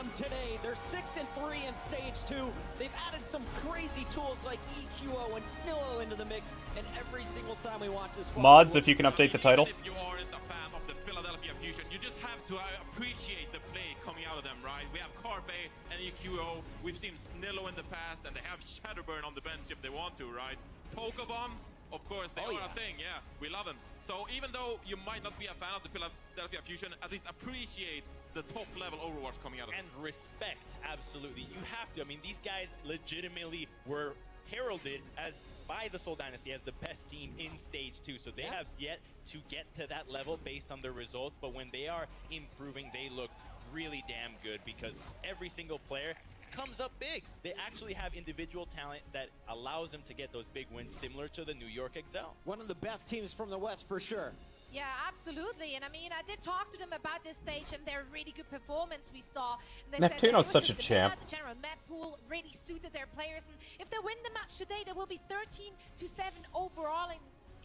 them today. They're six and three in stage two. They've added some crazy tools like EQO and Snillo into the mix, and every single time we watch this squad, Mods, if you can update the title. If you aren't a fan of the Philadelphia Fusion, you just have to uh, appreciate the play coming out of them, right? We have Carpe and EQO. We've seen Snillo in the past, and they have Shadowburn on the bench if they want to, right? Poko bombs, of course, they Oh, are yeah. a thing. Yeah, we love them. So even though you might not be a fan of the Philadelphia Fusion, at least appreciate the top level Overwatch coming out of them. and respect absolutely you have to i mean these guys legitimately were heralded as by the Seoul Dynasty as the best team in stage two. So they Yeah. have yet to get to that level based on their results. But when they are improving, they look really damn good because every single player comes up big. They actually have individual talent that allows them to get those big wins similar to the New York XL. One of the best teams from the West for sure. Yeah, absolutely. And I mean, I did talk to them about this stage and their really good performance we saw. And they Neptuno's was such a champ. The general map pool really suited their players. And if they win the match today, they will be 13 to 7 overall in,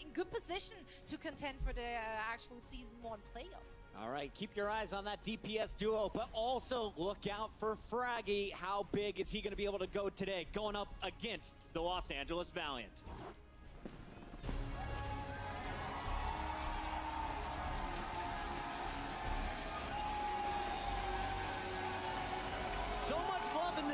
in good position to contend for the uh, actual season one playoffs. All right, keep your eyes on that DPS duo, but also look out for Fragi. How big is he going to be able to go today, going up against the Los Angeles Valiant?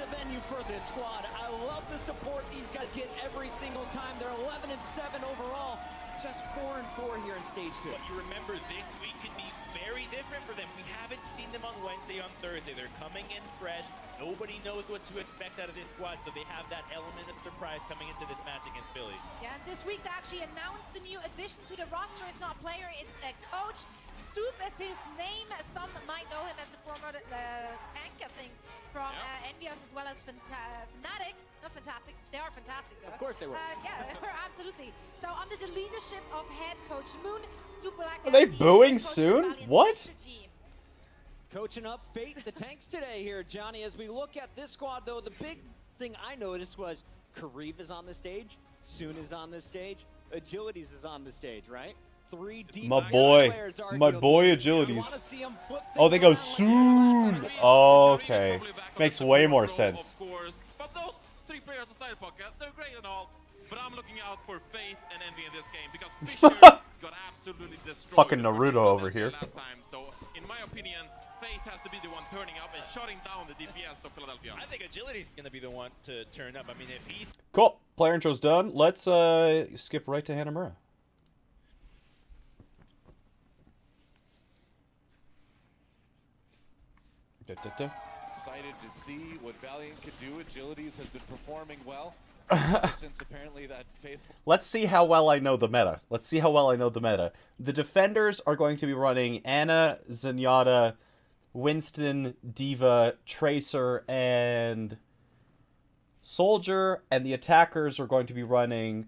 The venue for this squad. I love the support these guys get every single time. They're 11 and 7 overall, just 4 and 4 here in stage 2. But you remember this week could be very different for them. We haven't seen them on Wednesday, on Thursday. They're coming in fresh. Nobody knows what to expect out of this squad, so they have that element of surprise coming into this match against Philly. Yeah, and this week they actually announced a new addition to the roster. It's not a player, it's a coach. Stoop is his name. Some might know him as the former uh, tank, I think, from Yeah. uh, EnVyUs as well as Fanta- Fnatic. Not fantastic. They are fantastic, though. Of course they were. Uh, yeah, they were absolutely. So under the leadership of head coach Moon, Stoop will Are they the booing head coach of soon? What? sister team. Coaching up Fate the tanks today here, Johnny. As we look at this squad, though, the big thing I noticed was Kariv is on the stage, Soon is on the stage, Agilities is on the stage, right? Three deep My boy. My boy Agilities. wanna see 'em flip Oh, they go soon. Oh, okay. Back on Makes way more sense. Of course, but those three players aside, Pocket, they're great and all. But I'm looking out for Fate and Envy in this game because Fisher got absolutely destroyed. Fucking Naruto over here. Time, so in my opinion, Fate has to be the one turning up and shutting down the DPS of Philadelphia. I think Agility is going to be the one to turn up. I mean, if he's Cool. Player intro's done. Let's uh, skip right to Hanamura. Da, da, da. Excited to see what Valiant could do. Agilities has been performing well since apparently that faithful Let's see how well I know the meta. Let's see how well I know the meta. The defenders are going to be running Ana, Zenyatta, Winston, D.Va, Tracer, and Soldier, and the attackers are going to be running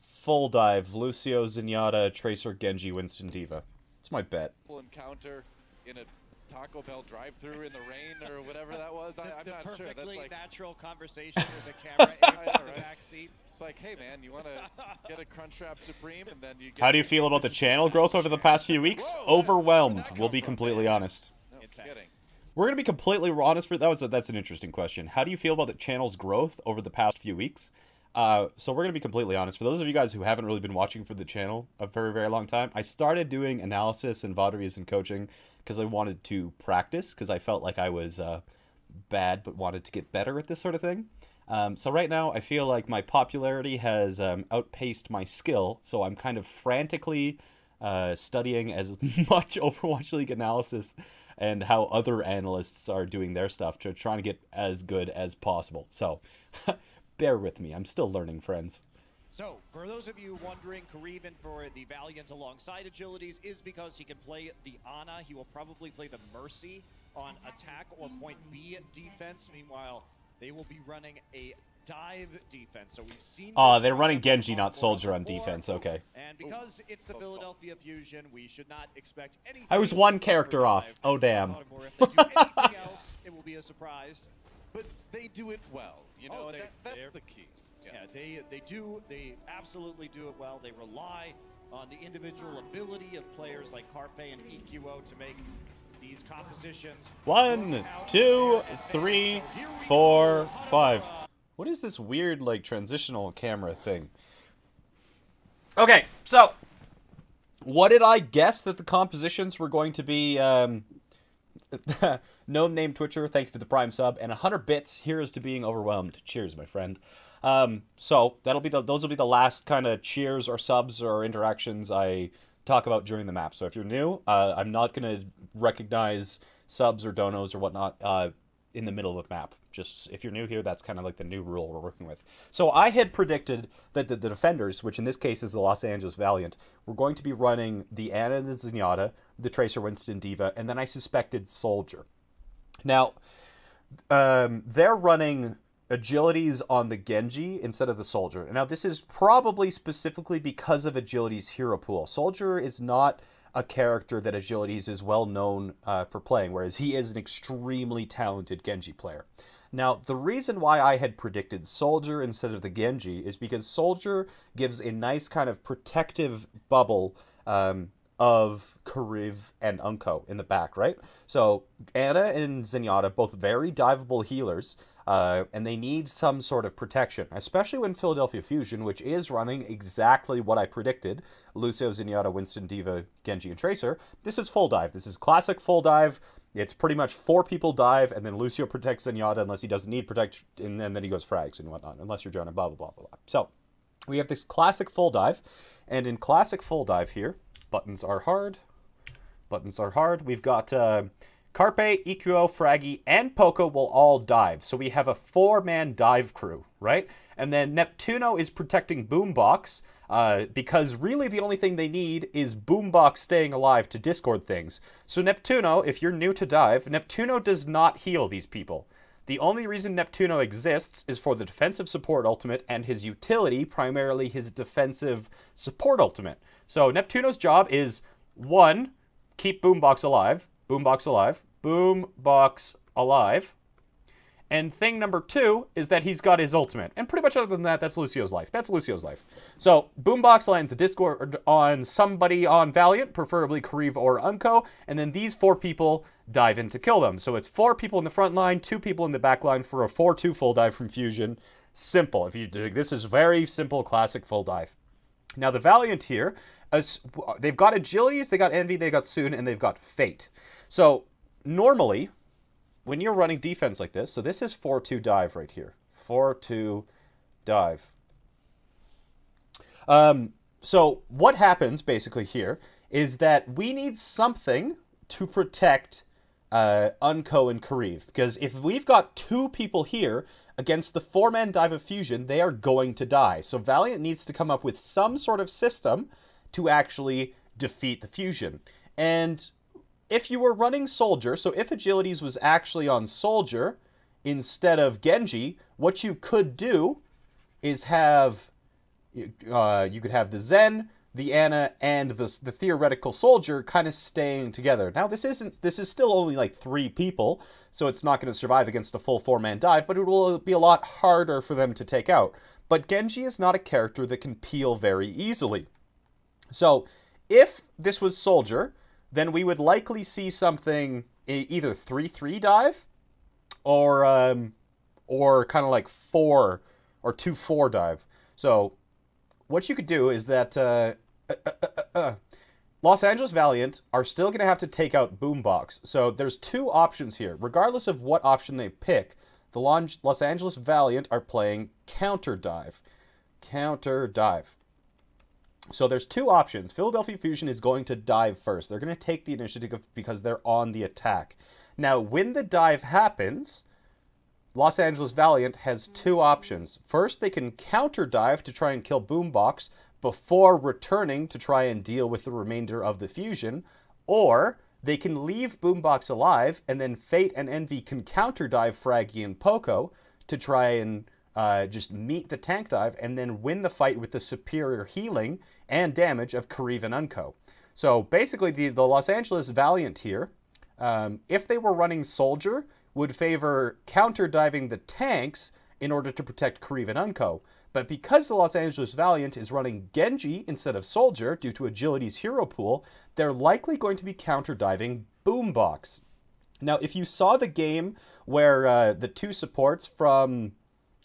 Full Dive, Lucio, Zenyatta, Tracer, Genji, Winston, D.Va. It's my bet. encounter in a Taco Bell drive-through in the rain or whatever that was. I, the, I'm the not sure. That's perfectly like natural conversation with the camera in I the right? back seat. it's like, hey man, you want to get a Crunchwrap Supreme and then you. Get How do you feel about the channel growth over the past few weeks? Whoa, Overwhelmed. We'll be completely man? honest. No kidding. We're gonna be completely honest. For that was a, that's an interesting question. How do you feel about the channel's growth over the past few weeks? Uh, so we're gonna be completely honest. For those of you guys who haven't really been watching for the channel a very very long time, I started doing analysis and VODREs and coaching because I wanted to practice because I felt like I was uh, bad but wanted to get better at this sort of thing. Um, so right now I feel like my popularity has um, outpaced my skill, so I'm kind of frantically uh, studying as much Overwatch League analysis and how other analysts are doing their stuff to trying to get as good as possible. So bear with me. I'm still learning, friends. So, for those of you wondering, Kariv in for the Valiant alongside Agilities is because he can play the Ana. He will probably play the Mercy on attack or point B defense. Meanwhile, they will be running a dive defense. So we've seen. Ah, this they're running Genji, not Soldier on defense. Okay. And because it's the Philadelphia Fusion, we should not expect anything. I was one character off. Oh, damn. If they do anything else, it will be a surprise. But they do it well. You know, Oh, they- that, that's they're- the key. Yeah, they they do they absolutely do it well. They rely on the individual ability of players like Carpe and EQO to make these compositions. One, two, three, four, five. What is this weird, like, transitional camera thing? Okay, so what did I guess that the compositions were going to be? Um, no name Twitcher, thank you for the prime sub, and 100 bits. Here's to being overwhelmed. Cheers, my friend. Um, so that'll be the those will be the last kind of cheers or subs or interactions I talk about during the map. So if you're new, uh, I'm not gonna recognize subs or donos or whatnot uh, in the middle of the map. Just if you're new here, that's kind of like the new rule we're working with. So I had predicted that the, the defenders, which in this case is the Los Angeles Valiant, were going to be running the Ana and the Zenyatta, the Tracer Winston D.Va, and then I suspected Soldier. Now, um, they're running agilities on the Genji instead of the Soldier. Now, this is probably specifically because of agility's hero pool. Soldier is not a character that agilities is well known uh, for playing, whereas he is an extremely talented Genji player. Now, the reason why I had predicted Soldier instead of the Genji is because Soldier gives a nice kind of protective bubble um, of Kariv and Unkoe in the back, right? So Ana and Zenyatta, both very diveable healers, uh, and they need some sort of protection, especially when Philadelphia Fusion, which is running exactly what I predicted, Lucio, Zenyatta, Winston, D.Va, Genji, and Tracer, this is full dive. This is classic full dive. It's pretty much four people dive, and then Lucio protects Zenyatta unless he doesn't need protect, and, and then he goes frags and whatnot, unless you're Jonah, blah, blah, blah, blah, blah. So we have this classic full dive, and in classic full dive here, buttons are hard. Buttons are hard. We've got uh, Carpe, EQO, Fragi, and Poko will all dive. So we have a four-man dive crew, right? And then Neptuno is protecting Boombox, uh, because really the only thing they need is Boombox staying alive to Discord things. So Neptuno, if you're new to dive, Neptuno does not heal these people. The only reason Neptuno exists is for the defensive support ultimate and his utility, primarily his defensive support ultimate. So Neptuno's job is one, keep Boombox alive, Boombox alive, Boombox alive. And thing number two is that he's got his ultimate. And pretty much other than that, that's Lucio's life. That's Lucio's life. So Boombox lands a Discord on somebody on Valiant, preferably Kariv or Unkoe, and then these four people dive in to kill them. So it's four people in the front line, two people in the back line for a 4-2 full dive from Fusion. Simple. If you dig, this is very simple, classic full dive. Now the Valiant here, as, they've got agilities, they got envy, they got soon, and they've got fate. So normally, when you're running defense like this, so this is 4-2 dive right here. 4-2 dive. Um, so what happens basically here is that we need something to protect uh, Unkoe and Kariv. Because if we've got two people here against the four-man dive of fusion, they are going to die. So Valiant needs to come up with some sort of system to actually defeat the fusion. And if you were running Soldier, so if Agilities was actually on Soldier instead of Genji, what you could do is have, uh, you could have the Zen, the Ana, and the, the theoretical Soldier kind of staying together. Now, this isn't, this is still only like three people, so it's not going to survive against a full four-man dive, but it will be a lot harder for them to take out. But Genji is not a character that can peel very easily. So, if this was Soldier, then we would likely see something either 3-3 dive or um, or kind of like 4 or 2-4 dive. So what you could do is that uh, uh, uh, uh Los Angeles Valiant are still going to have to take out Boombox. So there's two options here. Regardless of what option they pick, the Los Angeles Valiant are playing counter dive. Counter dive. So there's two options. Philadelphia Fusion is going to dive first. They're going to take the initiative because they're on the attack. Now, when the dive happens, Los Angeles Valiant has two options. First, they can counter dive to try and kill Boombox before returning to try and deal with the remainder of the fusion, or they can leave Boombox alive and then Fate and Envy can counter dive Fragi and Poko to try and uh, just meet the tank dive and then win the fight with the superior healing and damage of Kariv and Unkoe. So basically, the, the Los Angeles Valiant here, um, if they were running Soldier, would favor counter diving the tanks in order to protect Kariv and Unkoe. But because the Los Angeles Valiant is running Genji instead of Soldier due to Agility's hero pool, they're likely going to be counter diving Boombox. Now, if you saw the game where uh, the two supports from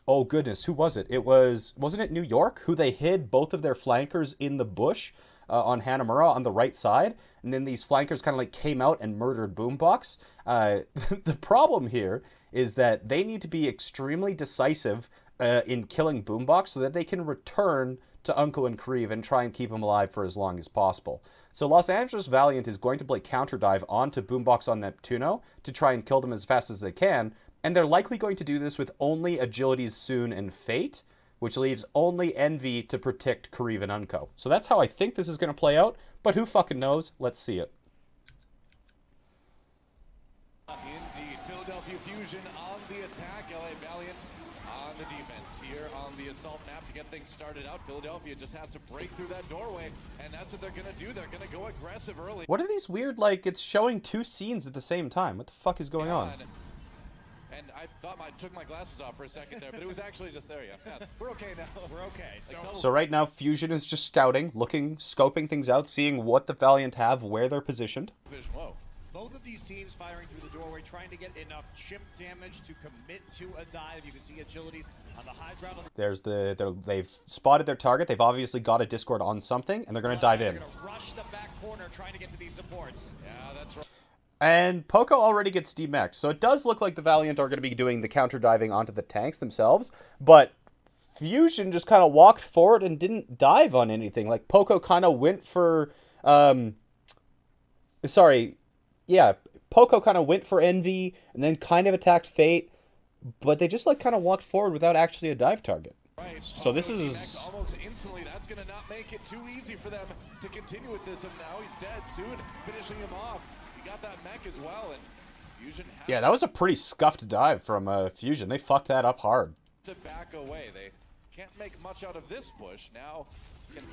oh goodness, who was it? It was wasn't it New York who they hid both of their flankers in the bush uh, on Hanamura on the right side, and then these flankers kind of like came out and murdered Boombox. Uh, the problem here is that they need to be extremely decisive uh, in killing Boombox so that they can return to uNKOE and Kariv and try and keep him alive for as long as possible. So Los Angeles Valiant is going to play counter dive onto Boombox on Neptuno to try and kill them as fast as they can, and they're likely going to do this with only Agility's Soon and Fate, which leaves only Envy to protect Kariv and uNKOE. So that's how I think this is going to play out, but who fucking knows? Let's see it. Indeed. Philadelphia Fusion on the attack. LA Valiant on the defense. Here on the assault map to get things started out. Philadelphia just has to break through that doorway, and that's what they're going to do. They're going to go aggressive early. What are these weird, like, it's showing two scenes at the same time? What the fuck is going on? And I thought I took my glasses off for a second there, but it was actually just there. Yeah, yeah. we're okay now. We're okay. So, So right now, Fusion is just scouting, looking, scoping things out, seeing what the Valiant have, where they're positioned. Vision. Whoa. both of these teams firing through the doorway, trying to get enough chip damage to commit to a dive. You can see agilities on the high ground. There's the they're, they've spotted their target. They've obviously got a Discord on something, and they're going to dive in. They're gonna rush the back corner, trying to get to these supports. And Poko already gets demexed, so it does look like the Valiant are going to be doing the counter diving onto the tanks themselves. But Fusion just kind of walked forward and didn't dive on anything. Like Poko kind of went for, um, sorry, yeah, Poko kind of went for Envy and then kind of attacked Fate, but they just like kind of walked forward without actually a dive target. Right. So this is- almost instantly. That's going to not make it too easy for them to continue with this. And now he's dead. Soon finishing him off. He got that mech as well, and Fusion has Yeah, that was a pretty scuffed dive from uh, Fusion. They fucked that up hard. to back away. They can't make much out of this push. Now can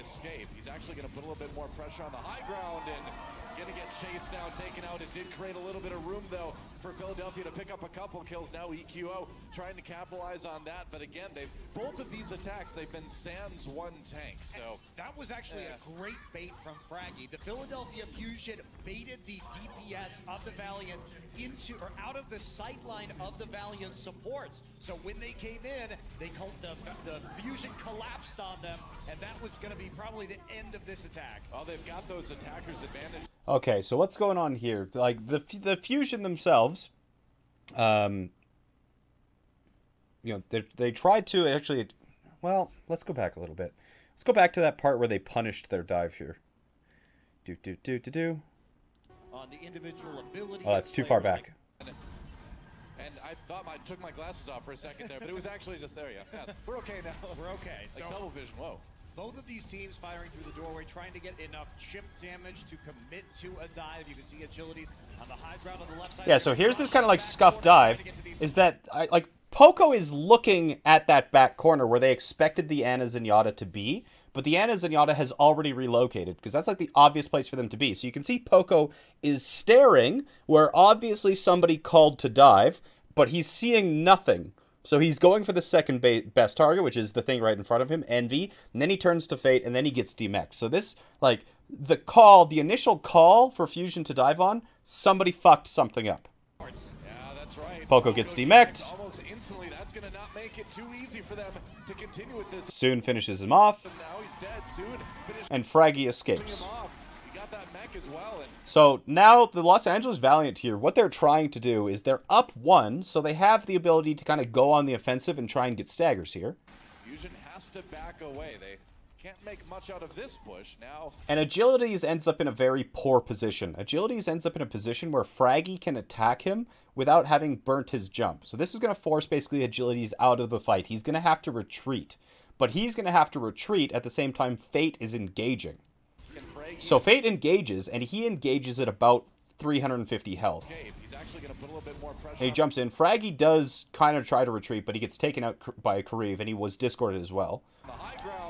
escape? He's actually going to put a little bit more pressure on the high ground and going to get chased now, taken out. It did create a little bit of room though for Philadelphia to pick up a couple kills. Now EQO trying to capitalize on that, but again, they've both of these attacks they've been Sans one tank. So That was actually Yeah. a great bait from Fragi. The Philadelphia Fusion baited the DPS of the Valiant into or out of the sightline of the Valiant supports. So when they came in, they the, the Fusion collapsed on them, and that was going to be probably the end of this attack. well, they've got those attackers advantage. Okay, so what's going on here? Like the the fusion themselves, um, you know, they they tried to actually. Well, let's go back a little bit. Let's go back to that part where they punished their dive here. Do do do do do. On the individual ability. Oh, that's too far back. And I thought I took my glasses off for a second there, but it was actually just there. Yeah, yeah. we're okay now. We're okay. So Like double vision. Whoa. Both of these teams firing through the doorway, trying to get enough chip damage to commit to a dive. You can see agilities on the high ground on the left side. Yeah, so here's this kind of like scuffed dive. Is that I, like Poko is looking at that back corner where they expected the Ana Zenyatta to be, but the Ana Zenyatta has already relocated because that's like the obvious place for them to be. So you can see Poko is staring where obviously somebody called to dive, but he's seeing nothing. So he's going for the second ba- best target, which is the thing right in front of him, Envy, and then he turns to Fate, and then he gets demeched. So this, like, the call, the initial call for Fusion to dive on, somebody fucked something up. Yeah, right. Poko gets demeched. Almost instantly. That's going to not make it too easy for them to continue with this. Soon finishes him off, And now he's dead. Soon finishing and Fragi escapes. off. He got that mech as well. So now the Los Angeles Valiant here, what they're trying to do is they're up one, so they have the ability to kind of go on the offensive and try and get staggers here. Fusion has to back away. They can't make much out of this push. Now And Agilities ends up in a very poor position. Agilities ends up in a position where Fragi can attack him without having burnt his jump. So this is going to force basically Agilities out of the fight. He's going to have to retreat. But he's going to have to retreat at the same time Fate is engaging. So Fate engages, and he engages at about 350 health. And he jumps in. Fragi does kind of try to retreat, but he gets taken out by Kariv, and he was discorded as well.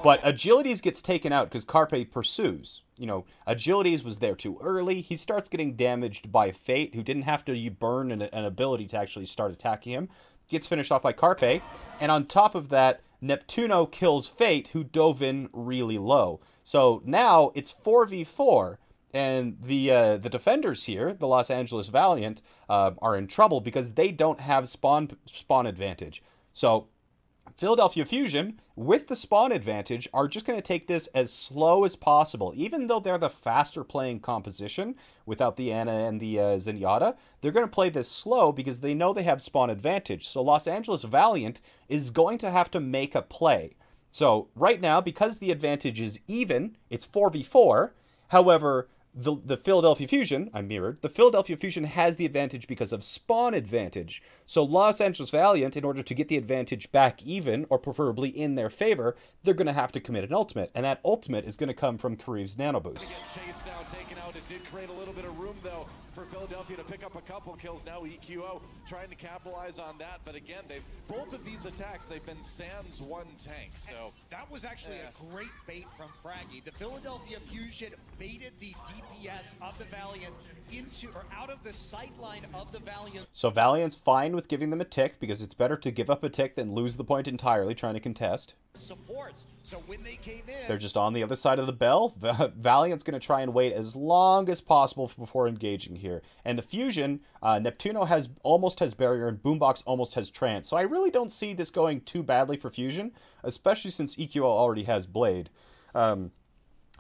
But Agilities gets taken out because Carpe pursues. You know, Agilities was there too early. He starts getting damaged by Fate, who didn't have to burn an, an ability to actually start attacking him. Gets finished off by Carpe. And on top of that, Neptuno kills Fate, who dove in really low. So now it's 4v4. And the uh, the defenders here, the Los Angeles Valiant, uh, are in trouble because they don't have spawn spawn advantage. So Philadelphia Fusion, with the spawn advantage, are just going to take this as slow as possible. Even though they're the faster playing composition without the Ana and the uh, Zenyatta, they're going to play this slow because they know they have spawn advantage. So Los Angeles Valiant is going to have to make a play. So right now, because the advantage is even, it's 4v4. However, the, the Philadelphia Fusion, I mirrored, the Philadelphia Fusion has the advantage because of spawn advantage. So Los Angeles Valiant, in order to get the advantage back even, or preferably in their favor, they're going to have to commit an ultimate. And that ultimate is going to come from Kariv's Nano Boost. Philadelphia to pick up a couple kills. Now EQO trying to capitalize on that. But again, they've both of these attacks, they've been Sans one tank. So That was actually Yeah. a great bait from Fragi. The Philadelphia Fusion baited the DPS of the Valiant into or out of the sight line of the Valiant So Valiant's fine with giving them a tick because it's better to give up a tick than lose the point entirely trying to contest. Supports. So when they came in, They're just on the other side of the bell. Valiant's going to try and wait as long as possible before engaging here. And the fusion, uh, Neptuno has almost has barrier and Boombox almost has trance. So I really don't see this going too badly for fusion, especially since EQO already has blade. Um,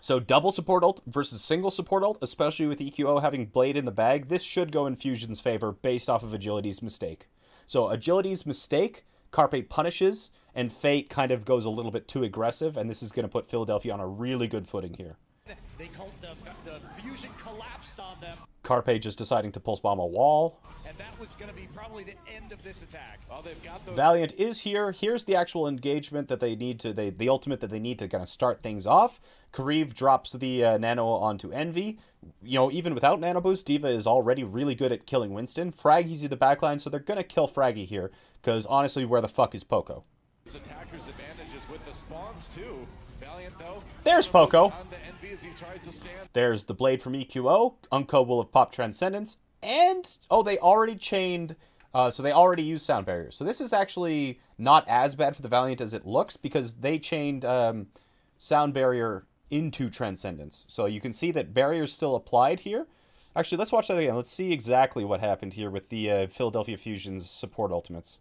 so double support ult versus single support ult, especially with EQO having blade in the bag, this should go in Fusion's favor based off of Agility's mistake. So Agility's mistake, Carpe punishes, and Fate kind of goes a little bit too aggressive, and this is going to put Philadelphia on a really good footing here. they called the, the Fusion collapsed on them, Carpe just deciding to pulse bomb a wall. and that was going to be probably the end of this attack. well, those. Valiant is here. Here's the actual engagement that they need to, they, the ultimate that they need to kind of start things off. Kariv drops the uh, Nano onto Envy. You know, even without Nano Boost, D.Va is already really good at killing Winston. Fragi's in the backline, so they're going to kill Fragi here, because honestly, where the fuck is Poko? Attackers' advantages with the spawns, too. Valiant, though. There's Poko. On the envy as he tries to stand. There's the blade from EQO. Unkoe will have popped Transcendence. And, oh, they already chained. Uh, so they already used sound barriers. So this is actually not as bad for the Valiant as it looks because they chained um, sound barrier into Transcendence. So you can see that barriers still applied here. Actually, let's watch that again. Let's see exactly what happened here with the uh, Philadelphia Fusion's support ultimates.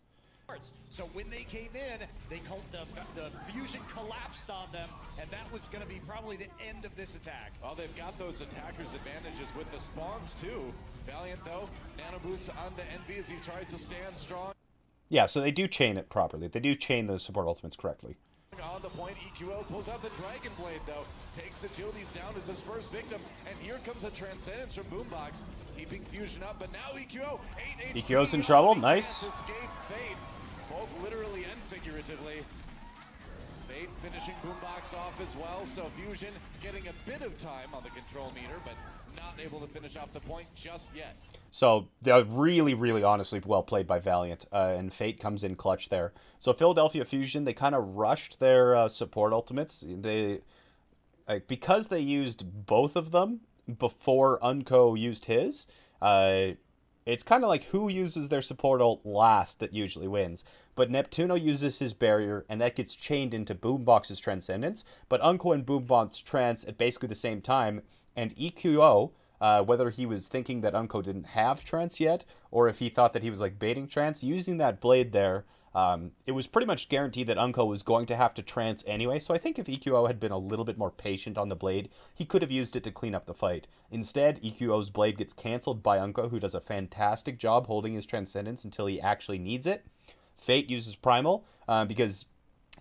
So when they came in, they called the, the Fusion collapsed on them, and that was going to be probably the end of this attack. Well, they've got those attackers' advantages with the spawns, too. Valiant, though. Nano boost on the envy as he tries to stand strong. Yeah, so they do chain it properly. They do chain those support ultimates correctly. On the point, EQO pulls out the Dragon Blade, though. Takes Agility's down as his first victim. And here comes a Transcendence from Boombox. Keeping Fusion up, but now EQO, 8 EQO's in HP, trouble, only nice. Both literally and figuratively. Fate finishing Boombox off as well, so Fusion getting a bit of time on the control meter, but not able to finish off the point just yet. So they're really, really honestly well played by Valiant, uh, and Fate comes in clutch there. So Philadelphia Fusion, they kind of rushed their uh, support ultimates. They like because they used both of them before Unkoe used his. Uh, it's kind of like who uses their support ult last that usually wins. But Neptuno uses his barrier, and that gets chained into Boombox's Transcendence. But Unkoe and Boombox trance at basically the same time, and EQO, uh, whether he was thinking that Unkoe didn't have trance yet, or if he thought that he was like baiting trance, using that blade there, um, it was pretty much guaranteed that Unkoe was going to have to trance anyway. So I think if EQO had been a little bit more patient on the blade, he could have used it to clean up the fight. Instead, EQO's blade gets cancelled by Unkoe, who does a fantastic job holding his transcendence until he actually needs it. Fate uses Primal uh, because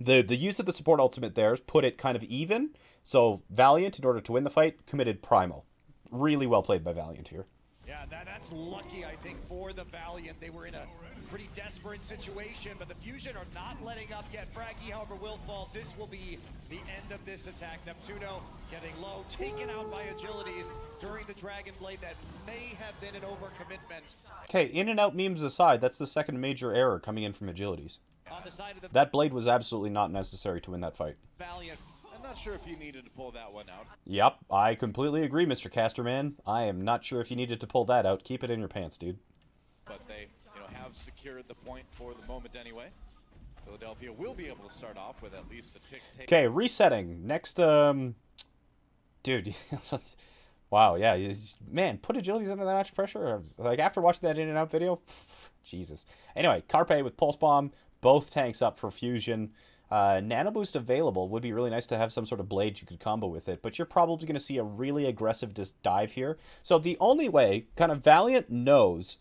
the the use of the support ultimate there put it kind of even. So Valiant, in order to win the fight, committed Primal. Really well played by Valiant here. Yeah, that, that's lucky, I think, for the Valiant. They were in a pretty desperate situation, but the Fusion are not letting up yet. Fragi, however, will fall. This will be the end of this attack. Neptuno getting low, taken out by Agilities during the Dragon Blade. That may have been an overcommitment Okay, in and out memes aside, that's the second major error coming in from Agilities. on the side of the That blade was absolutely not necessary to win that fight. Valiant. I'm not sure if you needed to pull that one out. Yep, I completely agree, Mr. Casterman. I am not sure if you needed to pull that out. Keep it in your pants, dude. but they you know have secured the point for the moment anyway. Philadelphia will be able to start off with at least a tick. Okay, resetting. Next, um, dude, Wow, yeah, man, put agilities under that much pressure. Like after watching that in and out video, Jesus. Anyway, Carpe with Pulse Bomb, both tanks up for fusion. Uh, Nano Boost available would be really nice to have some sort of blade you could combo with it, but you're probably going to see a really aggressive dive here. So the only way, kind of Valiant knows,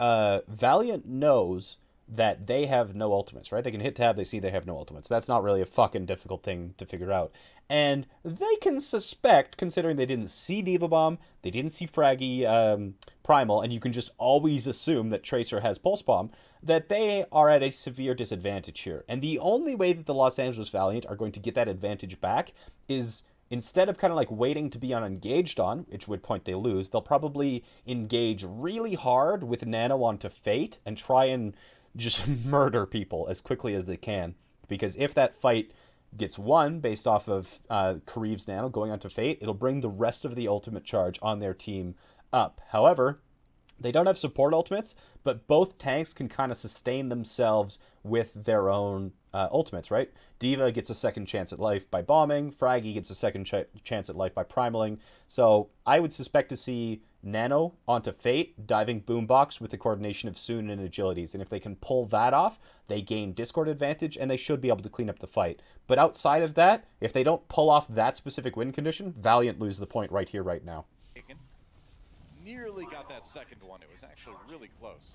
uh, Valiant knows that they have no ultimates, right? They can hit tab, they see they have no ultimates. That's not really a fucking difficult thing to figure out. And they can suspect, considering they didn't see D.Va Bomb, they didn't see Fragi um, Primal, and you can just always assume that Tracer has Pulse Bomb, that they are at a severe disadvantage here. And the only way that the Los Angeles Valiant are going to get that advantage back is instead of kind of like waiting to be unengaged on, which would point they lose, they'll probably engage really hard with Nano onto Fate and try and just murder people as quickly as they can. Because if that fight gets won based off of uh, Kariv's Nano going onto Fate, it'll bring the rest of the ultimate charge on their team up. However, they don't have support ultimates, but both tanks can kind of sustain themselves with their own uh, ultimates, right? D.Va gets a second chance at life by bombing, Fragi gets a second ch- chance at life by primaling. So I would suspect to see Nano onto Fate, diving Boombox with the coordination of Soon and Agilities. And if they can pull that off, they gain Discord advantage and they should be able to clean up the fight. But outside of that, if they don't pull off that specific win condition, Valiant lose the point right here, right now. Nearly got that second one. It was actually really close.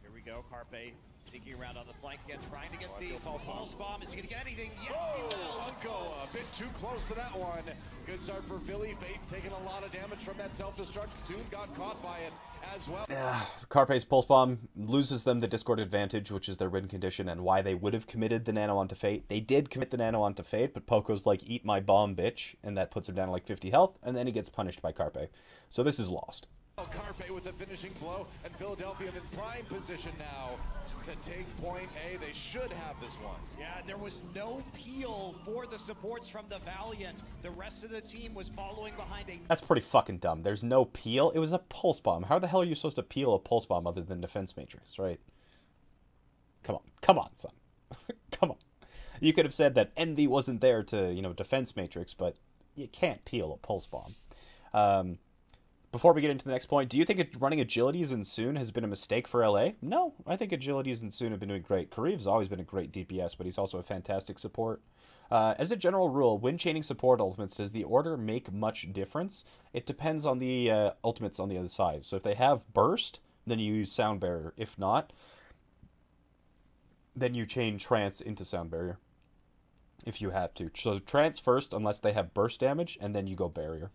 Here we go, Carpe sneaking around on the flank again, trying to get oh, the pulse bomb. Is he gonna get anything? Yes, he Oh, will. A bit too close to that one. Good start for Philly. Fate taking a lot of damage from that self-destruct. Soon got caught by it as well. Yeah, Carpe's Pulse Bomb loses them the Discord advantage, which is their win condition, and why they would have committed the Nano onto Fate. They did commit the Nano onto Fate, but Poko's like, eat my bomb, bitch, and that puts him down to like 50 health, and then he gets punished by Carpe. So this is lost. Carpe with the finishing blow, and Philadelphia in prime position now to take point A. They should have this one. Yeah, there was no peel for the supports from the Valiant. The rest of the team was following behind a That's pretty fucking dumb. There's no peel. It was a Pulse Bomb. How the hell are you supposed to peel a Pulse Bomb other than Defense Matrix, right? Come on. Come on, son. Come on. You could have said that Envy wasn't there to, you know, Defense Matrix, but you can't peel a Pulse Bomb. Um, before we get into the next point, do you think running agilities and Soon has been a mistake for LA? No, I think agilities and Soon have been doing great. Kariv's always been a great DPS, but he's also a fantastic support. Uh, as a general rule, when chaining support ultimates, does the order make much difference? It depends on the uh, ultimates on the other side. So if they have burst, then you use sound barrier. If not, then you chain trance into sound barrier. If you have to. So trance first, unless they have burst damage, and then you go barrier.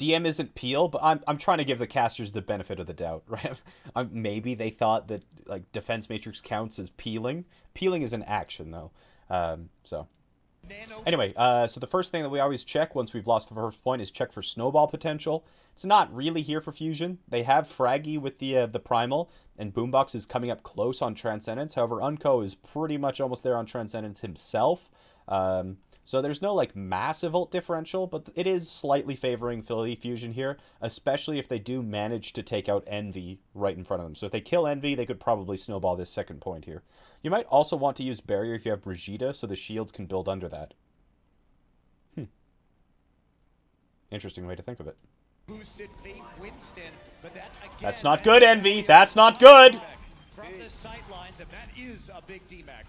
DM isn't peel, but I'm I'm trying to give the casters the benefit of the doubt, right? um, maybe they thought that like defense matrix counts as peeling. Peeling is an action though. Um, so anyway, uh, so the first thing that we always check once we've lost the first point is check for snowball potential. It's not really here for fusion. They have Fragi with the uh, the primal, and Boombox is coming up close on Transcendence. However, Unkoe is pretty much almost there on Transcendence himself. Um, so there's no like massive ult differential, but it is slightly favoring Philly Fusion here, especially if they do manage to take out Envy right in front of them. So if they kill Envy, they could probably snowball this second point here. You might also want to use Barrier if you have Brigitte, so the shields can build under that. Hmm. Interesting way to think of it. boosted Winston, but that again. That's not good, Envy. That's not good. From the sidelines, and that is a big DMAC.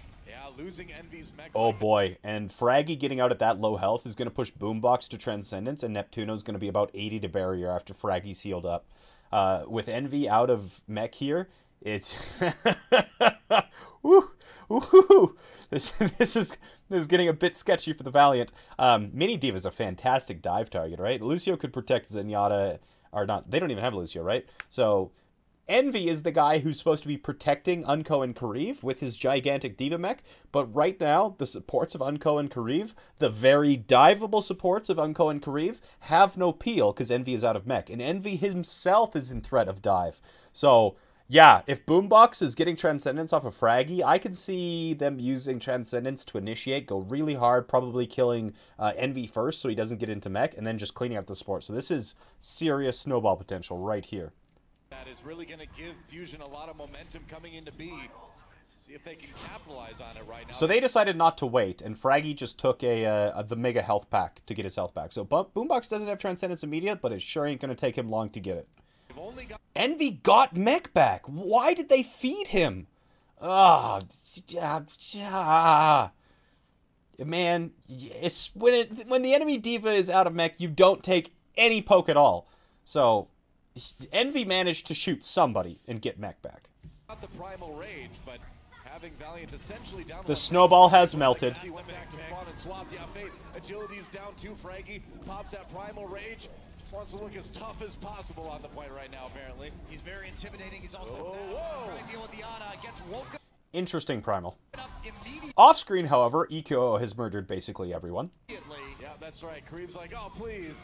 Oh boy, and Fragi getting out at that low health is going to push Boombox to Transcendence, and Neptuno's going to be about 80 to Barrier after Fragi's healed up. Uh, with Envy out of mech here, it's woo, woo, this this is this is getting a bit sketchy for the Valiant. Um, Mini D.Va's a fantastic dive target, right? Lucio could protect Zenyatta, or not? They don't even have Lucio, right? So Envy is the guy who's supposed to be protecting Unkoe and Kariv with his gigantic D.Va mech, but right now, the supports of Unkoe and Kariv, the very diveable supports of Unkoe and Kariv, have no peel because Envy is out of mech, and Envy himself is in threat of dive. So, yeah, if Boombox is getting Transcendence off of Fragi, I could see them using Transcendence to initiate, go really hard, probably killing uh, Envy first so he doesn't get into mech, and then just cleaning up the support. So this is serious snowball potential right here. That is really going to give Fusion a lot of momentum coming into B. See if they can capitalize on it right now. So they decided not to wait, and Fragi just took a, uh, the Mega Health Pack to get his health back. So Boombox doesn't have Transcendence immediate, but it sure ain't going to take him long to get it. Got Envy got Mech back. Why did they feed him? Ah, ah, man. It's when it when the enemy D.Va is out of mech, you don't take any poke at all. So, Envy managed to shoot somebody and get mech back. the primal rage, but having Valiant essentially down The one snowball tank, has looks like melted. He went back to spawn and swapped. Yeah, Fate. Agility's down two. Fragi pops that primal rage. Just wants to look as tough as possible on the point right now, apparently. He's very intimidating. He's also Oh, now whoa. trying to deal with the Ana. Gets woken Interesting primal. up immediately. Off screen, however, EQO has murdered basically everyone. Yeah, that's right. Kareem's like, oh, please.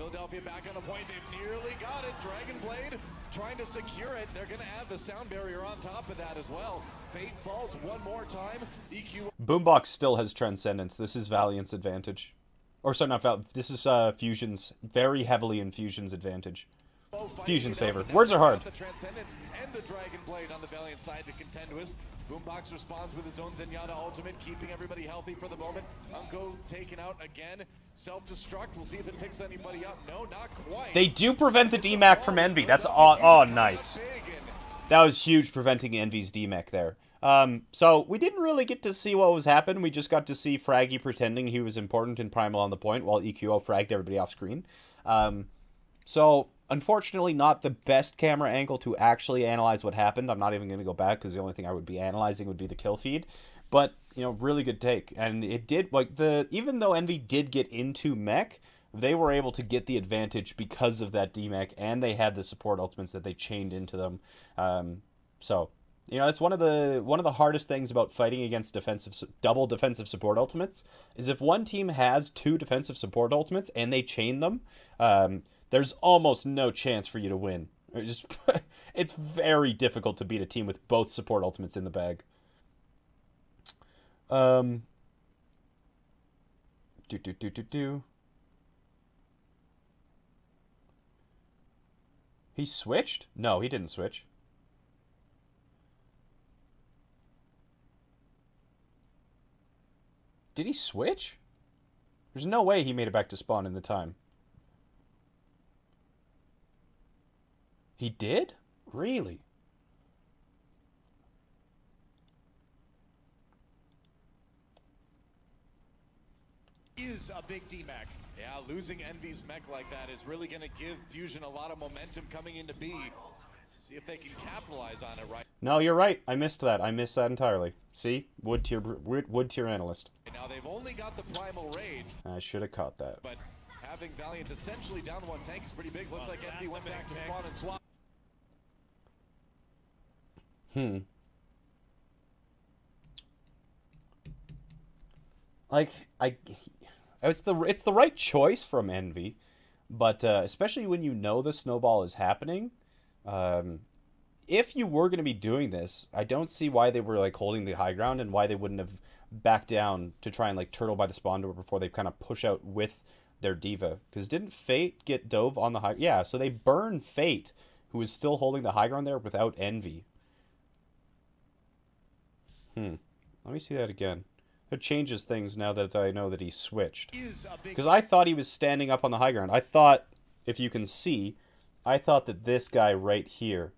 Philadelphia back on the point. They've nearly got it. Dragon Blade trying to secure it. They're going to add the sound barrier on top of that as well. Fate falls one more time. EQ Boombox still has Transcendence. This is Valiant's advantage. Or sorry, not Val. This is uh, Fusion's very heavily in Fusion's advantage. Fusion's favor. Words are hard. Boombox responds with his own Zenyatta ultimate, keeping everybody healthy for the moment. Unkoe taken out again. Self-destruct. We'll see if it picks anybody up. No, not quite. They do prevent the DMAC from Envy. That's oh, oh nice. That was huge preventing Envy's DMAC there. Um, so we didn't really get to see what was happening. We just got to see Fragi pretending he was important in Primal on the point while EQO fragged everybody off screen. Um, so unfortunately, not the best camera angle to actually analyze what happened. I'm not even going to go back because the only thing I would be analyzing would be the kill feed. But you know, really good take, and it did like the even though Envy did get into mech, they were able to get the advantage because of that DMAC, and they had the support ultimates that they chained into them. Um, so you know, it's one of the one of the hardest things about fighting against defensive double defensive support ultimates is if one team has two defensive support ultimates and they chain them, um, there's almost no chance for you to win. Just it's very difficult to beat a team with both support ultimates in the bag. Um. Do do do do do. He switched? No, he didn't switch. Did he switch? There's no way he made it back to spawn in the time. He did? Really? is a big D-Mac. Yeah, losing Envy's mech like that is really going to give Fusion a lot of momentum coming into B. See if they can capitalize on it right No, you're right. I missed that. I missed that entirely. See? Wood tier wood, wood tier analyst. now. They've only got the Primal Rage, I should have caught that. but having Valiant essentially down one tank is pretty big. Looks like Envy went back to spawn and swap. Hmm. Like I, it's the it's the right choice from Envy, but uh, especially when you know the snowball is happening, um, if you were going to be doing this, I don't see why they were like holding the high ground and why they wouldn't have backed down to try and like turtle by the spawn door before they kind of push out with their D.Va. Because didn't Fate get dove on the high? Yeah, so they burn Fate, who is still holding the high ground there without Envy. Hmm. Let me see that again. It changes things now that I know that he switched. Is a big Because I thought he was standing up on the high ground. I thought, if you can see, I thought that this guy right here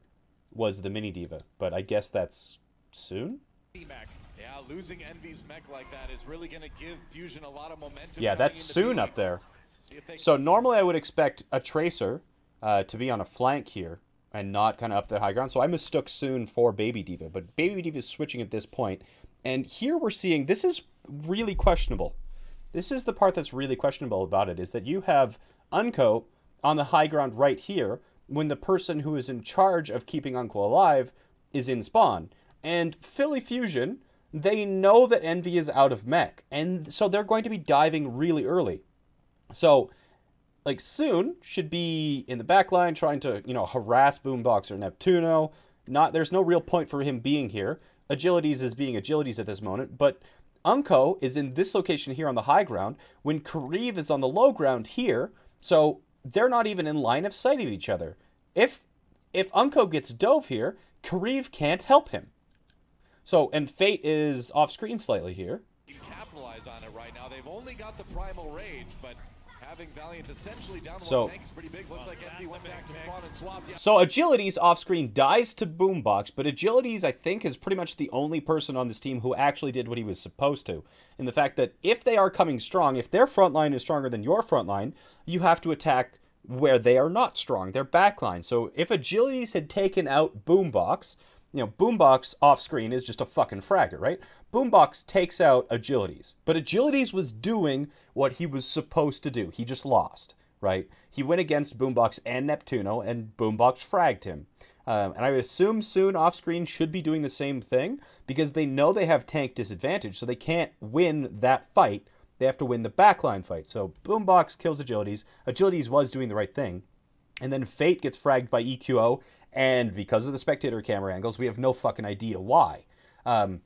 was the mini D.Va. But I guess that's soon? Yeah, losing Envy's mech like that is really going to give Fusion a lot of momentum. Yeah, that's soon up there. See if they So normally I would expect a tracer uh, to be on a flank here and not kind of up the high ground. So I mistook soon for Baby D.Va, but Baby D.Va is switching at this point. And here we're seeing this is really questionable. This is the part that's really questionable about it is that you have Unkoe on the high ground right here when the person who is in charge of keeping Unkoe alive is in spawn. And Philly Fusion, they know that Envy is out of mech, and so they're going to be diving really early. So like soon should be in the back line trying to you know harass boombox or neptuno not there's no real point for him being here agilities is being agilities at this moment but Unkoe is in this location here on the high ground when Kariv is on the low ground here so they're not even in line of sight of each other if if unkoe gets dove here Kariv can't help him So, and Fate is off screen slightly here. Capitalize on it right now. They've only got the primal rage, but So- one tank is pretty big. Looks like Envy went back to spawn and swap. Yeah, So Agilities off screen dies to Boombox, but Agilities I think is pretty much the only person on this team who actually did what he was supposed to. In the fact that if they are coming strong, if their front line is stronger than your front line, you have to attack where they are not strong, their back line. So if Agilities had taken out Boombox, you know, Boombox off screen is just a fucking fragger, right? Boombox takes out Agilities, but Agilities was doing what he was supposed to do. He just lost, right? He went against Boombox and Neptuno, and Boombox fragged him. Um, and I assume soon off screen should be doing the same thing because they know they have tank disadvantage, so they can't win that fight. They have to win the backline fight. So Boombox kills Agilities. Agilities was doing the right thing. And then Fate gets fragged by EQO, and because of the spectator camera angles, we have no fucking idea why. Um,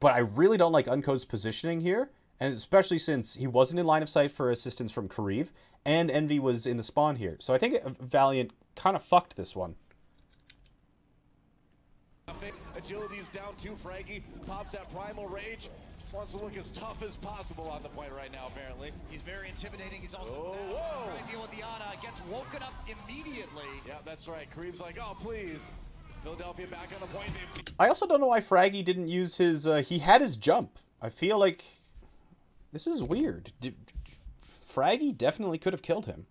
but I really don't like Unkoe's positioning here, and especially since he wasn't in line of sight for assistance from Kariv, and Envy was in the spawn here. So I think Valiant kind of fucked this one. Agility's down two. Fragi pops that primal rage. Just wants to look as tough as possible on the point right now, apparently. He's very intimidating. He's also Oh, now whoa. trying to deal with the Ana. Gets woken up immediately. Yeah, that's right. Kareem's like, oh, please. Philadelphia back on the point. I also don't know why Fragi didn't use his. Uh, he had his jump. I feel like this is weird. D- Fragi definitely could have killed him.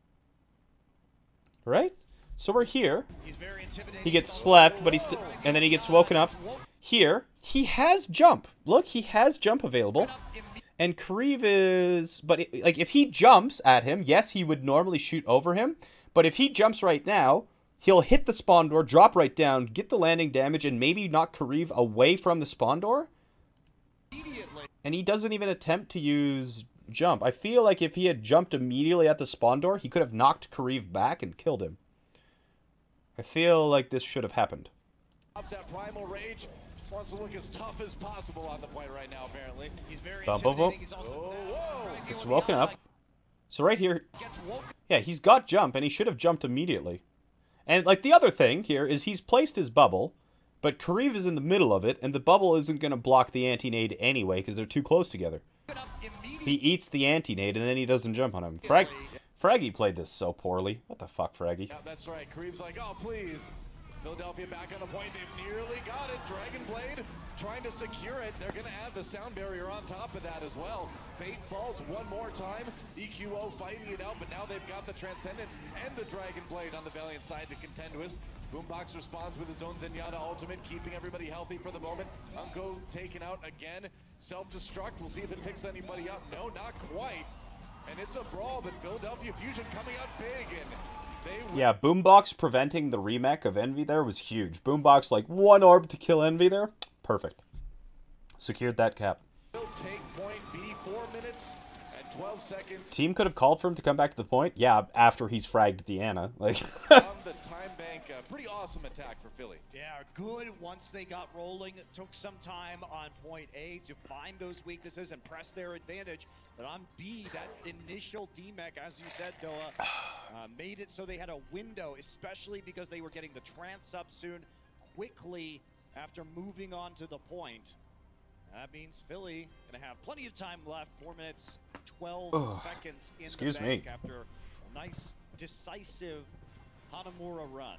Right? So we're here. He's very intimidating. He gets He's slept, but he's and then he gets woken up. Here, he has jump. Look, he has jump available. And Kariv is, but it, like if he jumps at him, yes, he would normally shoot over him. But if he jumps right now, he'll hit the spawn door, drop right down, get the landing damage, and maybe knock Kariv away from the spawn door. And he doesn't even attempt to use jump. I feel like if he had jumped immediately at the spawn door, he could have knocked Kariv back and killed him. I feel like this should have happened. Pops that primal rage. Just wants to look as tough as possible on the point right now, apparently. He's very Bump, bump, bump. He's Oh, now whoa. trying to deal It's woken up. So right here, Yeah, he's got jump, and he should have jumped immediately. And like the other thing here is he's placed his bubble, but Kariv is in the middle of it, and the bubble isn't going to block the anti-nade anyway because they're too close together. He eats the anti-nade, and then he doesn't jump on him. Frag- Fragi played this so poorly. What the fuck, Fragi? Yeah, that's right. Kareem's like, oh, please. Philadelphia back on the point. They've nearly got it. Dragon Blade trying to secure it. They're going to add the sound barrier on top of that as well. Fate falls one more time. EQO fighting it out, but now they've got the Transcendence and the Dragon Blade on the Valiant side to contend with. Boombox responds with his own Zenyatta ultimate, keeping everybody healthy for the moment. Unkoe taken out again. Self-destruct. We'll see if it picks anybody up. No, not quite. And it's a brawl, but Philadelphia Fusion coming out big, and Yeah, Boombox preventing the remake of Envy there was huge. Boombox like one orb to kill Envy there. Perfect. Secured that cap. take point B, four minutes and 12 seconds Team could have called for him to come back to the point. Yeah, after he's fragged Deanna. Like on the time bank. Uh, pretty awesome attack for Philly. Yeah, good. Once they got rolling, it took some time on point A to find those weaknesses and press their advantage. But on B, that initial DMEC, as you said, Doa, uh, made it so they had a window, especially because they were getting the trance up soon, quickly after moving on to the point. That means Philly gonna have plenty of time left. Four minutes, 12 Ugh. seconds in Excuse the me. after a nice, decisive Hanamura run.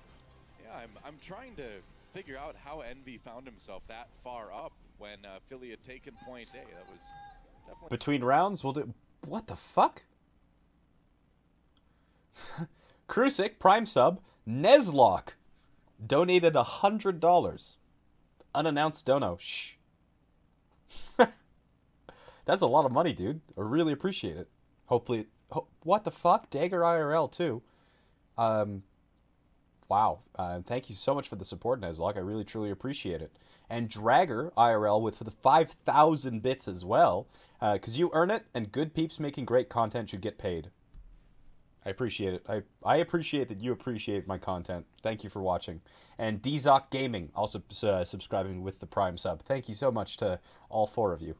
Yeah, I'm, I'm trying to figure out how Envy found himself that far up when uh, Philly had taken point. A. That was definitely. between rounds we'll do what the fuck? Krusik, prime sub Neslock, donated a hundred dollars. Unannounced dono shh. That's a lot of money dude. I really appreciate it. Hopefully ho- what the fuck? Dagger irl too. Um Wow. Uh, thank you so much for the support, Nezlock. I really, truly appreciate it. And Dragger IRL with the 5,000 bits as well, because you earn it, and good peeps making great content should get paid. I appreciate it. I, I appreciate that you appreciate my content. Thank you for watching. And Dzok Gaming also uh, subscribing with the Prime sub. Thank you so much to all four of you.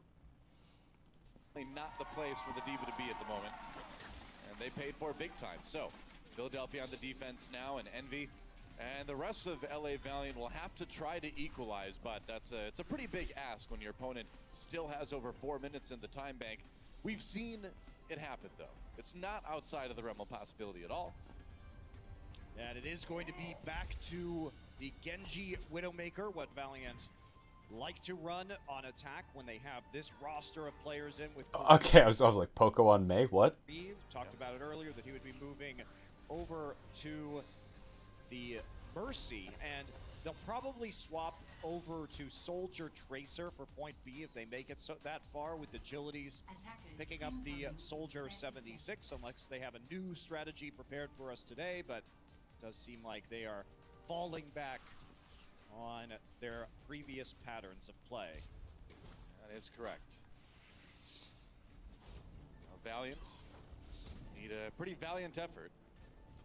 not the place for the D.Va to be at the moment. And they paid for big time. So, Philadelphia on the defense now, and Envy And the rest of LA Valiant will have to try to equalize, but that's a, it's a pretty big ask when your opponent still has over four minutes in the time bank. We've seen it happen, though. It's not outside of the realm of possibility at all. And it is going to be back to the Genji Widowmaker, what Valiant like to run on attack when they have this roster of players in with Okay, I was, I was like, Poko on May? What? Eve. Talked about it earlier that he would be moving over to the Mercy, and they'll probably swap over to Soldier Tracer for point B if they make it so that far with agilities picking up the Soldier 76 unless they have a new strategy prepared for us today, but it does seem like they are falling back on their previous patterns of play. That is correct. Now, Valiant need a pretty valiant effort to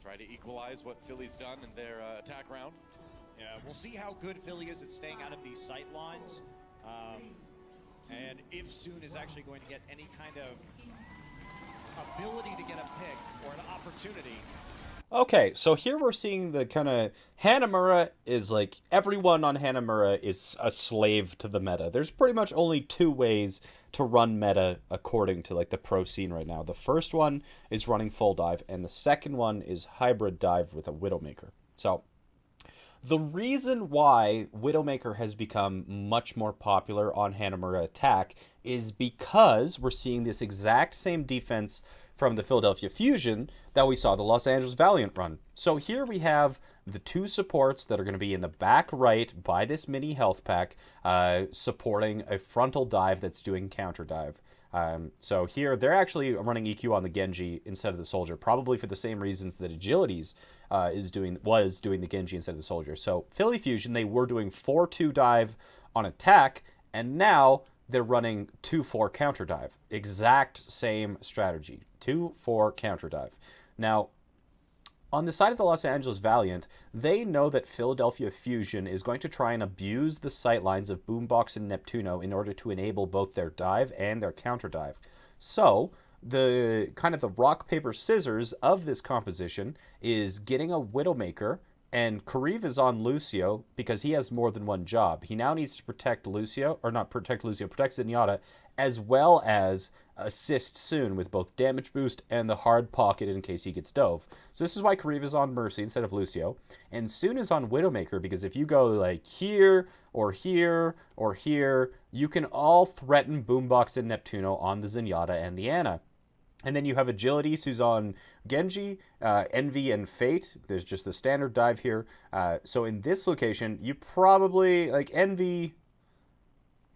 try to equalize what Philly's done in their uh, attack round. Yeah, we'll see how good Philly is at staying out of these sight lines. Um, and if Soon is actually going to get any kind of ability to get a pick or an opportunity. Okay, so here we're seeing the kind of Hanamura is like everyone on Hanamura is a slave to the meta. There's pretty much only two ways to run meta according to like the pro scene right now. The first one is running full dive, and the second one is hybrid dive with a Widowmaker. So the reason why Widowmaker has become much more popular on Hanamura attack is because we're seeing this exact same defense from the Philadelphia Fusion that we saw the Los Angeles Valiant run. So here we have the two supports that are going to be in the back right by this mini health pack, uh, supporting a frontal dive that's doing counter dive. Um, so here they're actually running EQO on the Genji instead of the Soldier, probably for the same reasons that Agilities uh, is doing was doing the Genji instead of the Soldier. So Philly Fusion they were doing four two dive on attack, and now they're running 2 4 counter dive. Exact same strategy 2 4 counter dive. Now, on the side of the Los Angeles Valiant, they know that Philadelphia Fusion is going to try and abuse the sightlines of Boombox and Neptuno in order to enable both their dive and their counter dive. So, the kind of the rock paper scissors of this composition is getting a Widowmaker and Kariv is on Lucio because he has more than one job. He now needs to protect Lucio, or not protect Lucio, protect Zenyatta, as well as assist Soon with both damage boost and the hard pocket in case he gets dove. So this is why Kariv is on Mercy instead of Lucio. And Soon is on Widowmaker because if you go like here, or here, or here, you can all threaten Boombox and Neptuno on the Zenyatta and the Ana. And then you have Agilities, who's on Genji, uh, Envy, and Fate. There's just the standard dive here. Uh, so in this location, you probably, like, Envy,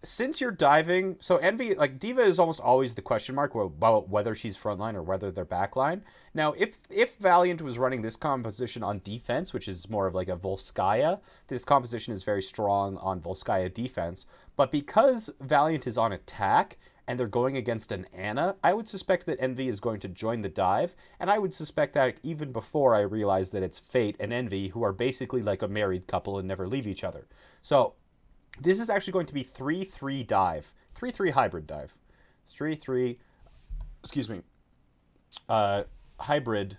since you're diving, so Envy, like, D.Va is almost always the question mark about whether she's frontline or whether they're backline. Now, if, if Valiant was running this composition on defense, which is more of like a Volskaya, this composition is very strong on Volskaya defense. But because Valiant is on attack, and they're going against an Ana, I would suspect that Envy is going to join the dive, and I would suspect that even before I realize that it's Fate and Envy, who are basically like a married couple and never leave each other. So this is actually going to be 3 3 dive, 3 3 hybrid dive. 3 3, excuse me, uh, hybrid.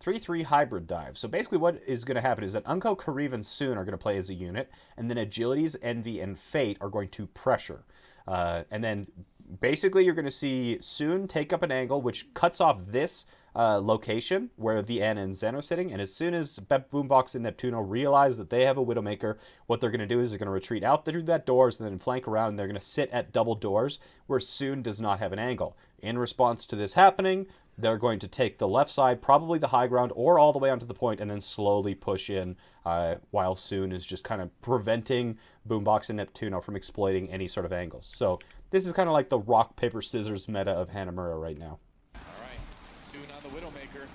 3 3 hybrid dive. So basically, what is going to happen is that Unkoe, Kariv, and Soon are going to play as a unit, and then Agilities, Envy, and Fate are going to pressure. Uh, and then basically you're going to see Soon take up an angle which cuts off this uh, location where the N and Zen are sitting. And as soon as Bep Boombox and Neptuno realize that they have a Widowmaker, what they're going to do is they're going to retreat out through that doors and then flank around. And they're going to sit at double doors where Soon does not have an angle. In response to this happening, they're going to take the left side, probably the high ground, or all the way onto the point, and then slowly push in, uh, while Soon is just kind of preventing Boombox and Neptuno from exploiting any sort of angles. So this is kind of like the rock, paper, scissors meta of Hanamura right now. All right, Soon on the Widowmaker.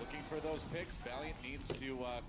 Looking for those picks. Valiant needs to uh,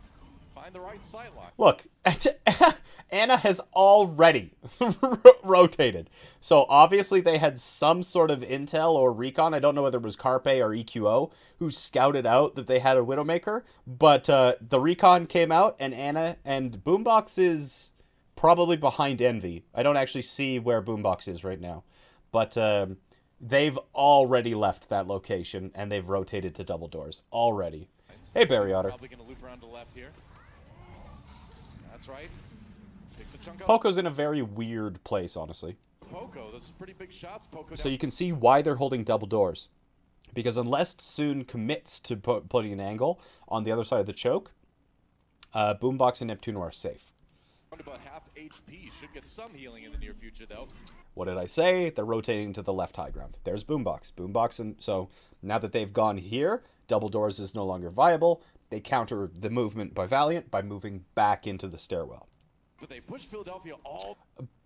find the right sideline. Look, Ana has already rotated. So obviously they had some sort of intel or recon. I don't know whether it was Carpe or EQO who scouted out that they had a Widowmaker, but uh, the recon came out and Ana and Boombox is probably behind Envy. I don't actually see where Boombox is right now, but um, they've already left that location and they've rotated to double doors already. Hey, Barry Otter. Probably going to loop around to left here. That's right. Poko's in a very weird place, honestly. Poko. Those are pretty big shots. Poko. So you can see why they're holding double doors. Because unless Soon commits to pu- putting an angle on the other side of the choke, uh, Boombox and Neptuno are safe. About half HP. Should get some healing in the near future, though. What did I say? They're rotating to the left high ground. There's Boombox. Boombox, and so now that they've gone here, double doors is no longer viable. They counter the movement by Valiant by moving back into the stairwell. But they push Philadelphia all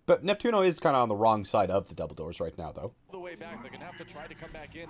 But Neptuno is kind of on the wrong side of the double doors right now, though. the way back. They're to have to try to come back in.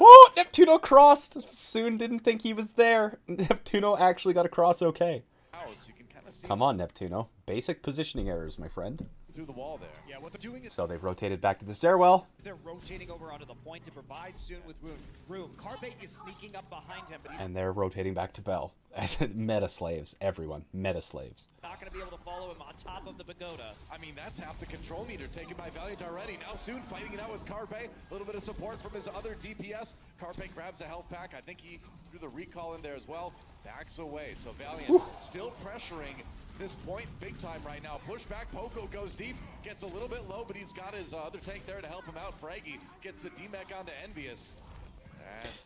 Oh, Neptuno crossed. Soon didn't think he was there. Neptuno actually got across okay. house. You can kind of see Come on, Neptuno. Basic positioning errors, my friend. Through the wall there. Yeah, what they're doing is So they've rotated back to the stairwell. they're rotating over onto the point to provide soon with room. room. Carpe is sneaking up behind him, but he's And they're rotating back to Bell. meta slaves, everyone. Meta slaves. not going to be able to follow him on top of the pagoda. I mean, that's half the control meter taken by Valiant already. Now soon fighting it out with Carpe. A little bit of support from his other DPS. Carpe grabs a health pack. I think he threw the recall in there as well. Backs away. So Valiant still pressuring this point big time right now. Push back. Poko goes deep. Gets a little bit low, but he's got his uh, other tank there to help him out. Fragi gets the DMAC onto Envious.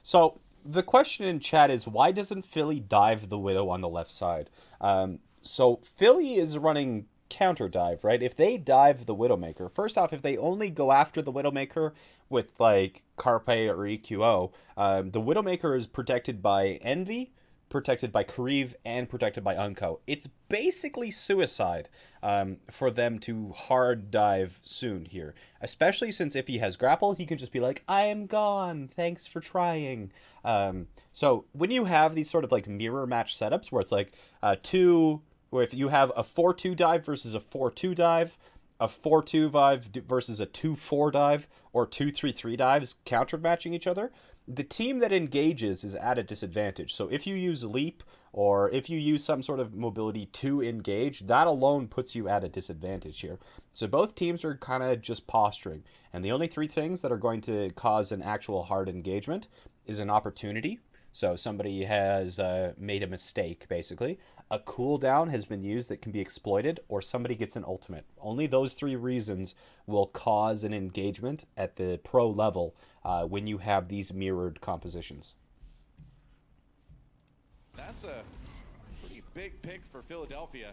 So the question in chat is why doesn't Philly dive the Widow on the left side? Um, so Philly is running counter dive, right? If they dive the Widowmaker, first off, if they only go after the Widowmaker with like Carpe or EQO, um, the Widowmaker is protected by Envy, protected by Kariv, and protected by Unkoe. It's basically suicide um, for them to hard dive soon here, especially since if he has grapple, he can just be like, "I am gone. Thanks for trying." Um, so when you have these sort of like mirror match setups where it's like uh, two, where if you have a four-two dive versus a four-two dive, a 4-2 dive versus a 2-4 dive or 2-3-3 dives counter matching each other, the team that engages is at a disadvantage. So if you use leap or if you use some sort of mobility to engage, that alone puts you at a disadvantage here. So both teams are kind of just posturing. And the only three things that are going to cause an actual hard engagement is an opportunity. So somebody has uh, made a mistake, basically. A cooldown has been used that can be exploited, or somebody gets an ultimate. Only those three reasons will cause an engagement at the pro level uh, when you have these mirrored compositions. that's a pretty big pick for Philadelphia.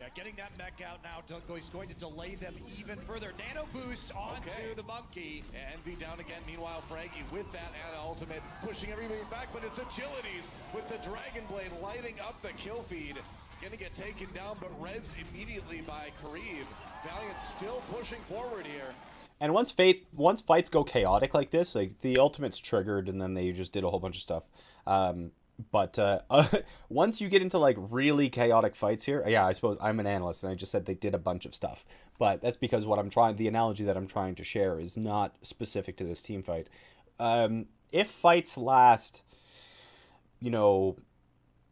Yeah, getting that mech out now Dunko is going to delay them even further. Nano boost onto Okay. the monkey. Envy down again. Meanwhile, Fragi with that Ana ultimate, pushing everybody back, but it's Agilities with the Dragon Blade lighting up the kill feed. Gonna get taken down, but res immediately by Kariv. Valiant still pushing forward here. And once fate, once fights go chaotic like this, like the ultimate's triggered, and then they just did a whole bunch of stuff. Um, but uh, once you get into like really chaotic fights here, yeah, I suppose I'm an analyst, and I just said they did a bunch of stuff. But that's because what I'm trying, the analogy that I'm trying to share is not specific to this team fight. Um, if fights last, you know,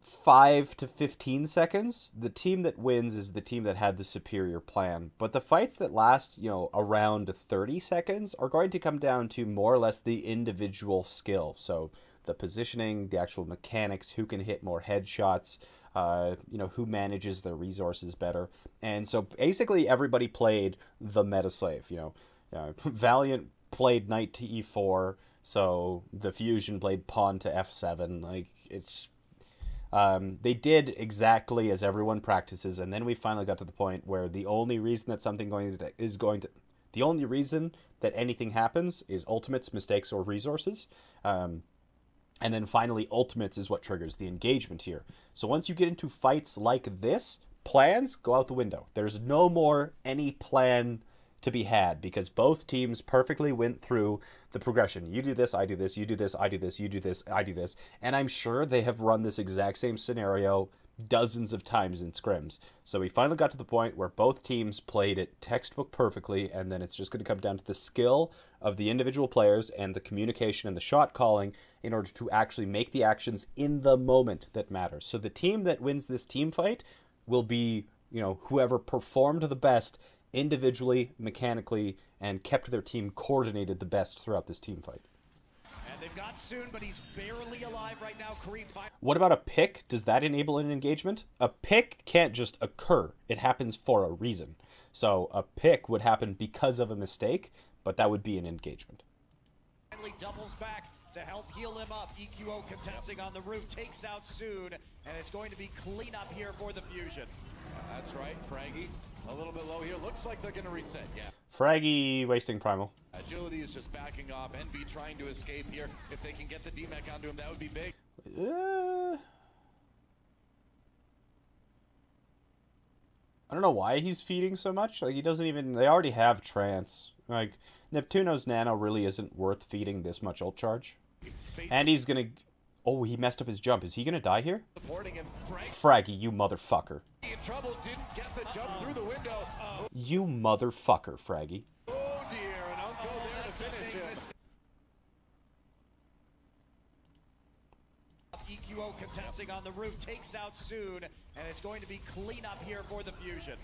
five to 15 seconds, the team that wins is the team that had the superior plan. But the fights that last, you know, around 30 seconds are going to come down to more or less the individual skill. So the positioning, the actual mechanics, who can hit more headshots, uh, you know, who manages their resources better. And so basically everybody played the meta slave, you know. Uh, Valiant played knight to e4, so the fusion played pawn to f7. Like, it's um, they did exactly as everyone practices, and then we finally got to the point where the only reason that something going to, is going to, the only reason that anything happens is ultimates, mistakes, or resources. Um, and then finally, ultimates is what triggers the engagement here. So once you get into fights like this, plans go out the window. There's no more any plan to be had because both teams perfectly went through the progression. You do this, I do this, you do this, I do this, you do this, I do this. And I'm sure they have run this exact same scenario dozens of times in scrims. So we finally got to the point where both teams played it textbook perfectly, and then it's just going to come down to the skill of the individual players and the communication and the shot calling in order to actually make the actions in the moment that matter. So the team that wins this team fight will be, you know, whoever performed the best individually, mechanically, and kept their team coordinated the best throughout this team fight. And They've got Soon, but he's barely alive right now. Kareem What about a pick? Does that enable an engagement? A pick can't just occur. It happens for a reason. So a pick would happen because of a mistake, but that would be an engagement. finally doubles back to help heal him up. EQO contesting on the roof, takes out Soon, and it's going to be cleanup here for the Fusion. That's right, Fragi. A little bit low here. Looks like they're going to reset. Yeah. Fragi wasting primal. Agility is just backing off. NB trying to escape here. If they can get the DMAC onto him, that would be big. Uh, I don't know why he's feeding so much. Like he doesn't even. They already have trance. Like Neptuno's nano really isn't worth feeding this much ult charge. And he's gonna. Oh, he messed up his jump. Is he gonna die here? supporting him. Frank Fragi, you motherfucker. You motherfucker, Fragi. Oh dear, and Uncle there to finish it. EQO contesting on the roof, takes out Soon, and it's going to be cleanup here for the Fusion.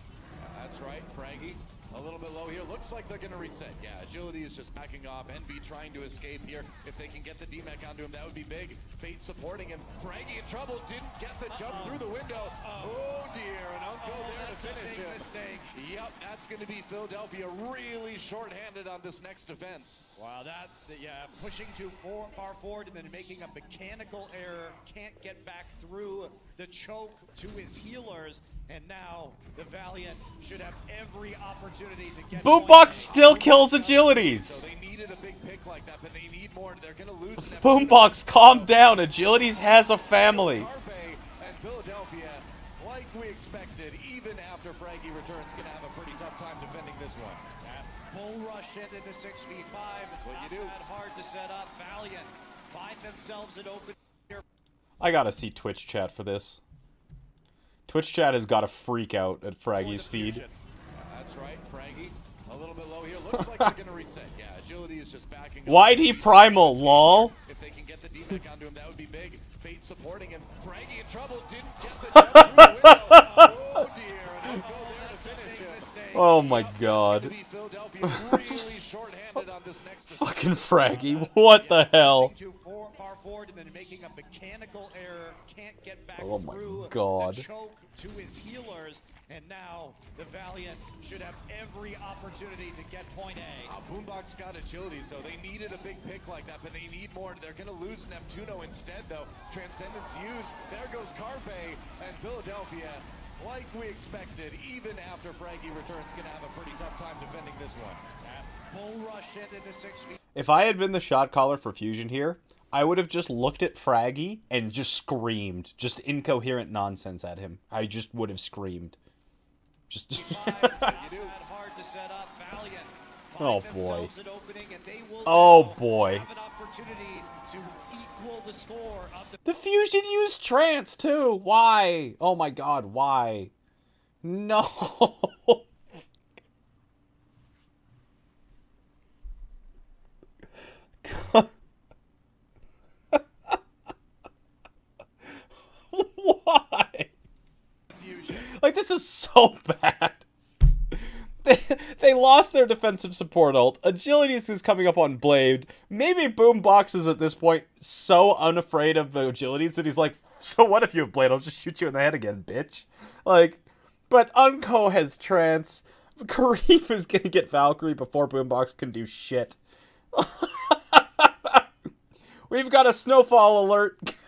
That's right, Fragi. A little bit low here. Looks like they're going to reset. Yeah, Agility is just backing off. NB trying to escape here. If they can get the DMAC onto him, that would be big. Fate supporting him. Fragi in trouble. Didn't get the jump through the window. Oh dear, and Uncle oh, there to finish big it. mistake. Yep, that's going to be Philadelphia really short-handed on this next defense. Wow, that, yeah, pushing too far forward and then making a mechanical error. Can't get back through the choke to his healers. And now the Valiant should have every opportunity to get. Boombox still kills So agilities. they needed a big pick like that, but they need more. They're going to lose. Boombox, calm down. Agilities has a family. Carpe and Philadelphia, like we expected, even after Fragi returns, going to have a pretty tough time defending this one. That Bull rush into the 6v5. It's what you do. that hard to set up. Valiant find themselves an open. I gotta see Twitch chat for this. Twitch chat has got to freak out at Fragi's feed. That's right, Fragi. A little bit low here. Looks like they're going to reset. Yeah, agility is just backing up. Why'd he primal, lol? If they can get the DMAC onto him, that would be big. Fate supporting him. Fragi in trouble. Didn't get the jump through the window. Oh dear. And there to finish it. Oh my god. gonna be Philadelphia really short-handed on this next defense. Fucking Fragi, what the hell? Pushing too far, far forward and then making a mechanical error. Can't get back Oh my through God. the choke to his healers. And now the Valiant should have every opportunity to get point A. Uh, Boombox got agility, so they needed a big pick like that, but they need more. They're going to lose Neptuno instead, though. Transcendence used. There goes Carpe, and Philadelphia, like we expected, even after Fragi returns, going to have a pretty tough time defending this one. That Bull rush into the 6v. If I had been the shot caller for Fusion here, I would have just looked at Fragi and just screamed. Just incoherent nonsense at him. I just would have screamed. Just. Five, it's not that hard to set up. Valiant Oh, boy. themselves an opening, and they will Oh, boy. Have an opportunity to equal the score of the The Fusion used trance too. Why? Oh my god, why? No. why? Like this is so bad. They, they lost their defensive support ult. Agilities is coming up on Blade. Maybe Boombox is at this point so unafraid of the agilities that he's like, so what if you have Blade? I'll just shoot you in the head again, bitch. Like, but Unkoe has trance. Kariv is gonna get Valkyrie before Boombox can do shit. We've got a snowfall alert.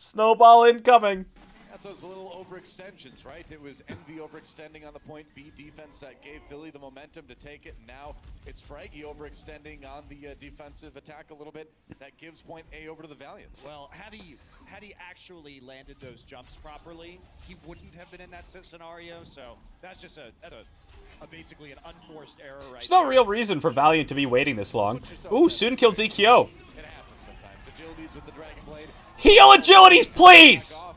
Snowball incoming. That's those little overextensions, right? It was Envy overextending on the point B defense that gave Philly the momentum to take it. And now it's Fragi overextending on the uh, defensive attack a little bit. That gives point A over to the Valiants. Well, had he had he actually landed those jumps properly, he wouldn't have been in that scenario. So that's just a, that's a, a basically an unforced error, right? There's no there. real reason for Valiant to be waiting this long. Ooh, down. soon kills EQO. Heal agilities, please! Back.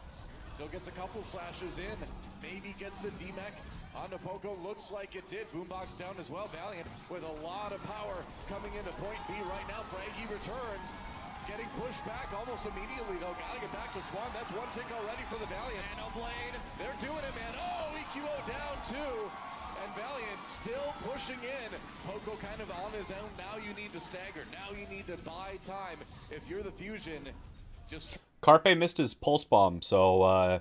Still gets a couple slashes in. Maybe gets the D-Mech. Onto Poko looks like it did. Boombox down as well. Valiant with a lot of power coming into point B right now. Fragi returns. Getting pushed back almost immediately though. Gotta get back to spawn. That's one tick already for the Valiant. Nano Blade. They're doing it, man. Oh, EQO down too. Valiant still pushing in. Poko kind of on his own. Now you need to stagger. Now you need to buy time. If you're the Fusion, just Carpe missed his pulse bomb, so uh,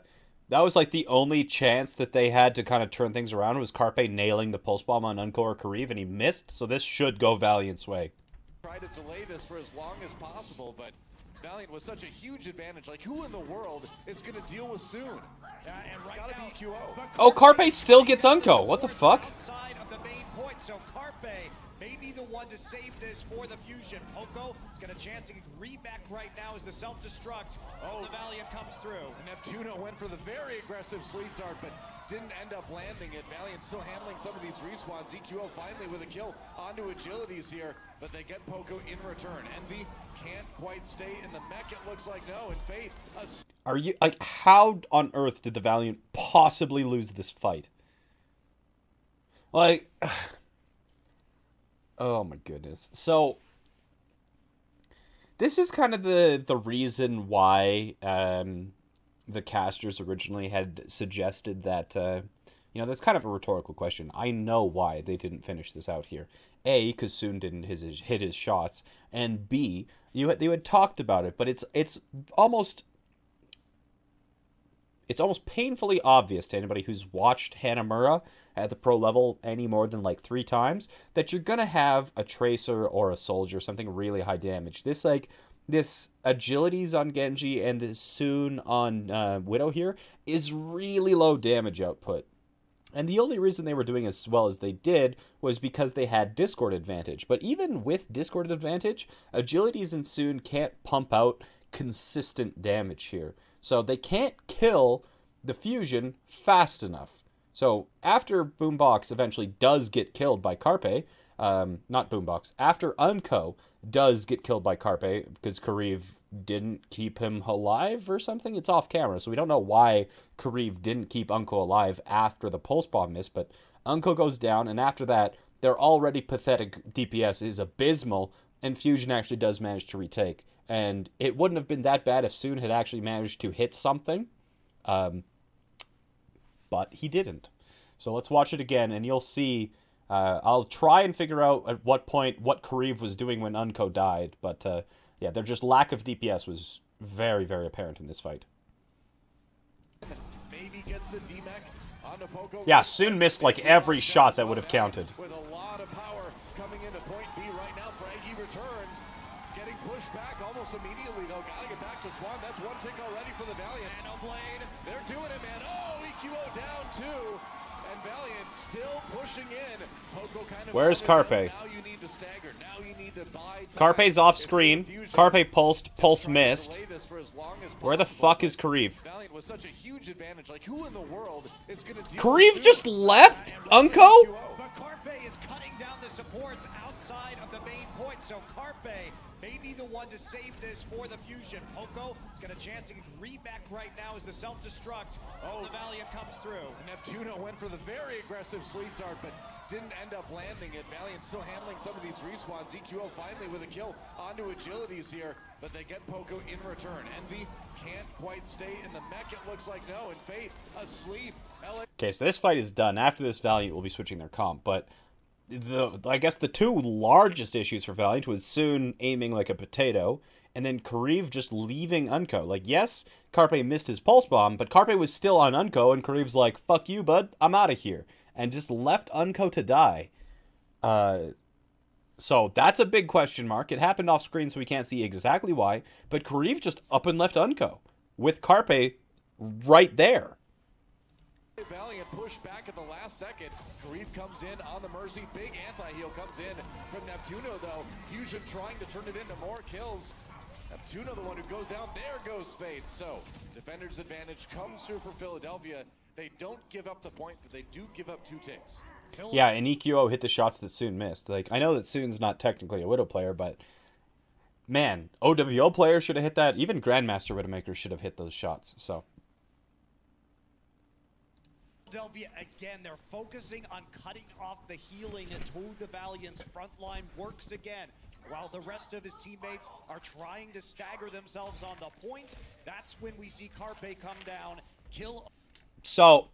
that was like the only chance that they had to kind of turn things around was Carpe nailing the pulse bomb on Unkoe or Kariv, and he missed. So this should go Valiant's way. try to delay this for as long as possible, but Valiant was such a huge advantage. Like, who in the world is going to deal with soon? Yeah, and right Gotta now, be QO. Oh, Carpe still gets Unkoe. What the fuck? Outside of the main point, so Carpe may be the one to save this for the Fusion. Poko has got a chance to get reback right now as the self-destruct. Oh, the Valiant comes through. Neptuno went for the very aggressive sleep dart, but didn't end up landing it. Valiant still handling some of these respawns. EQO finally with a kill onto agilities here, but they get Poko in return. Envy can't quite stay in the mech, it looks like. No, and Fate, a Are you like how on earth did the Valiant possibly lose this fight? Like Oh my goodness. So this is kind of the the reason why um the casters originally had suggested that uh you know, that's kind of a rhetorical question. I know why they didn't finish this out here. A, because Soon didn't his, his, hit his shots, and B, you had, you had talked about it, but it's it's almost it's almost painfully obvious to anybody who's watched Hanamura at the pro level any more than like three times that you're gonna have a tracer or a soldier, something really high damage. This like this agilities on Genji and this soon on uh, Widow here is really low damage output. And the only reason they were doing as well as they did was because they had Discord advantage. But even with Discord advantage, agilities and Soon can't pump out consistent damage here. So they can't kill the fusion fast enough. So after Boombox eventually does get killed by Carpe, um, not Boombox, after Unkoe does get killed by Carpe because Kariv didn't keep him alive or something. It's off camera, so we don't know why Kariv didn't keep Unkoe alive after the pulse bomb miss. But Unkoe goes down, and after that, their already pathetic DPS is abysmal, and Fusion actually does manage to retake. And it wouldn't have been that bad if Soon had actually managed to hit something, um, but he didn't. So let's watch it again, and you'll see. Uh, I'll try and figure out at what point what Kariv was doing when Unkoe died, but uh, yeah, their just lack of DPS was very, very apparent in this fight. maybe gets the D-Mech onto Poko. Yeah, Soon missed like every shot that would have counted. Buy Carpe? Carpe's off screen. Carpe pulsed, pulse missed. delay this for as long as Where the fuck is but Kariv? Valiant was such a huge advantage. Like, who in the world is going to deal Kariv with just left Unkoe? But Carpe is cutting down the supports outside of the main point, so Carpe may be the one to save this for the Fusion. Poko has got a chance to get reback right now as the self-destruct. Oh, the Valiant comes through. Neptuno went for the very aggressive sleep dart, but didn't end up landing it. Valiant still handling some of these respawns. EQO finally with a kill onto agilities here, but they get Poko in return. Envy can't quite stay in the mech, it looks like. No, and Fate asleep. LA Okay, so this fight is done. After this, Valiant will be switching their comp, but the I guess the two largest issues for Valiant was Soon aiming like a potato, and then Kariv just leaving Unkoe. Like, yes, Carpe missed his pulse bomb, but Carpe was still on Unkoe, and Kariv's like, "Fuck you, bud, I'm out of here," and just left Unkoe to die. Uh, so that's a big question mark. It happened off screen, so we can't see exactly why. But Kariv just up and left Unkoe with Carpe right there. Valiant pushed back at the last second. Kariv comes in on the Mercy. Big anti-heal comes in from Neptuno, though. Fusion trying to turn it into more kills. Neptuno, the one who goes down. There goes Fate. So, defender's advantage comes through for Philadelphia. They don't give up the point, but they do give up two ticks. Yeah, and EQO hit the shots that Soon missed. Like I know that Soon's not technically a Widow player, but man, OWO player should have hit that. Even Grandmaster Widowmaker should have hit those shots. So Philadelphia again, they're focusing on cutting off the healing until the Valiant's front line works again. While the rest of his teammates are trying to stagger themselves on the point, that's when we see Carpe come down, kill so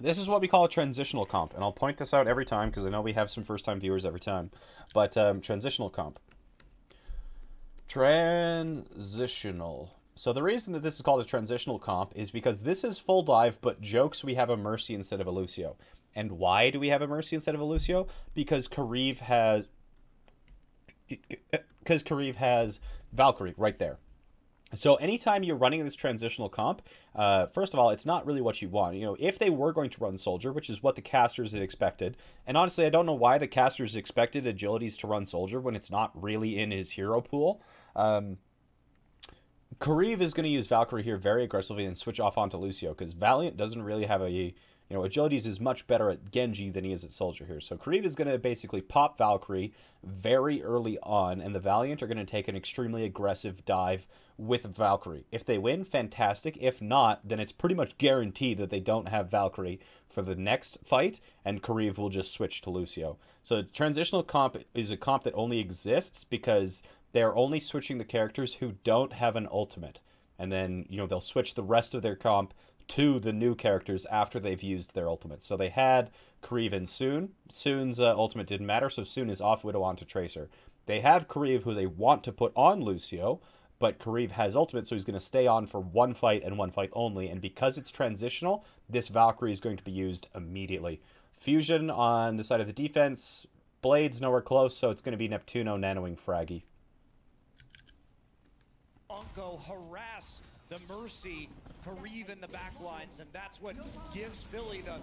This is what we call a transitional comp, and I'll point this out every time because I know we have some first-time viewers every time. But um, transitional comp. Transitional. So the reason that this is called a transitional comp is because this is full dive, but jokes we have a Mercy instead of a Lucio. And why do we have a Mercy instead of a Lucio? Because Kariv has... Because Kariv has Valkyrie right there. So anytime you're running this transitional comp, uh, first of all, it's not really what you want. You know, if they were going to run Soldier, which is what the casters had expected, and honestly, I don't know why the casters expected Agilities to run Soldier when it's not really in his hero pool. Um, Kariv is going to use Valkyrie here very aggressively and switch off onto Lucio because Valiant doesn't really have a you know, Agilities is much better at Genji than he is at Soldier here. So Kariv is going to basically pop Valkyrie very early on, and the Valiant are going to take an extremely aggressive dive with Valkyrie. If they win, fantastic. If not, then it's pretty much guaranteed that they don't have Valkyrie for the next fight, and Kariv will just switch to Lucio. So transitional comp is a comp that only exists because they're only switching the characters who don't have an ultimate. And then, you know, they'll switch the rest of their comp to the new characters after they've used their ultimate. So they had Kariv and Soon. Soon's uh, ultimate didn't matter, so Soon is off Widow onto Tracer. They have Kariv, who they want to put on Lucio, but Kariv has ultimate, so he's going to stay on for one fight and one fight only. And because it's transitional, this Valkyrie is going to be used immediately. Fusion on the side of the defense. Blade's nowhere close, so it's going to be Neptuno nanoing Fragi. Unkoe harass the Mercy, Kariv in the back lines, and that's what gives Philly the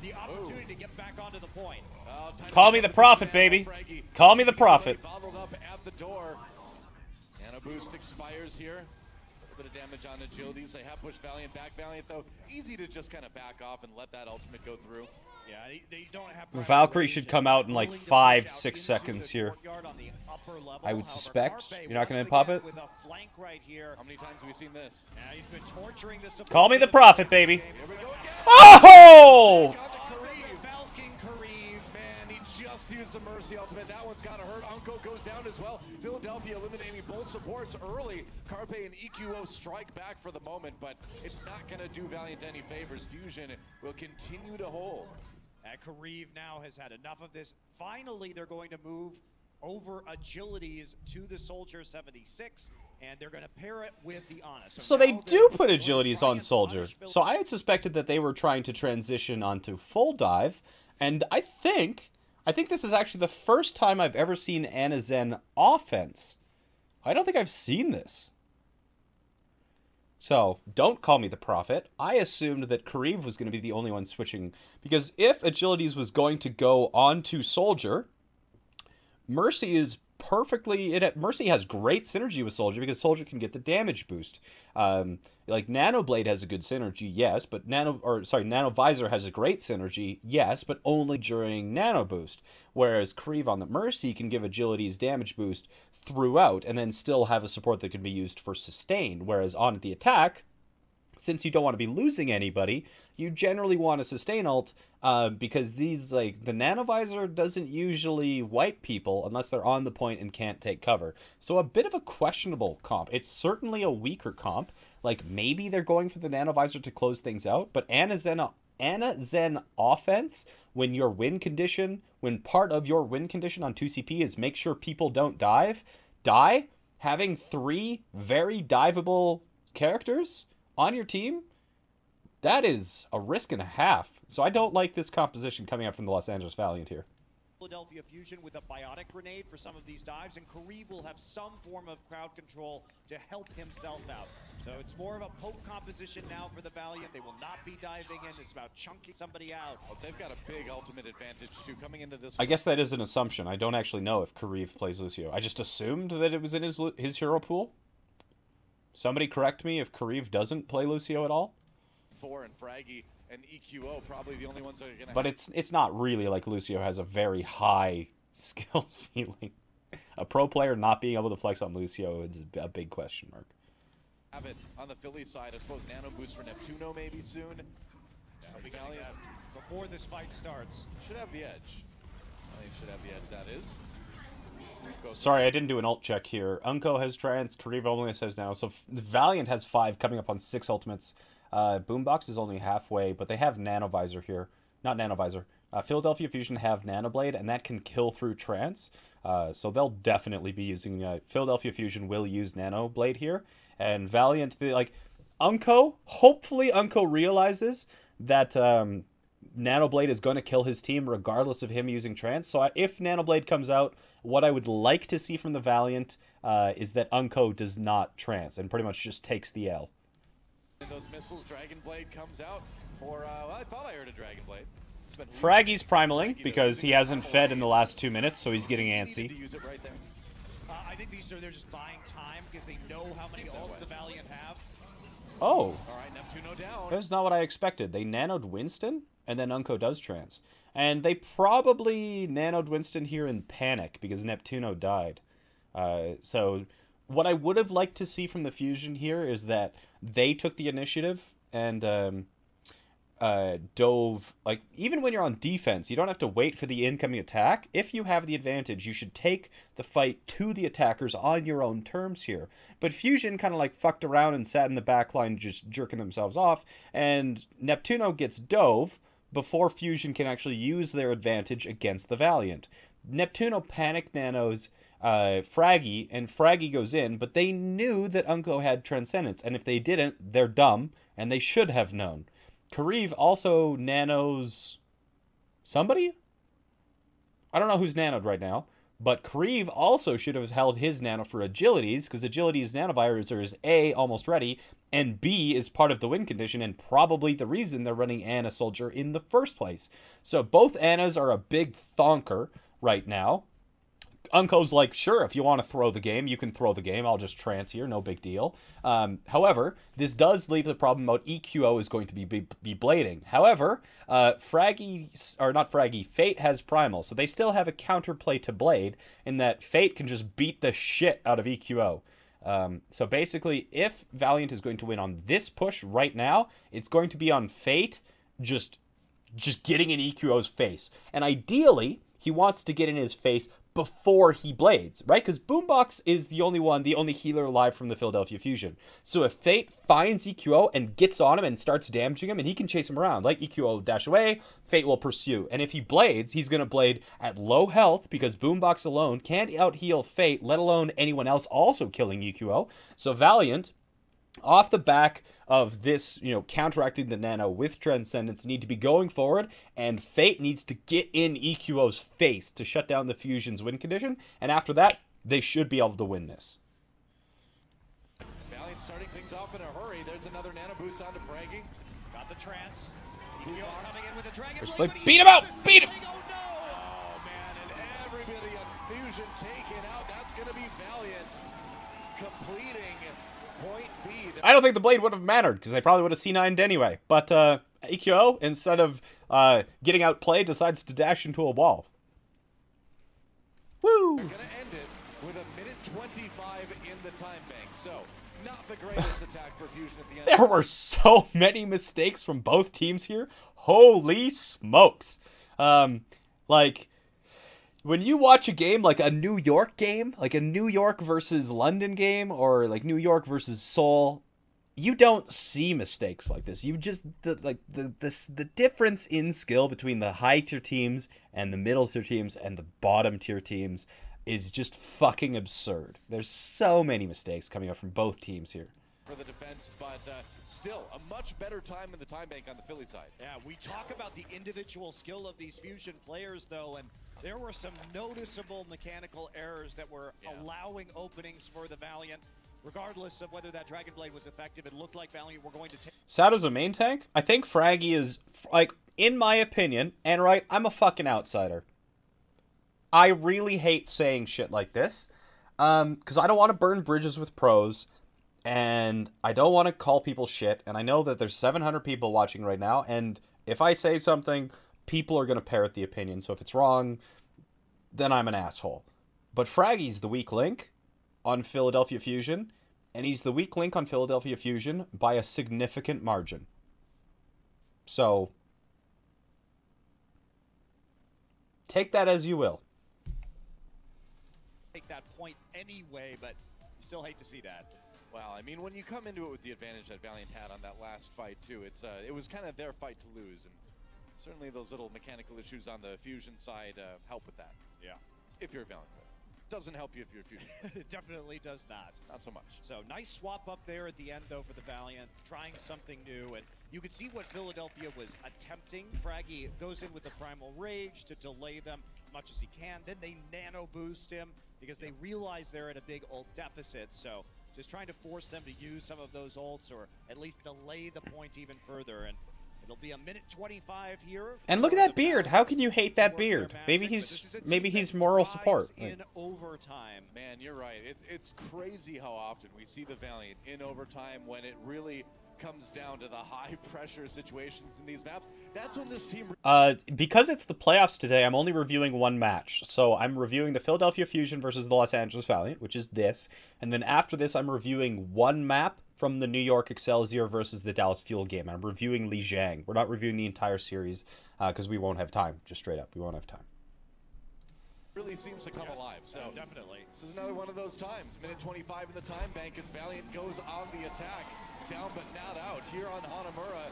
the opportunity Ooh. to get back onto the point. Uh, Call me the prophet, baby. Call me the prophet. Bottled up at the door. And a boost expires here. A bit of damage on agilities. They have pushed Valiant back. Valiant, though, easy to just kind of back off and let that ultimate go through. Yeah, they, they don't have Valkyrie should come out in like five, six seconds here. I would suspect. You're not going to pop it? Right How many times have we seen this? Yeah, Call me the prophet, baby. Oh! Can man. He just used the Mercy ultimate. That one's got to hurt. Unkoe goes down as well. Philadelphia eliminating both supports early. Carpe and EQO strike back for the moment, but it's not going to do Valiant any favors. Fusion will continue to hold. And Kariv now has had enough of this. Finally, they're going to move over agilities to the Soldier 76 and they're going to pair it with the Ana. So, so they do put agilities on Soldier. So I had suspected that they were trying to transition onto full dive, and I think I think this is actually the first time I've ever seen Ana Zen offense. I don't think I've seen this. So, don't call me the prophet. I assumed that Kariv was going to be the only one switching. Because if Agilities was going to go on to Soldier, Mercy is perfectly. It Mercy has great synergy with Soldier because Soldier can get the damage boost. Um, like Nano Blade has a good synergy, yes, but Nano or sorry, Nano Visor has a great synergy, yes, but only during Nano Boost. Whereas Kariv on the Mercy can give Agility's damage boost throughout, and then still have a support that can be used for sustain. Whereas on the attack, since you don't want to be losing anybody, you generally want to sustain alt uh, because these like the nanovisor doesn't usually wipe people unless they're on the point and can't take cover. So a bit of a questionable comp. It's certainly a weaker comp. Like maybe they're going for the nanovisor to close things out, but Ana Zen Ana Zen offense when your win condition, when part of your win condition on 2CP is make sure people don't dive, die, having three very diveable characters on your team, that is a risk and a half. So I don't like this composition coming out from the Los Angeles Valiant here. Philadelphia Fusion with a biotic grenade for some of these dives, and Kariv will have some form of crowd control to help himself out. So it's more of a poke composition now for the Valiant. They will not be diving in. It's about chunking somebody out. Well, they've got a big ultimate advantage, too, coming into this. I guess that is an assumption. I don't actually know if Kariv plays Lucio. I just assumed that it was in his, his hero pool. Somebody correct me if Kariv doesn't play Lucio at all. Four and Fragi and EQO probably the only ones that are gonna. But it's it's not really like Lucio has a very high skill ceiling. A pro player not being able to flex on Lucio is a big question mark. Have it on the Philly side. I suppose Nano boost for Neptuno maybe soon. Yeah, Valiant, uh, before this fight starts. Should have the edge. I think should have the edge. That is. Sorry, I didn't do an alt check here. Unkoe has trans, Kariv only has now. So Valiant has five coming up on six ultimates. Uh, Boombox is only halfway, but they have Nanovisor here. Not Nanovisor. Uh, Philadelphia Fusion have Nanoblade, and that can kill through Trance. Uh, so they'll definitely be using. Uh, Philadelphia Fusion will use Nanoblade here, and Valiant, the, like Unkoe. Hopefully, Unkoe realizes that um, Nanoblade is going to kill his team regardless of him using Trance. So if Nanoblade comes out, what I would like to see from the Valiant uh, is that Unkoe does not Trance and pretty much just takes the L. Those missiles, Dragon Blade comes out for. Uh, well, I thought I heard a Dragon Blade. Fragi's primaling because he hasn't fed in the last two minutes, so he's getting antsy. Right uh, I think these are they're just buying time because they know how many ults the Valiant have. Oh. All right, Neptuno down. That's not what I expected. They nanoed Winston, and then Unkoe does trance. And they probably nanoed Winston here in panic because Neptuno died. Uh, so what I would have liked to see from the fusion here is that they took the initiative and um, uh, dove like even when you're on defense you don't have to wait for the incoming attack. If you have the advantage you should take the fight to the attackers on your own terms here. But fusion kind of like fucked around and sat in the back line just jerking themselves off. And neptuno gets dove before fusion can actually use their advantage against the valiant. Neptuno panic nanos uh, Fragi, and Fragi goes in, but they knew that Unkoe had Transcendence, and if they didn't, they're dumb, and they should have known. Kariv also nanos somebody? I don't know who's nanoed right now, but Kariv also should have held his nano for agilities because agilities nanovisor is A, almost ready, and B is part of the win condition and probably the reason they're running Ana Soldier in the first place. So both Anas are a big thonker right now. Unkoe's like, sure, if you want to throw the game, you can throw the game. I'll just trance here, no big deal. Um, however, this does leave the problem about EQO is going to be be, be blading. However, uh, Fragi, or not Fragi, Fate has Primal, so they still have a counterplay to Blade in that Fate can just beat the shit out of EQO. Um, so basically, if Valiant is going to win on this push right now, it's going to be on Fate just just getting in EQO's face. And ideally, he wants to get in his face before he blades, right? Because Boombox is the only one, the only healer alive from the Philadelphia Fusion. So if Fate finds EQO and gets on him and starts damaging him, and he can chase him around, like EQO dash away, Fate will pursue. And if he blades, he's going to blade at low health because Boombox alone can't out heal Fate, let alone anyone else also killing EQO. So Valiant off the back of this, you know, counteracting the nano with Transcendence need to be going forward, and Fate needs to get in EQO's face to shut down the Fusion's win condition, and after that, they should be able to win this. Valiant starting things off in a hurry. There's another nano boost onto Fragi. Got the trance. coming in with the Dragon Blade. Beat him out! Beat him! Oh, man, and everybody on Fusion taken out. That's going to be Valiant completing. I don't think the blade would have mattered because they probably would have C9'd anyway. But uh, EQO, instead of uh, getting outplayed, decides to dash into a wall. Woo! We're gonna end it with a minute 25 in the time bank. So, not the greatest attack for Fusion at the end. There were so many mistakes from both teams here. Holy smokes! Um, like when you watch a game like a New York game, like a New York versus London game, or like New York versus Seoul, you don't see mistakes like this. You just the like the this the difference in skill between the high tier teams and the middle tier teams and the bottom tier teams is just fucking absurd. There's so many mistakes coming out from both teams here. For the defense, but uh, still a much better time in the time bank on the Philly side. Yeah, we talk about the individual skill of these fusion players though, and there were some noticeable mechanical errors that were yeah. allowing openings for the Valiant. Regardless of whether that Dragon Blade was effective, it looked like Valiant were going to take. Sado's a main tank. I think Fragi is, like, in my opinion, and right, I'm a fucking outsider. I really hate saying shit like this, um, because I don't want to burn bridges with pros, and I don't want to call people shit. And I know that there's 700 people watching right now, and if I say something, people are going to parrot the opinion. So if it's wrong, then I'm an asshole. But Fragi's the weak link on Philadelphia Fusion, and he's the weak link on Philadelphia Fusion by a significant margin. So, take that as you will. Take that point anyway, but you still hate to see that. Well, I mean, when you come into it with the advantage that Valiant had on that last fight too, it's uh, it was kind of their fight to lose, and certainly those little mechanical issues on the fusion side uh, help with that. Yeah. If you're a Valiant player, doesn't help you if you're a fusion. it definitely does not. Not so much. So nice swap up there at the end, though, for the Valiant, trying something new, and you could see what Philadelphia was attempting. Fragi goes in with the Primal Rage to delay them as much as he can. Then they nano boost him because they realize they're at a big ult deficit. So just trying to force them to use some of those ults or at least delay the point even further. And it'll be a minute 25 here. And look at that beard. How can you hate that beard? Maybe he's this is a maybe he's moral support. In overtime. Man, you're right. It's it's crazy how often we see the Valiant in overtime when it really comes down to the high pressure situations in these maps. That's when this team Uh, because it's the playoffs today, I'm only reviewing one match. So I'm reviewing the Philadelphia Fusion versus the Los Angeles Valiant, which is this, and then after this, I'm reviewing one map from the New York Excelsior versus the Dallas Fuel game. I'm reviewing Lijiang. We're not reviewing the entire series uh, because we won't have time. Just straight up, we won't have time. really seems to come alive. So Oh, definitely. This is another one of those times. Minute 25 in the time bank as Valiant goes on the attack. Down but not out here on Hanamura.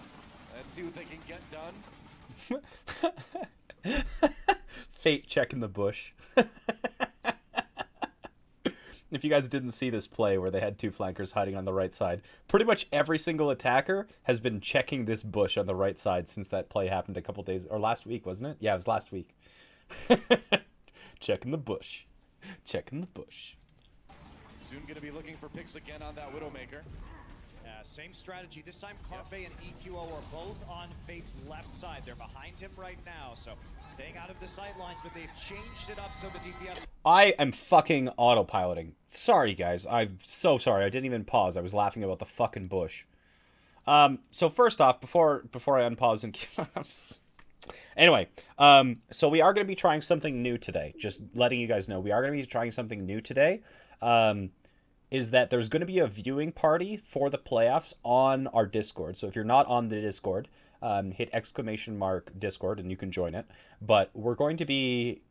Let's see what they can get done. Fate checking the bush. if you guys didn't see this play where they had two flankers hiding on the right side, pretty much every single attacker has been checking this bush on the right side since that play happened a couple days or last week, wasn't it? Yeah, it was last week. checking the bush. Checking the bush. Soon going to be looking for picks again on that Widowmaker. Uh, same strategy. This time, Carpe and EQO are both on Fate's left side. They're behind him right now, so staying out of the sightlines, but they've changed it up so the DPS. I am fucking autopiloting. Sorry, guys. I'm so sorry. I didn't even pause. I was laughing about the fucking bush. Um, so first off, before before I unpause and anyway, um, so we are going to be trying something new today. Just letting you guys know, we are going to be trying something new today. Um, is that there's going to be a viewing party for the playoffs on our Discord. So if you're not on the Discord, um, hit exclamation mark Discord and you can join it. But we're going to be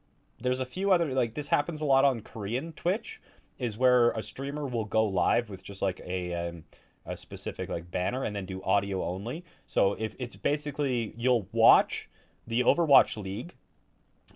there's a few other like this happens a lot on Korean Twitch is where a streamer will go live with just like a um, a specific like banner and then do audio only. So if it's basically you'll watch the Overwatch League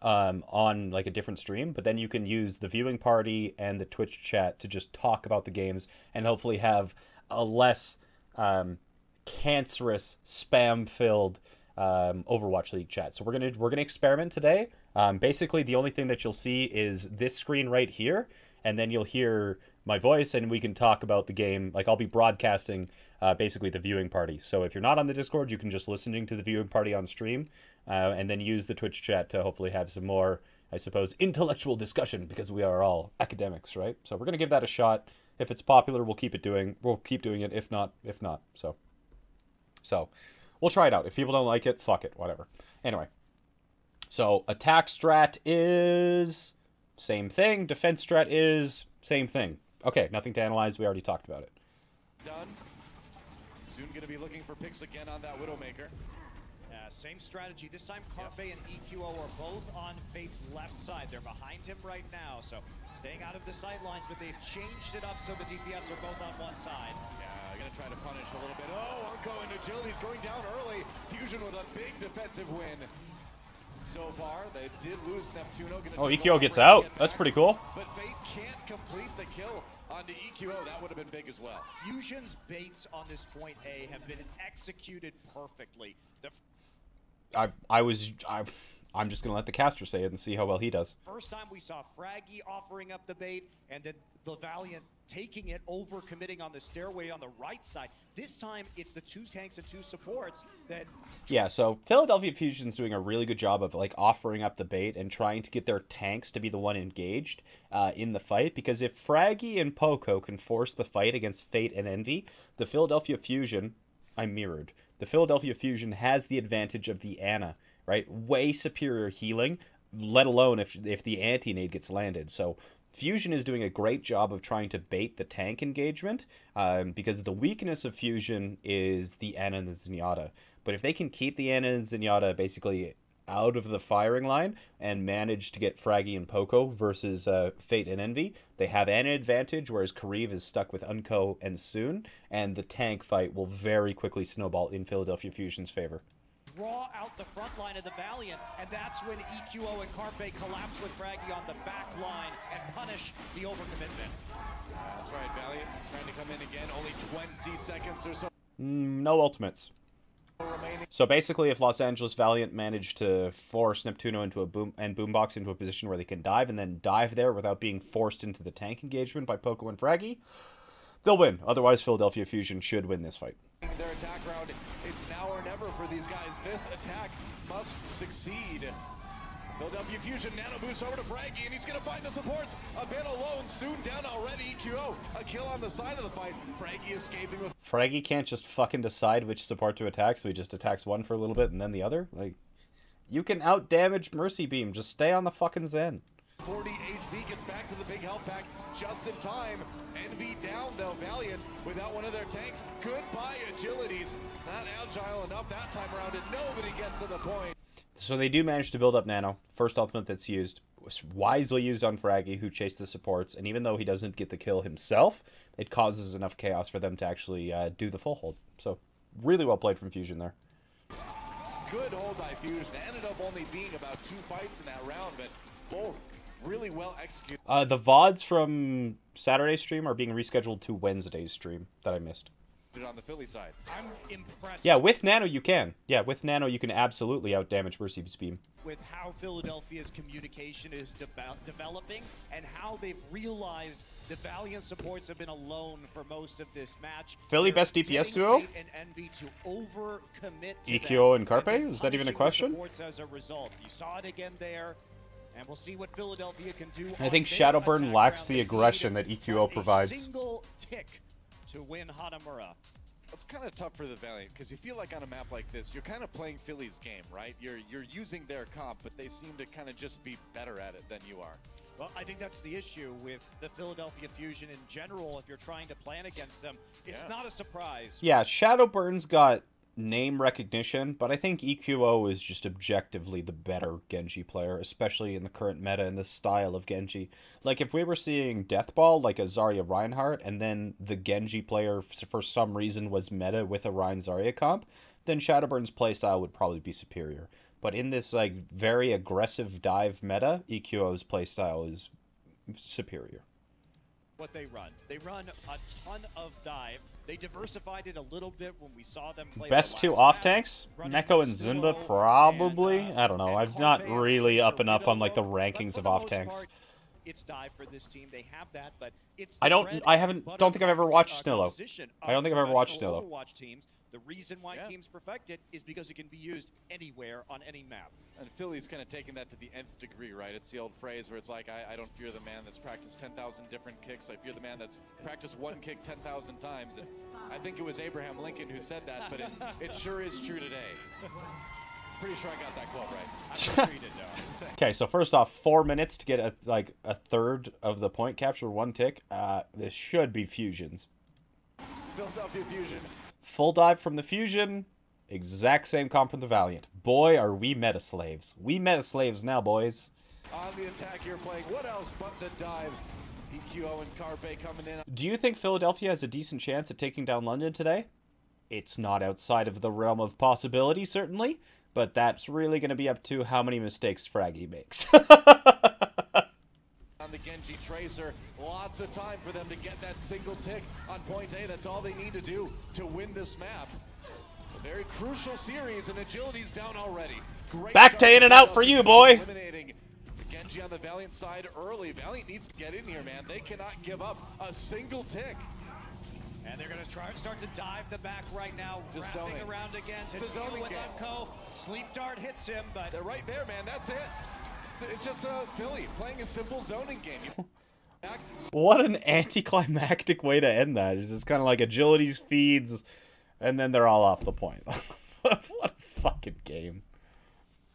um, on like a different stream, but then you can use the viewing party and the Twitch chat to just talk about the games and hopefully have a less um, cancerous, spam-filled um, Overwatch League chat. So we're gonna we're gonna experiment today. Um, basically, the only thing that you'll see is this screen right here, and then you'll hear my voice, and we can talk about the game. Like I'll be broadcasting uh, basically the viewing party. So if you're not on the Discord, you can just listening to the viewing party on stream, uh, and then use the Twitch chat to hopefully have some more, I suppose, intellectual discussion because we are all academics, right? So we're gonna give that a shot. If it's popular, we'll keep it doing. We'll keep doing it. If not, if not, so. So, we'll try it out. If people don't like it, fuck it, whatever. Anyway, so attack strat is same thing. Defense strat is same thing. Okay, nothing to analyze. We already talked about it. Done. Soon going to be looking for picks again on that Widowmaker. Same strategy. This time, Carpe and EQO are both on Fate's left side. They're behind him right now, so staying out of the sightlines, but they've changed it up so the DPS are both on one side. Yeah, going to try to punish a little bit. Oh, Unkoe and Agility's going down early. Fusion with a big defensive win. So far, they did lose Neptuno. Gonna Oh, take EQO gets out. get That's pretty cool. But Fate can't complete the kill onto EQO. That would have been big as well. Fusion's baits on this point A have been executed perfectly. The I I was I I'm just gonna let the caster say it and see how well he does. first time we saw Fragi offering up the bait, and then the Valiant taking it, over committing on the stairway on the right side. This time, it's the two tanks and two supports that Yeah, so Philadelphia Fusion's doing a really good job of like offering up the bait and trying to get their tanks to be the one engaged uh, in the fight. Because if Fragi and Poko can force the fight against Fate and Envy, the Philadelphia Fusion, I mirrored. The Philadelphia Fusion has the advantage of the Ana, right? Way superior healing, let alone if if the anti nade gets landed. So Fusion is doing a great job of trying to bait the tank engagement um, because the weakness of Fusion is the Ana and the Zenyatta. But if they can keep the Ana and Zenyatta basically out of the firing line and manage to get Fragi and Poko versus uh, Fate and Envy, they have an advantage, whereas Kariv is stuck with Unkoe and Soon, and the tank fight will very quickly snowball in Philadelphia Fusion's favor. Draw out the front line of the Valiant, and that's when EQO and Carpe collapse with Fragi on the back line and punish the overcommitment. That's right, Valiant trying to come in again. Only 20 seconds or so Mm, no ultimates. So basically, if Los Angeles Valiant manage to force Neptuno into a boom and Boombox into a position where they can dive and then dive there without being forced into the tank engagement by Poko and Fragi, they'll win. Otherwise, Philadelphia Fusion should win this fight. Their attack round, it's now or never for these guys. This attack must succeed. Philadelphia Fusion nano boost over to Fragi, and he's gonna find the supports. A bit alone, soon down already. EQO, a kill on the side of the fight. Fragi escaping with Fragi can't just fucking decide which support to attack, so he just attacks one for a little bit and then the other. Like, you can out damage Mercy Beam. Just stay on the fucking Zen. 40 HP, gets back to the big health pack just in time. Envy down though, Valiant without one of their tanks. Goodbye agilities. Not agile enough that time around, and nobody gets to the point. So they do manage to build up Nano. First ultimate that's used was wisely used on Fragi, who chased the supports, and even though he doesn't get the kill himself, it causes enough chaos for them to actually uh, do the full hold. So really well played from Fusion there. Good hold by Fusion. Ended up only being about two fights in that round, but both really well executed. Uh, the VODs from Saturday's stream are being rescheduled to Wednesday's stream that I missed. On the Philly side. I'm impressed Yeah, with Nano you can. Yeah, with Nano you can absolutely outdamage Mercy's beam. with how Philadelphia's communication is de- developing and how they've realized the Valiant supports have been alone for most of this match. Philly They're best DPS duo? And Envy to overcommit to EQO them and Carpe? Is that even a question? supports As a result, you saw it again there. And we'll see what Philadelphia can do. I think Shadowburn lacks the aggression that to EQO provides. Single tick to win Hanamura. It's kind of tough for the Valiant because you feel like on a map like this, you're kind of playing Philly's game, right? You're you're using their comp, but they seem to kind of just be better at it than you are. Well, I think that's the issue with the Philadelphia Fusion in general. If you're trying to plan against them, it's Yeah. not a surprise. Yeah, Shadowburn's got name recognition, but I think EQO is just objectively the better Genji player, especially in the current meta and the style of Genji. Like if we were seeing Deathball like a Zarya Reinhardt, and then the Genji player for some reason was meta with a Rein Zarya comp, then Shadowburn's playstyle would probably be superior. But in this like very aggressive dive meta, EQO's playstyle is superior. What they run, they run a ton of dive. They diversified it a little bit when we saw them play. Best the two off tanks, Neko and Zunba, probably. and, uh, I don't know. I'm not really up and up on like the rankings of off tanks. part, It's dive for this team. They have that, but it's I don't- I haven't- don't think I've ever watched uh, Snillo. I don't think I've ever watched Snillo. Overwatch teams. The reason why Yeah. teams perfect it is because it can be used anywhere on any map. And Philly's kind of taking that to the nth degree, right? It's the old phrase where it's like, I, I don't fear the man that's practiced 10,000 different kicks. I fear the man that's practiced one kick 10,000 times. And I think it was Abraham Lincoln who said that, but it, it sure is true today. Pretty sure I got that quote right. I'm sure you did know. Okay, so first off, four minutes to get a like a third of the point capture, one tick. Uh, this should be fusions. Philadelphia Fusion Full dive from the fusion, exact same comp from the Valiant. Boy, are we meta slaves. We meta slaves now, boys. on the attack here playing. What else but the dive? EQO and Carpe coming in. Do you think Philadelphia has a decent chance at taking down London today? It's not outside of the realm of possibility, certainly, but that's really going to be up to how many mistakes Fragi makes. on Tracer. Lots of time for them to get that single tick on point A. That's all they need to do to win this map. A very crucial series, and Agility's down already. Great Back to in and out for you, boy. Eliminating Genji on the Valiant side early. Valiant needs to get in here, man. They cannot give up a single tick. And they're going to try start to dive the back right now, Just wrapping zoning. around against It's a zoning with game. Sleep dart hits him, but They're right there, man. That's it. It's, it's just uh, Philly playing a simple zoning game. What an anticlimactic way to end that. It's just kind of like agilities feeds, and then they're all off the point. what a fucking game.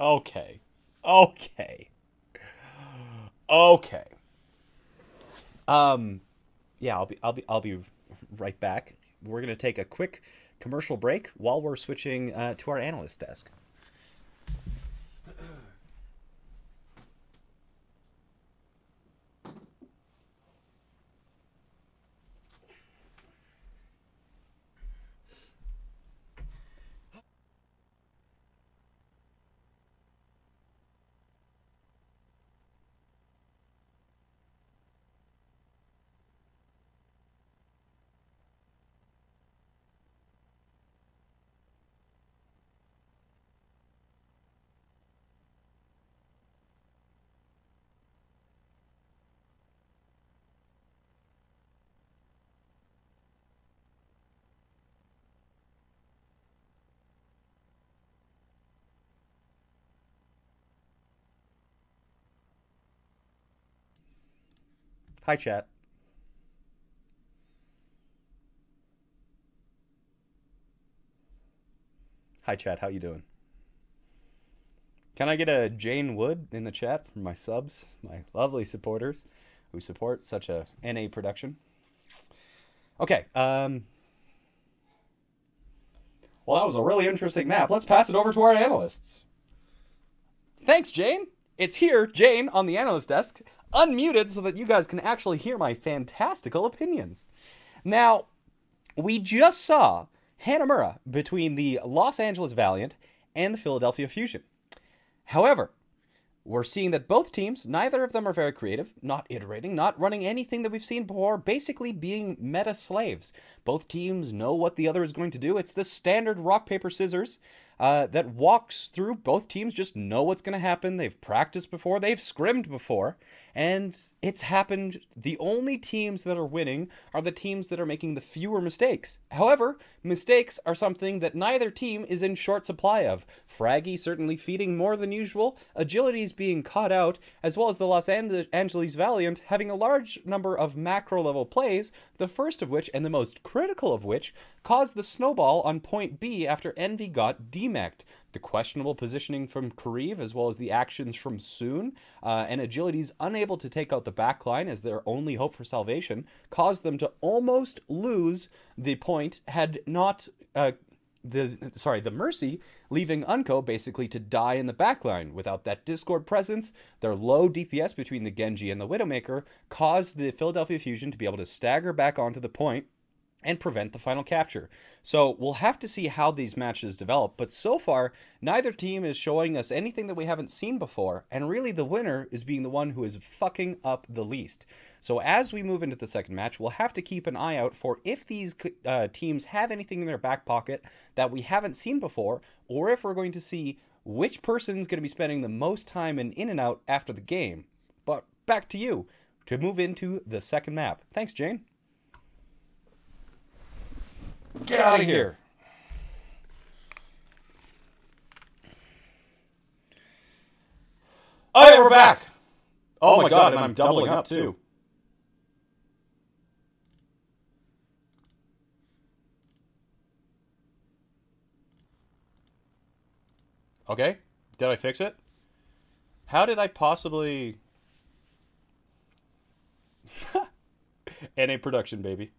Okay. Okay. Okay. Um, yeah, I'll be, I'll be, I'll be right back. We're gonna take a quick commercial break while we're switching uh, to our analyst desk. Hi, chat. Hi, chat. How you doing? Can I get a Jane Wood in the chat for my subs, my lovely supporters who support such a NA production? Okay. Um. Well, that was a really interesting map. Let's pass it over to our analysts. Thanks, Jayne. It's here, Jayne, on the analyst desk, unmuted so that you guys can actually hear my fantastical opinions. Now, we just saw Hanamura between the Los Angeles Valiant and the Philadelphia Fusion. However, we're seeing that both teams, neither of them are very creative, not iterating, not running anything that we've seen before, basically being meta slaves. Both teams know what the other is going to do. It's the standard rock, paper, scissors uh, that walks through. Both teams just know what's going to happen. They've practiced before, they've scrimmed before, and it's happened. The only teams that are winning are the teams that are making the fewer mistakes. However, mistakes are something that neither team is in short supply of. Fragi certainly feeding more than usual, agility's being caught out, as well as the Los Angeles Valiant having a large number of macro level plays, the first of which, and the most critical of which, caused the snowball on point B after Envy got demeched. The questionable positioning from Kariv, as well as the actions from Soon, uh, and Agility's unable to take out the backline as their only hope for salvation, caused them to almost lose the point had not. Uh, the sorry the mercy leaving unkoe basically to die in the backline without that discord presence their low dps between the genji and the widowmaker caused the philadelphia fusion to be able to stagger back onto the point and prevent the final capture. So we'll have to see how these matches develop, but so far, neither team is showing us anything that we haven't seen before, and really the winner is being the one who is fucking up the least. So as we move into the second match, we'll have to keep an eye out for if these uh, teams have anything in their back pocket that we haven't seen before, or if we're going to see which person's going to be spending the most time in in and out after the game. But back to you to move into the second map. Thanks, Jayne. Get out of here. Oh, yeah, we're back. Oh, oh my god, and I'm doubling up too. Okay, did I fix it? How did I possibly... NA production, baby.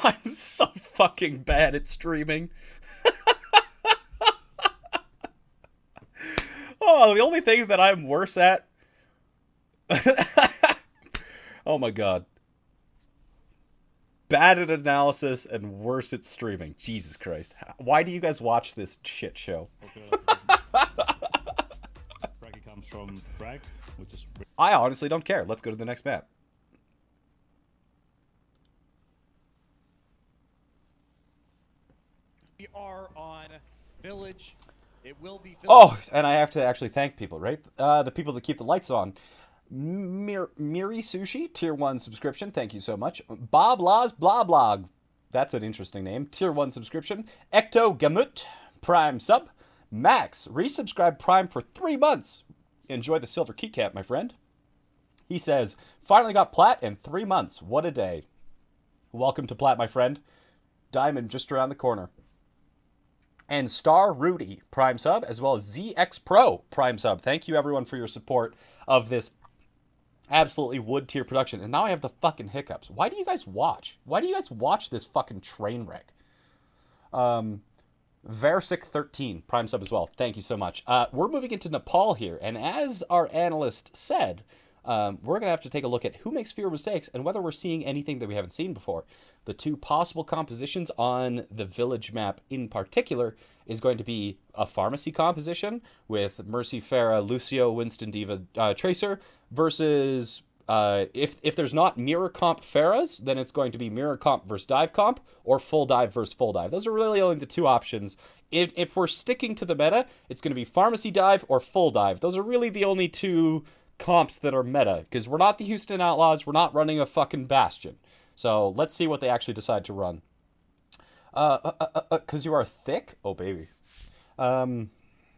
I'm so fucking bad at streaming. oh, the only thing that I'm worse at. oh my god. Bad at analysis and worse at streaming. Jesus Christ. Why do you guys watch this shit show? Fragi comes from Frag, which is. I honestly don't care. Let's go to the next map. Are on Village. It will be Village. Oh, and I have to actually thank people, right? Uh, the people that keep the lights on. Mir- Miri Sushi, tier one subscription. Thank you so much. Bob Laws Blah Blog. That's an interesting name. Tier one subscription. Ecto Gamut, Prime sub. Max, resubscribe Prime for three months. Enjoy the silver keycap, my friend. He says, finally got plat in three months. What a day. Welcome to plat, my friend. Diamond just around the corner and Star Rudy Prime Sub, as well as ZX Pro Prime Sub. Thank you everyone for your support of this absolutely wood tier production. And now I have the fucking hiccups. Why do you guys watch? Why do you guys watch this fucking train wreck? Um, Versic13 Prime Sub as well. Thank you so much. Uh, we're moving into Nepal here, and as our analyst said, um, we're going to have to take a look at who makes fewer mistakes and whether we're seeing anything that we haven't seen before. The two possible compositions on the village map in particular is going to be a pharmacy composition with Mercy, Pharah, Lucio, Winston, D.Va, uh, Tracer versus uh, if if there's not mirror comp Pharahs, then it's going to be mirror comp versus dive comp or full dive versus full dive. Those are really only the two options. If, if we're sticking to the meta, it's going to be pharmacy dive or full dive. Those are really the only two comps that are meta because we're not the Houston Outlaws. We're not running a fucking Bastion. So let's see what they actually decide to run. Uh, uh, uh, uh, cause you are thick? Oh, baby. Um,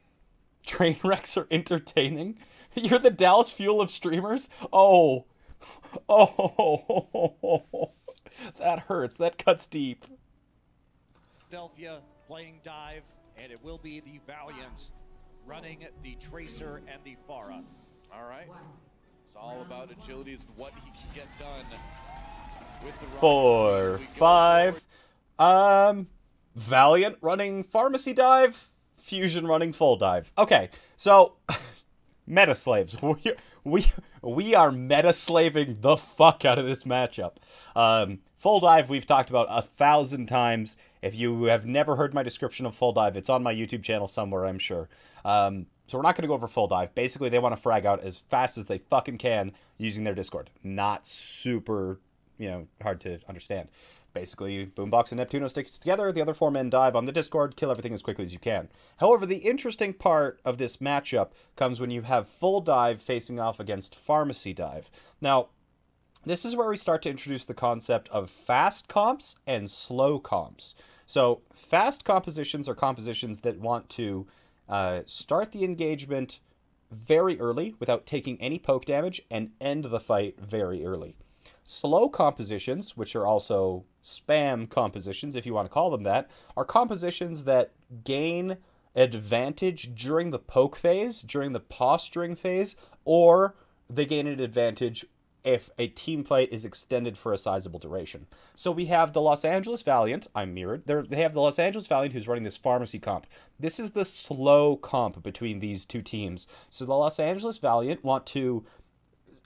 train wrecks are entertaining. You're the Dallas Fuel of streamers. Oh, oh, that hurts. That cuts deep. Philadelphia playing dive, and it will be the Valiant running the Tracer and the Pharah. All right. It's all about agilities and what he can get done with the rocket. Four, five. Um, Valiant running pharmacy dive, Fusion running full dive. Okay, so meta slaves. We we we are meta slaving the fuck out of this matchup. Um, full dive we've talked about a thousand times. If you have never heard my description of full dive, it's on my YouTube channel somewhere, I'm sure. Um, so we're not going to go over full dive. Basically, they want to frag out as fast as they fucking can using their Discord. Not super, you know, hard to understand. Basically, Boombox and Neptuno sticks together. The other four men dive on the Discord, kill everything as quickly as you can. However, the interesting part of this matchup comes when you have full dive facing off against pharmacy dive. Now, this is where we start to introduce the concept of fast comps and slow comps. So, fast compositions are compositions that want to uh, start the engagement very early without taking any poke damage and end the fight very early. Slow compositions, which are also spam compositions, if you want to call them that, are compositions that gain advantage during the poke phase, during the posturing phase, or they gain an advantage if a team fight is extended for a sizable duration. So we have the Los Angeles Valiant, I'm mirrored. They're, they have the Los Angeles Valiant who's running this pharmacy comp. This is the slow comp between these two teams. So the Los Angeles Valiant want to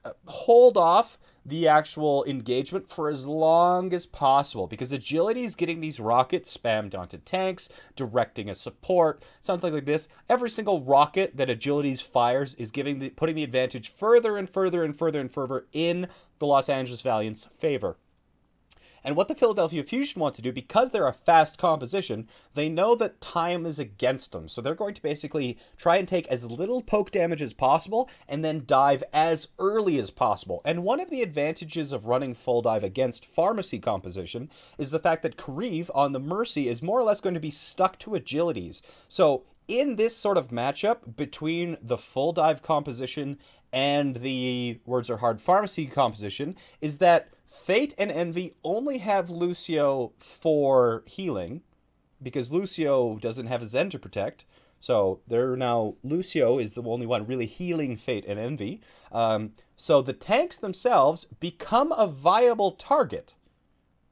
uh, hold off the actual engagement for as long as possible because agility is getting these rockets spammed onto tanks, directing a support, something like this. Every single rocket that agilities fires is giving the putting the advantage further and further and further and further in the Los Angeles Valiant's favor. And what the Philadelphia Fusion want to do, because they're a fast composition, they know that time is against them. So they're going to basically try and take as little poke damage as possible and then dive as early as possible. And one of the advantages of running full dive against pharmacy composition is the fact that Kariv on the Mercy is more or less going to be stuck to agilities. So in this sort of matchup between the full dive composition and the words are hard pharmacy composition is that Fate and Envy only have Lucio for healing because Lucio doesn't have a Zen to protect. So they're now Lucio is the only one really healing Fate and Envy. Um, so the tanks themselves become a viable target,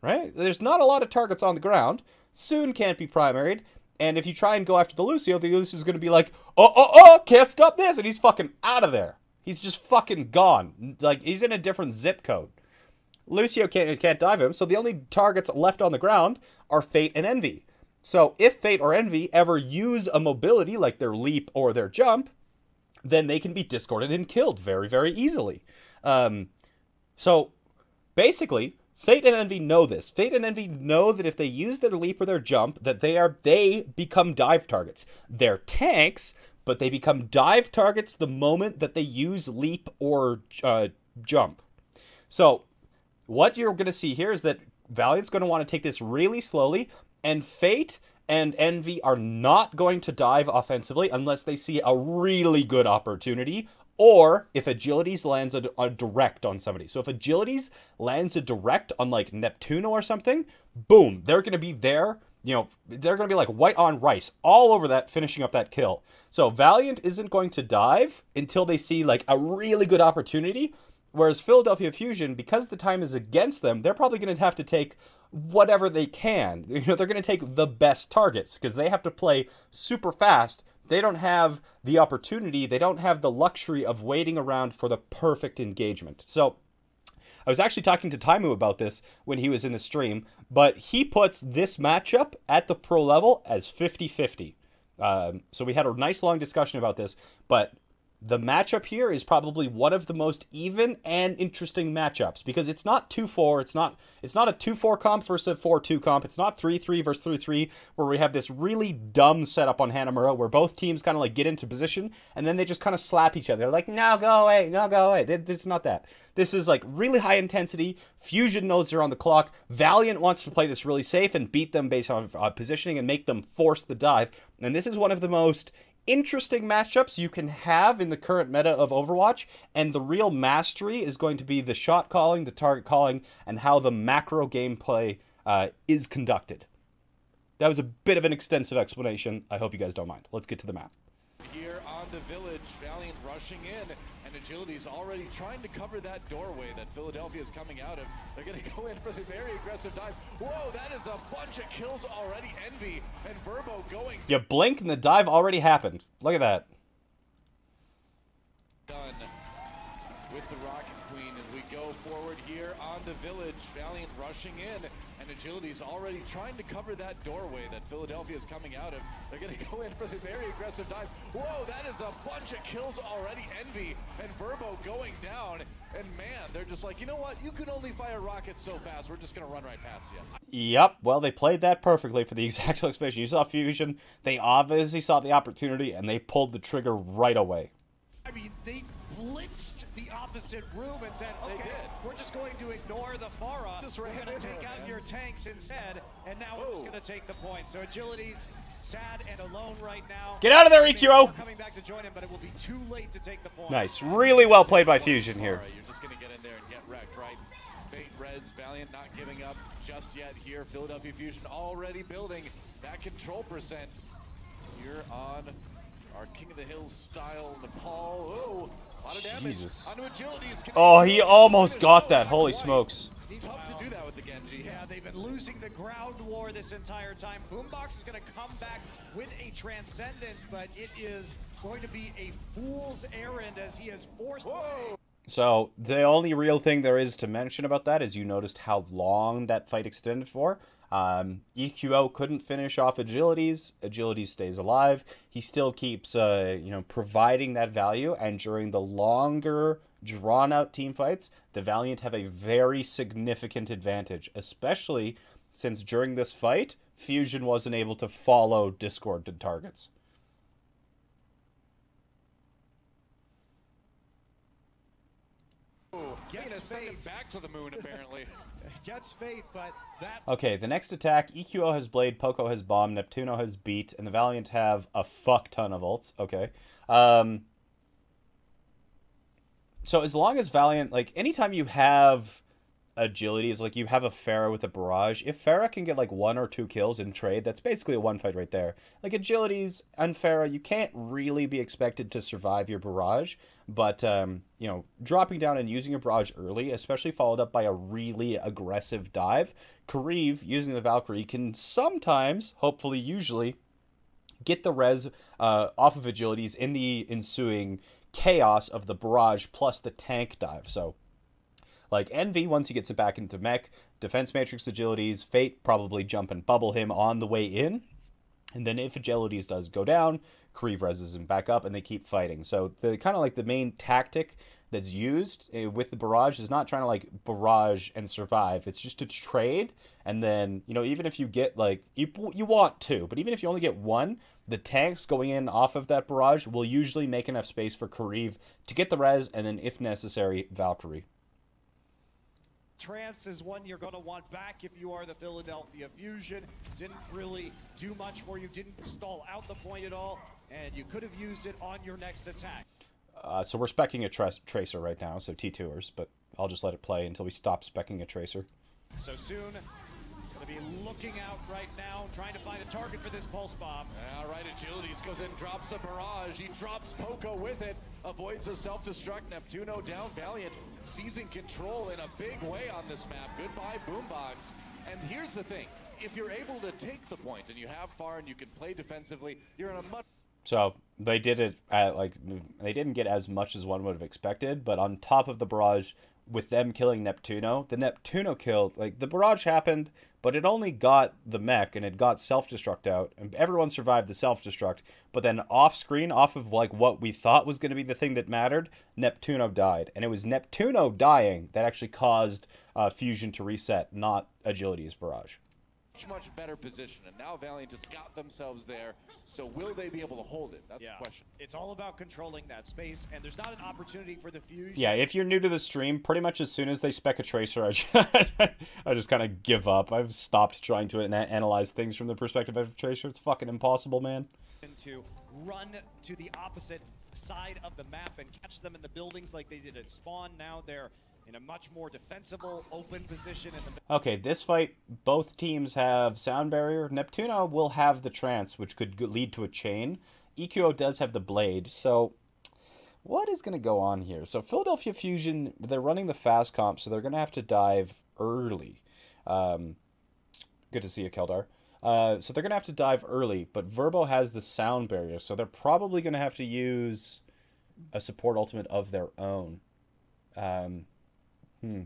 right? There's not a lot of targets on the ground. Soon can't be primaried. And if you try and go after the Lucio, the Lucio's going to be like, oh, oh, oh, can't stop this. And he's fucking out of there. He's just fucking gone. Like, he's in a different zip code. Lucio can't, can't dive him, so the only targets left on the ground are Fate and Envy. So if Fate or Envy ever use a mobility like their leap or their jump, then they can be discorded and killed very, very easily. Um, so basically, Fate and Envy know this. Fate and Envy know that if they use their leap or their jump, that they are they become dive targets. They're tanks, but they become dive targets the moment that they use leap or uh, jump. So what you're going to see here is that Valiant's going to want to take this really slowly, and Fate and Envy are not going to dive offensively unless they see a really good opportunity, or if Agilities lands a, a direct on somebody. So if Agilities lands a direct on like Neptuno or something, boom, they're going to be there. You know, they're going to be like white on rice all over that, finishing up that kill. So Valiant isn't going to dive until they see like a really good opportunity. Whereas Philadelphia Fusion, because the time is against them, they're probably going to have to take whatever they can. You know, they're going to take the best targets because they have to play super fast. They don't have the opportunity, they don't have the luxury of waiting around for the perfect engagement. So, I was actually talking to Taimu about this when he was in the stream, but he puts this matchup at the pro level as 50 50. Um, so we had a nice long discussion about this, but the matchup here is probably one of the most even and interesting matchups because it's not 2-4, it's not it's not a 2-4 comp versus a 4-2 comp. It's not 3-3 versus 3-3 where we have this really dumb setup on Hanamura where both teams kind of like get into position and then they just kind of slap each other. Like, "No, go away. No, go away." It's not that. This is like really high intensity. Fusion knows they're on the clock. Valiant wants to play this really safe and beat them based on uh, positioning and make them force the dive. And this is one of the most interesting matchups you can have in the current meta of Overwatch, and the real mastery is going to be the shot calling, the target calling, and how the macro gameplay uh, is conducted. That was a bit of an extensive explanation. I hope you guys don't mind. Let's get to the map. Here on the village, Valiant rushing in, and Agility's already trying to cover that doorway that Philadelphia is coming out of. They're going to go in for the very aggressive dive. Whoa, that is a bunch of kills already. Envy and Verbo going. You blink and the dive already happened. Look at that. Done with the Rocket Queen as we go forward here on the village. Valiant rushing in, and Agility's already trying to cover that doorway that Philadelphia is coming out of. They're going to go in for the very aggressive dive. Whoa, that is a bunch of kills already. Envy and Verbo going down. And man, they're just like, you know what? You can only fire rockets so fast. We're just going to run right past you. Yep. Well, they played that perfectly for the exact explanation. You saw Fusion. They obviously saw the opportunity, and they pulled the trigger right away. I mean, they blitzed the opposite room and said, okay, we're just going to ignore the Pharah. Just we're going to take it, out man. your tanks instead, and now we're just Oh. going to take the point. So Agility's sad and alone right now. Get out of there, Maybe EQO! we're Coming back to join him, but it will be too late to take the point. Nice. Really well played by Fusion here. Alright, you're just going to get in there and get wrecked, right? Fate, Res, Valiant not giving up just yet here. Philadelphia Fusion already building that control percent here on our King of the Hills style Nepal. Oh, a lot of damage. Jesus. Onto agility. is connected. Oh, he almost got that. Holy smokes. Tough to do that with the Genji. Yeah, they've been losing the ground war this entire time. Boombox is going to come back with a transcendence, but it is going to be a fool's errand as he has forced. Whoa! So the only real thing there is to mention about that is you noticed how long that fight extended for. Um, EQO couldn't finish off Agilities. Agility stays alive. He still keeps, uh, you know, providing that value. And during the longer, drawn-out team fights, the Valiant have a very significant advantage, especially since during this fight, Fusion wasn't able to follow discorded targets. Gonna send back to the moon, apparently. Fate, that Okay, the next attack, EQO has Blade, Poko has Bomb, Neptuno has Beat, and the Valiant have a fuck ton of ults. Okay. Um, so as long as Valiant, like, anytime you have agilities, like you have a Pharah with a Barrage, if Pharah can get like one or two kills in trade, that's basically a one fight right there. Like agilities and Pharah, you can't really be expected to survive your Barrage, but, um, you know, dropping down and using a Barrage early, especially followed up by a really aggressive dive, Kariv, using the Valkyrie, can sometimes, hopefully, usually, get the res uh, off of agilities in the ensuing chaos of the barrage plus the tank dive. So, like Envy, once he gets it back into mech, defense matrix agilities, Fate probably jump and bubble him on the way in. And then if agilities does go down, Kariv reses him back up and they keep fighting. So the kind of like the main tactic that's used uh, with the barrage is not trying to like barrage and survive. It's just to trade and then, you know, even if you get like you you want two, but even if you only get one, the tanks going in off of that barrage will usually make enough space for Kariv to get the res and then if necessary Valkyrie. Trance is one you're going to want back if you are the Philadelphia Fusion. Didn't really do much for you, didn't stall out the point at all, and you could have used it on your next attack. Uh, so we're specking a tra- tracer right now, so T2ers, but I'll just let it play until we stop specking a tracer. So soon, going to be looking out right now, trying to find a target for this pulse bomb. All right, Agilities goes in, drops a barrage. He drops Poko with it, avoids a self-destruct. Neptuno down, Valiant seizing control in a big way on this map. Goodbye, Boombox. And here's the thing: if you're able to take the point and you have far and you can play defensively, you're in a much So they did it at like they didn't get as much as one would have expected, but on top of the barrage with them killing Neptuno. The Neptuno killed, like the barrage happened, but it only got the mech and it got self destruct out, and everyone survived the self destruct. But then off screen, off of like what we thought was going to be the thing that mattered, Neptuno died, and it was Neptuno dying that actually caused uh, Fusion to reset, not Agility's barrage much, much better position. And now Valiant just got themselves there. So will they be able to hold it? That's yeah. the question. It's all about controlling that space, and there's not an opportunity for the Fusion. Yeah, if you're new to the stream, pretty much as soon as they spec a Tracer, I just, I just kind of give up. I've stopped trying to analyze things from the perspective of Tracer. It's fucking impossible, man. To run to the opposite side of the map and catch them in the buildings like they did at spawn. Now they're in a much more defensible, open position. okay, this fight, both teams have sound barrier. Neptuno will have the trance, which could lead to a chain. EQO does have the blade, so what is going to go on here? So Philadelphia Fusion, they're running the fast comp, so they're going to have to dive early. Um, good to see you, Keldar. Uh, so they're going to have to dive early, but Verbo has the sound barrier, so they're probably going to have to use a support ultimate of their own. Um, Hmm.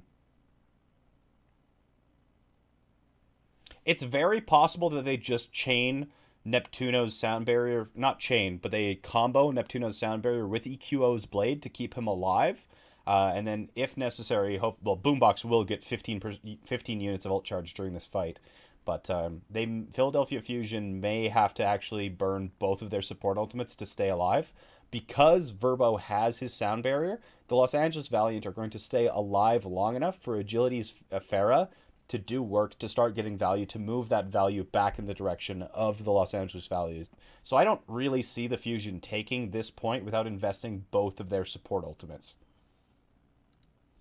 It's very possible that they just chain Neptuno's sound barrier, not chain, but they combo Neptuno's sound barrier with EQO's blade to keep him alive. Uh, and then, if necessary, hope, well, Boombox will get 15, per, 15 units of ult charge during this fight. But um, they Philadelphia Fusion may have to actually burn both of their support ultimates to stay alive because Verbo has his sound barrier, the Los Angeles Valiant are going to stay alive long enough for Agility's Pharah to do work to start getting value to move that value back in the direction of the Los Angeles Valiant. So I don't really see the Fusion taking this point without investing both of their support ultimates.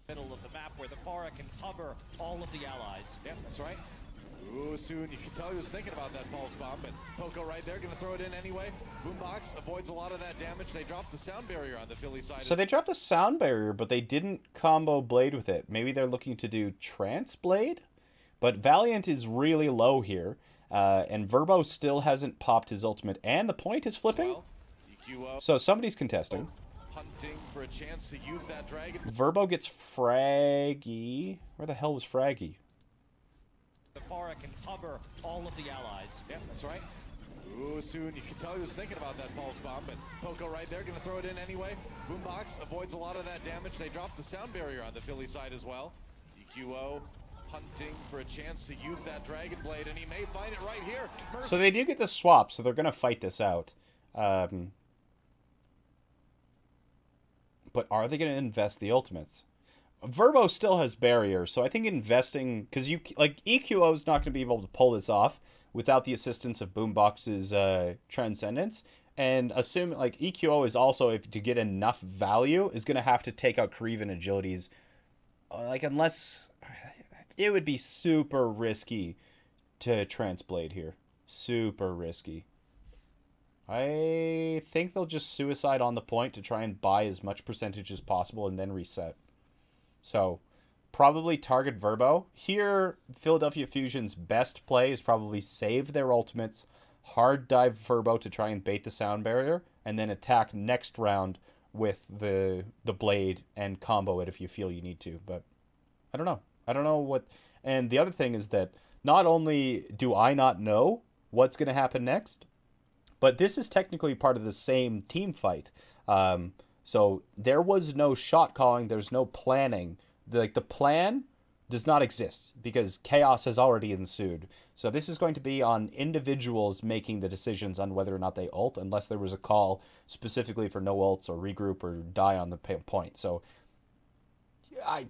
Middle of the map where the Pharah can cover all of the allies. That's right. Ooh, soon you can tell he was thinking about that false bomb, but Poko right there, gonna throw it in anyway. Boombox avoids a lot of that damage. They dropped the sound barrier on the Philly side. So they dropped the sound barrier, but they didn't combo Blade with it. Maybe they're looking to do Trance Blade? But Valiant is really low here, uh, and Verbo still hasn't popped his ultimate, and the point is flipping. So somebody's contesting. Hunting for a chance to use that dragon. Verbo gets Fragi. Where the hell was Fragi? The Pharah can cover all of the allies. Yeah, that's right. Ooh, soon you can tell he was thinking about that false bomb, but Poko right there, gonna throw it in anyway. Boombox avoids a lot of that damage. They drop the sound barrier on the Philly side as well. EQO hunting for a chance to use that Dragon Blade, and he may find it right here. Mercy. So they do get the swap, so they're gonna fight this out. Um, but are they gonna invest the ultimates? Verbo still has barriers, so I think investing because you like EQO is not going to be able to pull this off without the assistance of Boombox's uh, Transcendence. And assume like EQO is also if to get enough value is going to have to take out Kariv and Agilities, uh, like unless it would be super risky to Transblade here, super risky. I think they'll just suicide on the point to try and buy as much percentage as possible and then reset. So probably target Verbo. Here, Philadelphia Fusion's best play is probably save their ultimates, hard dive Verbo to try and bait the sound barrier, and then attack next round with the the blade and combo it if you feel you need to. But I don't know. I don't know what. And the other thing is that not only do I not know what's going to happen next, but this is technically part of the same team fight. Um, so there was no shot calling. There's no planning. The, like the plan does not exist because chaos has already ensued. So this is going to be on individuals making the decisions on whether or not they ult, unless there was a call specifically for no ults or regroup or die on the point. So I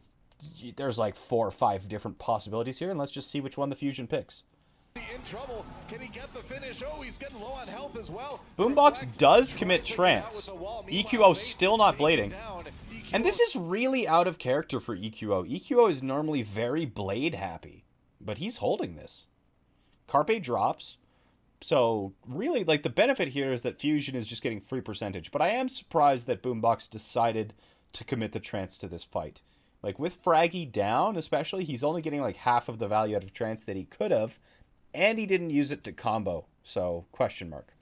there's like four or five different possibilities here, and let's just see which one the fusion picks in trouble. Can he get the finish? Oh, he's getting low on health as well. Boombox does commit trance. EQO still not blading. And this is really out of character for EQO. EQO is normally very blade happy, but he's holding this. Carpe drops. So really, like the benefit here is that Fusion is just getting free percentage. But I am surprised that Boombox decided to commit the trance to this fight. Like with Fragi down, especially, he's only getting like half of the value out of trance that he could have and he didn't use it to combo. So question mark.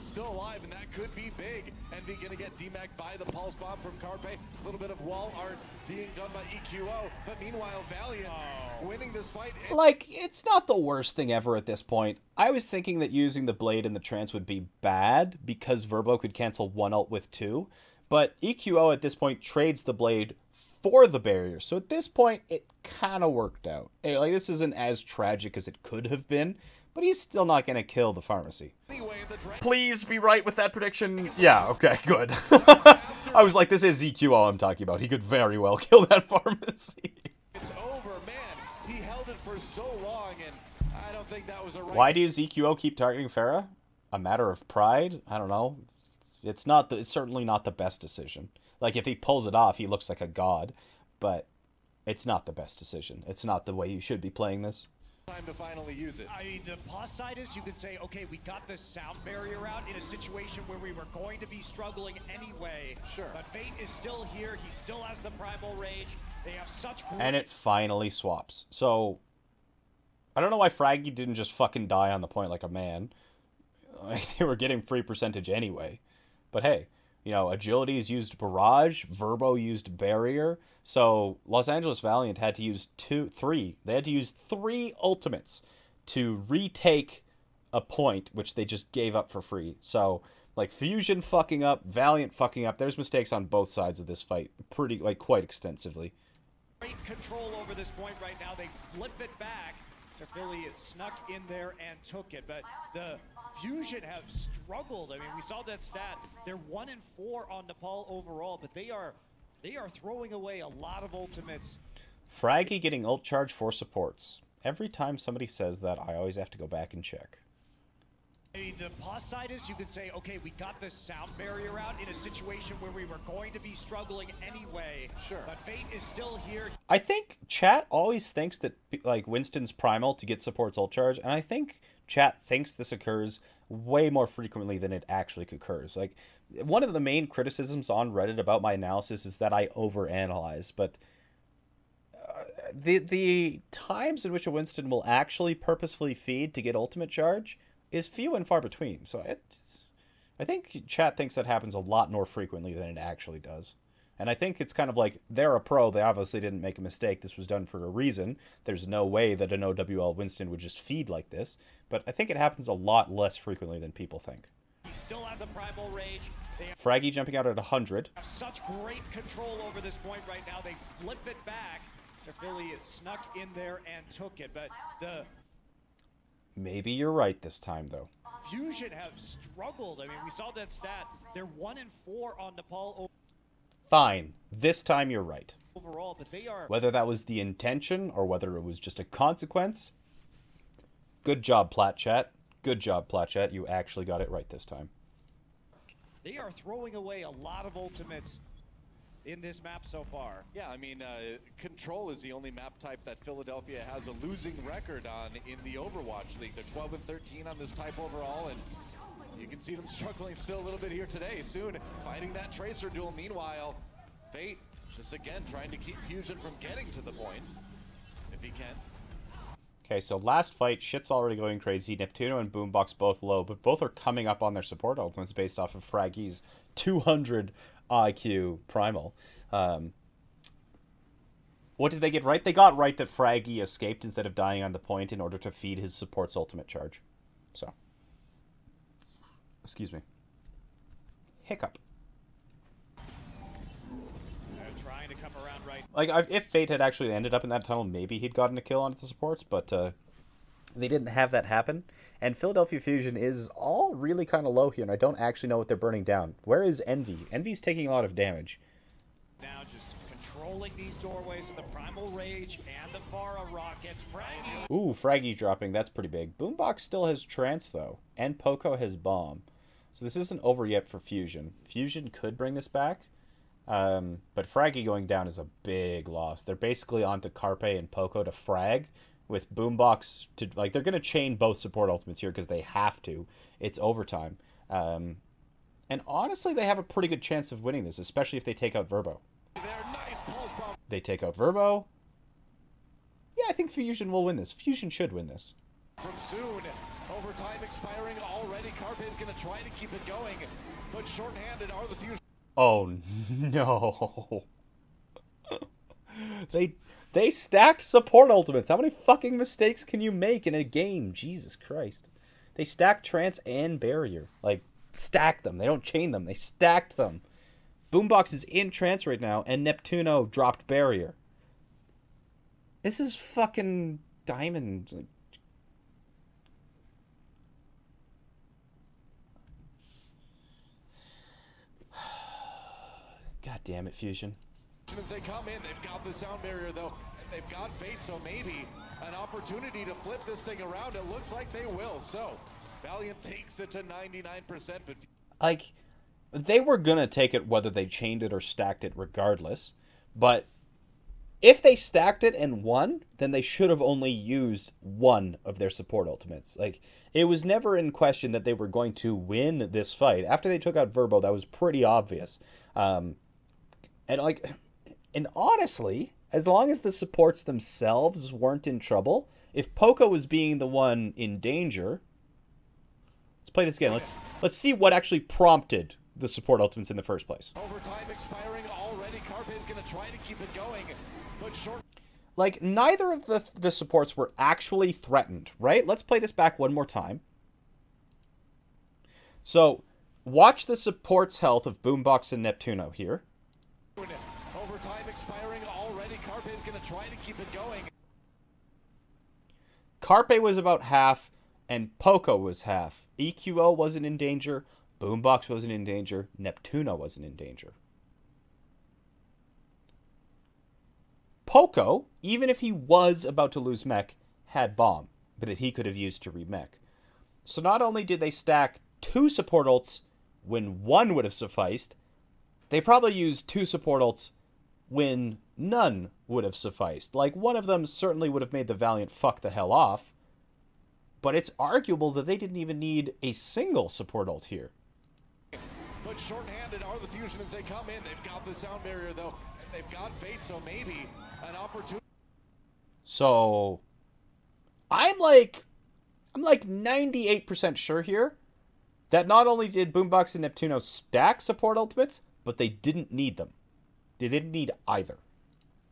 Still alive, and that could be big. Envy gonna get DMAC by the pulse bomb from Carpe. A little bit of wall art being done by EQO. But meanwhile, Valiant oh. winning this fight. Like, it's not the worst thing ever at this point. I was thinking that using the blade in the trance would be bad because Verbo could cancel one ult with two, but EQO at this point trades the blade for the barrier. So at this point, it kind of worked out. Like, this isn't as tragic as it could have been, but he's still not going to kill the pharmacy. Anyway, the Dra- Please be right with that prediction. Yeah, okay, good. I was like, this is EQO I'm talking about. He could very well kill that pharmacy. it's over, man. He held it for so long, and I don't think that was a right. Why does EQO keep targeting Pharah? A matter of pride? I don't know. It's not. The, it's certainly not the best decision. Like if he pulls it off, he looks like a god, but it's not the best decision. It's not the way you should be playing this. time to finally use it? I mean, the plus side is you could say, okay, we got the sound barrier out in a situation where we were going to be struggling anyway. Sure. But Fate is still here. He still has the primal rage. They have such great And it finally swaps. So I don't know why Fragi didn't just fucking die on the point like a man. Like, they were getting free percentage anyway. But hey, you know, Agilities used Barrage, Verbo used Barrier. So Los Angeles Valiant had to use two, three. They had to use three ultimates to retake a point, which they just gave up for free. So, like, Fusion fucking up, Valiant fucking up. There's mistakes on both sides of this fight, pretty, like, quite extensively. great control over this point right now. They flip it back. To Philly snuck in there and took it. But the Fusion have struggled. I mean, we saw that stat. They're one and four on Nepal overall, but they are they are throwing away a lot of ultimates. Fragi getting ult charge for supports. Every time somebody says that, I always have to go back and check. I mean, the plus side is you could say, okay, we got the sound barrier out in a situation where we were going to be struggling anyway. Sure. But Fate is still here. I think chat always thinks that like Winston's primal to get supports ult charge, and I think chat thinks this occurs way more frequently than it actually occurs. Like one of the main criticisms on Reddit about my analysis is that I overanalyze, but uh, the the times in which a Winston will actually purposefully feed to get ultimate charge is few and far between. So it's I think chat thinks that happens a lot more frequently than it actually does. And I think it's kind of like they're a pro. They obviously didn't make a mistake. This was done for a reason. There's no way that an OWL Winston would just feed like this. But I think it happens a lot less frequently than people think. He still has a primal rage. Fragi jumping out at 100. such great control over this point right now. They flip it back. To Philly snuck in there and took it. But the Maybe you're right this time, though. Fusion have struggled. I mean, we saw that stat. They're one and four on Nepal Fine. This time you're right. overall, but they are Whether that was the intention or whether it was just a consequence. Good job, Plat Chat. Good job, Plat Chat. You actually got it right this time. they are throwing away a lot of ultimates in this map so far. Yeah, I mean, uh, Control is the only map type that Philadelphia has a losing record on in the Overwatch League. They're 12 and 13 on this type overall, and you can see them struggling still a little bit here today. Soon, fighting that Tracer duel. Meanwhile, Fate just again trying to keep Fusion from getting to the point, if he can. Okay, so last fight, shit's already going crazy. Neptuno and Boombox both low, but both are coming up on their support ultimates based off of Fragi's 200 IQ primal. Um, what did they get right? They got right that Fragi escaped instead of dying on the point in order to feed his support's ultimate charge. So, excuse me. Hiccup. They're trying to come around right like if Fate had actually ended up in that tunnel, maybe he'd gotten a kill on the supports, but uh, they didn't have that happen. And Philadelphia Fusion is all really kind of low here, and I don't actually know what they're burning down. Where is Envy? Envy's taking a lot of damage. now, just controlling these doorways with the primal rage and the Pharah rockets. Fragi Ooh, Fragi dropping. That's pretty big. Boombox still has Trance though, and Poko has Bomb. So this isn't over yet for Fusion. Fusion could bring this back, um, but Fragi going down is a big loss. They're basically onto Carpe and Poko to frag, with Boombox to like they're gonna chain both support ultimates here because they have to. It's overtime, um, and honestly, they have a pretty good chance of winning this, especially if they take out Verbo. Nice. They take out Verbo. Yeah, I think Fusion will win this. Fusion should win this. from Soon. Over Overtime expiring already. Carpe is going to try to keep it going, but shorthanded are the Fusion. Oh no. they they stacked support ultimates. How many fucking mistakes can you make in a game? Jesus Christ. They stacked trance and barrier. Like stacked them. They don't chain them. They stacked them. Boombox is in trance right now and Neptuno dropped barrier. This is fucking diamond God damn it, Fusion. As they come in, they've got the sound barrier though. and They've got bait, so maybe an opportunity to flip this thing around. It looks like they will. So Valiant takes it to 99%, but Like, they were gonna take it whether they chained it or stacked it regardless. But if they stacked it and won, then they should have only used one of their support ultimates. Like, it was never in question that they were going to win this fight. After they took out Verbo, that was pretty obvious. Um, and like, and honestly, as long as the supports themselves weren't in trouble, if Poko was being the one in danger, let's play this game. Let's let's see what actually prompted the support ultimates in the first place. overtime expiring already. Carpe going to try to keep it going, but short. Like neither of the the supports were actually threatened, right? Let's play this back one more time. So, watch the support's health of Boombox and Neptuno here. Overtime expiring already. Carpe is going to try to keep it going. Carpe was about half, and Poko was half. EQO wasn't in danger. Boombox wasn't in danger. Neptuno wasn't in danger. Poko, even if he was about to lose mech, had bomb, but that he could have used to remech. So not only did they stack two support ults when one would have sufficed, they probably used two support ults when none would have sufficed. Like, one of them certainly would have made the Valiant fuck the hell off, but it's arguable that they didn't even need a single support ult here. But shorthanded are the Fusion as they come in. They've got the sound barrier though, and they've got bait, so maybe an opportunity. So, I'm like, I'm like 98% sure here that not only did Boombox and Neptuno stack support ultimates, but they didn't need them. They didn't need either.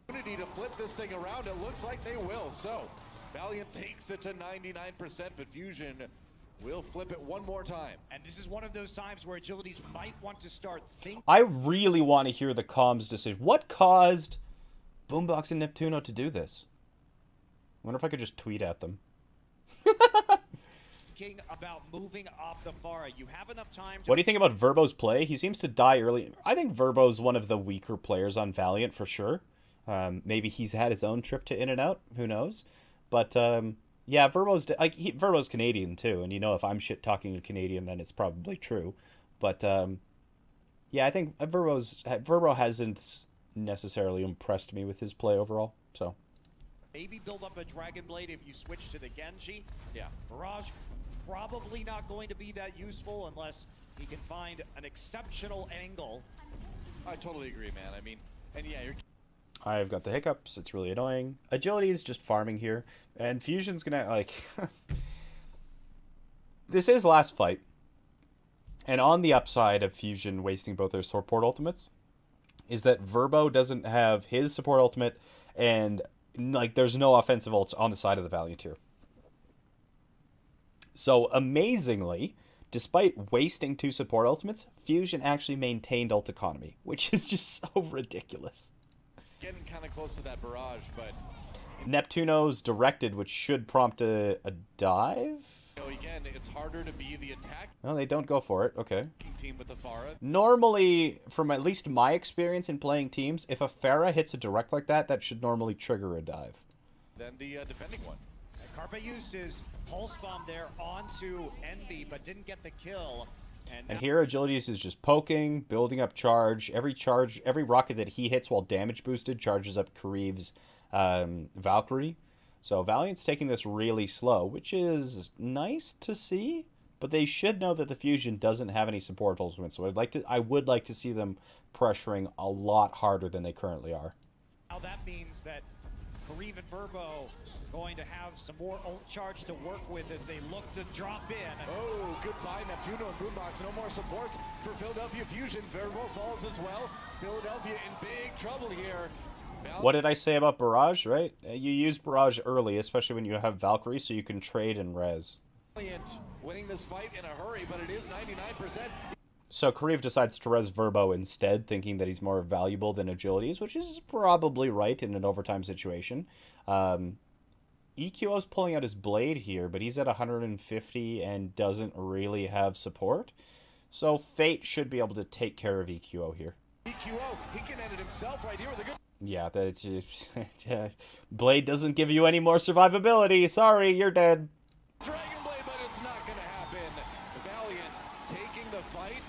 Opportunity to flip this thing around. It looks like they will. So, Valiant takes it to 99%, but Fusion will flip it one more time. And this is one of those times where Agilities might want to start thinking. I really want to hear the comms decision. What caused Boombox and Neptuno to do this? wonder if I could just tweet at them. thinking about moving off the Pharah. You have enough time to What do you think about Verbo's play? He seems to die early. I think Verbo's one of the weaker players on Valiant for sure. Um, maybe he's had his own trip to In and Out. Who knows? But um, yeah, Verbo's like he, Verbo's Canadian too, and you know if I'm shit talking a Canadian, then it's probably true. But um, yeah, I think Verbo's Verbo hasn't necessarily impressed me with his play overall. So maybe build up a Dragon Blade if you switch to the Genji. Yeah. Barrage probably not going to be that useful unless he can find an exceptional angle. I totally agree, man. I mean, and yeah, you're I've got the hiccups. It's really annoying. Agility is just farming here, and Fusion's gonna like. this is last fight, and on the upside of Fusion wasting both their support ultimates, is that Verbo doesn't have his support ultimate, and like there's no offensive ults on the side of the Valiant here. So amazingly, despite wasting two support ultimates, Fusion actually maintained ult economy, which is just so ridiculous. Getting kind of close to that barrage, but Neptuno's directed, which should prompt a, a dive. you know, again, it's harder to be the attacking No, they don't go for it. Okay. team with the Pharah. Normally, from at least my experience in playing teams, if a Pharah hits a direct like that, that should normally trigger a dive. Then the uh, defending one. And Carpe uses Pulse Bomb there onto Envy, but didn't get the kill. And, here, Agilities is just poking, building up charge. Every charge, every rocket that he hits while damage boosted charges up Kariv's um, Valkyrie. So Valiant's taking this really slow, which is nice to see. But they should know that the fusion doesn't have any support ultimates. So I'd like to, I would like to see them pressuring a lot harder than they currently are. now that means that Kariv and Verbo going to have some more ult charge to work with as they look to drop in. Oh, goodbye, Neptuno and Boombox. No more supports for Philadelphia Fusion. Verbo falls as well. Philadelphia in big trouble here. Val- What did I say about Barrage, right? Uh, You use Barrage early, especially when you have Valkyrie, so you can trade and res. Winning this fight in a hurry, but it is 99%. So Kariv decides to res Verbo instead, thinking that he's more valuable than Agilities, which is probably right in an overtime situation. Um, EQO's pulling out his blade here, but he's at 150 and doesn't really have support. So Fate should be able to take care of EQO here. EQO, he can end it himself right here with a good Yeah, that's just, Blade doesn't give you any more survivability. Sorry, you're dead. Dragon Blade, but it's not going to happen. Valiant taking the fight,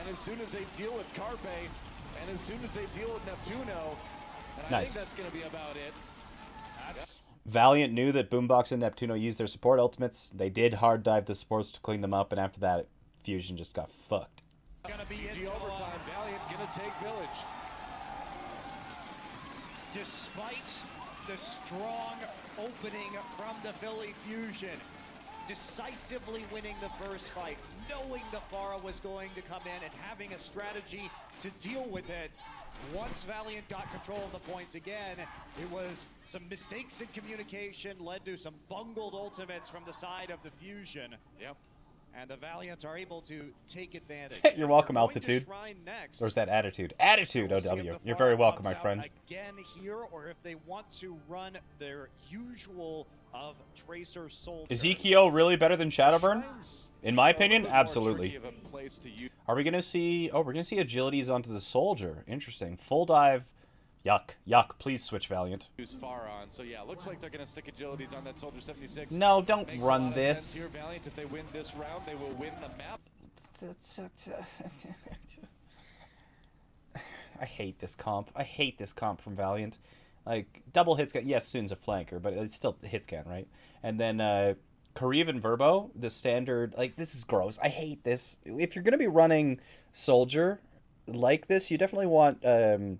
and as soon as they deal with Carpe, and as soon as they deal with Neptuno, and I Nice. think that's going to be about it. Valiant knew that Boombox and Neptuno used their support ultimates. They did hard dive the supports to clean them up, and after that, Fusion just got fucked. Gonna be GG overtime. Valiant to take Village. Despite the strong opening from the Philly Fusion, decisively winning the first fight, knowing the Pharah was going to come in and having a strategy to deal with it. Once Valiant got control of the points again, it was some mistakes in communication led to some bungled ultimates from the side of the Fusion. Yep. And the Valiant are able to take advantage. You're welcome, They're going to Altitude. Shrine next. Or is that attitude? Attitude, We'll OW. You're very welcome, my friend. Again here, or if they want to run their usual of Tracer Soldier. Ezekiel really better than Shadowburn? In my opinion, absolutely. tricky of a place to use. Are we gonna see? Oh, we're gonna see agilities onto the soldier. Interesting. Full dive. Yuck. Yuck. Please switch Valiant. use Pharah on. So yeah, looks like they're going to stick agilities on that Soldier 76. No, don't Makes run this. Here, Valiant, if they win this round, they will win the map. I hate this comp. I hate this comp from Valiant. Like double hit scan. Yes, Soon's a flanker, but it's still hit scan, right? And then uh Kariv and Verbo, the standard. Like this is gross. I hate this. If you're gonna be running soldier like this, you definitely want um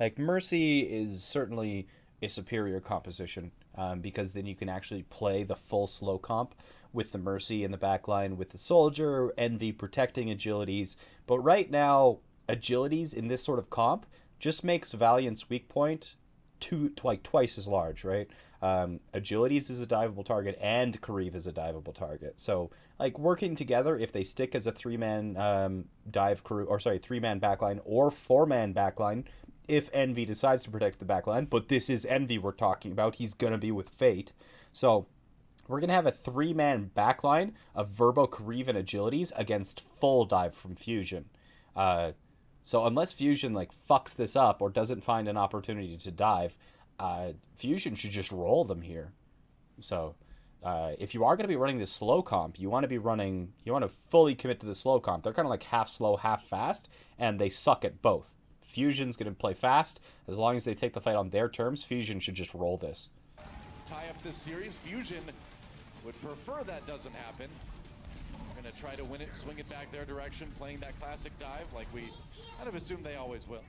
like Mercy is certainly a superior composition um, because then you can actually play the full slow comp with the Mercy in the backline with the Soldier, Envy protecting agilities. But right now, agilities in this sort of comp just makes Valiant's weak point two like twice as large, right? Um, agilities is a diveable target, and Kariv is a diveable target. So, like working together, if they stick as a three man um, dive crew, or sorry, three man backline or four man backline, if Envy decides to protect the backline, but this is Envy we're talking about, he's gonna be with Fate. So, we're gonna have a three man backline of Verbo, Kariv, and agilities against full dive from Fusion. Uh, so unless Fusion like fucks this up or doesn't find an opportunity to dive, uh, Fusion should just roll them here. So uh, if you are going to be running this slow comp, you want to be running, you want to fully commit to the slow comp. They're kind of like half slow, half fast, and they suck at both. Fusion's going to play fast as long as they take the fight on their terms. Fusion should just roll this. Tie up this series. Fusion would prefer that doesn't happen. Going to try to win it, swing it back their direction, playing that classic dive like we kind of assume they always will.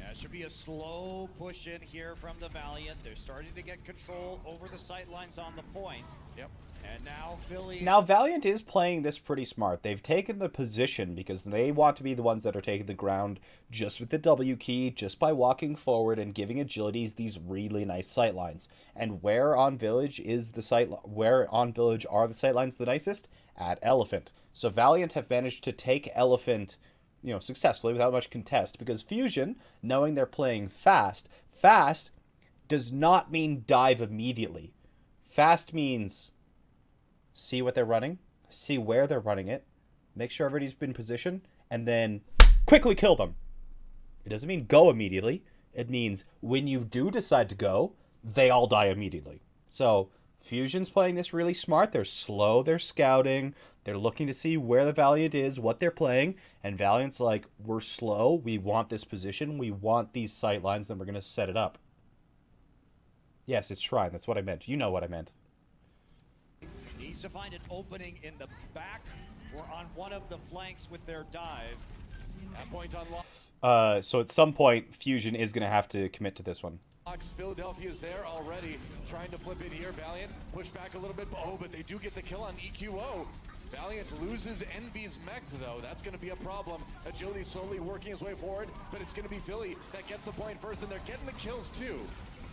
Yeah, it should be a slow push in here from the Valiant. They're starting to get control over the sight lines on the point. Yep. Now. Now Valiant is playing this pretty smart. They've taken the position because they want to be the ones that are taking the ground just with the W key, just by walking forward and giving agilities these really nice sight lines. And where on Village is the sight where on Village are the sight lines the nicest? At Elephant. So Valiant have managed to take Elephant, you know, successfully without much contest because Fusion, knowing they're playing fast, fast does not mean dive immediately. Fast means see what they're running, see where they're running it, make sure everybody's been positioned, and then quickly kill them. It doesn't mean go immediately. It means when you do decide to go, they all die immediately. So Fusion's playing this really smart. They're slow, they're scouting, they're looking to see where the Valiant is, what they're playing, and Valiant's like, we're slow, we want this position, we want these sight lines, then we're gonna set it up. Yes, it's Shrine, that's what I meant. You know what I meant. To find an opening in the back or on one of the flanks with their dive. That point unlocked. Uh, so at some point, Fusion is going to have to commit to this one. Philadelphia is there already, trying to flip it here. Valiant push back a little bit. Oh, but they do get the kill on EQO. Valiant loses Envy's mech, though. That's going to be a problem. Agility slowly working his way forward, but it's going to be Philly that gets the point first, and they're getting the kills, too.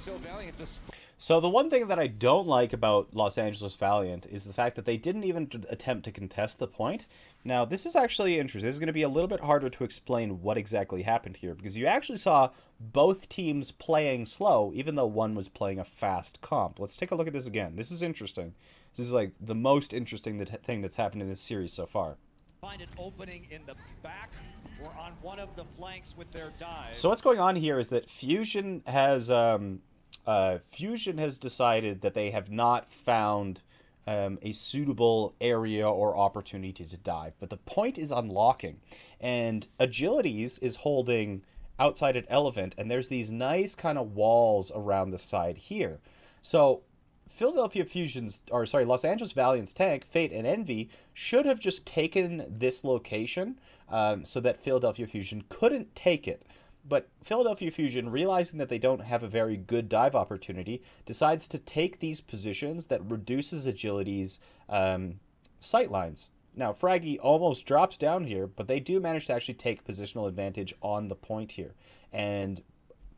So Valiant just... So the one thing that I don't like about Los Angeles Valiant is the fact that they didn't even attempt to contest the point. Now, this is actually interesting. This is going to be a little bit harder to explain what exactly happened here because you actually saw both teams playing slow, even though one was playing a fast comp. Let's take a look at this again. This is interesting. This is like the most interesting thing that's happened in this series so far. Find an opening in the back or on one of the flanks with their dive. So what's going on here is that Fusion has um, uh, Fusion has decided that they have not found um, a suitable area or opportunity to dive. But the point is unlocking. And Agilities is holding outside at Elephant, and there's these nice kind of walls around the side here. So Philadelphia Fusion's, or sorry, Los Angeles Valiant's tank, Fate and Envy, should have just taken this location um, so that Philadelphia Fusion couldn't take it. But Philadelphia Fusion, realizing that they don't have a very good dive opportunity, decides to take these positions that reduces Agility's um, sight lines. Now, Fraggy almost drops down here, but they do manage to actually take positional advantage on the point here. And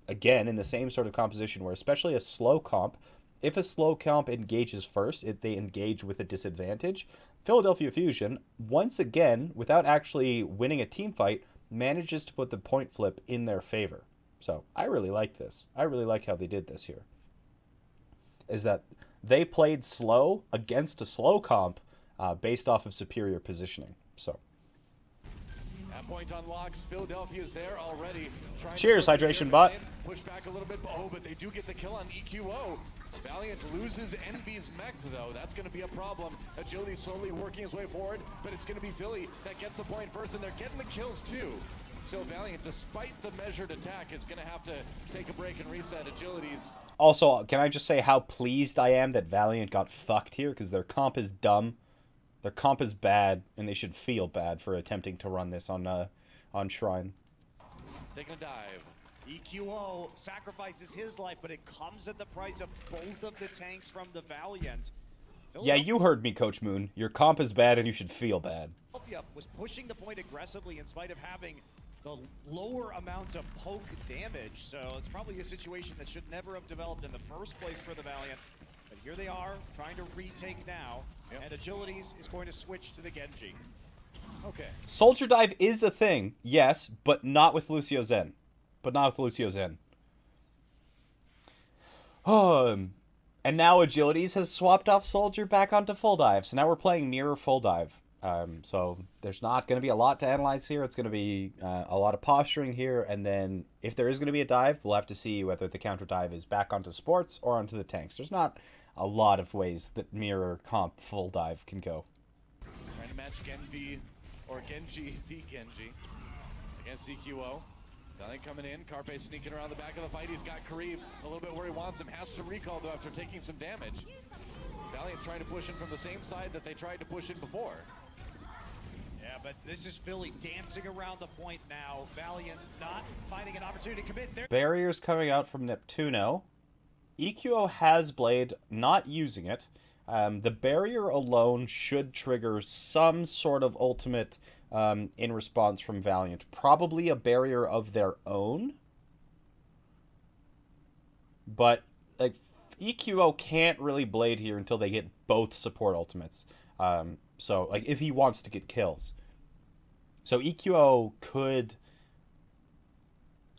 again, in the same sort of composition where especially a slow comp, if a slow comp engages first, if they engage with a disadvantage, Philadelphia Fusion, once again, without actually winning a team fight, manages to put the point flip in their favor. So I really like this. I really like how they did this here. Is that they played slow against a slow comp uh, based off of superior positioning. So. That point unlocks. Philadelphia's there already. Cheers, hydration bot. Push back a little bit. Oh, but they do get the kill on EQO. Valiant loses Envy's mech, though. That's going to be a problem. Agility slowly working his way forward, but it's going to be Philly that gets the point first, and they're getting the kills, too. So Valiant, despite the measured attack, is going to have to take a break and reset Agility's. Also, can I just say how pleased I am that Valiant got fucked here, because their comp is dumb. Their comp is bad, and they should feel bad for attempting to run this on, uh, on Shrine. Taking a dive. EQO sacrifices his life, but it comes at the price of both of the tanks from the Valiant. Yeah, you heard me, Coach Moon. Your comp is bad and you should feel bad. Was pushing the point aggressively in spite of having the lower amount of poke damage, so it's probably a situation that should never have developed in the first place for the Valiant. But here they are, trying to retake now, yep. and Agilities is going to switch to the Genji. Okay. Soldier Dive is a thing, yes, but not with Lucio Zen but not with Lucio Zen. Um, and now Agilities has swapped off Soldier back onto Full Dive. So now we're playing Mirror Full Dive. Um, so there's not going to be a lot to analyze here. It's going to be uh, a lot of posturing here. And then if there is going to be a dive, we'll have to see whether the counter dive is back onto sports or onto the tanks. There's not a lot of ways that Mirror Comp Full Dive can go. Trying to match Genji or Genji v Genji against EQO. Valiant coming in, Carpe sneaking around the back of the fight. He's got Kariv a little bit where he wants him. Has to recall though after taking some damage. Valiant trying to push him from the same side that they tried to push in before. Yeah, but this is Philly dancing around the point now. Valiant not finding an opportunity to commit. There. Barriers coming out from Neptuno. EQO has Blade, not using it. Um, the barrier alone should trigger some sort of ultimate um, in response from Valiant. Probably a barrier of their own. But like EQO can't really blade here until they get both support ultimates. Um, so like if he wants to get kills. So EQO could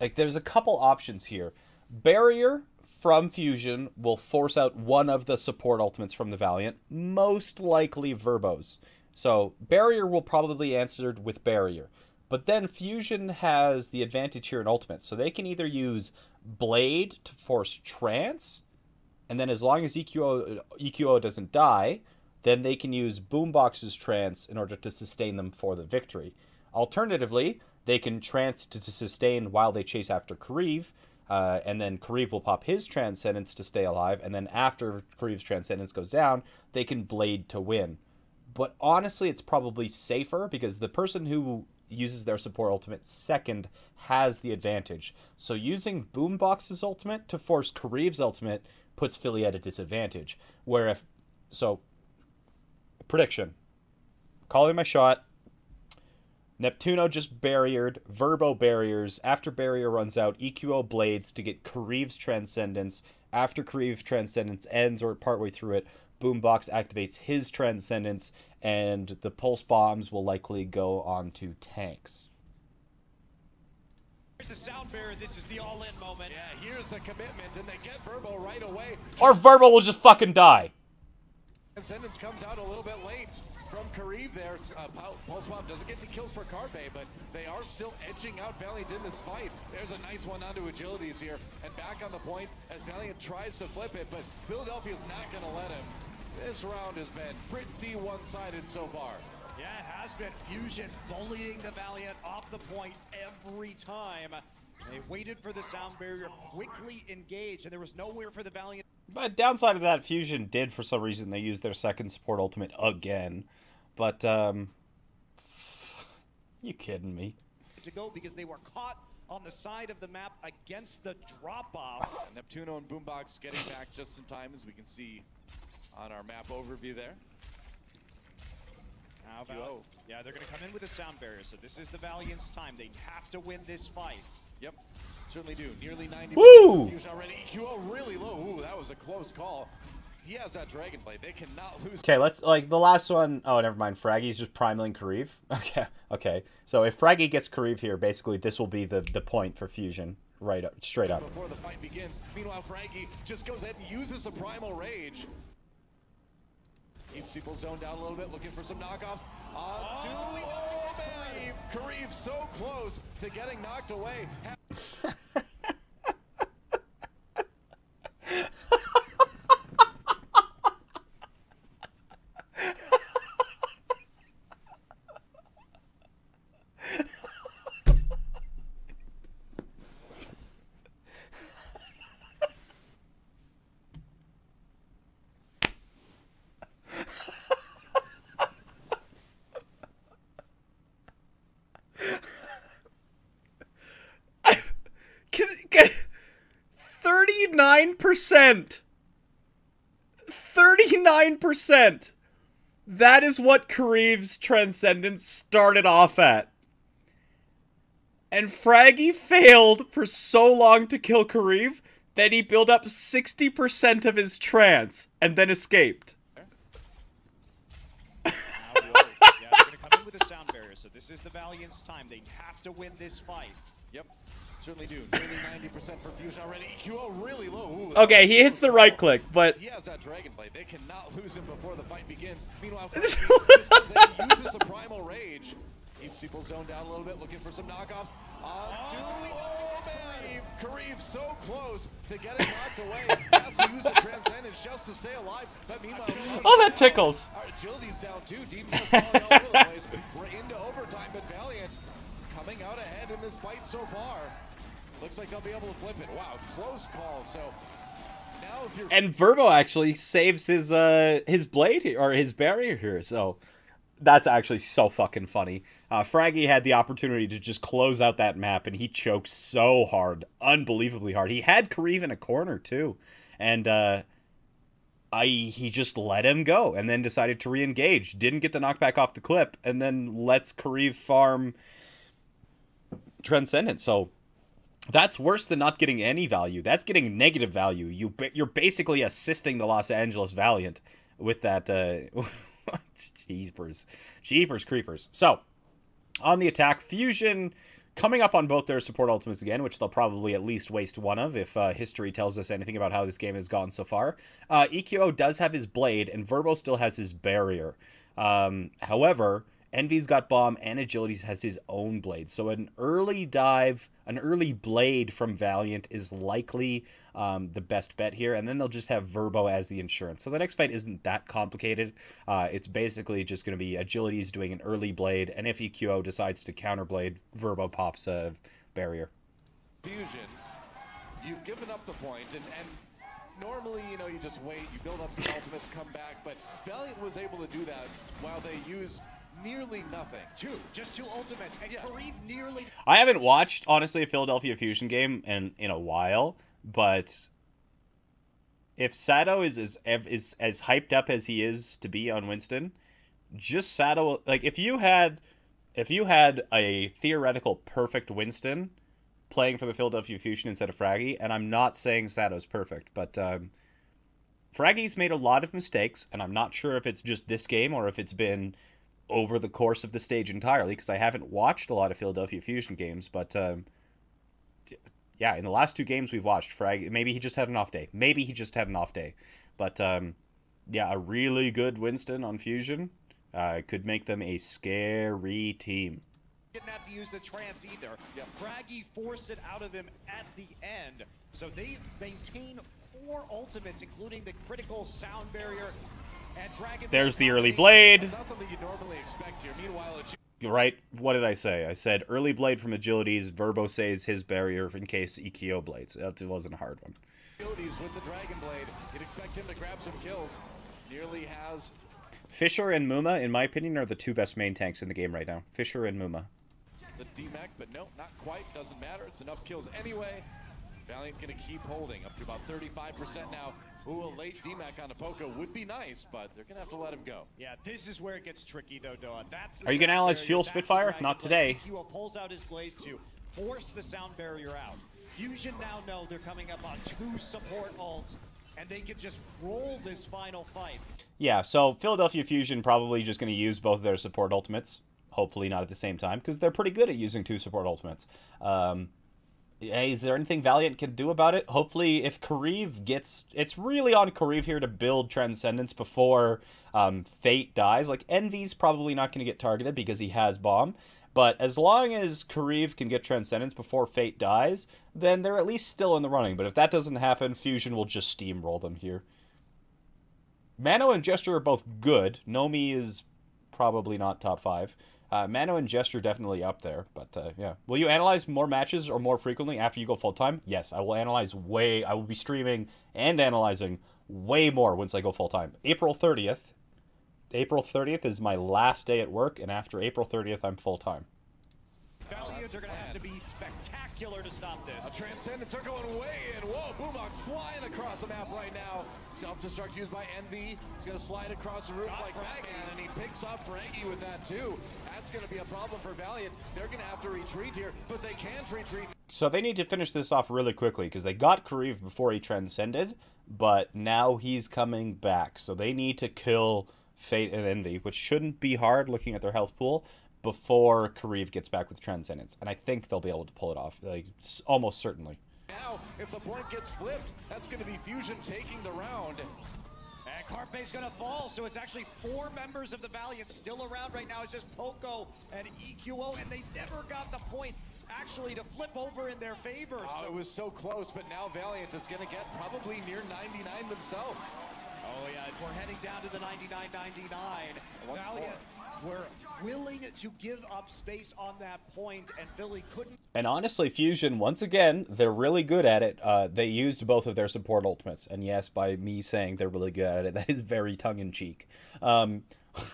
like there's a couple options here. Barrier from Fusion will force out one of the support ultimates from the Valiant, most likely Verbos. So barrier will probably answered with barrier. But then fusion has the advantage here in ultimate. So they can either use blade to force trance, and then as long as EQO EQO doesn't die, then they can use boombox's trance in order to sustain them for the victory. Alternatively, they can trance to, to sustain while they chase after Kariv, uh, and then Kariv will pop his transcendence to stay alive, and then after Kariv's transcendence goes down, they can blade to win. But honestly, it's probably safer because the person who uses their support ultimate second has the advantage. So using Boombox's ultimate to force Kariv's ultimate puts Philly at a disadvantage. Where if so prediction. Calling my shot. Neptuno just barriered, Verbo barriers. After barrier runs out, EQO blades to get Kariv's Transcendence. After Kariv Transcendence ends or partway through it, Boombox activates his Transcendence, and the Pulse Bombs will likely go onto tanks. Here's the sound barrier. This is the all-in moment. Yeah, here's a commitment, and they get Verbo right away. Or Verbo will just fucking die. Transcendence comes out a little bit late from Kariv there. Uh, Pulse Bomb doesn't get the kills for Carpe, but they are still edging out Valiant in this fight. There's a nice one onto Agilities here, and back on the point as Valiant tries to flip it, but Philadelphia's not going to let him. This round has been pretty one-sided so far. Yeah, it has been. Fusion bullying the Valiant off the point every time. They waited for the sound barrier, quickly engaged, and there was nowhere for the Valiant. But downside of that, Fusion did for some reason they used their second support ultimate again. But um, you kidding me? To go because they were caught on the side of the map against the drop off. Neptuno and Boombox getting back just in time, as we can see on our map overview there. How about, yeah, they're going to come in with a sound barrier, so this is the Valiant's time. They have to win this fight. Yep, certainly do. Nearly 90 Woo! fusion already. EQO really low. Ooh, that was a close call. He has that Dragon Blade. They cannot lose. Okay, let's like the last one. Oh, never mind. Fragi's just primaling Kariv. Okay, okay. So if Fragi gets Kariv here, basically this will be the the point for Fusion. Right up, straight up. Before the fight begins. Meanwhile, Fragi just goes ahead and uses the Primal Rage. Keeps people zoned out a little bit, looking for some knockoffs. On to oh, man! Kariv so close to getting knocked away. Thirty-nine percent. Thirty-nine percent. That is what Kariv's Transcendence started off at. And Fragi failed for so long to kill Kariv that he built up 60% of his trance and then escaped. yeah, they're going to come in with a sound barrier, so this is the Valiant's time. They have to win this fight. Yep, certainly do. Nearly 90% for Fusion already. EQO really low. Ooh, Okay, he hits the right click, but He has that Dragon Blade. They cannot lose him before the fight begins. Meanwhile, Fragi just goes ahead and uses the Primal Rage. Keeps people zoned down a little bit, looking for some knockoffs. On to oh, man! Kariv so close to getting knocked away. Has to use the Transcendence just to stay alive. But meanwhile, oh, that tickles. our agility's down too. DPS falling all over the place. We're into overtime, but Valiant coming out ahead in this fight so far. Looks like they'll be able to flip it. Wow, close call. So And Verbo actually saves his uh his blade or his barrier here, so that's actually so fucking funny. Uh, Fragi had the opportunity to just close out that map, and he choked so hard, unbelievably hard. He had Kariv in a corner too, and uh, I he just let him go, and then decided to re-engage. Didn't get the knockback off the clip, and then lets Kariv farm Transcendent. So that's worse than not getting any value. That's getting negative value. You you're basically assisting the Los Angeles Valiant with that. Uh, Jeepers, Jeepers creepers. So on the attack, Fusion coming up on both their support ultimates again, which they'll probably at least waste one of if uh, history tells us anything about how this game has gone so far. Uh, EQO does have his blade, and Verbo still has his barrier. Um, however, Envy's got bomb, and Agilities has his own blade. So an early dive, an early blade from Valiant is likely um, the best bet here, and then they'll just have Verbo as the insurance. So the next fight isn't that complicated. Uh, it's basically just going to be agility's doing an early blade, and if EQO decides to counterblade, Verbo pops a barrier. Fusion, you've given up the point, and, and normally, you know, you just wait, you build up some ultimates, come back, but Valiant was able to do that while they used nearly nothing. Two, just two ultimates, and Kariv nearly I haven't watched honestly a Philadelphia Fusion game in in a while, but if Sado is as is as hyped up as he is to be on Winston, just Sado like if you had if you had a theoretical perfect Winston playing for the Philadelphia Fusion instead of Fragi, and I'm not saying Sado's perfect, but um, Fragi's made a lot of mistakes, and I'm not sure if it's just this game or if it's been over the course of the stage entirely because I haven't watched a lot of Philadelphia Fusion games, but um, yeah, in the last two games we've watched, Frag maybe he just had an off day. Maybe he just had an off day, but um, yeah, a really good Winston on Fusion uh, could make them a scary team. didn't have to use the trance either. Yeah, Fragi forced it out of him at the end. So they maintain four ultimates, including the critical sound barrier. There's the early blade. It's not something you normally expect here. Meanwhile, it's Right? What did I say? I said early blade from agilities. Verbo says his barrier in case EQO blades. That wasn't a hard one. with the Dragon Blade. You'd expect him to grab some kills. Nearly has Fissure and Muma, in my opinion, are the two best main tanks in the game right now. Fissure and Muma. the DMAC, but no, not quite. Doesn't matter. It's enough kills anyway. Valiant gonna keep holding up to about 35% now. Ooh, a late DMAC on a Poko would be nice, but they're gonna have to let him go. Yeah, this is where it gets tricky though, Dawn. That's Are you gonna sound analyze barrier. Fuel That's Spitfire? Not today. Kyo pulls out his blade to force the sound barrier out. Fusion now know they're coming up on two support ults, and they can just roll this final fight. Yeah, so Philadelphia Fusion probably just going to use both of their support ultimates. Hopefully not at the same time, because they're pretty good at using two support ultimates. Um, hey, is there anything Valiant can do about it? Hopefully, if Kariv gets, it's really on Kariv here to build Transcendence before um, Fate dies. Like Envy's probably not going to get targeted because he has Bomb, but as long as Kariv can get Transcendence before Fate dies, then they're at least still in the running. But if that doesn't happen, Fusion will just steamroll them here. Mano and Gesture are both good. Nomi is probably not top five. Uh, Mano and Gesture definitely up there, but uh, yeah. Will you analyze more matches or more frequently after you go full time? Yes, I will analyze way. I will be streaming and analyzing way more once I go full time. April thirtieth. April thirtieth is my last day at work, and after April thirtieth, I'm full time. Valiants are going to have to be spectacular to stop A this. Transcendence are going way in. Whoa, Boombox flying across the map right now. Self-destruct used by Envy. He's going to slide across the roof Got like Fragi. Batman, and he picks up Frankie with that too. That's going to be a problem for Valiant. They're going to have to retreat here, but they can't retreat So they need to finish this off really quickly because they got Kariv before he transcended, but now he's coming back. So they need to kill Fate and Envy, which shouldn't be hard looking at their health pool before Kariv gets back with Transcendence. And I think they'll be able to pull it off, like almost certainly. Now, if the point gets flipped, that's going to be Fusion taking the round. And Carpe's going to fall, so it's actually four members of the Valiant still around right now. It's just Poko and EQO, and they never got the point actually to flip over in their favor. Oh, so it was so close, but now Valiant is going to get probably near 99 themselves. Oh yeah, we're heading down to the 99-99. What's Valiant were willing to give up space on that point, and Philly couldn't. And honestly, Fusion, once again, they're really good at it. Uh, they used both of their support ultimates. And yes, by me saying they're really good at it, that is very tongue in cheek. Um,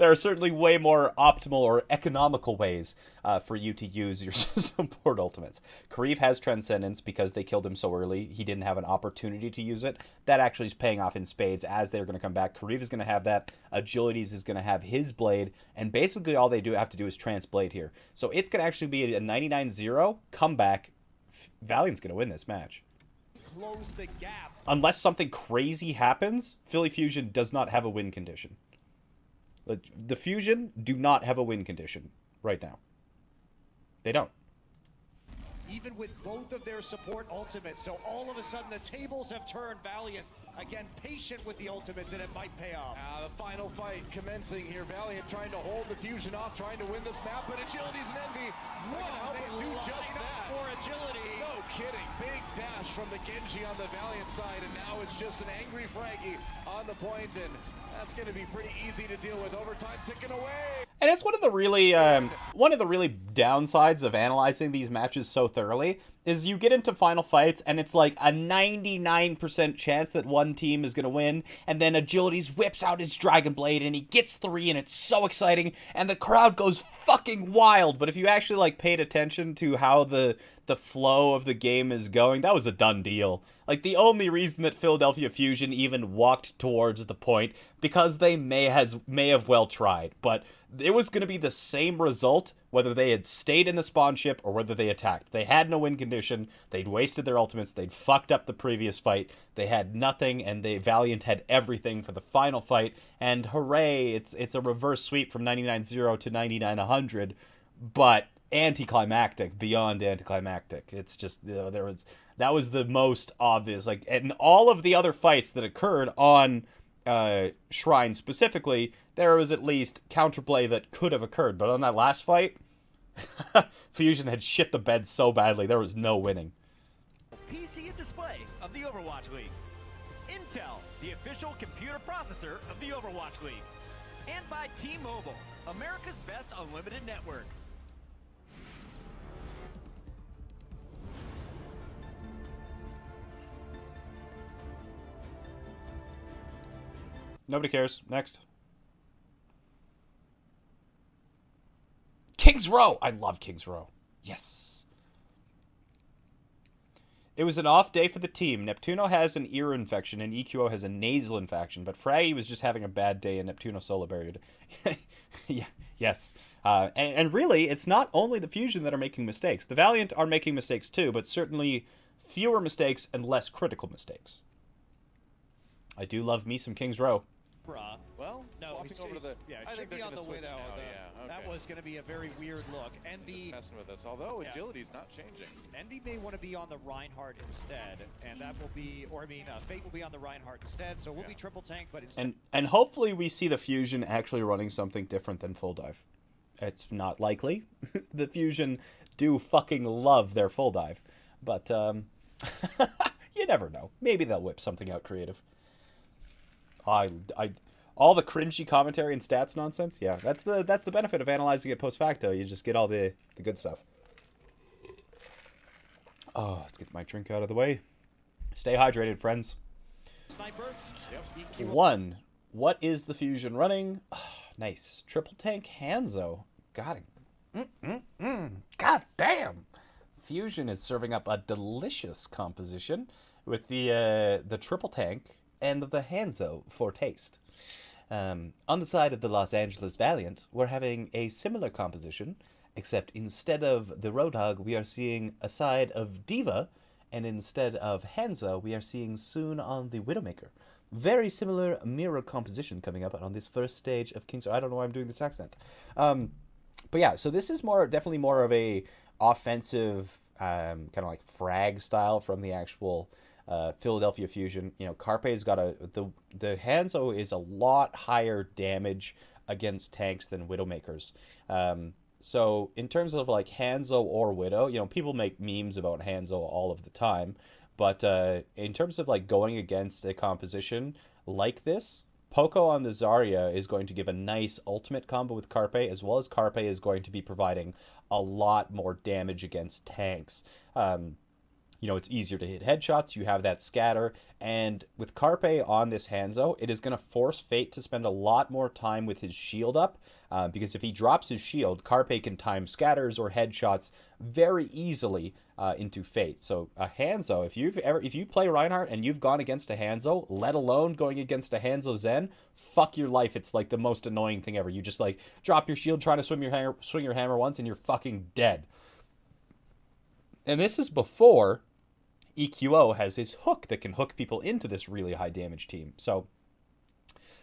there are certainly way more optimal or economical ways uh, for you to use your support ultimates. Kariv has Transcendence because they killed him so early. He didn't have an opportunity to use it. That actually is paying off in spades as they're going to come back. Kariv is going to have that. Agilities is going to have his blade. And basically, all they do have to do is Trans Blade here. So it's going to actually be a 99 0 comeback. Valiant's going to win this match. close the gap. Unless something crazy happens, Philly Fusion does not have a win condition. Like, The Fusion do not have a win condition right now. They don't. Even with both of their support ultimates, so all of a sudden the tables have turned. Valiant again patient with the ultimates, and it might pay off. Uh, the final fight commencing here. Valiant trying to hold the Fusion off, trying to win this map, but Agilities an Envy Whoa, are help they do just that. for agility. No kidding. Big dash from the Genji on the Valiant side, and now it's just an angry Fragi on the point, and that's going to be pretty easy to deal with. Overtime ticking away. And it's one of the really um, one of the really downsides of analyzing these matches so thoroughly is you get into final fights and it's like a 99% chance that one team is going to win and then agilities whips out his dragon blade and he gets 3 and it's so exciting and the crowd goes fucking wild but if you actually like paid attention to how the the flow of the game is going that was a done deal like the only reason that Philadelphia Fusion even walked towards the point because they may has may have well tried but it was going to be the same result whether they had stayed in the spawn ship or whether they attacked. They had no win condition. They'd wasted their ultimates. They'd fucked up the previous fight. They had nothing, and they Valiant had everything for the final fight. And hooray! It's it's a reverse sweep from 99-0 to 99-100, but anticlimactic beyond anticlimactic. It's just you know, there was that was the most obvious. Like and all of the other fights that occurred on uh, Shrine specifically, there was at least counterplay that could have occurred. But on that last fight, Fusion had shit the bed so badly, there was no winning. PC and display of the Overwatch League. Intel, the official computer processor of the Overwatch League. And by T-Mobile, America's best unlimited network. Nobody cares. Next. Kings Row. I love Kings Row. Yes. It was an off day for the team. Neptuno has an ear infection and EQO has a nasal infection, but Fragi was just having a bad day and Neptuno solo buried. yeah, yes. Uh, and, and really, it's not only the Fusion that are making mistakes. The Valiant are making mistakes too, but certainly fewer mistakes and less critical mistakes. I do love me some Kings Row. Bruh. Well, No, walking he's, over to he's- the. yeah, I it think should be they're on the gonna way switch now. now. the- Yeah, That was going to be a very weird look. Envy, messing with us. Although Yeah. Agilities not changing. Envy may want to be on the Reinhardt instead, and that will be, or I mean, uh, Fate will be on the Reinhardt instead. So we'll be triple tank, but instead And and hopefully we see the fusion actually running something different than full dive. It's not likely. the fusion do fucking love their full dive, but um, you never know. Maybe they'll whip something out creative. I I all the cringy commentary and stats nonsense. Yeah, that's the that's the benefit of analyzing it post facto. You just get all the the good stuff. Oh, let's get my drink out of the way. Stay hydrated, friends. One. What is the fusion running? nice. Triple tank Hanzo. Got it. Mm-mm-mm. God damn. Fusion is serving up a delicious composition with the uh, the triple tank and the Hanzo for taste. Um, on the side of the Los Angeles Valiant, we're having a similar composition, except instead of the Roadhog, we are seeing a side of D.Va, and instead of Hanzo, we are seeing soon on the Widowmaker. Very similar mirror composition coming up on this first stage of King's. I don't know why I'm doing this accent. Um, but yeah, so this is more definitely more of a offensive um, kind of like frag style from the actual uh, Philadelphia Fusion. You know, Carpe's got a the the Hanzo is a lot higher damage against tanks than Widowmakers. Um, so in terms of like Hanzo or Widow, you know, people make memes about Hanzo all of the time, but uh, in terms of like going against a composition like this, Poko on the Zarya is going to give a nice ultimate combo with Carpe, as well as Carpe is going to be providing a lot more damage against tanks. Um, you know, it's easier to hit headshots. You have that scatter. And with Carpe on this Hanzo, it is going to force Fate to spend a lot more time with his shield up. Uh, because if he drops his shield, Carpe can time scatters or headshots very easily uh, into Fate. So a Hanzo, if you've ever if you play Reinhardt and you've gone against a Hanzo, let alone going against a Hanzo Zen, fuck your life. It's like the most annoying thing ever. You just like drop your shield, try to swim your hammer, swing your hammer once, and you're fucking dead. And this is before EQO has his hook that can hook people into this really high damage team. So,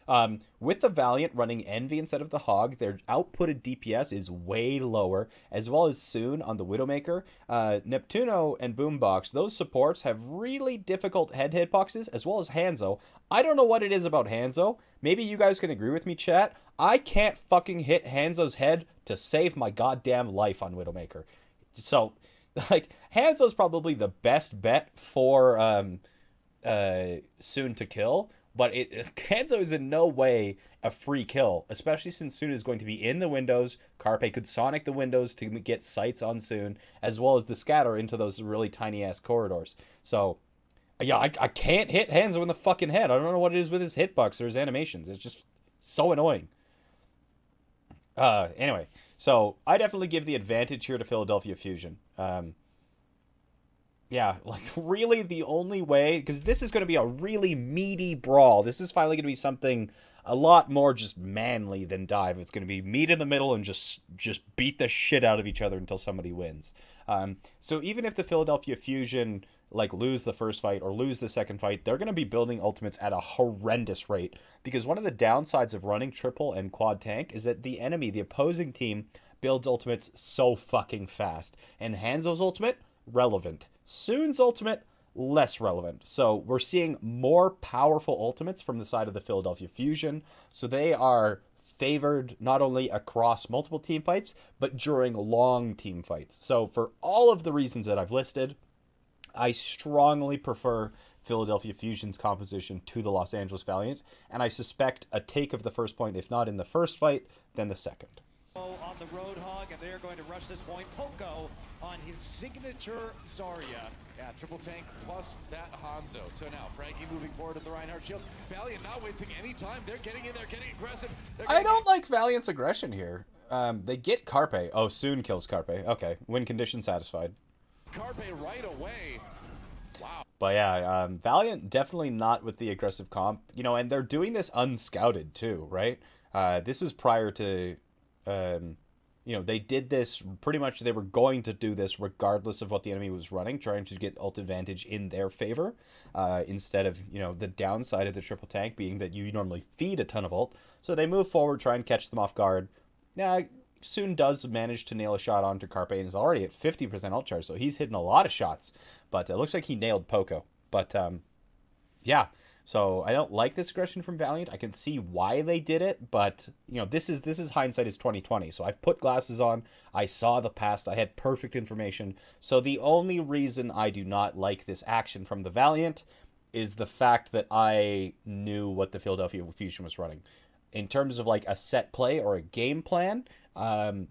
um, with the Valiant running Envy instead of the Hog, their outputted DPS is way lower, as well as soon on the Widowmaker. Uh, Neptuno and Boombox, those supports have really difficult head hitboxes, as well as Hanzo. I don't know what it is about Hanzo. Maybe you guys can agree with me, chat. I can't fucking hit Hanzo's head to save my goddamn life on Widowmaker. So, like, Hanzo's probably the best bet for um, uh, soon to kill, but it Hanzo is in no way a free kill, especially since Soon is going to be in the windows. Carpe could sonic the windows to get sights on Soon, as well as the scatter into those really tiny ass corridors. So, yeah, I, I can't hit Hanzo in the fucking head. I don't know what it is with his hitbox or his animations. It's just so annoying. Uh, anyway, so I definitely give the advantage here to Philadelphia Fusion. Um, yeah, like really the only way because this is going to be a really meaty brawl. This is finally going to be something a lot more just manly than dive. It's going to be meet in the middle and just just beat the shit out of each other until somebody wins. Um, so even if the Philadelphia Fusion like lose the first fight or lose the second fight, they're going to be building ultimates at a horrendous rate because one of the downsides of running triple and quad tank is that the enemy, the opposing team, builds ultimates so fucking fast. And Hanzo's ultimate relevant. Soon's ultimate less relevant. So we're seeing more powerful ultimates from the side of the Philadelphia Fusion. So they are favored not only across multiple team fights, but during long team fights. So for all of the reasons that I've listed, I strongly prefer Philadelphia Fusion's composition to the Los Angeles Valiant, and I suspect a take of the first point, if not in the first fight, then the second. On the Roadhog, and they are going to rush this point. Poko on his signature Zarya. Yeah, triple tank plus that Hanzo. So now Frankie moving forward with the Reinhardt shield. Valiant not wasting any time. They're getting in there, getting aggressive. I don't like Valiant's aggression here. Um, they get Carpe. Oh, soon kills Carpe. Okay, win condition satisfied. Carpe right away. Wow. But yeah, um, Valiant definitely not with the aggressive comp. You know, and they're doing this unscouted too, right? Uh, this is prior to um, you know, they did this pretty much. They were going to do this regardless of what the enemy was running, trying to get ult advantage in their favor, uh, instead of you know the downside of the triple tank being that you normally feed a ton of ult. So they move forward, try and catch them off guard. Yeah, soon does manage to nail a shot onto Carpe and is already at 50% ult charge, so he's hitting a lot of shots. But it looks like he nailed Poko. But um, yeah, so I don't like this aggression from Valiant. I can see why they did it, but you know, this is this is hindsight is 2020. So I've put glasses on. I saw the past. I had perfect information. So the only reason I do not like this action from the Valiant is the fact that I knew what the Philadelphia Fusion was running. In terms of like a set play or a game plan, um,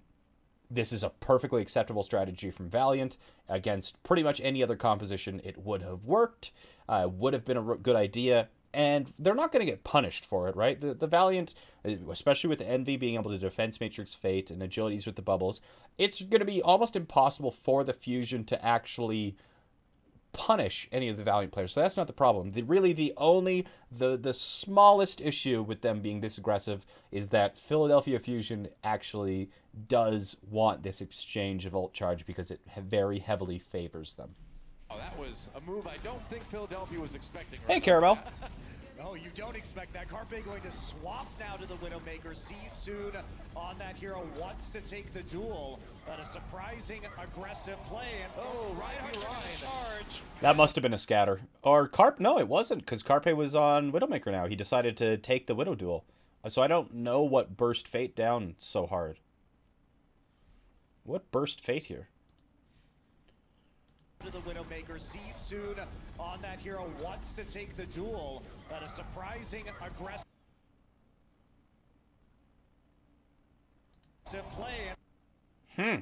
this is a perfectly acceptable strategy from Valiant against pretty much any other composition. It would have worked uh, would have been a good idea. And they're not going to get punished for it, right? The, the Valiant, uh, especially with Envy being able to defense Matrix Fate and agilities with the bubbles, it's going to be almost impossible for the Fusion to actually punish any of the Valiant players. So that's not the problem. The, really, the only, the, the smallest issue with them being this aggressive is that Philadelphia Fusion actually does want this exchange of ult charge because it very heavily favors them. Oh, that was a move I don't think Philadelphia was expecting. Right hey, Caramel. No, you don't expect that. Carpe going to swap now to the Widowmaker. Soon on that hero wants to take the duel. But a surprising aggressive play. And oh, oh right Ryan. Charge. That must have been a scatter. Or Carp? No, it wasn't, because Carpe was on Widowmaker now. He decided to take the Widow duel. So I don't know what burst Fate down so hard. What burst Fate here? The Widowmaker. See soon on that hero wants to take the duel, but a surprising aggressive play. Hmm.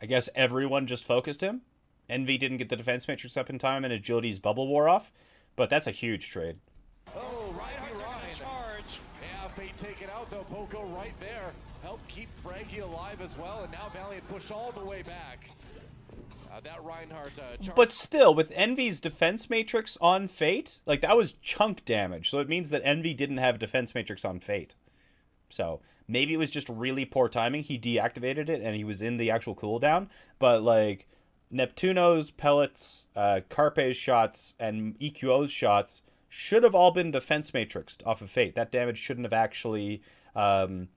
I guess everyone just focused him. Envy didn't get the defense matrix up in time and Agility's bubble wore off, but that's a huge trade. Oh, right on Ryan. Charge. Yeah, Fate taken out though. Poko right there. Help keep Frankie alive as well, and now Valiant push all the way back. Uh, that Reinhardt. Uh, but still, with Envy's defense matrix on Fate, like that was chunk damage. So it means that Envy didn't have defense matrix on Fate. So maybe it was just really poor timing. He deactivated it and he was in the actual cooldown. But like Neptuno's pellets, uh, Carpe's shots, and EQO's shots should have all been defense matrixed off of Fate. That damage shouldn't have actually. Um,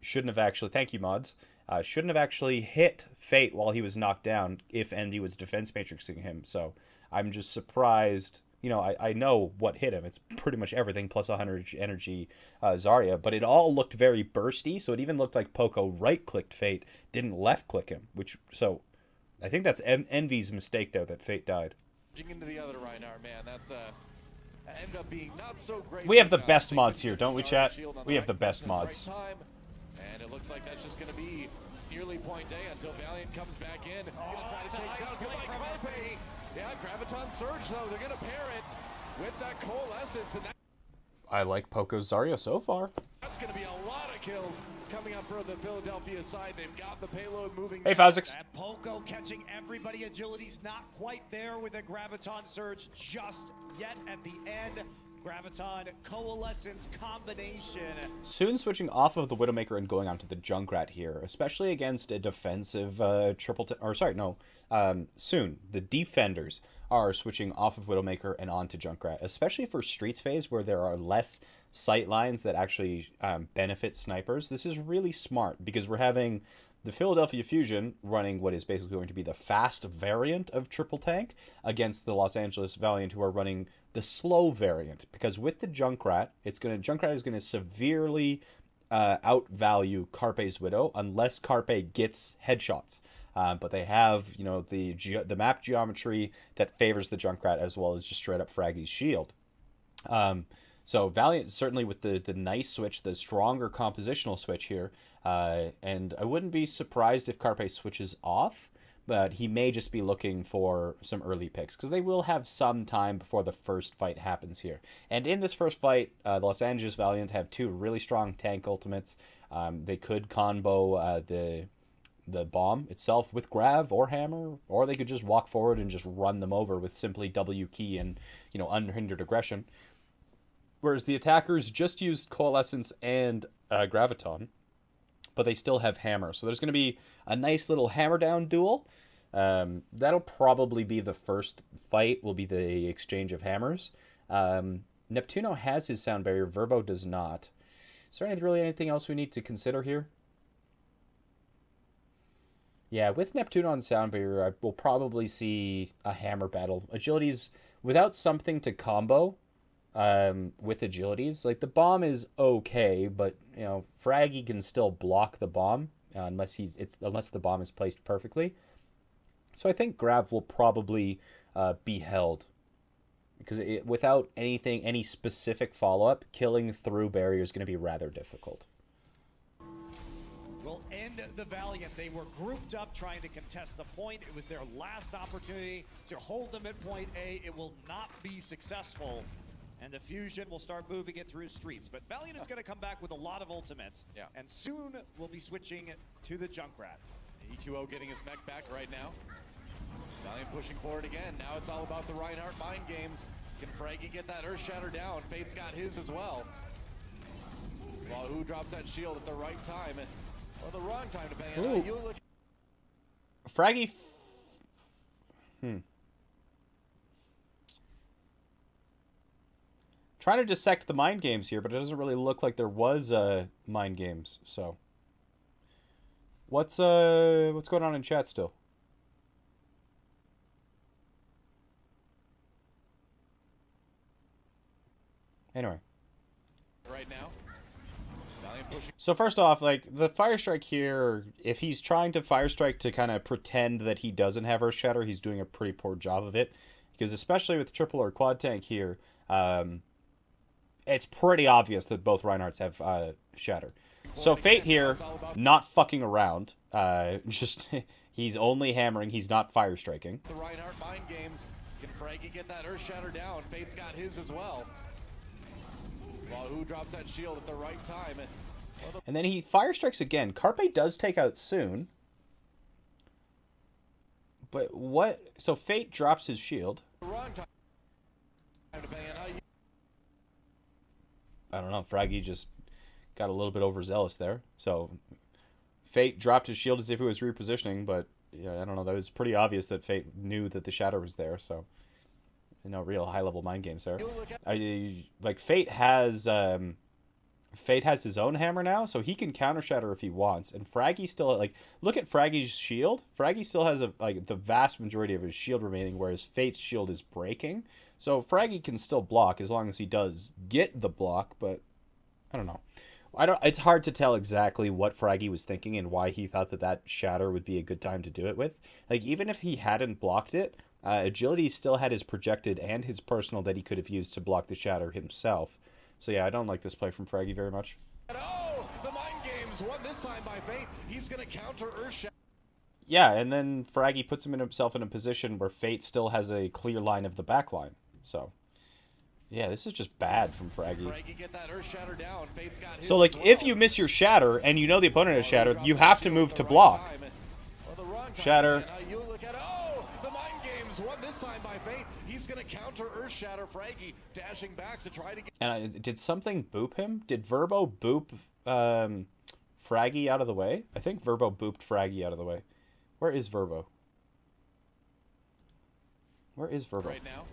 shouldn't have actually. Thank you, mods uh, shouldn't have actually hit Fate while he was knocked down if Envy was defense matrixing him. So I'm just surprised. You know, I, I know what hit him. It's pretty much everything plus 100 energy uh, Zarya, but it all looked very bursty. So it even looked like Poko right clicked Fate, didn't left click him. Which so I think that's en- Envy's mistake though that Fate died. Into the other Reinhardt, man, that's uh, ended up being not so great. We have the best mods here, don't we, chat? We have the best at the right mods. And it looks like that's just going to be nearly point A until Valiant comes back in. Gonna try to it's a take nice down play Goodbye from Yeah, Graviton Surge though. They're going to pair it with that Coalescence, and that, I like Poko Zarya so far. that's going to be a lot of kills coming up for the Philadelphia side. They've got the payload moving. Hey, down. Fazix. Poko catching everybody. Agilities not quite there with a Graviton Surge just yet at the end. Graviton Coalescence combination. Soon switching off of the Widowmaker and going onto the Junkrat here, especially against a defensive uh, triple. Or sorry, no. Um, soon the defenders are switching off of Widowmaker and onto Junkrat, especially for Streets phase where there are less sight lines that actually um, benefit snipers. This is really smart because we're having the Philadelphia Fusion running what is basically going to be the fast variant of Triple Tank against the Los Angeles Valiant, who are running the slow variant. Because with the Junkrat, it's going to Junkrat is going to severely uh, outvalue Carpe's Widow unless Carpe gets headshots. Uh, but they have, you know, the ge- the map geometry that favors the Junkrat as well as just straight up Fragi's shield. Um, so Valiant certainly with the the nice switch, the stronger compositional switch here, uh, and I wouldn't be surprised if Carpe switches off, but he may just be looking for some early picks because they will have some time before the first fight happens here. And in this first fight, uh, the Los Angeles Valiant have two really strong tank ultimates. Um, they could combo uh, the the bomb itself with grav or hammer, or they could just walk forward and just run them over with simply W key and you know unhindered aggression. Whereas the attackers just used coalescence and uh, graviton, but they still have hammer. So there's going to be a nice little hammer down duel. Um, that'll probably be the first fight. Will be the exchange of hammers. Um, Neptuno has his sound barrier. Verbo does not. Is there any, really anything else we need to consider here? Yeah, with Neptuno on sound barrier, I will probably see a hammer battle. Agilities without something to combo um, with agilities. Like the bomb is okay, but you know Fragi can still block the bomb uh, unless he's it's unless the bomb is placed perfectly. So I think Grav will probably uh, be held because it, without anything, any specific follow up, killing through barrier is going to be rather difficult. will end the Valiant. They were grouped up trying to contest the point. It was their last opportunity to hold them at point A. It will not be successful. And the Fusion will start moving it through streets. But Valiant is going to come back with a lot of ultimates. Yeah. And soon we'll be switching to the Junkrat. EQO getting his mech back right now. Valiant pushing forward again. Now it's all about the Reinhardt mind games. Can Fragi get that Earth Shatter down? Fate's got his as well. Well, who drops that shield at the right time or the wrong time, depending on Ooh. how you look. Fragi. F- hmm. Trying to dissect the mind games here, but it doesn't really look like there was uh, mind games. So, what's uh what's going on in chat still? Anyway. right now. So first off, like the fire strike here, if he's trying to fire strike to kind of pretend that he doesn't have Earth Shatter, he's doing a pretty poor job of it. Because especially with triple or quad tank here, um, it's pretty obvious that both Reinhardts have uh, Shatter. So Fate here, not fucking around. Uh, just he's only hammering. He's not fire striking. The Reinhardt mind games. Can Fraggy get that Earth Shatter down? Fate's got his as well. Who drops that shield at the right time? And then he fire strikes again. Carpe does take out soon. But what? So Fate drops his shield. The wrong time. Depending on how you. I don't know. Fragi just got a little bit overzealous there. So Fate dropped his shield as if he was repositioning, but yeah, I don't know. That was pretty obvious that Fate knew that the shadow was there. So you know, real high level mind games there. I like Fate has um, Fate has his own hammer now, so he can counter shatter if he wants. And Fragi still like look at Fragi's shield. Fragi still has a like the vast majority of his shield remaining, whereas Fate's shield is breaking. So Fragi can still block as long as he does get the block, but I don't know. I don't. It's hard to tell exactly what Fragi was thinking and why he thought that that shatter would be a good time to do it with. Like even if he hadn't blocked it, Uh, Agility still had his projected and his personal that he could have used to block the Shatter himself. So yeah, I don't like this play from Fragi very much. Oh, the mind games won this time by Fate. He's going to counter Earthshatter. Yeah, and then Fragi puts him in himself in a position where Fate still has a clear line of the back line. So, yeah, this is just bad from Fragi. Fragi get that Earthshatter down. Fate's got So, like, if well. you miss your Shatter and you know the opponent has Oh, Shatter, you have to move to block. time. Or the wrong time. Shatter. He's going to counter Earthshatter. Fragi dashing back to try to get. And I, did something boop him? Did Verbo boop um, Fragi out of the way? I think Verbo booped Fragi out of the way. Where is Verbo? Where is Verbo? right now.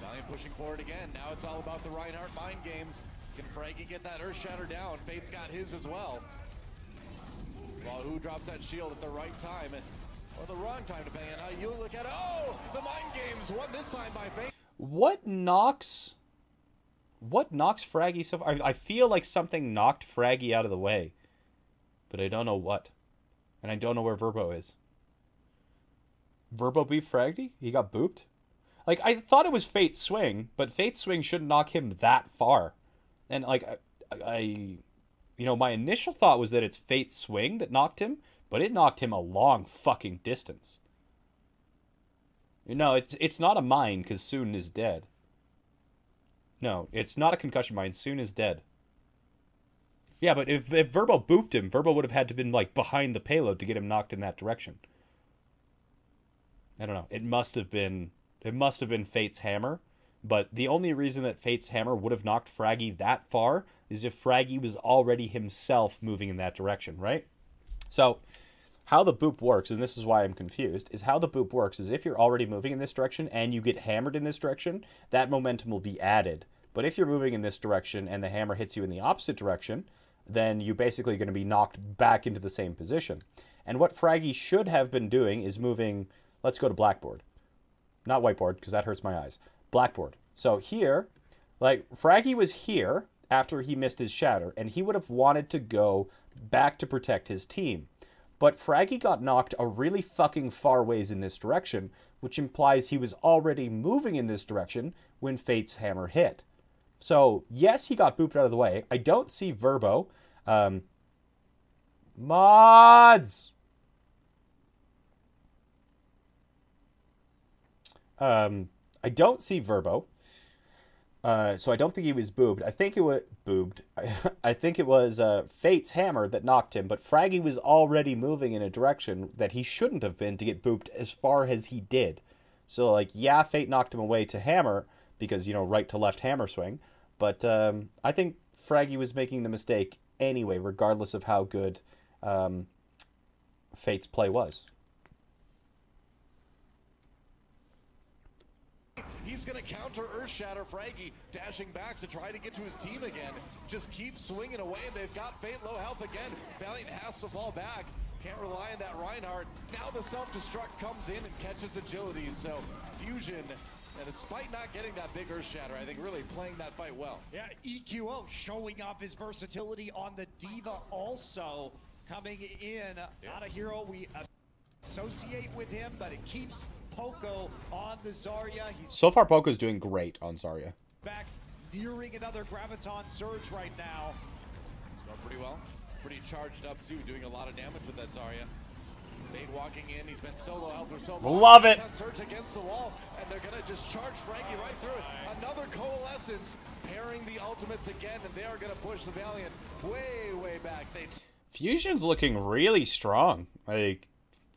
Valiant pushing forward again. Now it's all about the Reinhardt mind games. Can Fragi get that Earthshatter down? Fate's got his as well. Who drops that shield at the right time or the wrong time, depending on how you look at it. Oh, the mind games won this time by Fate. What knocks? What knocks Fragi so far? I, I feel like something knocked Fragi out of the way, but I don't know what, and I don't know where Verbo is. Verbo beat Fragi? He got booped. Like I thought it was Fate swing, but Fate swing shouldn't knock him that far, and like I, I, you know, my initial thought was that it's Fate swing that knocked him, but it knocked him a long fucking distance. No, it's it's not a mine because Soon is dead. No, it's not a concussion mine. Soon is dead. Yeah, but if if Verbo booped him, Verbo would have had to been like behind the payload to get him knocked in that direction. I don't know. It must have been it must have been Fate's hammer, but the only reason that Fate's hammer would have knocked Fragi that far is if Fragi was already himself moving in that direction, right? So, how the boop works, and this is why I'm confused, is how the boop works is if you're already moving in this direction and you get hammered in this direction, that momentum will be added. But if you're moving in this direction and the hammer hits you in the opposite direction, then you're basically going to be knocked back into the same position. And what Fragi should have been doing is moving, let's go to blackboard. Not whiteboard, because that hurts my eyes. Blackboard. So here, like, Fragi was here after he missed his shatter, and he would have wanted to go back to protect his team. But Fragi got knocked a really fucking far ways in this direction, which implies he was already moving in this direction when Fate's hammer hit. So, yes, he got booped out of the way. I don't see Verbo. Um, mods! Um, I don't see Verbo. Uh, so I don't think he was boobed. I think it was boobed. I think it was uh, Fate's hammer that knocked him, but Fragi was already moving in a direction that he shouldn't have been to get booped as far as he did. So like, yeah, Fate knocked him away to hammer because you know right to left hammer swing, but um, I think Fragi was making the mistake anyway, regardless of how good um, Fate's play was. He's going to counter Earthshatter. Fragi dashing back to try to get to his team again. Just keep swinging away, and they've got Fate low health again. Valiant has to fall back. Can't rely on that Reinhardt. Now the self-destruct comes in and catches agility. So Fusion, and despite not getting that big Earthshatter, I think really playing that fight well. Yeah, EQO showing off his versatility on the D.Va also coming in. Not a hero we associate with him, but it keeps Poko on the Zarya. He's So far, Poko's doing great on Zarya. back nearing another Graviton Surge right now. It's going pretty well. Pretty charged up too, doing a lot of damage with that Zarya. Fate walking in, he's been solo help for so long. Love it. Surge against the wall, and they're gonna just charge Frankie right through it. Another coalescence, pairing the ultimates again, and they are gonna push the Valiant way, way back. They Fusion's looking really strong. Like,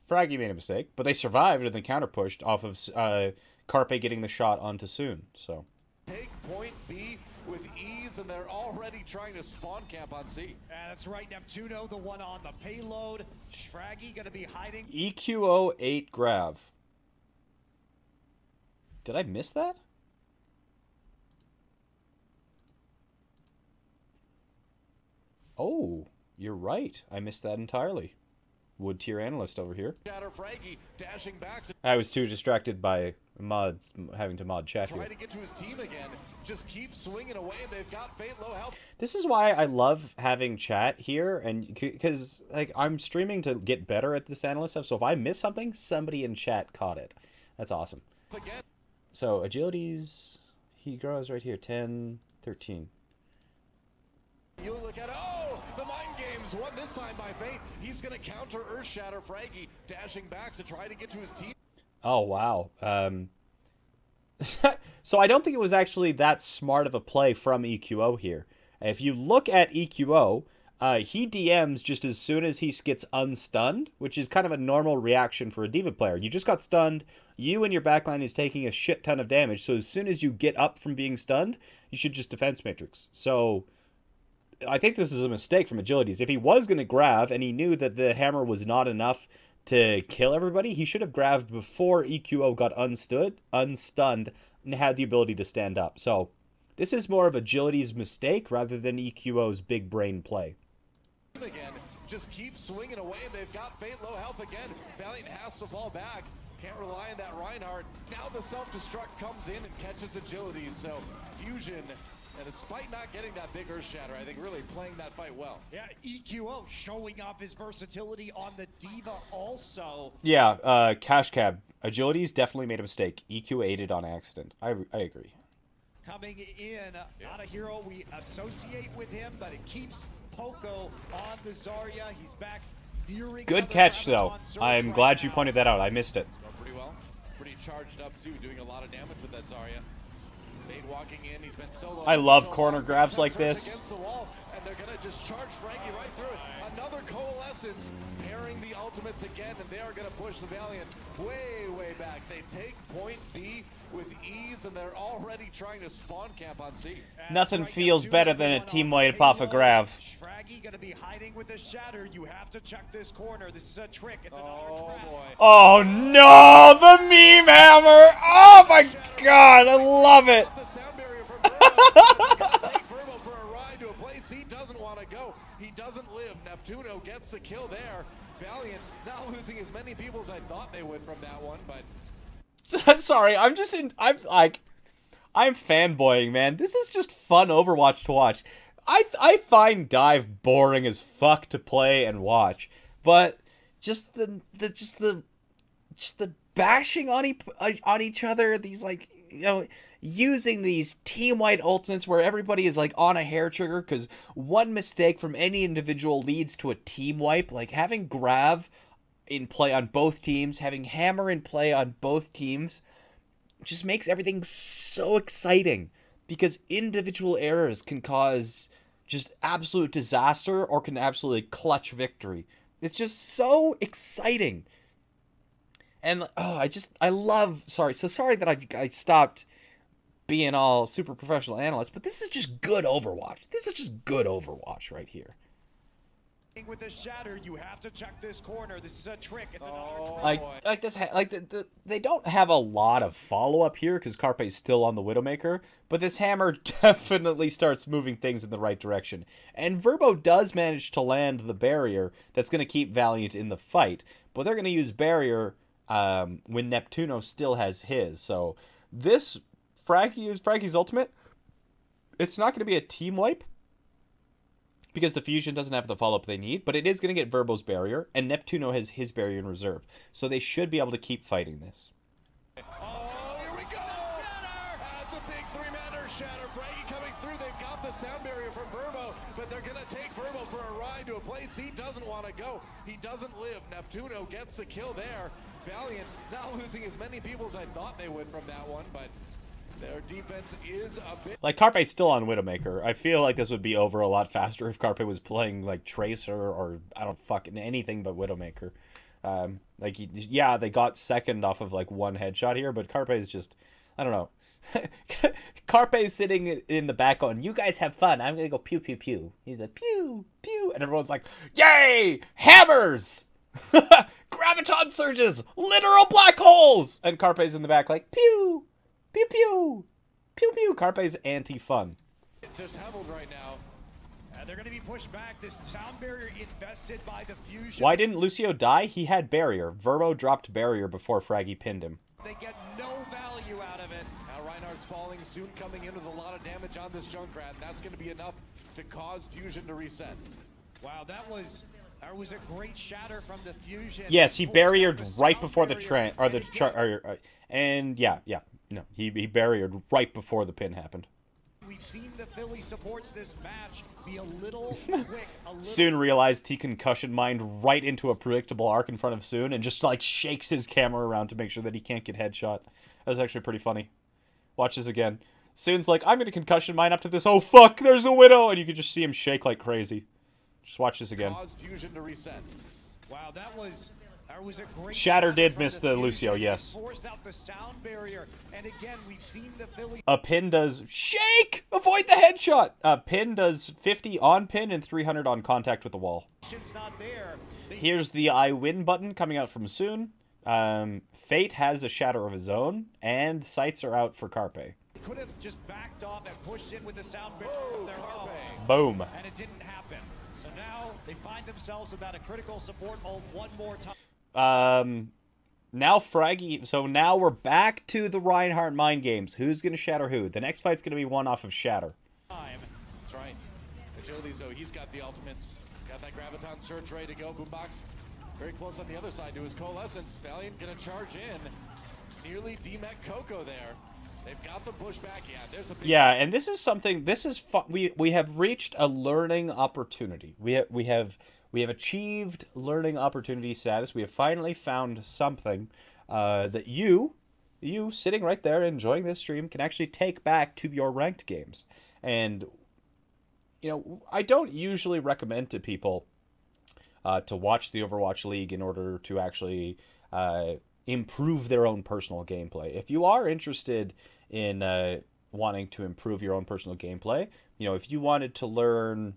Fragi made a mistake, but they survived and then counter pushed off of uh, Carpe getting the shot onto Soon. So, take point B with ease, and they're already trying to spawn camp on C. And that's right, Neptuno, the one on the payload. Shraggy gonna be hiding. EQO 8 Grav. Did I miss that? Oh, you're right. I missed that entirely. Wood tier analyst over here. Shatter Fragi dashing back to I was too distracted by mods having to mod chat here. to get to his team again. Just keep swinging away, and they've got Fate low health. This is why I love having chat here, and because like I'm streaming to get better at this analyst stuff. So if I miss something, somebody in chat caught it. That's awesome. So agilities, he grows right here, 10, 13. you look at. Oh, mind this time by Fate. He's going to counter Earth Shatter. Fragi dashing back to try to get to his team. Oh wow. Um, so I don't think it was actually that smart of a play from EQO here. If you look at EQO, uh, he DMs just as soon as he gets unstunned, which is kind of a normal reaction for a D.Va player. You just got stunned, you and your backline is taking a shit ton of damage, so as soon as you get up from being stunned, you should just defense matrix. So I think this is a mistake from Agilities. If he was going to grab and he knew that the hammer was not enough to kill everybody, he should have grabbed before EQO got unstood, unstunned, and had the ability to stand up. So this is more of Agility's mistake rather than EQO's big brain play. again. Just keep swinging away. They've got Fate low health again. Valiant has to fall back. Can't rely on that Reinhardt. Now the self-destruct comes in and catches agility. So Fusion, and despite not getting that big Earth Shatter, I think really playing that fight well. Yeah, EQO showing off his versatility on the D.Va also. Yeah, uh, Cash Cab. Agility's definitely made a mistake. EQ aided on accident. I, I agree. Coming in, not a hero we associate with him, but it keeps Poko on the Zarya. He's back nearing Good catch, though. I'm glad you pointed that out. I missed it. Going pretty well. Pretty charged up too, doing a lot of damage with that Zarya. I love corner grabs like this. Wall, and they're gonna just charge Frankie right through it. Another coalescence, pairing the ultimates again, and they are gonna push the Valiant way, way back. They take point B with ease, and they're already trying to spawn camp on C. Nothing Right feels better than a one team wipe off a Halo. grav. Shraggy gonna be hiding with the shatter. You have to check this corner. This is a trick. It's Oh boy. Oh no, the meme hammer! Oh my god, I love it! The sound barrier from Verbo. For a ride to a place he doesn't want to go. He doesn't live. Neptuno gets the kill there. Valiant not losing as many people as I thought they would from that one, but Sorry, I'm just in. I'm like, I'm fanboying, man. This is just fun Overwatch to watch. I I find dive boring as fuck to play and watch, but just the the just the just the bashing on each on each other. These like you know using these team wide ultimates where everybody is like on a hair trigger because one mistake from any individual leads to a team wipe. Like having Grav in play on both teams, having Hammer in play on both teams, just makes everything so exciting because individual errors can cause just absolute disaster or can absolutely clutch victory. It's just so exciting. And oh, I just I love sorry, so sorry that I I stopped being all super professional analyst, but this is just good Overwatch. This is just good Overwatch right here. With the shatter, you have to check this corner. This is a trick. It's Oh, like like this ha- like the, the, they don't have a lot of follow up here because Carpe's still on the Widowmaker, but this hammer definitely starts moving things in the right direction. And Verbo does manage to land the barrier that's going to keep Valiant in the fight, but they're going to use barrier um, when Neptuno still has his. So this Frankie used Frankie's ultimate. It's not going to be a team wipe because the fusion doesn't have the follow up they need, but it is going to get Verbo's barrier, and Neptuno has his barrier in reserve. So they should be able to keep fighting this. Oh, here we go! Shatter! That's a big three-man Earth Shatter. Frankie coming through. They've got the sound barrier from Verbo, but they're gonna take Verbo for a ride to a place he doesn't want to go. He doesn't live. Neptuno gets the kill there. Valiant not losing as many people as I thought they would from that one, but their defense is a bit. Like Carpe's still on Widowmaker. I feel like this would be over a lot faster if Carpe was playing like Tracer or I don't fucking anything but Widowmaker. Um, like yeah, they got second off of like one headshot here, but Carpe is just I don't know. Carpe's sitting in the back going, "You guys have fun. I'm gonna go pew pew pew." He's like pew pew, and everyone's like, "Yay, hammers!" Graviton surges, literal black holes, and Carpe's in the back like pew, pew pew, pew pew. Carpe's anti-fun. disheveled right now. And they're going to be pushed back. This sound barrier invested by the fusion. Why didn't Lucio die? He had barrier. Verbo dropped barrier before Fragi pinned him. They get no value out of it. Now Reinhardt's falling soon, coming in with a lot of damage on this Junkrat. and That's going to be enough to cause Fusion to reset. Wow, that was There was a great shatter from the fusion. Yes, he barriered right before the barrier, train or the and char- or, or, and yeah, yeah. No, he he barriered right before the pin happened. We've seen the Philly supports this match be a little quick, a little Soon realized he concussion mined right into a predictable arc in front of Soon and just like shakes his camera around to make sure that he can't get headshot. That was actually pretty funny. Watch this again. Soon's like, I'm gonna concussion mine up to this. Oh fuck, there's a widow, and you can just see him shake like crazy. Just watch this again. Cause fusion to reset. Wow, that was Shatter did miss the. Lucio, yes. A pin does shake. Avoid the headshot. A pin does 50 on pin and 300 on contact with the wall. Here's the I win button coming out from soon. Um, Fate has a shatter of his own, and sights are out for Carpe. could have just backed off and pushed in with the sound. Oh. Boom. And it didn't happen. So now they find themselves without a critical support one more time. Um, now Fragi. So now we're back to the Reinhardt mind games. Who's gonna shatter who? The next fight's gonna be one off of shatter. That's right. Agility, so he's got the ultimates. He's got that Graviton Surge ready to go. Boombox very close on the other side to his Coalescence. Valiant gonna charge in. Nearly DMEC Coco there. They've got the push back. Yeah, there's a big Yeah, and this is something. This is fun. We we have reached a learning opportunity. We have, we have we have achieved learning opportunity status. We have finally found something uh, that you you sitting right there enjoying this stream can actually take back to your ranked games. And you know, I don't usually recommend to people uh, to watch the Overwatch League in order to actually uh, improve their own personal gameplay. If you are interested in uh, wanting to improve your own personal gameplay, you know, if you wanted to learn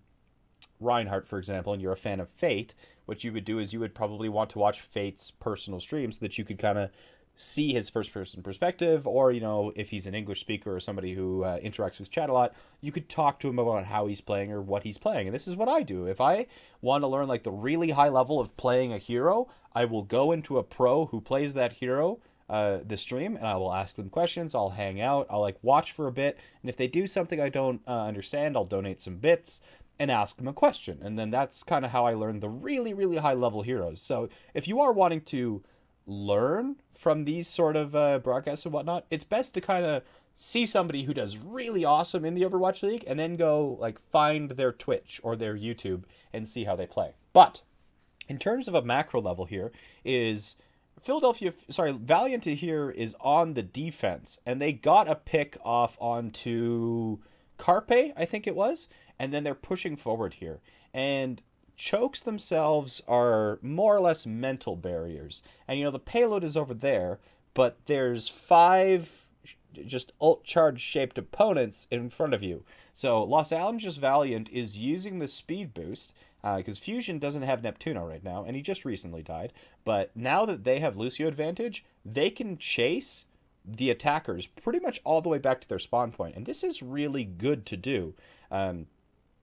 Reinhardt, for example, and you're a fan of Fate, what you would do is you would probably want to watch Fate's personal stream so that you could kind of see his first person perspective or you know if he's an english speaker or somebody who uh, interacts with chat a lot you could talk to him about how he's playing or what he's playing and this is what i do. If i want to learn like the really high level of playing a hero i will go into a pro who plays that hero uh, the stream and i will ask them questions i'll hang out i'll like watch for a bit and if they do something i don't uh, understand i'll donate some bits and ask them a question and then that's kind of how i learned the really really high level heroes so if you are wanting to learn from these sort of uh, broadcasts and whatnot, it's best to kind of see somebody who does really awesome in the Overwatch League and then go like find their Twitch or their YouTube and see how they play. But in terms of a macro level here is Philadelphia sorry, Valiant here is on the defense and they got a pick off onto Carpe, I think it was, and then they're pushing forward here. And chokes themselves are more or less mental barriers. And you know, the payload is over there, but there's five just ult charge shaped opponents in front of you. So Los Angeles Valiant is using the speed boost because Fusion doesn't have Neptuno right now, and he just recently died. But now that they have Lucio advantage, they can chase the attackers pretty much all the way back to their spawn point. point, and this is really good to do. Um,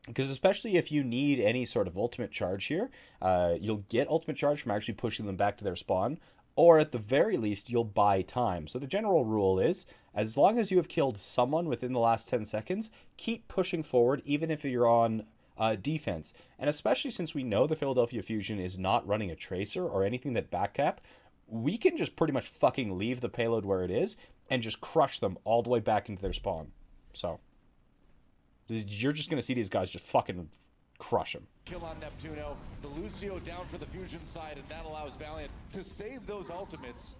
because especially if you need any sort of ultimate charge here, uh, you'll get ultimate charge from actually pushing them back to their spawn, or at the very least, you'll buy time. So the general rule is, as long as you have killed someone within the last 10 seconds, keep pushing forward, even if you're on uh, defense. And especially since we know the Philadelphia Fusion is not running a tracer or anything that backcap, we can just pretty much fucking leave the payload where it is and just crush them all the way back into their spawn. So you're just gonna see these guys just fucking crush them. Kill on Neptuno. The Lucio down for the Fusion side, and that allows Valiant to save those ultimates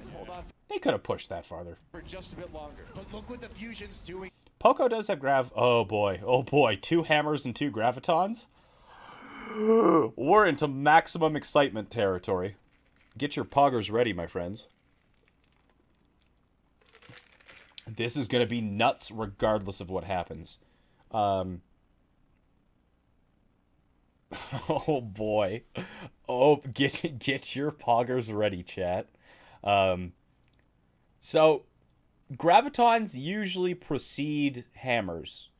and hold on They could have pushed that farther. for just a bit longer. But look what the Fusion's doing. Poko does have grav. Oh boy, oh boy, two hammers and two gravitons. We're into maximum excitement territory. Get your poggers ready, my friends. This is gonna be nuts, regardless of what happens. Um. Oh boy. Oh, get get your poggers ready, chat. Um. So, gravitons usually precede hammers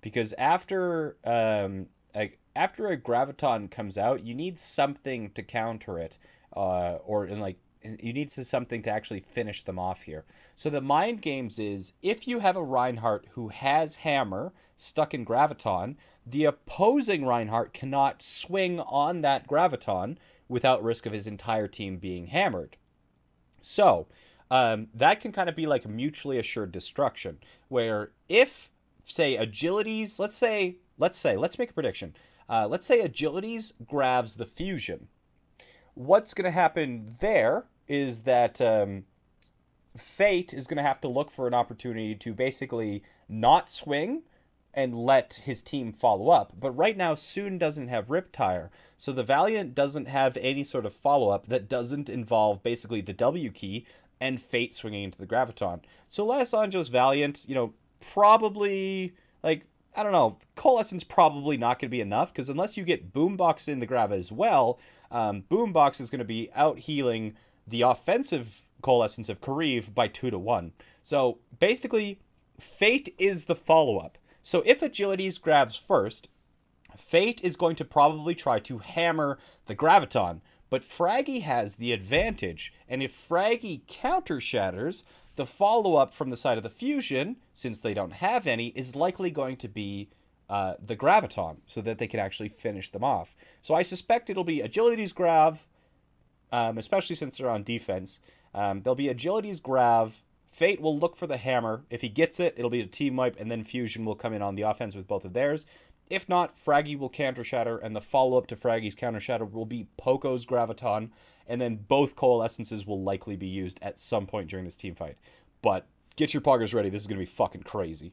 because after um a, after a graviton comes out, you need something to counter it, uh, or in like you need something to actually finish them off here. So the mind games is if you have a Reinhardt who has hammer stuck in graviton, the opposing Reinhardt cannot swing on that Graviton without risk of his entire team being hammered. So, um, that can kind of be like mutually assured destruction, where if, say, agilities, let's say, let's say, let's make a prediction. Uh, let's say agilities grabs the fusion. What's going to happen there is that um, Fate is going to have to look for an opportunity to basically not swing and let his team follow up. But right now, Soon doesn't have RIP-Tire, so the Valiant doesn't have any sort of follow up that doesn't involve basically the W key and Fate swinging into the Graviton. So Los Angeles Valiant, you know, probably like I don't know, Coalescence probably not going to be enough because unless you get Boombox in the Grava as well, um, Boombox is going to be out healing the offensive Coalescence of Kariv by two to one. So basically, Fate is the follow up. So if Agilities grabs first, Fate is going to probably try to hammer the Graviton, but Fragi has the advantage, and if Fragi counter shatters, the follow up from the side of the Fusion, since they don't have any, is likely going to be uh, the Graviton, so that they can actually finish them off. So I suspect it'll be Agilities Grav, um, especially since they're on defense. Um, there'll be Agilities Grav, Fate will look for the hammer. If he gets it, it'll be a team wipe, and then Fusion will come in on the offense with both of theirs. If not, Fragi will counter shatter, and the follow up to Fragi's counter shatter will be Poko's Graviton, and then both coalescences will likely be used at some point during this team fight. But get your poggers ready, this is gonna be fucking crazy.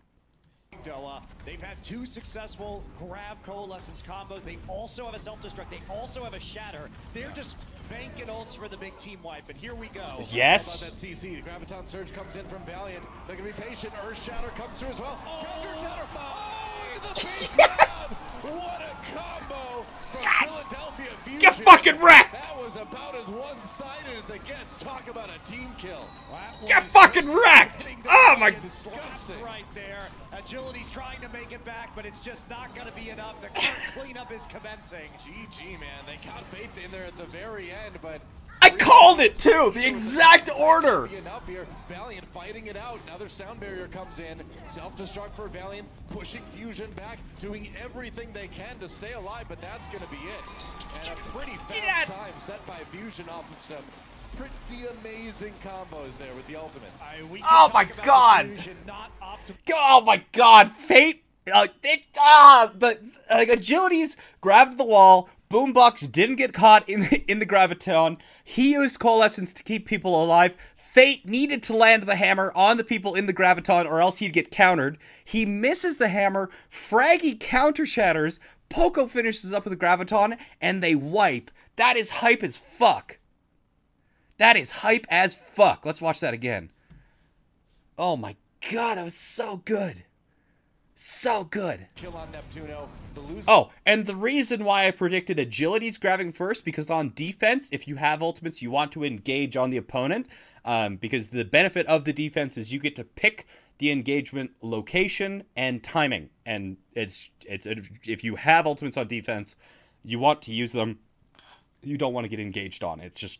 They've had two successful grab coalescence combos. They also have a self-destruct. They also have a shatter. They're just banking ults for the big team wipe, and here we go. Yes. That CC? The Graviton Surge comes in from Valiant. They're gonna be patient. Earth Shatter comes through as well. Counter Shatter. Oh, grab! What a combo Philadelphia Get fucking wrecked! That was about as one-sided as it gets. Talk about a team kill. Get fucking wrecked! Oh my Disgusting. right there. Agility's trying to make it back, but it's just not going to be enough. The cleanup is commencing. GG, man. They got faith in there at the very end, but I called it too! The exact order! enough here. Valiant fighting it out. Another sound barrier comes in. Self-destruct for Valiant, pushing Fusion back, doing everything they can to stay alive, but that's going to be it. And a pretty fast time set by Fusion off of some pretty amazing combos there with the ultimate. I- Oh my God. Fusion not Oh my god, Fate! Uh, it, ah, the like agilities grabbed the wall. Boombox didn't get caught in the, in the graviton. He used coalescence to keep people alive. Fate needed to land the hammer on the people in the graviton, or else he'd get countered. He misses the hammer. Fragi counter shatters. Poko finishes up with the graviton, and they wipe. That is hype as fuck. That is hype as fuck. Let's watch that again. Oh my god, that was so good. So good. Kill on Neptuno. The lose Oh, and the reason why I predicted agility's grabbing first, because on defense, if you have ultimates, you want to engage on the opponent. Um, because the benefit of the defense is you get to pick the engagement location and timing. And it's it's if you have ultimates on defense, you want to use them. You don't want to get engaged on. It's just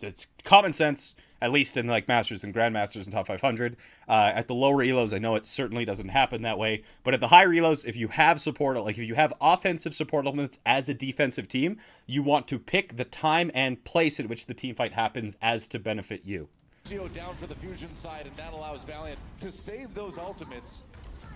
it's common sense, at least in like masters and grandmasters and top 500. Uh, at the lower elos, I know it certainly doesn't happen that way, but at the higher elos, if you have support, like if you have offensive support elements as a defensive team, you want to pick the time and place at which the team fight happens as to benefit you. Down for the Fusion side, and that allows Valiant to save those ultimates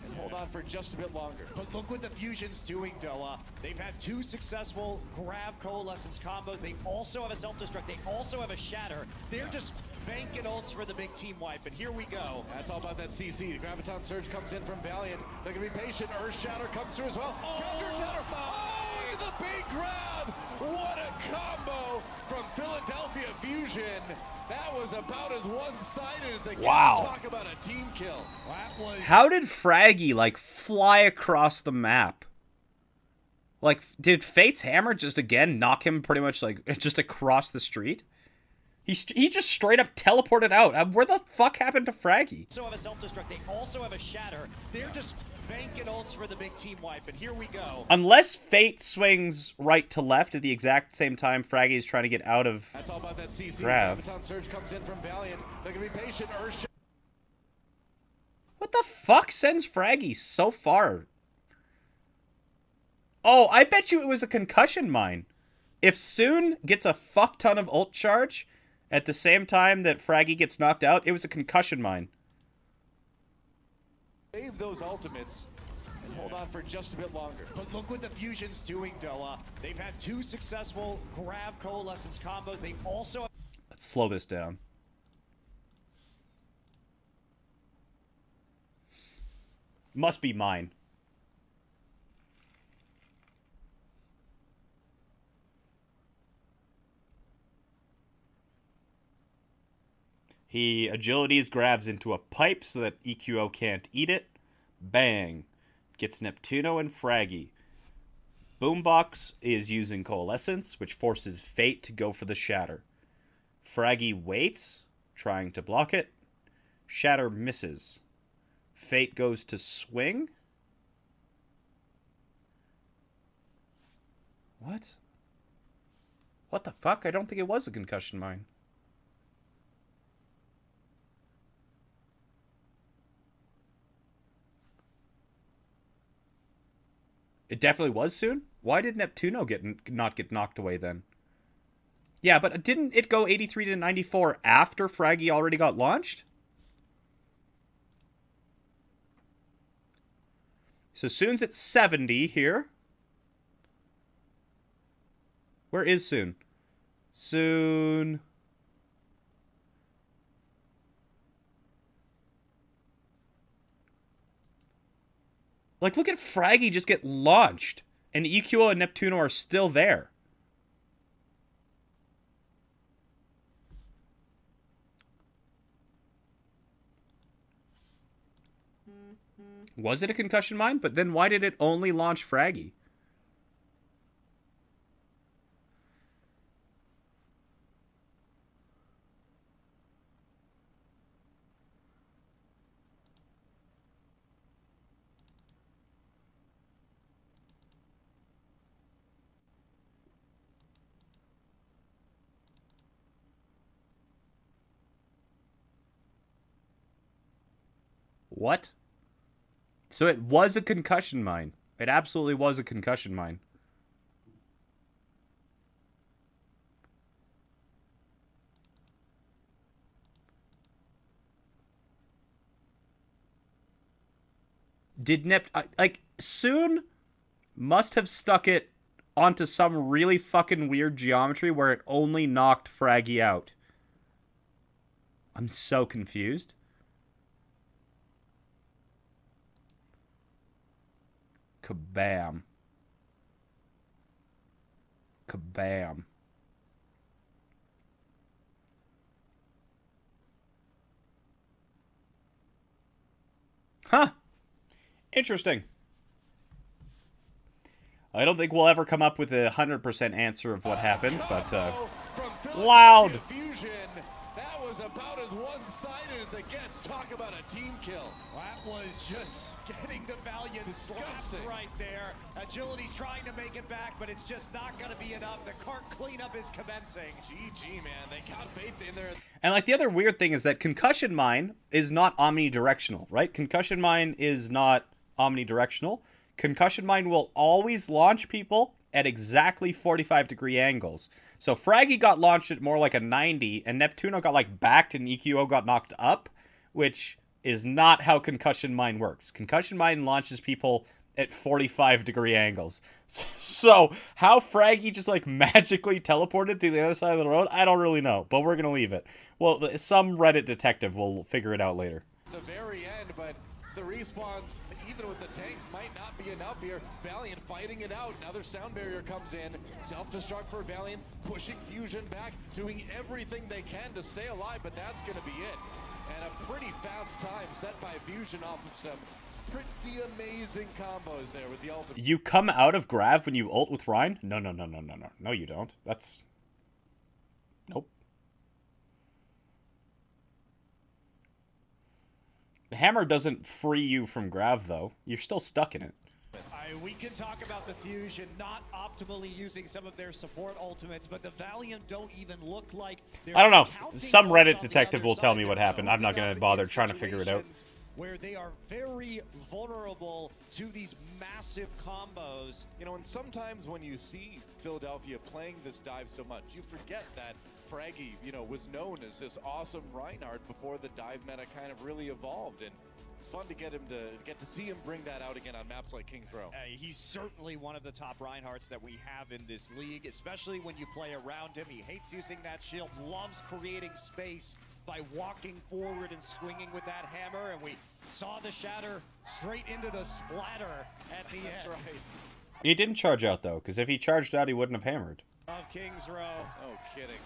and hold on for just a bit longer. But look what the Fusion's doing, Doa. They've had two successful grab coalescence combos. They also have a self-destruct. They also have a shatter. They're just banking ults for the big team wipe, and here we go. That's all about that CC. The Graviton Surge comes in from Valiant. They're going to be patient. Earth Shatter comes through as well. Oh! Counter Shatter. Oh, the big grab. What a combo from Philadelphia Fusion. That was about as one-sided as it gets. Wow. Talk about a team kill. That was How did Fragi like fly across the map? Like, did Fate's hammer just again knock him pretty much like just across the street? He st- he just straight up teleported out. Uh, Where the fuck happened to Fragi? also have a self-destruct. They also have a shatter. They're just banking ults for the big team wipe, and here we go. Unless Fate swings right to left at the exact same time Fragi is trying to get out of. That's all about that CC. Grav. Surge comes in from Valiant. They're be patient. Earth What the fuck sends Fragi so far? Oh, I bet you it was a concussion mine. If Soon gets a fuck ton of ult charge at the same time that Fragi gets knocked out, it was a concussion mine. Save those ultimates and hold on for just a bit longer. But look what the Fusion's doing, Doa. They've had two successful grab coalescence combos. They also Let's slow this down. Must be mine. He agilities grabs into a pipe so that EQO can't eat it. Bang. Gets Neptuno and Fragi. Boombox is using Coalescence, which forces Fate to go for the Shatter. Fragi waits, trying to block it. Shatter misses. Fate goes to swing. What? What the fuck? I don't think it was a concussion mine. It definitely was soon. Why did Neptuno get not get knocked away then? Yeah, but didn't it go 83 to 94 after Fragi already got launched? So Soon's at 70 here. Where is Soon? Soon. Like, look at Fragi just get launched. And EQO and Neptuno are still there. Was it a concussion mine? But then why did it only launch Fragi? What? So it was a concussion mine. It absolutely was a concussion mine. Did Nep like soon must have stuck it onto some really fucking weird geometry where it only knocked Fragi out. I'm so confused. Kabam. Kabam. Huh. Interesting. I don't think we'll ever come up with a 100% answer of what happened, but, uh, loud. One-sided as it gets. Talk about a team kill. That was just getting the Valiant scuffed Disgusting. right there. Agility's trying to make it back, but it's just not going to be enough. The cart cleanup is commencing. GG, man. They got faith in there. And like the other weird thing is that concussion mine is not omnidirectional, right? Concussion mine is not omnidirectional. Concussion mine will always launch people at exactly 45 degree angles. So Fragi got launched at more like a 90 and Neptuno got like backed and EQO got knocked up, which is not how concussion mine works. Concussion mine launches people at 45 degree angles. So, how Fragi just like magically teleported to the other side of the road, I don't really know, but we're to leave it. Well, some Reddit detective will figure it out later. The very end, but the respawns, even with the tanks, might not be enough here. Valiant fighting it out. Another sound barrier comes in. Self-destruct for Valiant, pushing Fusion back, doing everything they can to stay alive, but that's going to be it. And a pretty fast time set by Fusion off of some pretty amazing combos there with the ultimate. You come out of Grav when you ult with Rhine? No, no, no, no, no, no. No, you don't. That's. Nope. Hammer doesn't free you from Grav, though. You're still stuck in it. I, we can talk about the Fusion not optimally using some of their support ultimates, but the Valiant don't even look like they're I don't know. Some Reddit detective will tell me what happened. I'm not gonna bother trying to figure it out. where they are very vulnerable to these massive combos. You know, and sometimes when you see Philadelphia playing this dive so much, you forget that Fragi, you know, was known as this awesome Reinhardt before the dive meta kind of really evolved. And it's fun to get him to get to see him bring that out again on maps like Kings Row. Uh, he's certainly one of the top Reinhardts that we have in this league, especially when you play around him. He hates using that shield, loves creating space by walking forward and swinging with that hammer. And we saw the shatter straight into the splatter at the That's end right. He didn't charge out though, because if he charged out, he wouldn't have hammered. of Kings Row. Oh, kidding.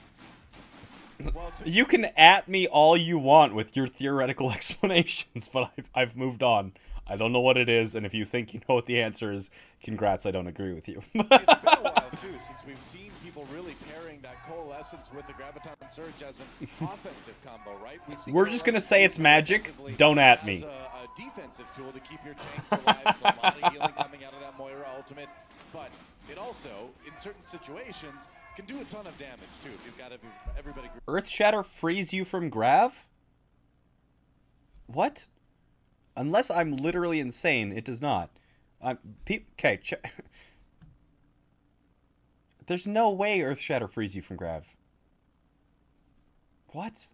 You can at me all you want with your theoretical explanations, but I've, I've moved on. I don't know what it is, and if you think you know what the answer is, congrats, I don't agree with you. it's been a while too since we've seen people really pairing that coalescence with the graviton surge as an offensive combo, right? We We're just gonna say it's magic. Don't at me. A, a defensive tool to keep your tanks alive. It's a lot of healing coming out of that Moira ultimate, but it also, in certain situations, can do a ton of damage too. If you've got every- everybody. Earth Shatter frees you from Grav? What? Unless I'm literally insane, it does not. I'm pe- okay. Ch- There's no way Earth Shatter frees you from Grav. What?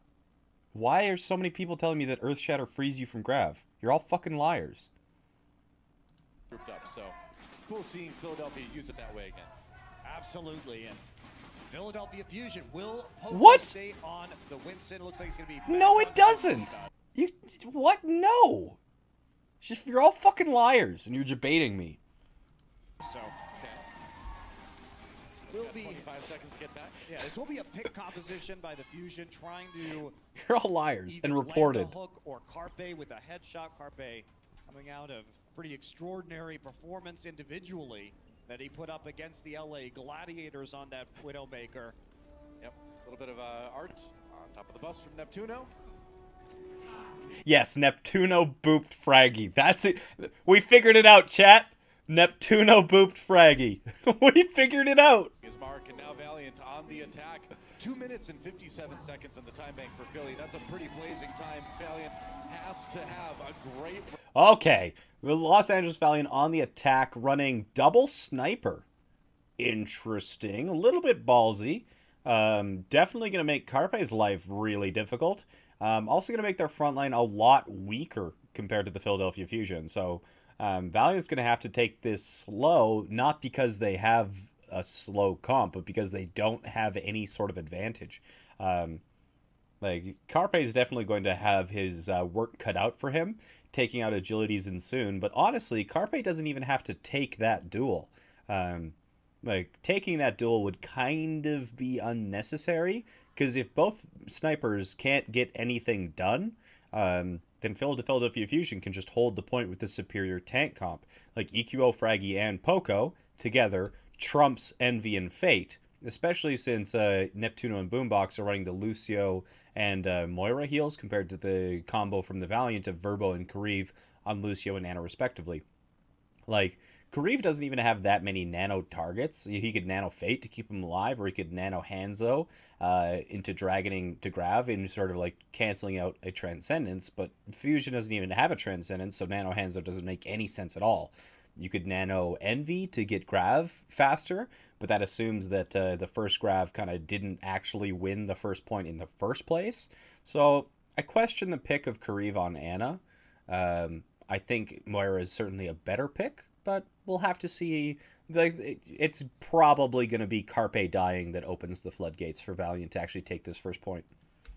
Why are so many people telling me that Earth Shatter frees you from Grav? You're all fucking liars. grouped up. So cool seeing Philadelphia use it that way again. Absolutely. And Philadelphia Fusion will What? stay on the Winston. Looks like he's going to be. No, it doesn't. You what? No. Just you're all fucking liars, and you're debating me. So Okay. will be. 25 seconds to get back. Yeah, this will be a pick composition by the Fusion trying to You're all liars and land reported. hook or Carpe with a headshot. Carpe coming out of pretty extraordinary performance individually that he put up against the LA Gladiators on that Widowmaker. Yep. A little bit of uh, art on top of the bus from Neptuno. Yes, Neptuno booped Fragi. That's it. We figured it out, chat. Neptuno booped Fragi. we figured it out. Is Mark and now Valiant on the attack. Two minutes and 57 seconds in the time bank for Philly. That's a pretty blazing time. Valiant has to have a great. Okay, the Los Angeles Valiant on the attack, running double sniper. Interesting, a little bit ballsy. Um, definitely going to make Carpe's life really difficult. Um, also going to make their front line a lot weaker compared to the Philadelphia Fusion. So um, Valiant's going to have to take this slow, not because they have a slow comp, but because they don't have any sort of advantage. Um, like Carpe is definitely going to have his uh, work cut out for him, taking out agilities and soon. But honestly, Carpe doesn't even have to take that duel. Um, like taking that duel would kind of be unnecessary because if both snipers can't get anything done, um, then Phil- Philadelphia Fusion can just hold the point with the superior tank comp. Like EQO, Fragi, and Poko together trumps Envy and Fate, especially since uh, Neptuno and Boombox are running the Lucio and uh, Moira heals compared to the combo from the Valiant of Verbo and Kariv on Lucio and Nano respectively. Like, Kariv doesn't even have that many nano targets. He could nano Fate to keep him alive, or he could nano Hanzo uh, into Dragoning to Grav and sort of like canceling out a Transcendence. But Fusion doesn't even have a Transcendence, so nano Hanzo doesn't make any sense at all. You could nano Envy to get Grav faster, but that assumes that uh, the first Grav kind of didn't actually win the first point in the first place. So I question the pick of Kariv on Ana. Um, I think Moira is certainly a better pick, but we'll have to see. Like, it's probably going to be Carpe dying that opens the floodgates for Valiant to actually take this first point.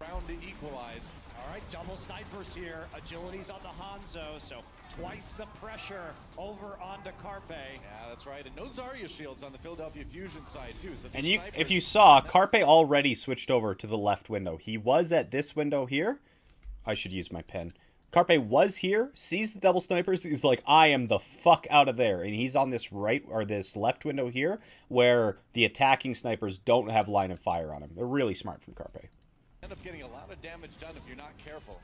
Round to equalize. All right, double snipers here. Agility's on the Hanzo, so twice the pressure over onto Carpe. Yeah, that's right. And no Zarya shields on the Philadelphia Fusion side too. So And you, if you saw, Carpe already switched over to the left window. He was at this window here. I should use my pen. Carpe was here, sees the double snipers. He's like, I am the fuck out of there. And he's on this right or this left window here where the attacking snipers don't have line of fire on him. They're really smart from Carpe. end up getting a lot of damage done if you're not careful.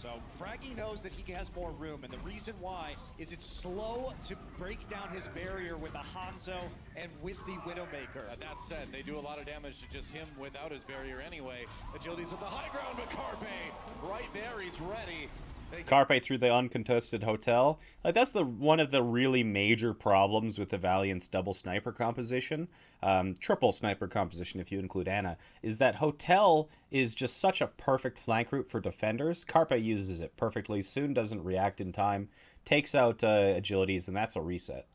So Fragi knows that he has more room, and the reason why is it's slow to break down his barrier with the Hanzo and with the Widowmaker. That said, they do a lot of damage to just him without his barrier anyway. Agility's at the high ground, but Carpe right there, he's ready. Carpe through the uncontested hotel. Like that's the one of the really major problems with the Valiant's double sniper composition, um, triple sniper composition if you include Ana, is that hotel is just such a perfect flank route for defenders. Carpe uses it perfectly. Soon doesn't react in time, takes out uh, agilities, and that's a reset.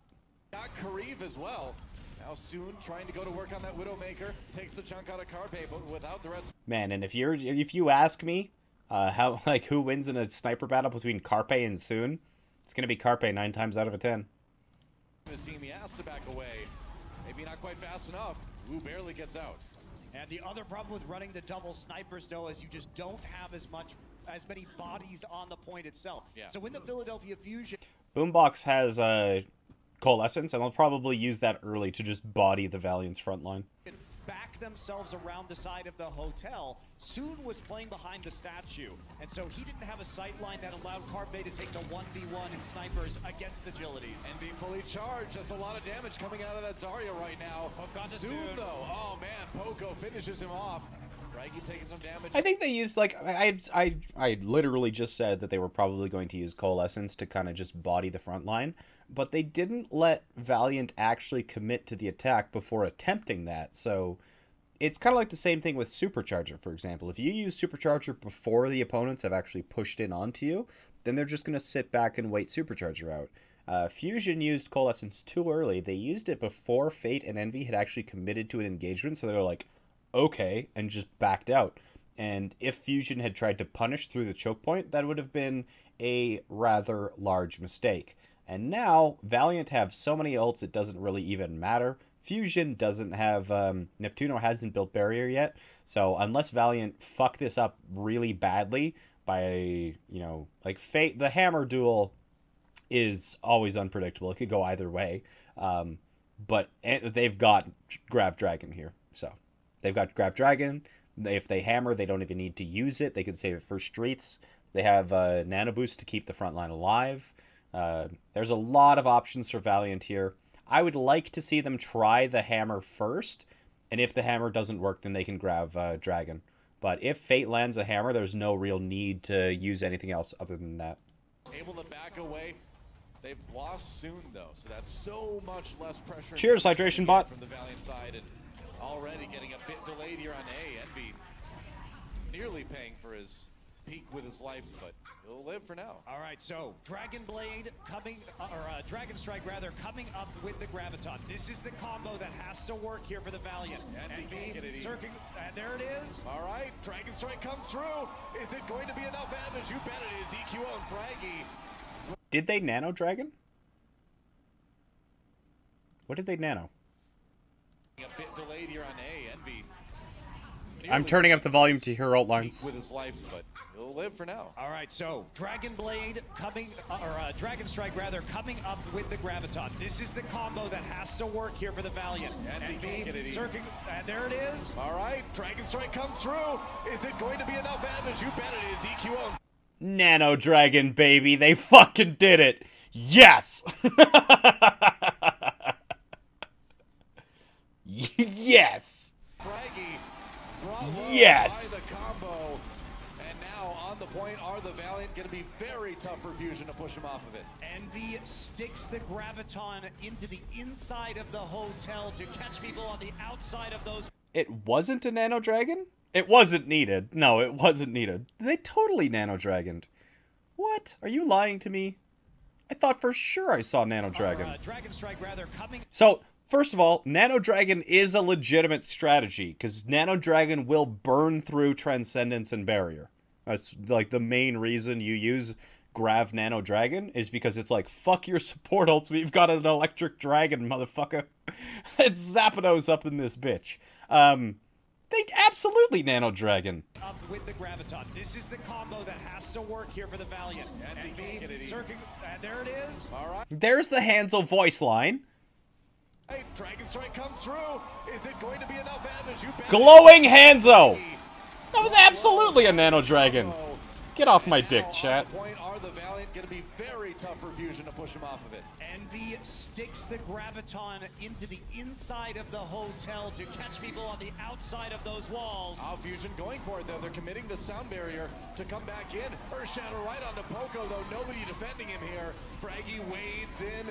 Got Kariv as well. Now soon trying to go to work on that Widowmaker. Takes a chunk out of Carpe, but without the rest. Man, and if you're if you ask me, uh, how like who wins in a sniper battle between Carpe and Soon? It's gonna be Carpe nine times out of a ten. His team, he has to back away. Maybe not quite fast enough. Who barely gets out. And the other problem with running the double snipers, though, is you just don't have as much, as many bodies on the point itself. Yeah. So when the Philadelphia Fusion Boombox has uh, coalescence, and they'll probably use that early to just body the Valiant's front line. Back themselves around the side of the hotel, Soon was playing behind the statue, and so he didn't have a sight line that allowed Carpe to take the 1v1 in snipers against agilities. And be fully charged. That's a lot of damage coming out of that Zarya right now. Soon Soon. though. Oh man, Poko finishes him off. Fragi taking some damage. I think they used like I I I literally just said that they were probably going to use coalescence to kind of just body the front line, but they didn't let Valiant actually commit to the attack before attempting that. So it's kind of like the same thing with Supercharger, for example. If you use Supercharger before the opponents have actually pushed in onto you, then they're just going to sit back and wait Supercharger out. Uh, Fusion used Coalescence too early. They used it before Fate and Envy had actually committed to an engagement, so they were like, okay, and just backed out. And if Fusion had tried to punish through the choke point, that would have been a rather large mistake. And now, Valiant have so many ults, it doesn't really even matter. Fusion doesn't have, um, Neptuno hasn't built Barrier yet, so unless Valiant fuck this up really badly by, you know, like Fate, the Hammer duel is always unpredictable. It could go either way. Um, but they've got Grav Dragon here, so they've got Grav Dragon. If they hammer, they don't even need to use it. They can save it for streets. They have uh, Nano Boost to keep the front line alive. Uh, there's a lot of options for Valiant here. I would like to see them try the hammer first, and if the hammer doesn't work, then they can grab uh, Dragon. But if Fate lands a hammer, there's no real need to use anything else other than that. Able to back away. They've lost soon though, so that's so much less pressure. Cheers, hydration bot. From the Valiant side, and already getting a bit delayed here on A. Envy nearly paying for his peak with his life, but he'll live for now. All right, so Dragon Blade coming, uh, or uh, Dragon Strike rather, coming up with the Graviton. This is the combo that has to work here for the Valiant. And he can't get it circling, and there it is. All right, Dragon Strike comes through. Is it going to be enough damage? You bet it is. EQ and Fragi. Did they nano Dragon? What did they nano? A bit delayed here on A. Envy. I'm turning up the volume to hear alt lines. With his life, but he'll live for now. All right, so Dragon Blade coming, uh, or uh, Dragon Strike rather, coming up with the Graviton. This is the combo that has to work here for the Valiant. And he can't get it either. circling, and there it is. All right, Dragon Strike comes through. Is it going to be enough damage? You bet it is. EQO and Nano Dragon, baby. They fucking did it. Yes. yes. Fragi. brought low Yes. On the point are the Valiant. Going to be very tough for Fusion to push him off of it. Envy sticks the Graviton into the inside of the hotel to catch people on the outside of those It wasn't a Nano Dragon? It wasn't needed. No, it wasn't needed. They totally Nano Dragoned. What? Are you lying to me? I thought for sure I saw Nano Dragon. or, uh, Dragon Strike rather coming So, first of all, Nano Dragon is a legitimate strategy because Nano Dragon will burn through Transcendence and Barrier. That's like the main reason you use Grav Nano Dragon is because it's like, fuck your support ults, we've got an electric dragon, motherfucker. it's Zapdos up in this bitch. Um, they absolutely Nano Dragon. up with the Graviton. This is the combo that has to work here for the Valiant. And he can't get it either. circling, and there it is. All right. There's the Hansel voice line. Hey, Dragon Strike comes through. Is it going to be enough damage? You Glowing is. Hanzo! That was absolutely a Nano Dragon. Get off my dick, on chat. the point are the Valiant. Going to be very tough for Fusion to push him off of it. Envy sticks the graviton into the inside of the hotel to catch people on the outside of those walls. Now Fusion going for it though. They're committing the sound barrier to come back in. Earth Shatter right onto Poko though. Nobody defending him here. Fragi wades in.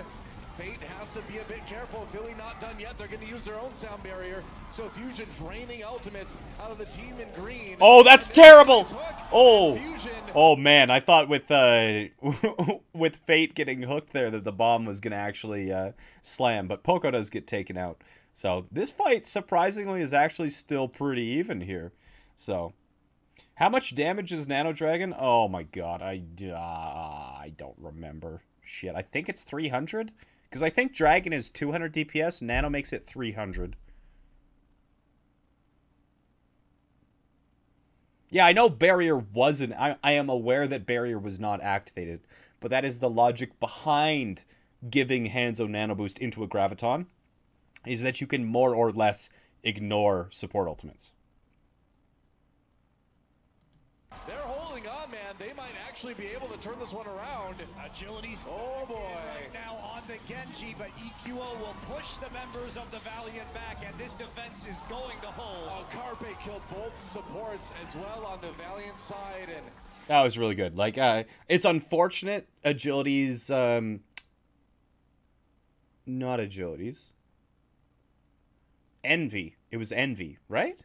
Fate has to be a bit careful. Philly not done yet. They're going to use their own sound barrier. So Fusion draining ultimates out of the team in green. Oh, that's And terrible. Oh. Fusion. Oh man, I thought with uh with Fate getting hooked there that the bomb was gonna actually uh, slam, but Poko does get taken out. So this fight surprisingly is actually still pretty even here. So how much damage is Nano Dragon? Oh my god, I uh, I don't remember. Shit, I think it's 300 because I think Dragon is 200 DPS, Nano makes it 300. Yeah, I know barrier wasn't. I, I am aware that barrier was not activated, but that is the logic behind giving Hanzo Nano Boost into a Graviton, is that you can more or less ignore support ultimates. Man. They might actually be able to turn this one around. Agility's Oh boy. right now on the Genji, but EQO will push the members of the Valiant back, and this defense is going to hold. Oh, Carpe killed both supports as well on the Valiant side, and That was really good. Like, uh, it's unfortunate Agility's um, not agilities. Envy. It was Envy, right?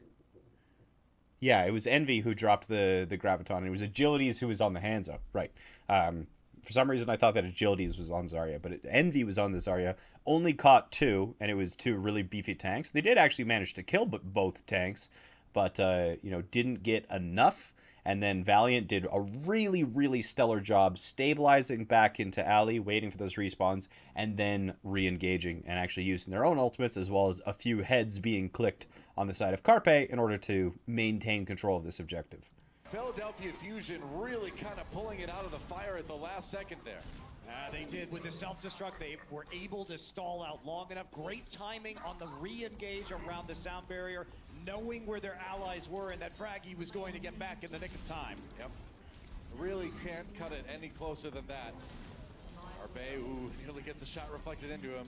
Yeah, it was Envy who dropped the the graviton. and It was Agilities who was on the Hanzo, right? Um, for some reason, I thought that Agilities was on Zarya, but it, Envy was on the Zarya. Only caught two, and it was two really beefy tanks. They did actually manage to kill b- both tanks, but uh, you know didn't get enough. And then Valiant did a really, really stellar job stabilizing back into Alley, waiting for those respawns, and then re engaging and actually using their own ultimates, as well as a few heads being clicked on the side of Carpe in order to maintain control of this objective. Philadelphia Fusion really kind of pulling it out of the fire at the last second there. Uh, they did with the self-destruct. They were able to stall out long enough. Great timing on the re-engage around the sound barrier, knowing where their allies were and that Fragi was going to get back in the nick of time. Yep. Really can't cut it any closer than that. Arbe, ooh, nearly gets a shot reflected into him.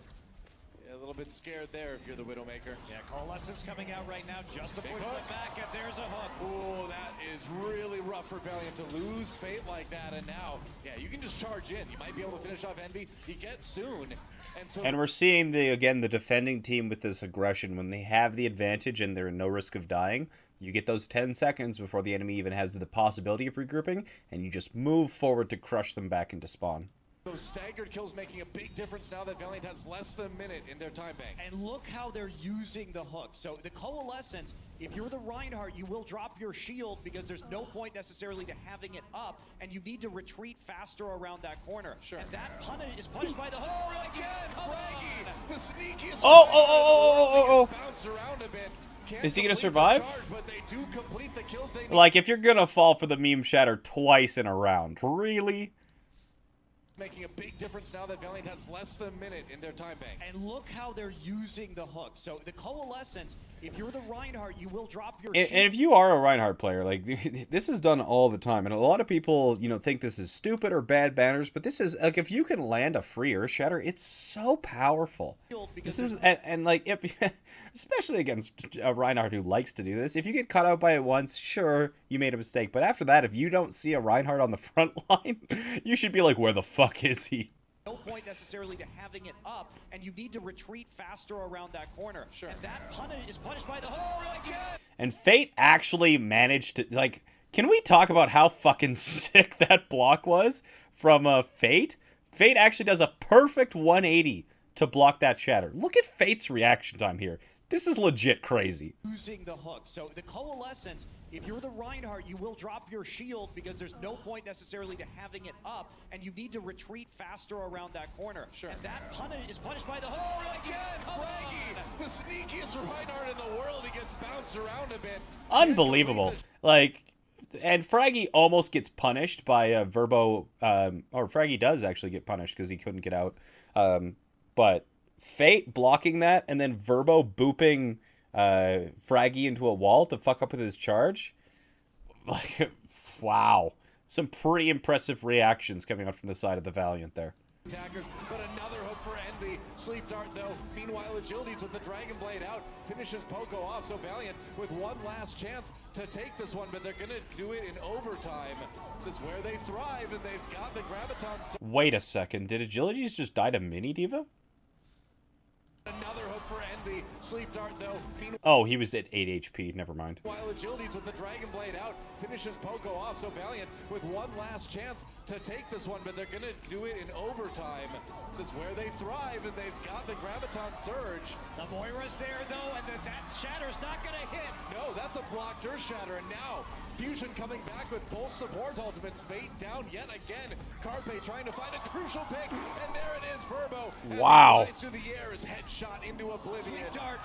Yeah, a little bit scared there if you're the Widowmaker. Yeah, Coalescence coming out right now just to Big push hook. them back, and there's a hook. Ooh, that is really rough for Valiant to lose Fate like that, and now, yeah, you can just charge in. You might be able to finish off Envy. He gets soon, and so And we're seeing the again the defending team with this aggression when they have the advantage and they're in no risk of dying. You get those 10 seconds before the enemy even has the possibility of regrouping, and you just move forward to crush them back into spawn. Those staggered kills making a big difference now that Valiant has less than a minute in their time bank. And look how they're using the hook. So the Coalescence, if you're the Reinhardt, you will drop your shield because there's no point necessarily to having it up, and you need to retreat faster around that corner. Sure. And that pun is punished by the hook. Oh, again, Come Fragi, the sneakiest. Oh, Reinhardt oh, oh, in the oh, oh, oh, oh, oh. He gets bounced around a bit. Is he gonna complete the survive? charge, but they do the kills they. Like, if you're gonna fall for the meme shatter twice in a round, really? Making a big difference now that Valiant has less than a minute in their time bank. And look how they're using the hook. So the Coalescence, if you're the Reinhardt, you will drop your And, and if you are a Reinhardt player, like this is done all the time, and a lot of people, you know, think this is stupid or bad banners, but this is like if you can land a free Earth Shatter, it's so powerful. This is and, and like if especially against a Reinhardt who likes to do this, if you get caught out by it once, sure you made a mistake, but after that, if you don't see a Reinhardt on the front line, you should be like, where the fuck is he? No point necessarily to having it up, and you need to retreat faster around that corner. Sure. And that pun is punished by the hook again. And Fate actually managed to like. Can we talk about how fucking sick that block was from uh, Fate? Fate actually does a perfect 180 to block that shatter. Look at Fate's reaction time here. This is legit crazy. Using the hook. So the Coalescence, if you're the Reinhardt, you will drop your shield because there's no point necessarily to having it up, and you need to retreat faster around that corner. Sure. And that pun is punished by the hook Oh, again, Come the sneakiest Reinhardt in the world. He gets bounced around a bit. Unbelievable. Like, and Fragi almost gets punished by uh, Verbo, um, or Fragi does actually get punished because he couldn't get out. Um, but Fate blocking that and then Verbo booping uh, Fragi into a wall to fuck up with his charge. Like, wow. Some pretty impressive reactions coming out from the side of the Valiant there. attackers, but another hook for Envy. sleep dart though. Meanwhile, Agilities with the Dragon Blade out finishes Poko off. So Valiant with one last chance to take this one, but they're gonna do it in overtime. This is where they thrive, and they've got the Graviton. Wait a second. Did Agilities just die to Mini D.Va? Another hook for Envy. Sleep dart though. Meanwhile, Oh, he was at 8 HP. Never mind. While agilities with the Dragon Blade out finishes Poko off. So Valiant with one last chance to take this one, but they're gonna do it in overtime. This is where they thrive, and they've got the Graviton Surge. The Moira's there though, and then that Shatter's not gonna hit. No, that's a blocked Earth Shatter, and now Fusion coming back with both support ultimates. Fate down yet again. Carpe trying to find a crucial pick, and there it is, Verbo. Wow. through the air is headshot into oblivion. Sleep dart.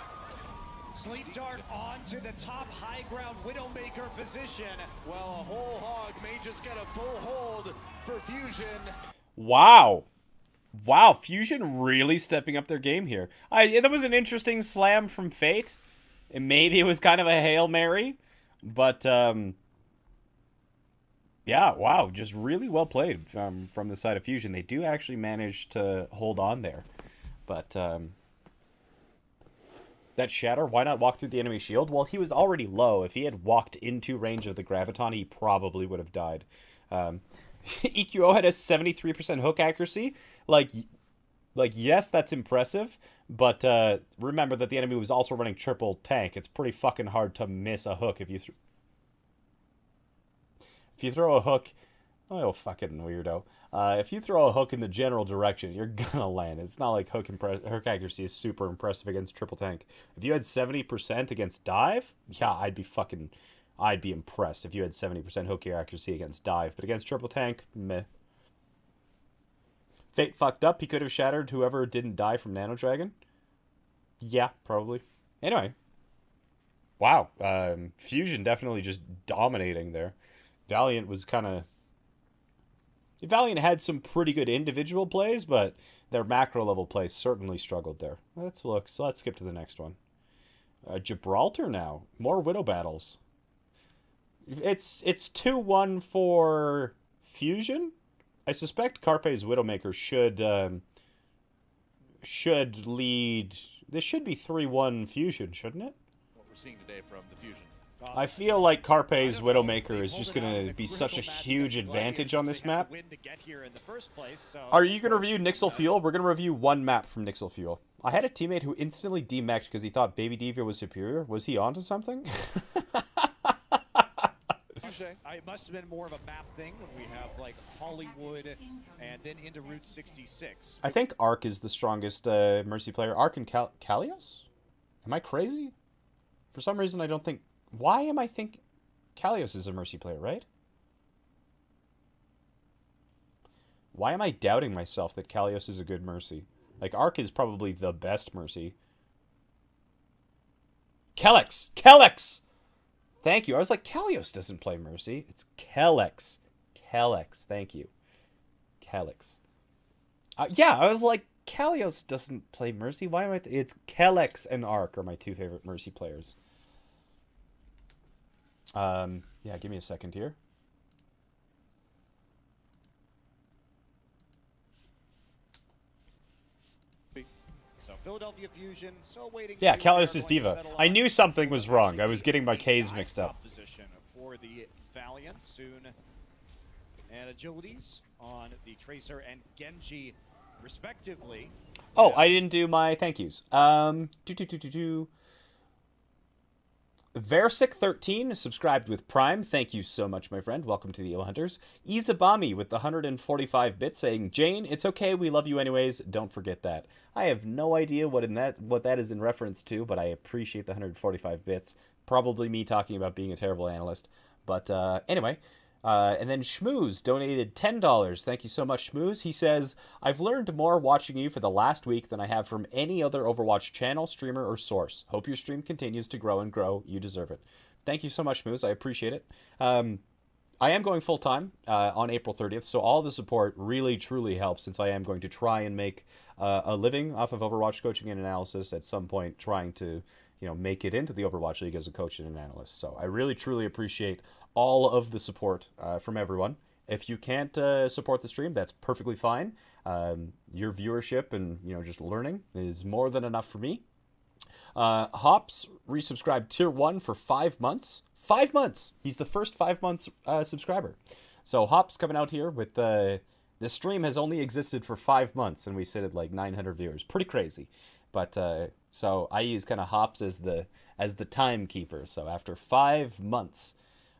Sleep dart onto the top high ground Widowmaker position. Well, a whole hog may just get a full hold for Fusion. Wow. Wow, Fusion really stepping up their game here. I that was an interesting slam from Fate. And maybe it was kind of a Hail Mary, but um yeah, wow, just really well played from from the side of Fusion. They do actually manage to hold on there. But um that shatter, why not walk through the enemy shield? Well, he was already low. If he had walked into range of the graviton, he probably would have died. Um, EQO had a 73% hook accuracy. Like, like yes, that's impressive, but uh, remember that the enemy was also running triple tank. It's pretty fucking hard to miss a hook if you if you throw a hook. Oh, fucking weirdo! Uh, if you throw a hook in the general direction, you're gonna land. It's not like hook impre- hook accuracy is super impressive against triple tank. If you had 70% against dive, yeah, I'd be fucking, I'd be impressed if you had 70% hook accuracy against dive. But against triple tank, meh. Fate fucked up. He could have shattered whoever didn't die from Nano Dragon. Yeah, probably. Anyway, wow. Um, Fusion definitely just dominating there. Valiant was kind of. Valiant had some pretty good individual plays, but their macro level plays certainly struggled there. Let's look. So let's skip to the next one. Uh, Gibraltar now. More Widow battles. It's it's two one for Fusion. I suspect Carpe's Widowmaker should um, should lead. This should be three one Fusion, shouldn't it? What we're seeing today from the Fusion. I feel like Carpe's Widowmaker is just going to be such a huge advantage on this map. Are you going to review NYXL Fuel? We're going to review one map from NYXL Fuel. I had a teammate who instantly demexed because he thought Baby D.Va was superior. Was he onto something? I, it must have been more of a map thing when we have like Hollywood and then into Route 66. I think Ark is the strongest uh, Mercy player. Ark and Cal- Kalios? Am I crazy? For some reason, I don't think. Why am I think Kalios is a Mercy player, right? Why am I doubting myself that Kalios is a good Mercy? Like, Ark is probably the best Mercy. Kellex! Kellex! Thank you. I was like, Kalios doesn't play Mercy. It's Kellex. Kellex. Thank you. Kellex. Uh, yeah, I was like, Kalios doesn't play Mercy. Why am I? It's Kellex and Ark are my two favorite Mercy players. Um, yeah, give me a second here. Philadelphia Fusion, still waiting. Yeah, to see where Kalios is they're going to D.Va. I knew something was wrong. I was getting my K's mixed up. For the Valiant soon, and agilities on the Tracer and Genji, respectively. Oh, I didn't do my thank yous. Um, do do do do do. Versic13 subscribed with Prime. Thank you so much, my friend. Welcome to the Eel Hunters. Izabami with the 145 bits saying, Jayne, it's okay. We love you anyways. Don't forget that. I have no idea what in that what that is in reference to, but I appreciate the 145 bits. Probably me talking about being a terrible analyst. But uh, anyway, uh, and then Schmooze donated $10. Thank you so much, Schmooze. He says, I've learned more watching you for the last week than I have from any other Overwatch channel, streamer, or source. Hope your stream continues to grow and grow. You deserve it. Thank you so much, Schmooze. I appreciate it. Um, I am going full time uh, on April 30th, so all the support really, truly helps since I am going to try and make uh, a living off of Overwatch coaching and analysis at some point, trying to you know make it into the Overwatch League as a coach and an analyst. So I really, truly appreciate all of the support uh, from everyone, If you can't uh, support the stream, that's perfectly fine. Um, your viewership and you know just learning is more than enough for me. Uh, Hops resubscribed tier one for five months. Five months. He's the first five months uh, subscriber. So Hops coming out here with the the stream has only existed for five months, and we sit at like 900 viewers. Pretty crazy. But uh, so I use kind of Hops as the as the timekeeper. So after five months,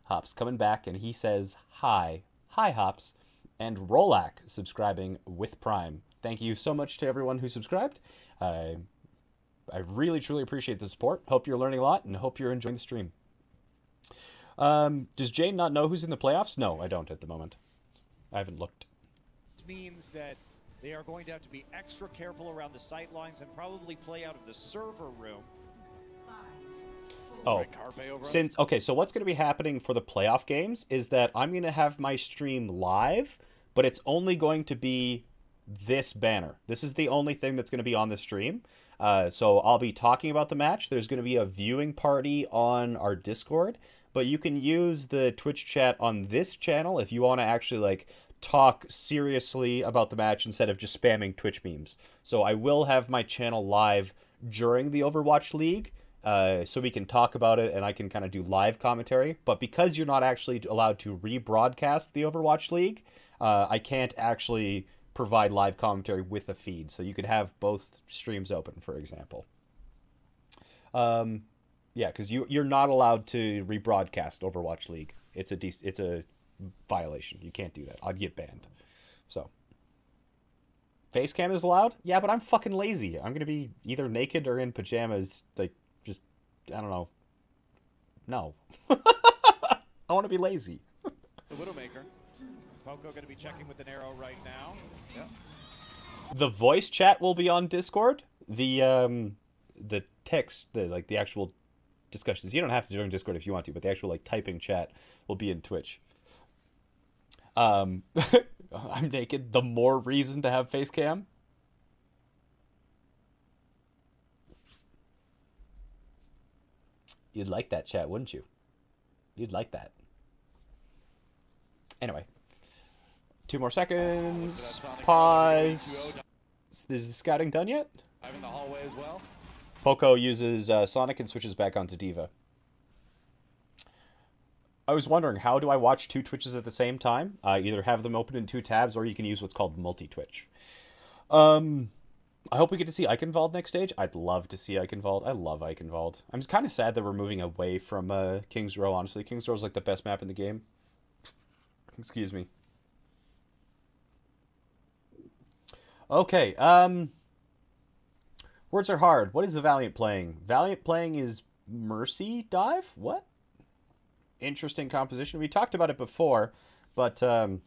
Hops coming back, and he says hi, hi Hops, and Rolak subscribing with Prime. Thank you so much to everyone who subscribed. Uh, I really truly appreciate the support. Hope you're learning a lot, and hope you're enjoying the stream. Um, does Jayne not know who's in the playoffs? No, I don't at the moment. I haven't looked. means that they are going to have to be extra careful around the sight lines and probably play out of the server room. Oh, Right, Carpe over on- since okay, so what's going to be happening for the playoff games is that I'm going to have my stream live, but it's only going to be this banner. This is the only thing that's going to be on the stream. Uh, so I'll be talking about the match. There's going to be a viewing party on our Discord, but you can use the Twitch chat on this channel if you want to actually like talk seriously about the match instead of just spamming Twitch memes. So I will have my channel live during the Overwatch League uh, so we can talk about it and I can kind of do live commentary. But because you're not actually allowed to rebroadcast the Overwatch League, uh, I can't actually provide live commentary with a feed. So you could have both streams open, for example. Um, yeah, because you you're not allowed to rebroadcast Overwatch League. It's a dec- it's a violation. You can't do that. I'd get banned. So. Facecam is allowed? Yeah, but I'm fucking lazy. I'm gonna be either naked or in pajamas, like I don't know. No. I want to be lazy. The Widowmaker. Poko going to be checking with an arrow right now. Yep. The voice chat will be on Discord. The um the text, the like the actual discussions. You don't have to join Discord if you want to, but the actual like typing chat will be in Twitch. Um I'm naked. The more reason to have face cam. You'd like that chat, wouldn't you? You'd like that. Anyway. Two more seconds. Pause. Is the scouting done yet? I'm in the hallway as well. Poko uses uh, Sonic and switches back onto D.Va. I was wondering, how do I watch two Twitches at the same time? Uh, either have them open in two tabs, or you can use what's called multi-Twitch. Um, I hope we get to see Eichenwald next stage. I'd love to see Eichenwald. I love Eichenwald. I'm kind of sad that we're moving away from uh, King's Row, honestly. King's Row is like the best map in the game. Excuse me. Okay, um... Words are hard. What is the Valiant playing? Valiant playing is Mercy Dive? What? Interesting composition. We talked about it before, but um,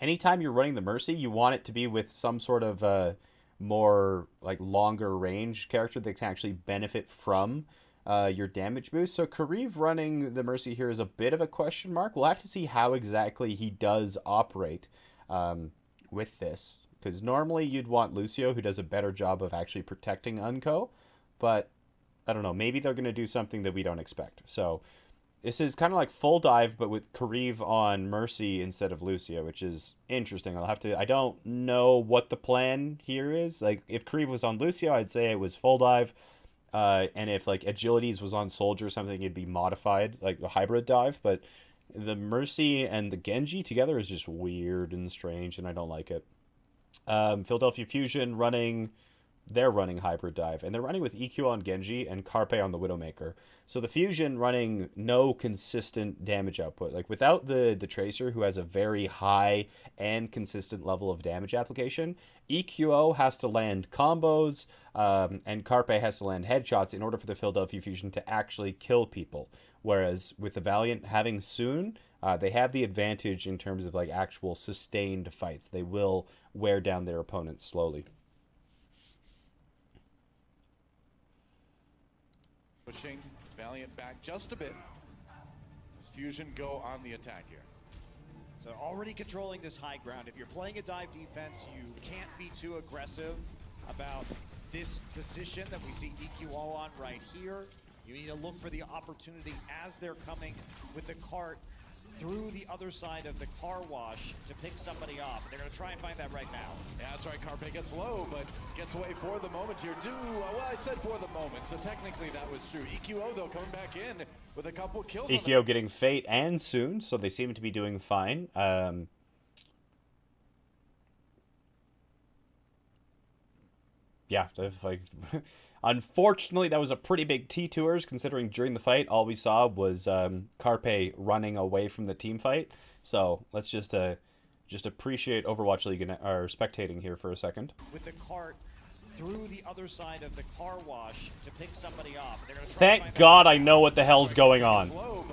anytime you're running the Mercy, you want it to be with some sort of uh, more like longer range character that can actually benefit from uh, your damage boost. So Kariv running the Mercy here is a bit of a question mark. We'll have to see how exactly he does operate um, with this. Because normally you'd want Lucio, who does a better job of actually protecting Unkoe, but I don't know. Maybe they're going to do something that we don't expect. So this is kind of like full dive, but with Kariv on Mercy instead of Lucio, which is interesting. I'll have to. I don't know what the plan here is. Like if Kariv was on Lucio, I'd say it was full dive. Uh, and if like Agilities was on Soldier or something, it'd be modified, like a hybrid dive. But the Mercy and the Genji together is just weird and strange, and I don't like it. Um, Philadelphia Fusion running, they're running hybrid dive, and they're running with EQ on Genji and Carpe on the Widowmaker. So the Fusion running no consistent damage output. Like without the the Tracer, who has a very high and consistent level of damage application, EQO has to land combos, um, and Carpe has to land headshots in order for the Philadelphia Fusion to actually kill people. Whereas with the Valiant having Soon, uh, they have the advantage in terms of like actual sustained fights. They will wear down their opponents slowly. Pushing Valiant back just a bit. Does Fusion go on the attack here? So already controlling this high ground. If you're playing a dive defense, you can't be too aggressive about this position that we see EQO on right here. You need to look for the opportunity as they're coming with the cart through the other side of the car wash to pick somebody off. They're going to try and find that right now. Yeah, that's right. Carpe gets low, but gets away for the moment here. Do well, I said for the moment, so technically that was true. EQO though coming back in with a couple kills. on EQO getting Fate and Soon, so they seem to be doing fine. Um, yeah, if, like, unfortunately, that was a pretty big T tours. Considering during the fight, all we saw was um, Carpe running away from the team fight. So let's just uh, just appreciate Overwatch League and or spectating here for a second. With the cart through the other side of the car wash to pick somebody off. They're going to try and Thank God I know what the hell's going on. Slow,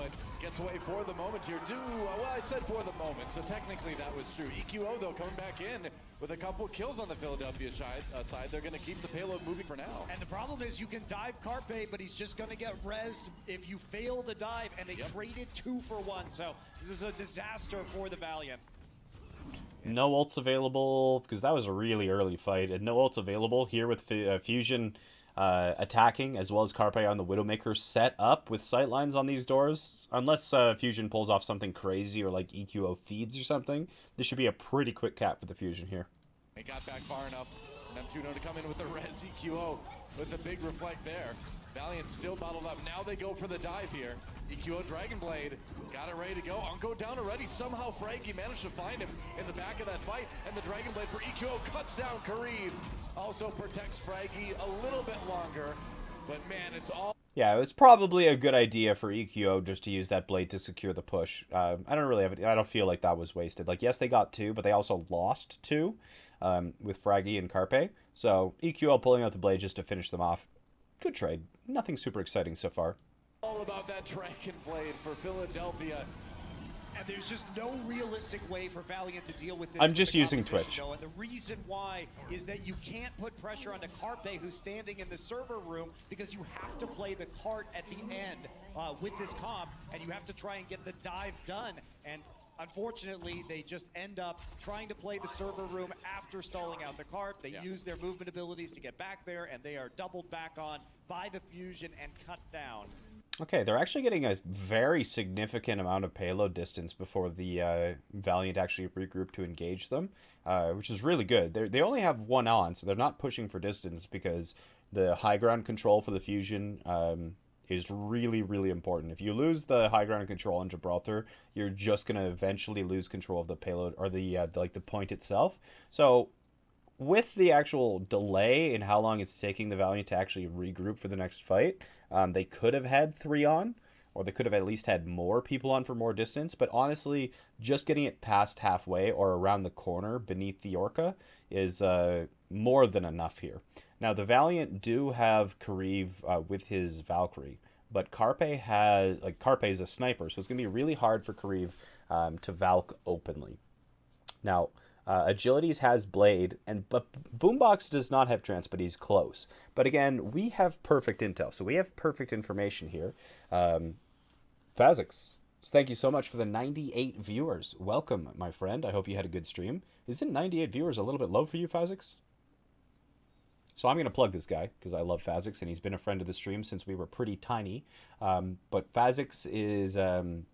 gets away for the moment here. Do well, I said for the moment, so technically that was true. EQO though coming back in with a couple kills on the Philadelphia side. Uh, side. They're going to keep the payload moving for now. And the problem is you can dive Carpe, but he's just going to get rezzed if you fail the dive, and they Yep. traded two for one. So this is a disaster for the Valiant. No ults available because that was a really early fight, and no ults available here with Fu- uh, Fusion uh, attacking as well as Carpe on the Widowmaker set up with sightlines on these doors. Unless uh, Fusion pulls off something crazy or like EQO feeds or something, this should be a pretty quick cap for the Fusion here. They got back far enough. To come in with the res EQO with the big reflect there. Valiant still bottled up. Now they go for the dive here. EQO Dragon Blade got it ready to go. Unkoe down already. Somehow Fragi managed to find him in the back of that fight. And the Dragon Blade for EQO cuts down Kariv. Also protects Fragi a little bit longer. But man, it's all Yeah, it's probably a good idea for EQO just to use that blade to secure the push. Uh, I don't really have it. I don't feel like that was wasted. Like, yes, they got two, but they also lost two um, with Fragi and Carpe. So EQO pulling out the blade just to finish them off. Good trade. Nothing super exciting so far. all about that Dragon Blade for Philadelphia. And there's just no realistic way for Valiant to deal with this. I'm just using Twitch. though, And the reason why is that you can't put pressure onto Carpe, who's standing in the server room, because you have to play the cart at the end uh, with this comp, and you have to try and get the dive done. And unfortunately, they just end up trying to play the server room after stalling out the cart. They Yeah. use their movement abilities to get back there, and they are doubled back on by the fusion and cut down. Okay, they're actually getting a very significant amount of payload distance before the uh, Valiant actually regroup to engage them, uh, which is really good. They they only have one on, so they're not pushing for distance because the high ground control for the fusion um, is really really important. If you lose the high ground control on Gibraltar, you're just gonna eventually lose control of the payload or the, uh, the like the point itself. So with the actual delay in how long it's taking the Valiant to actually regroup for the next fight, um, they could have had three on, or they could have at least had more people on for more distance. But honestly, just getting it past halfway or around the corner beneath the Orca is uh, more than enough here. Now, the Valiant do have Kariv uh, with his Valkyrie, but Carpe has like Carpe is a sniper, so it's gonna be really hard for Kariv um, to Valk openly. Now, uh, Agilities has Blade, and but Boombox does not have Trance, but he's close. But again, we have perfect intel, so we have perfect information here. Um, Phasix, thank you so much for the 98 viewers. Welcome, my friend. I hope you had a good stream. Isn't 98 viewers a little bit low for you, Phasix? So I'm going to plug this guy because I love Phasix, and he's been a friend of the stream since we were pretty tiny. Um, but Phasix is um,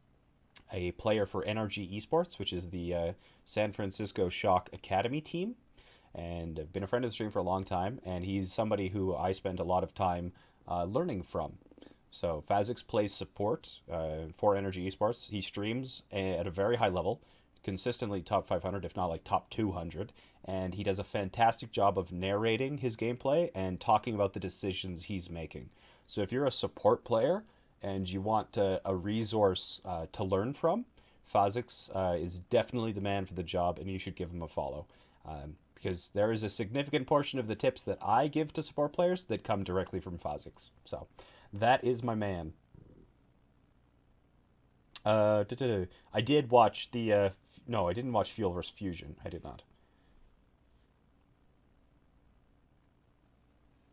a player for NRG Esports, which is the uh, San Francisco Shock Academy team, and I've been a friend of the stream for a long time. And he's somebody who I spend a lot of time uh, learning from. So Phasix plays support uh, for NRG Esports. He streams at a very high level, consistently top 500, if not like top 200. And he does a fantastic job of narrating his gameplay and talking about the decisions he's making. So if you're a support player and you want uh, a resource uh, to learn from, Phasix uh, is definitely the man for the job, and you should give him a follow. Um, because there is a significant portion of the tips that I give to support players that come directly from Phasix. So that is my man. Uh. I did watch the. Uh, no, I didn't watch Fuel vs. Fusion. I did not.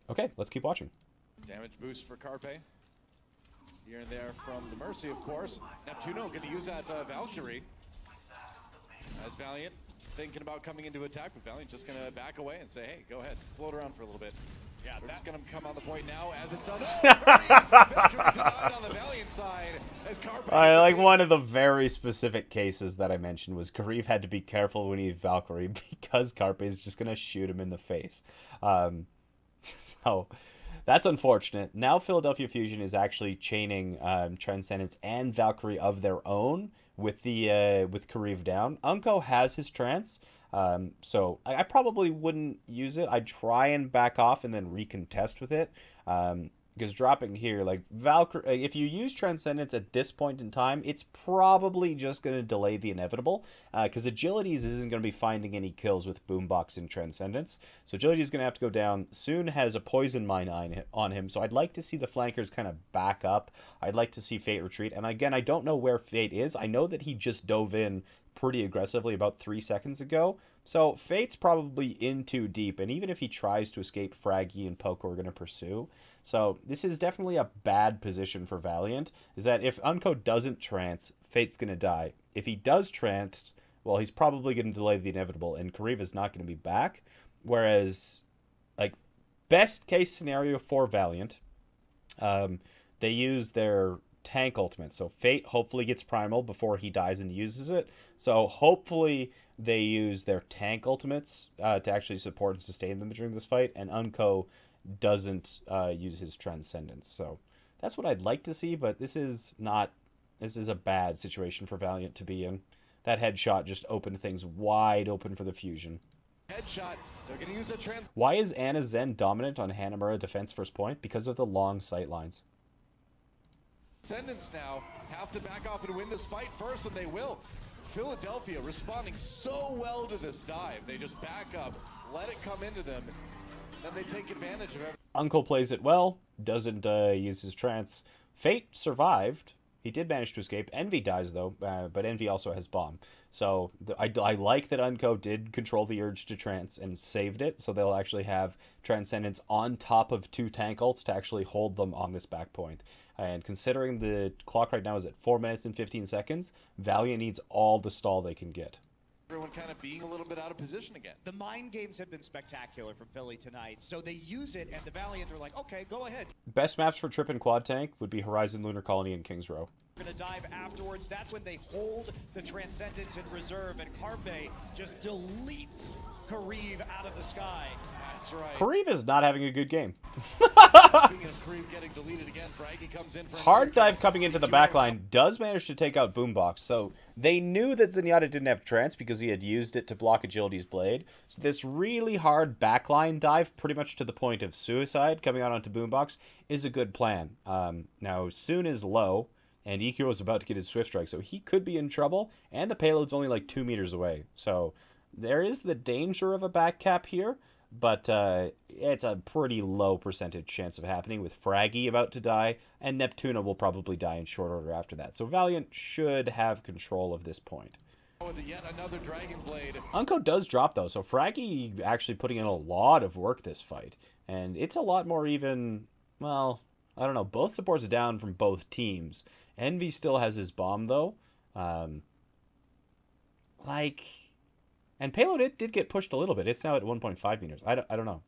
Okay, let's keep watching. Damage boost for Carpe. Here and there from the Mercy, of course. Neptuno going to use that uh, Valkyrie. As Valiant thinking about coming into attack, but Valiant just going to back away and say, hey, go ahead, float around for a little bit. Yeah, that's going to come on the point now as it's. On the Valiant side I like one of the very specific cases that I mentioned was Kariv had to be careful when he Valkyrie because Carpe is just gonna shoot him in the face. Um, so that's unfortunate. Now Philadelphia Fusion is actually chaining um, Transcendence and Valkyrie of their own with the uh, with Kariv down. Unkoe has his trance. Um, so I, I probably wouldn't use it. I'd try and back off and then recontest with it. Um, because dropping here, like Valkyrie, if you use Transcendence at this point in time, it's probably just going to delay the inevitable. Because uh, Agilities isn't going to be finding any kills with Boombox and Transcendence. So Agility is going to have to go down. Soon has a Poison Mine on him. So I'd like to see the flankers kind of back up. I'd like to see Fate retreat. And again, I don't know where Fate is. I know that he just dove in pretty aggressively about three seconds ago. So Fate's probably in too deep. And even if he tries to escape, Fragi and Poko are going to pursue. So this is definitely a bad position for Valiant. Is that if Unkoe doesn't trance, Fate's gonna die. If he does trance, well, he's probably gonna delay the inevitable, and Kariva's not gonna be back. Whereas, like, best case scenario for Valiant, um, they use their tank ultimate. So Fate hopefully gets primal before he dies and uses it. So hopefully they use their tank ultimates uh, to actually support and sustain them during this fight, and Unco doesn't uh, use his transcendence. So that's what I'd like to see, but this is not. This is a bad situation for Valiant to be in. That headshot just opened things wide open for the fusion. Headshot. They're to use a trans. Why is Ana Zen dominant on Hanamura defense first point? Because of the long sight lines. Descendants now have to back off and win this fight first, and they will. Philadelphia responding so well to this dive. They just back up, let it come into them, then they take advantage of it. Unkoe plays it well, doesn't uh, use his trance. Fate survived. He did manage to escape. Envy dies though, uh, but Envy also has bomb. So I, I like that Unkoe did control the urge to trance and saved it. So they'll actually have Transcendence on top of two tank ults to actually hold them on this back point. And considering the clock right now is at 4 minutes and 15 seconds, Valiant needs all the stall they can get everyone kind of being a little bit out of position again. The mind games have been spectacular from Philly tonight, so they use it, and the Valiant are like, okay, go ahead. Best maps for Trip and Quad Tank would be Horizon Lunar Colony and Kings Row. We're gonna dive afterwards. That's when they hold the Transcendence in reserve, and Carpe just deletes Kariv out of the sky. That's right. Kariv is not having a good game. again, Hard dive coming into the backline does manage to take out Boombox, so they knew that Zenyatta didn't have trance because he had used it to block Agility's blade. So this really hard backline dive, pretty much to the point of suicide, coming out onto Boombox, is a good plan. Um, now, Soon is low, and EQ is about to get his Swift Strike, so he could be in trouble, and the payload's only like two meters away. So there is the danger of a back cap here, but uh, it's a pretty low percentage chance of happening with Fragi about to die, and Neptuno will probably die in short order after that. So Valiant should have control of this point. Yet another Dragon Blade. Unkoe does drop though, so Fragi actually putting in a lot of work this fight, and it's a lot more even. Well, I don't know. Both supports are down from both teams. Envy still has his bomb though. Um, like and payload it did get pushed a little bit. It's now at 1.5 meters. I don't, I don't know.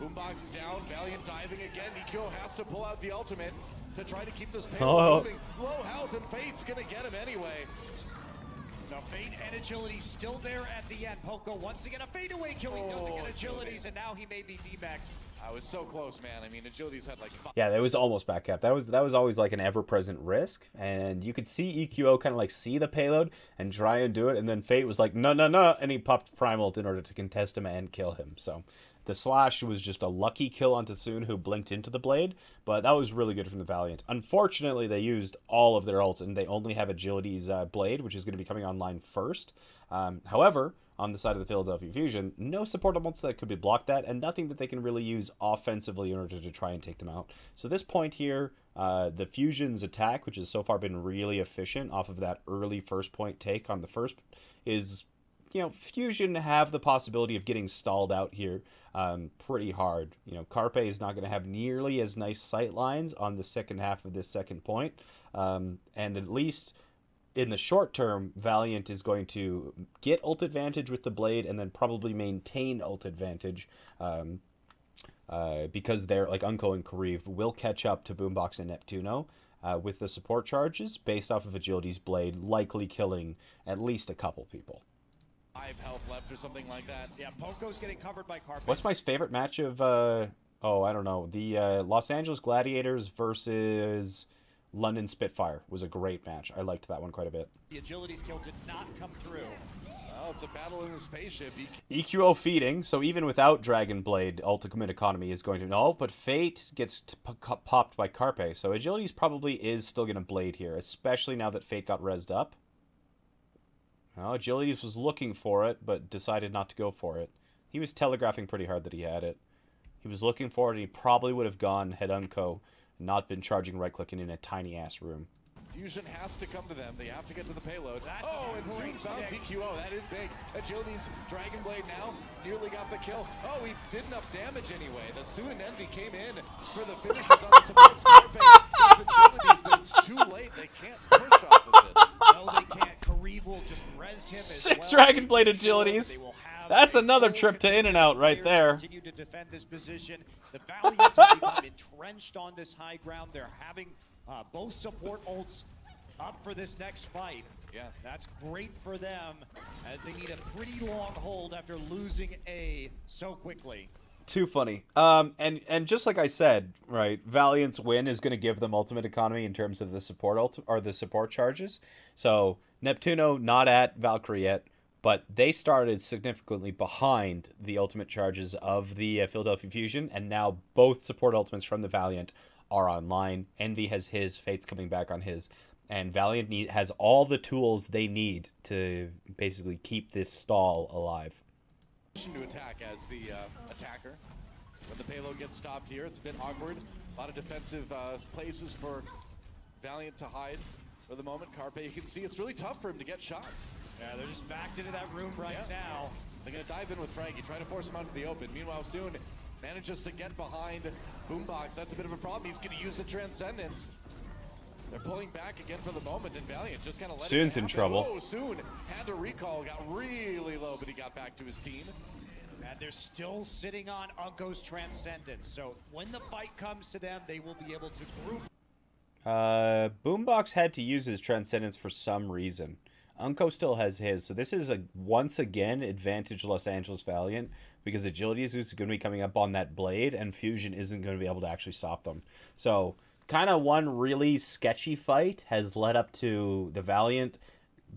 Boombox down, Valiant diving again. Nikyo has to pull out the ultimate to try to keep this payload oh. moving. Low health and Fate's gonna get him anyway. So Fate and Agility still there at the end. Poko once again a fade away kill. He oh, doesn't get oh, Agilities, and now he may be debacked. I was so close, man. I mean, Agility's had like. Yeah, that was almost back cap. That was that was always like an ever-present risk, and you could see EQO kind of like see the payload and try and do it, and then Fate was like, no, no, no, and he popped Primal in order to contest him and kill him. So the slash was just a lucky kill onto Soon, who blinked into the blade, but that was really good from the Valiant. Unfortunately, they used all of their ults, and they only have Agility's uh, blade, which is going to be coming online first. Um, however, on the side of the Philadelphia Fusion, no support that could be blocked that, and nothing that they can really use offensively in order to try and take them out. So this point here, uh, the Fusion's attack, which has so far been really efficient off of that early first point take on the first, is you know, Fusion have the possibility of getting stalled out here um, pretty hard. You know, Carpe is not going to have nearly as nice sight lines on the second half of this second point. Um, and at least in the short term, Valiant is going to get ult advantage with the blade and then probably maintain ult advantage um, uh, because they're like Unkoe and Kariv will catch up to Boombox and Neptuno uh, with the support charges based off of Agility's blade, likely killing at least a couple people. Five health left or something like that. Yeah, Poko's getting covered by Carpe. What's my favorite match of? Uh, oh, I don't know. The uh, Los Angeles Gladiators versus London Spitfire was a great match. I liked that one quite a bit. The agility's kill did not come through. Well, it's a battle in the spaceship. E EQO feeding, so even without Dragon Blade, Ultimate Economy is going to no, but Fate gets popped by Carpe, so Agility's probably is still going to Blade here, especially now that Fate got rezzed up. Well, Agility's was looking for it, but decided not to go for it. He was telegraphing pretty hard that he had it. He was looking for it, and he probably would have gone had Unco not been charging right clicking in a tiny ass room. Fusion has to come to them. They have to get to the payload. oh, and Soon found EQO. That is big. Agility's Dragon Blade now nearly got the kill. Oh, he did enough damage anyway. The Soon and Envy came in for the finishes on the support Scarface. It's Agility's, but it's too late. They can't push off of this. No, they can't. Kariv will just res him as Sick well. Dragon Blade They will agilities. Have That's another trip to In and Out right there. Continue to defend this position. The Valiants have entrenched on this high ground. They're having uh, both support ults up for this next fight. Yeah. That's great for them as they need a pretty long hold after losing A so quickly. Too funny. Um, and and just like I said, right, Valiant's win is going to give them ultimate economy in terms of the support ult- or the support charges. So Neptuno not at Valkyrie yet, but they started significantly behind the ultimate charges of the uh, Philadelphia Fusion, and now both support ultimates from the Valiant are online. Envy has his, Fate's coming back on his, and Valiant need, has all the tools they need to basically keep this stall alive. to attack as the uh, attacker. When the payload gets stopped here, it's a bit awkward. A lot of defensive uh, places for Valiant to hide for the moment. Carpe, you can see it's really tough for him to get shots. Yeah, they're just backed into that room right Yeah. now. They're going to dive in with Fragi, try to force him out into the open. Meanwhile, Soon manages to get behind Boombox. That's a bit of a problem. He's going to use the Transcendence. They're pulling back again for the moment, and Valiant just kind of letting Soon's it in trouble. Oh, Soon had to recall, got really low, but he got back to his team. And they're still sitting on Unkoe's Transcendence. So when the fight comes to them, they will be able to group Uh, Boombox had to use his Transcendence for some reason. Unkoe still has his, so this is a once again advantage Los Angeles Valiant because Agility is going to be coming up on that blade, and Fusion isn't going to be able to actually stop them. So, kind of one really sketchy fight has led up to the Valiant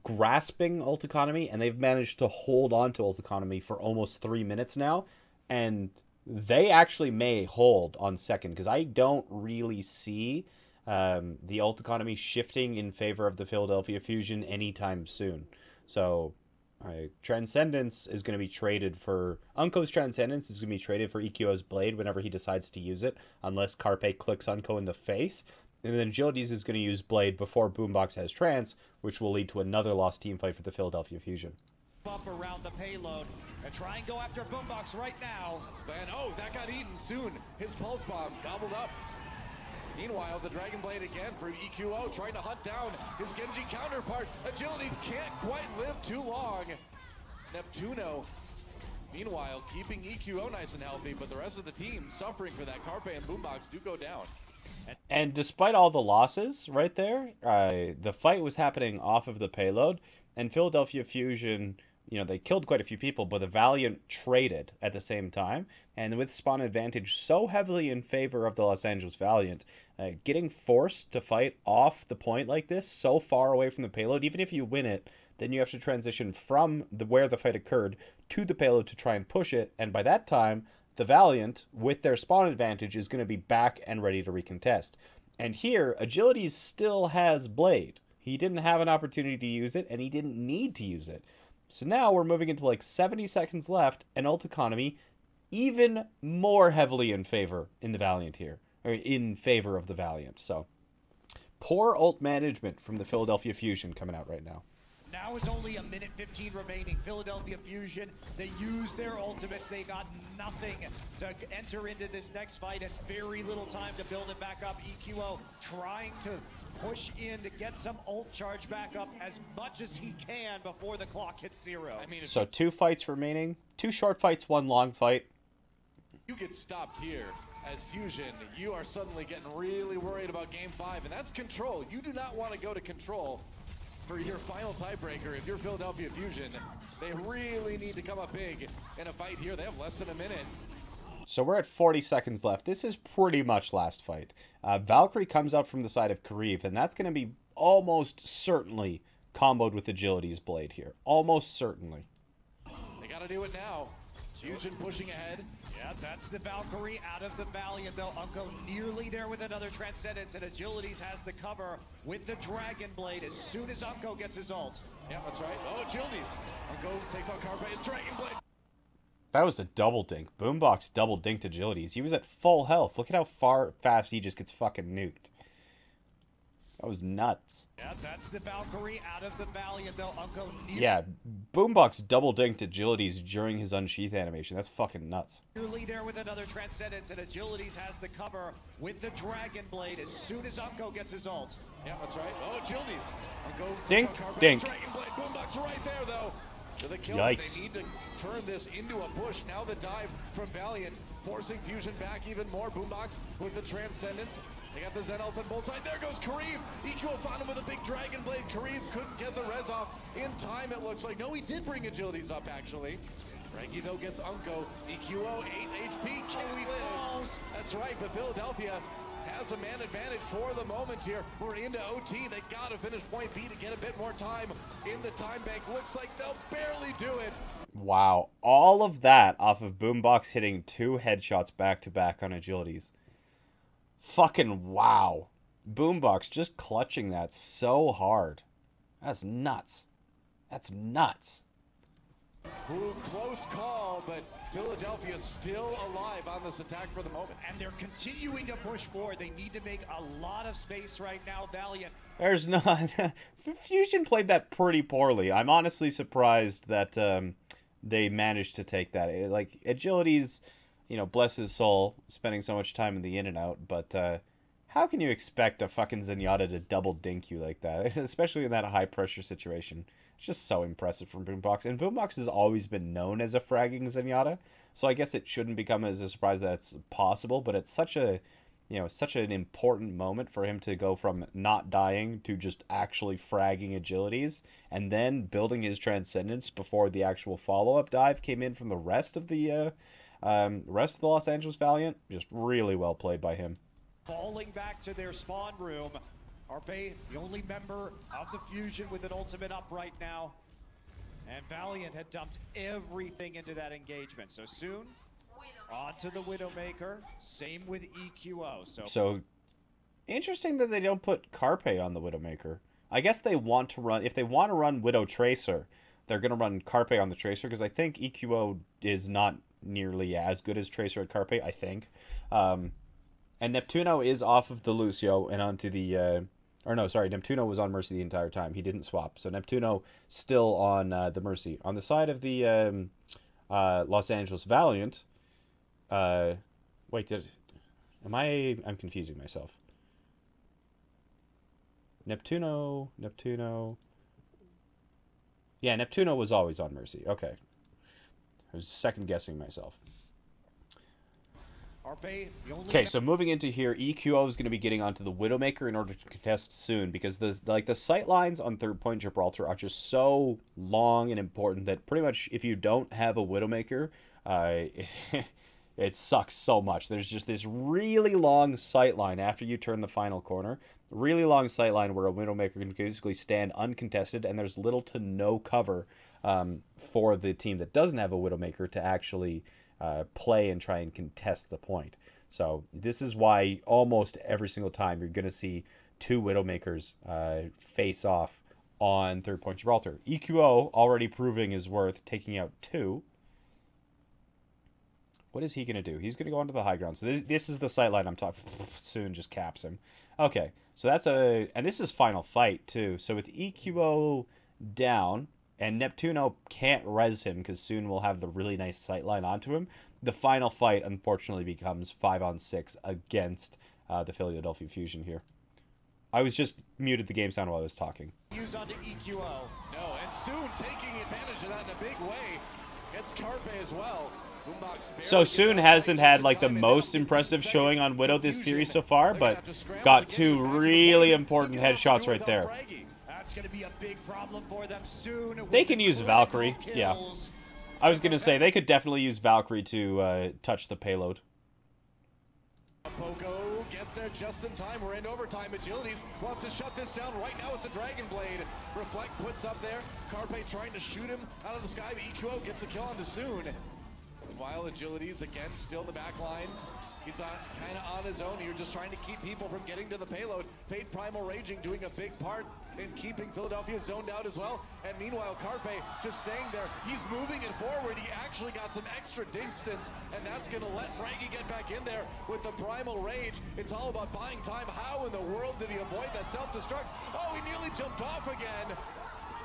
grasping ult economy, and they've managed to hold on to ult economy for almost three minutes now, and they actually may hold on second because I don't really see um, the alt economy shifting in favor of the Philadelphia Fusion anytime soon. So, uh, Transcendence is going to be traded for Unkoe's Transcendence is going to be traded for EQO's Blade whenever he decides to use it, unless Carpe clicks Unkoe in the face. And then Agilities is going to use Blade before Boombox has Trance, which will lead to another lost team fight for the Philadelphia Fusion. up around the payload and try and go after Boombox right now. And oh, that got eaten soon. His pulse bomb gobbled up. Meanwhile, the Dragon Blade again for EQO trying to hunt down his Genji counterpart. Agilities can't quite live too long. Neptuno, meanwhile, keeping EQO nice and healthy, but the rest of the team suffering for that. Carpe and Boombox do go down. And despite all the losses right there, uh, the fight was happening off of the payload, and Philadelphia Fusion, you know, they killed quite a few people, but the Valiant traded at the same time, and with spawn advantage so heavily in favor of the Los Angeles Valiant, uh, getting forced to fight off the point like this, so far away from the payload, even if you win it, then you have to transition from the where the fight occurred to the payload to try and push it, and by that time, the Valiant, with their spawn advantage, is going to be back and ready to recontest. And here, Agility still has Blade. He didn't have an opportunity to use it, and he didn't need to use it. So now we're moving into like 70 seconds left, and ult economy even more heavily in favor in the Valiant here, or in favor of the Valiant. So poor ult management from the Philadelphia Fusion coming out right now. Now is only a minute 15 remaining. Philadelphia Fusion, they used their ultimates. They got nothing to enter into this next fight and very little time to build it back up. EQO trying to push in to get some ult charge back up as much as he can before the clock hits zero. I mean, So two fights remaining, two short fights, one long fight. You get stopped here as Fusion. You are suddenly getting really worried about game five, and that's control. You do not want to go to control for your final tiebreaker. If you're Philadelphia Fusion, they really need to come up big in a fight here. They have less than a minute. So we're at 40 seconds left. This is pretty much last fight. Uh, Valkyrie comes out from the side of Kariv, and that's going to be almost certainly comboed with Agility's blade here. Almost certainly. They got to do it now. Fusion pushing ahead. Yeah, that's the Valkyrie out of the valley, Valiant, though. Unkoe nearly there with another Transcendence, and Agilities has the cover with the Dragon Blade as soon as Unkoe gets his ult. Yeah, that's right. Oh, Agilities. Unkoe takes out Carpe and Dragon Blade. That was a double dink. Boombox double dinked Agilities. He was at full health. Look at how far fast he just gets fucking nuked. That was nuts. Yeah, that's the Valkyrie out of the Valiant, though. Unkoe Yeah, Boombox double dinked Agilities during his unsheath animation. That's fucking nuts. nearly there with another Transcendence, and Agilities has the cover with the Dragon Blade as soon as Unkoe gets his ult. Yeah, that's right. Oh, Agilities. Unkoe Dink, dink. Dragon Blade. Boombox right there, though. To the kill. Yikes. They need to turn this into a push. Now the dive from Valiant, forcing Fusion back even more. Boombox with the Transcendence. They got the Zen ults on both sides. There goes Kariv. EQ found him with a big Dragon Blade. Kariv couldn't get the res off in time, it looks like. No, he did bring agilities up, actually. Fragi, though, gets Unkoe. EQO, 8 HP. Can we live? That's right, but Philadelphia has a man advantage for the moment here. We're into OT. They got to finish point B to get a bit more time in the time bank. Looks like they'll barely do it. Wow. All of that off of Boombox hitting two headshots back to back on Agilities. Fucking wow. Boombox just clutching that so hard. That's nuts. That's nuts. Ooh, close call, but Philadelphia still alive on this attack for the moment. And they're continuing to push forward. They need to make a lot of space right now, Valiant. There's not. Fusion played that pretty poorly. I'm honestly surprised that um, they managed to take that. It- like Agility's, you know, bless his soul, spending so much time in the in and out. But uh, how can you expect a fucking Zenyatta to double dink you like that, especially in that high pressure situation? Just so impressive from Boombox. And Boombox has always been known as a fragging Zenyatta, so I guess it shouldn't become as a surprise that it's possible. But it's such a you know, such an important moment for him to go from not dying to just actually fragging agilities and then building his transcendence before the actual follow up dive came in from the rest of the uh, um, rest of the Los Angeles Valiant. Just really well played by him. Falling back to their spawn room. Arpe, the only member of the Fusion with an ultimate up right now. And Valiant had dumped everything into that engagement. So soon, on to the Widowmaker. Same with EQO. So, So interesting that they don't put Carpe on the Widowmaker. I guess they want to run if they want to run Widow Tracer, they're gonna run Carpe on the Tracer because I think EQO is not nearly as good as Tracer at Carpe. I think, um, and Neptuno is off of the Lucio and onto the. Uh, or no, sorry, Neptuno was on Mercy the entire time. He didn't swap, so Neptuno still on uh, the Mercy. On the side of the um, uh, Los Angeles Valiant, uh, wait, did am I? I'm confusing myself. Neptuno, Neptuno. Yeah, Neptuno was always on Mercy. Okay, I was second guessing myself. Okay, so moving into here, EQO is going to be getting onto the Widowmaker in order to contest Soon because the like the sight lines on Third Point Gibraltar are just so long and important that pretty much if you don't have a Widowmaker, uh, it sucks so much. There's just this really long sight line after you turn the final corner, really long sight line where a Widowmaker can basically stand uncontested, and there's little to no cover um, for the team that doesn't have a Widowmaker to actually uh, play and try and contest the point. So this is why almost every single time you're going to see two Widowmakers uh, face off on third point Gibraltar. EQO already proving his worth, taking out two. What is he going to do? He's going to go onto the high ground. So this, this is the sight line I'm talking. Soon just caps him. Okay, so that's a and this is final fight too. So with EQO down and Neptuno can't res him because soon we'll have the really nice sightline onto him. The final fight unfortunately becomes five on six against uh, the Philadelphia Fusion here. I was just muted the game sound while I was talking. use onto EQO. No, and Soon taking advantage of that in a big way. Gets Carpe as well. So Soon hasn't had like the most impressive showing on Widow this series so far, but got two really important headshots right there. That's going to be a big problem for them soon. They can use Valkyrie, yeah. I was gonna say they could definitely use Valkyrie to uh, touch the payload. Poko gets there just in time. We're in overtime. Agilities wants to shut this down right now with the Dragon Blade. Reflect puts up there. Carpe trying to shoot him out of the sky, but EQO gets a kill on Soon. While Agilities again still in the back lines. He's kind of on his own here, just trying to keep people from getting to the payload. Fate Primal Raging doing a big part in keeping Philadelphia zoned out as well. And meanwhile, Carpe just staying there. He's moving it forward. He actually got some extra distance, and that's going to let Fragi get back in there with the Primal Rage. It's all about buying time. How in the world did he avoid that self-destruct? Oh, he nearly jumped off again.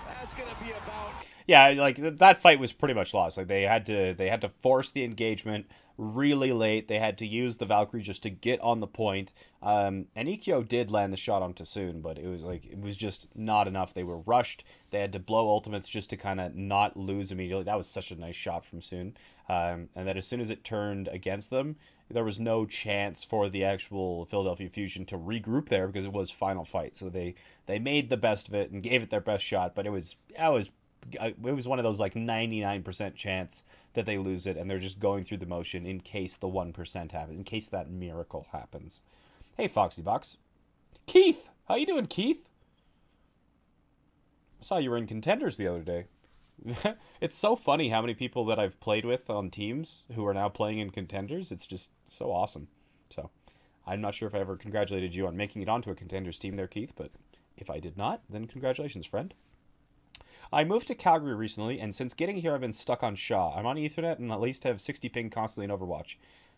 That's gonna be about. Yeah, like that fight was pretty much lost. Like they had to they had to force the engagement really late. They had to use the Valkyrie just to get on the point. Um, and EQO did land the shot on Tasoon, but it was like it was just not enough. They were rushed. They had to blow ultimates just to kind of not lose immediately. That was such a nice shot from Soon. Um, and that as soon as it turned against them, there was no chance for the actual Philadelphia Fusion to regroup there because it was final fight. So they they made the best of it and gave it their best shot, but it was that was it was one of those like 99% chance that they lose it and they're just going through the motion in case the 1% happens, in case that miracle happens. Hey Foxy Box. Keith, how you doing, Keith? I saw you were in contenders the other day. it's so funny how many people that I've played with on teams who are now playing in contenders. It's just so awesome. So, I'm not sure if I ever congratulated you on making it onto a contenders team there, Keith, but if I did not, then congratulations, friend. I moved to Calgary recently, and since getting here, I've been stuck on Shaw. I'm on Ethernet and at least have 60 ping constantly in Overwatch.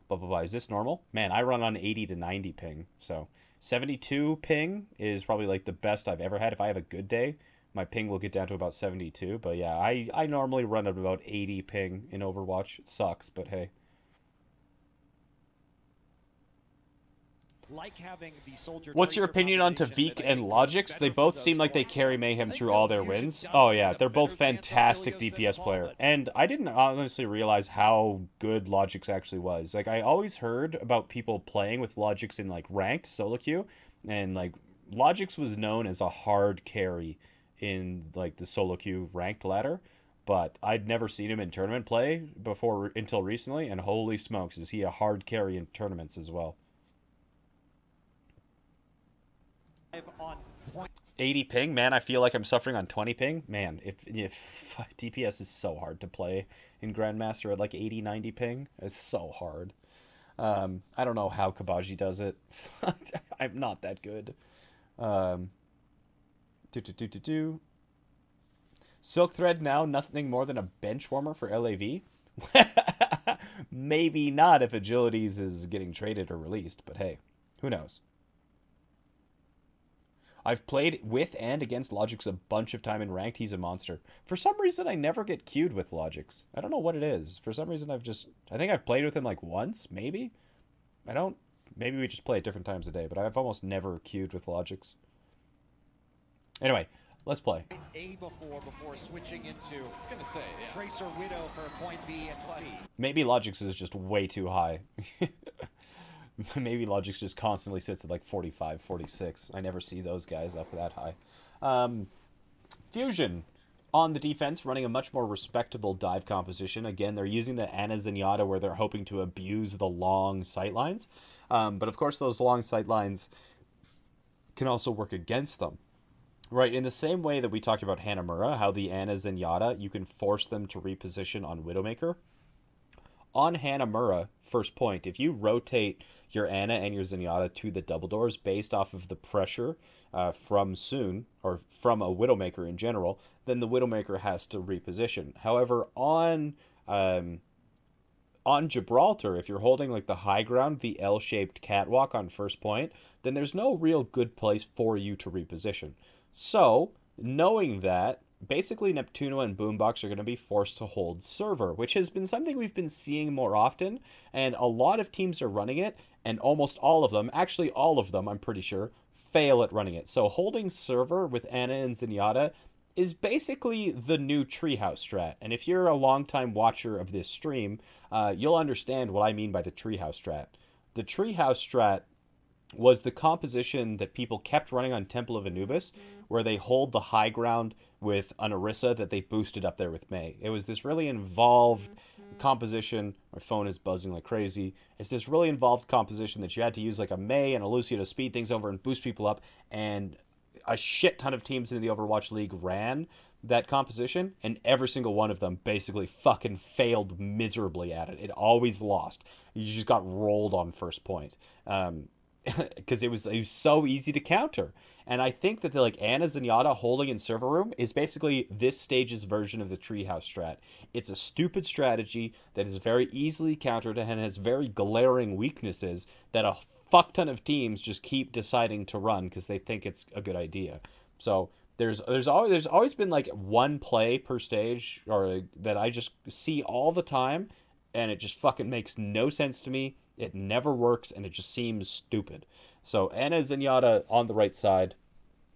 Blah, blah, blah. Is this normal? Man, I run on 80 to 90 ping. So 72 ping is probably like the best I've ever had. If I have a good day, my ping will get down to about 72. But yeah, I, I normally run at about 80 ping in Overwatch. It sucks, but hey. Like having the soldier. What's your opinion on TviQ and Logix? They both seem like they carry Mayhem through all their wins. Oh yeah, they're both fantastic DPS player. And I didn't honestly realize how good Logix actually was. Like I always heard about people playing with Logix in like ranked solo queue, and like Logix was known as a hard carry in like the solo queue ranked ladder. But I'd never seen him in tournament play before until recently, and holy smokes, is he a hard carry in tournaments as well. on point. 80 ping, man. I feel like I'm suffering on 20 ping. Man, if, if DPS is so hard to play in Grandmaster at like 80, 90 ping, it's so hard. Um, I don't know how Kabaji does it. I'm not that good. Um, do do do do do. SilkThread now nothing more than a bench warmer for LAV. Maybe not if Agilities is getting traded or released, but hey, who knows? I've played with and against Logix a bunch of time in ranked. He's a monster. For some reason, I never get queued with Logix. I don't know what it is. For some reason, I've just... I think I've played with him like once, maybe? I don't... Maybe we just play at different times a day, but I've almost never queued with Logix. Anyway, let's play. A before before switching into. Gonna say yeah. Tracer Widow for point B and C. Maybe Logix is just way too high. maybe Logix just constantly sits at like 45, 46. I never see those guys up that high. Um, Fusion on the defense, running a much more respectable dive composition. Again, they're using the Ana Zenyatta where they're hoping to abuse the long sight lines. Um, but of course, those long sight lines can also work against them. Right, in the same way that we talked about Hanamura, how the Ana Zenyatta, you can force them to reposition on Widowmaker on Hanamura, first point, if you rotate your Ana and your Zenyatta to the double doors based off of the pressure uh, from Soon, or from a Widowmaker in general, then the Widowmaker has to reposition. However, on um, on Gibraltar, if you're holding like the high ground, the L-shaped catwalk on first point, then there's no real good place for you to reposition. So, knowing that, basically Neptuno and Boombox are going to be forced to hold server, which has been something we've been seeing more often, and a lot of teams are running it, and almost all of them, actually all of them, I'm pretty sure, fail at running it. So holding server with Ana and Zenyatta is basically the new treehouse strat. And if you're a longtime watcher of this stream, uh, you'll understand what I mean by the treehouse strat. The treehouse strat was the composition that people kept running on Temple of Anubis, where they hold the high ground with an Orisa that they boosted up there with Mei. It was this really involved composition. My phone is buzzing like crazy. It's this really involved composition that you had to use like a Mei and a Lucio to speed things over and boost people up. And a shit ton of teams in the Overwatch League ran that composition, and every single one of them basically fucking failed miserably at it. It always lost. You just got rolled on first point. Um, because it was it was so easy to counter. And I think that the like Ana Zenyatta holding in server room is basically this stage's version of the treehouse strat. It's a stupid strategy that is very easily countered and has very glaring weaknesses that a fuck ton of teams just keep deciding to run because they think it's a good idea. So there's there's always there's always been like one play per stage or that I just see all the time and it just fucking makes no sense to me. It never works, and it just seems stupid. So Ana Zenyatta on the right side,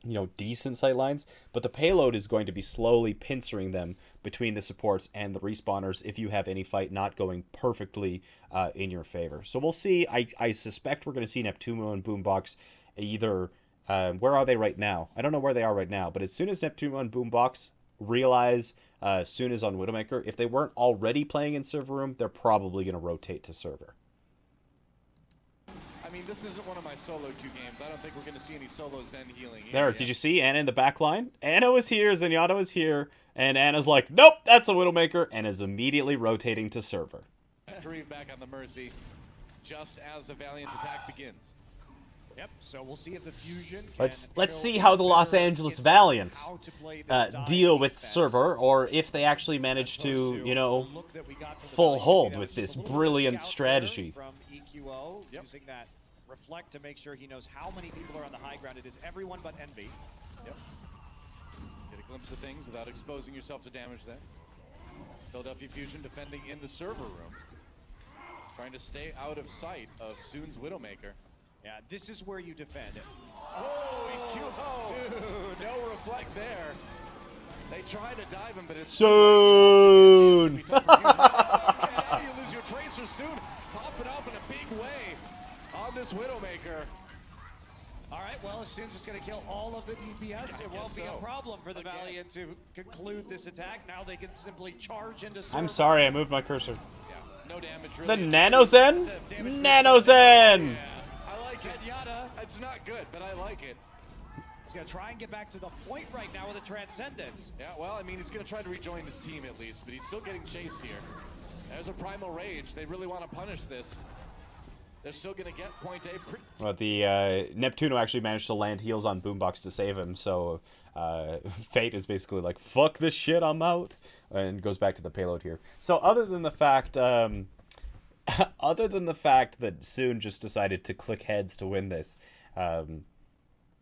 you know, decent sight lines, but the payload is going to be slowly pincering them between the supports and the respawners if you have any fight not going perfectly uh, in your favor. So we'll see. I, I suspect we're going to see Neptuno and Boombox either. Uh, where are they right now? I don't know where they are right now, but as soon as Neptuno and Boombox realize uh, soon as on Widowmaker, if they weren't already playing in server room, they're probably going to rotate to server. I mean, this isn't one of my solo queue games. I don't think we're going to see any solo Zen healing. There, here did you see Ana in the back line? Ana was here, Zenyatta was here, and Ana's like, nope, that's a Widowmaker, and is immediately rotating to server. Three back on the Mercy, just as the Valiant attack begins. Yep. So we'll see if the fusion. Can Let's let's see how the Los Angeles insight Valiant how to play this uh, deal with defense. server, or if they actually manage to, you know, full hold with this brilliant strategy. From EQO, using that reflect to make sure he knows how many people are on the high ground. It is everyone but Envy. Yep. Get a glimpse of things without exposing yourself to damage there. Philadelphia Fusion defending in the server room. Trying to stay out of sight of Soon's Widowmaker. Yeah, this is where you defend it. Oh, EQO! Oh. Dude, no reflect there. They try to dive him, but it's Soon. yeah, you lose your tracer soon. Popping up in a big way on this Widowmaker. All right, well, Sin's just going to kill all of the DPS. It won't be so. a problem for the Valiant to conclude this attack. Now they can simply charge into I'm sorry, I moved my cursor. Yeah, no damage The really. Nano Zen? Nano Zen! I like it. It's not good, but I like it. He's going to try and get back to the point right now with the Transcendence. Yeah, well, I mean, he's going to try to rejoin his team at least, but he's still getting chased here. There's a Primal Rage. They really want to punish this. They're still going to get point A. Pretty Well, the uh, Neptuno actually managed to land heals on Boombox to save him, so uh, Fate is basically like, fuck this shit, I'm out, and goes back to the payload here. So, other than the fact, um, other than the fact that Soon just decided to click heads to win this, um,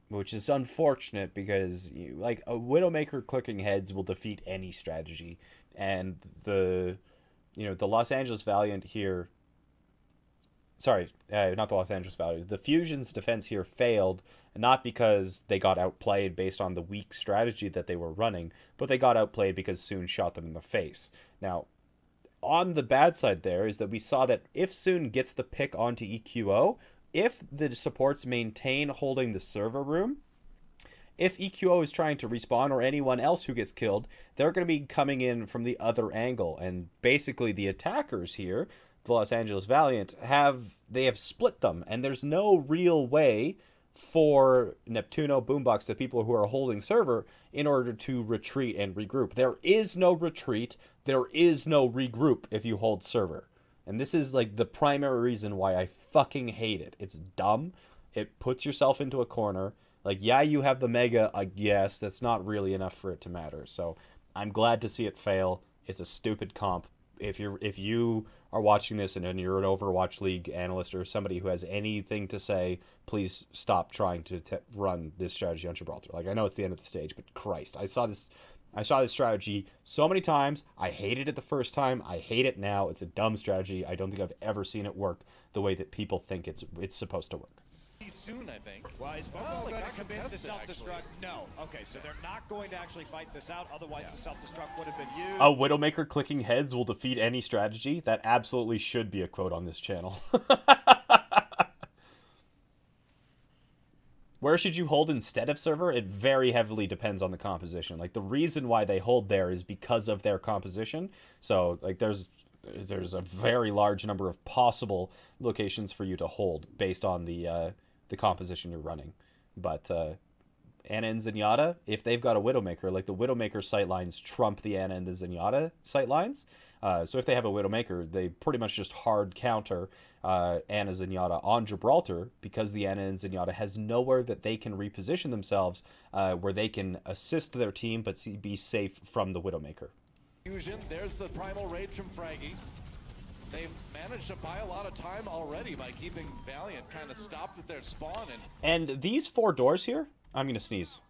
which is unfortunate because, you, like, a Widowmaker clicking heads will defeat any strategy, and the, you know, the Los Angeles Valiant here sorry, uh, not the Los Angeles Valiant. The Fusion's defense here failed, not because they got outplayed based on the weak strategy that they were running, but they got outplayed because Soon shot them in the face. Now, on the bad side there is that we saw that if Soon gets the pick onto EQO, if the supports maintain holding the server room, if EQO is trying to respawn or anyone else who gets killed, they're going to be coming in from the other angle. And basically, the attackers here, the Los Angeles Valiant, have they have split them, and there's no real way for Neptuno, Boombox, the people who are holding server, in order to retreat and regroup. There is no retreat. There is no regroup if you hold server. And this is like the primary reason why I fucking hate it. It's dumb. It puts yourself into a corner. Like, yeah, you have the mega, I guess. That's not really enough for it to matter. So I'm glad to see it fail. It's a stupid comp. If you're if you are watching this and, you're an Overwatch League analyst or somebody who has anything to say, please stop trying to run this strategy on Gibraltar. Like I know it's the end of the stage, but Christ, I saw this I saw this strategy so many times. I hated it the first time. I hate it now. It's a dumb strategy. I don't think I've ever seen it work the way that people think it's it's supposed to work. soon, I think. Well, is Poko going to got commit to self-destruct? No. Okay, so they're not going to actually fight this out. Otherwise, the self-destruct would have been used. A Widowmaker clicking heads will defeat any strategy. That absolutely should be a quote on this channel. Where should you hold instead of server? It very heavily depends on the composition. Like the reason why they hold there is because of their composition. So like there's there's a very large number of possible locations for you to hold based on the uh, the composition you're running. But uh, Ana and Zenyatta, if they've got a Widowmaker, like the Widowmaker sightlines trump the Ana and the Zenyatta sightlines. Uh, so if they have a Widowmaker, they pretty much just hard counter uh, Ana Zenyatta on Gibraltar because the Ana and Zenyatta has nowhere that they can reposition themselves uh, where they can assist their team but see- be safe from the Widowmaker. Fusion, there's the Primal Rage from Fragi. They've managed to buy a lot of time already by keeping Valiant kind of stopped at their spawn and And these four doors here, I'm going to sneeze.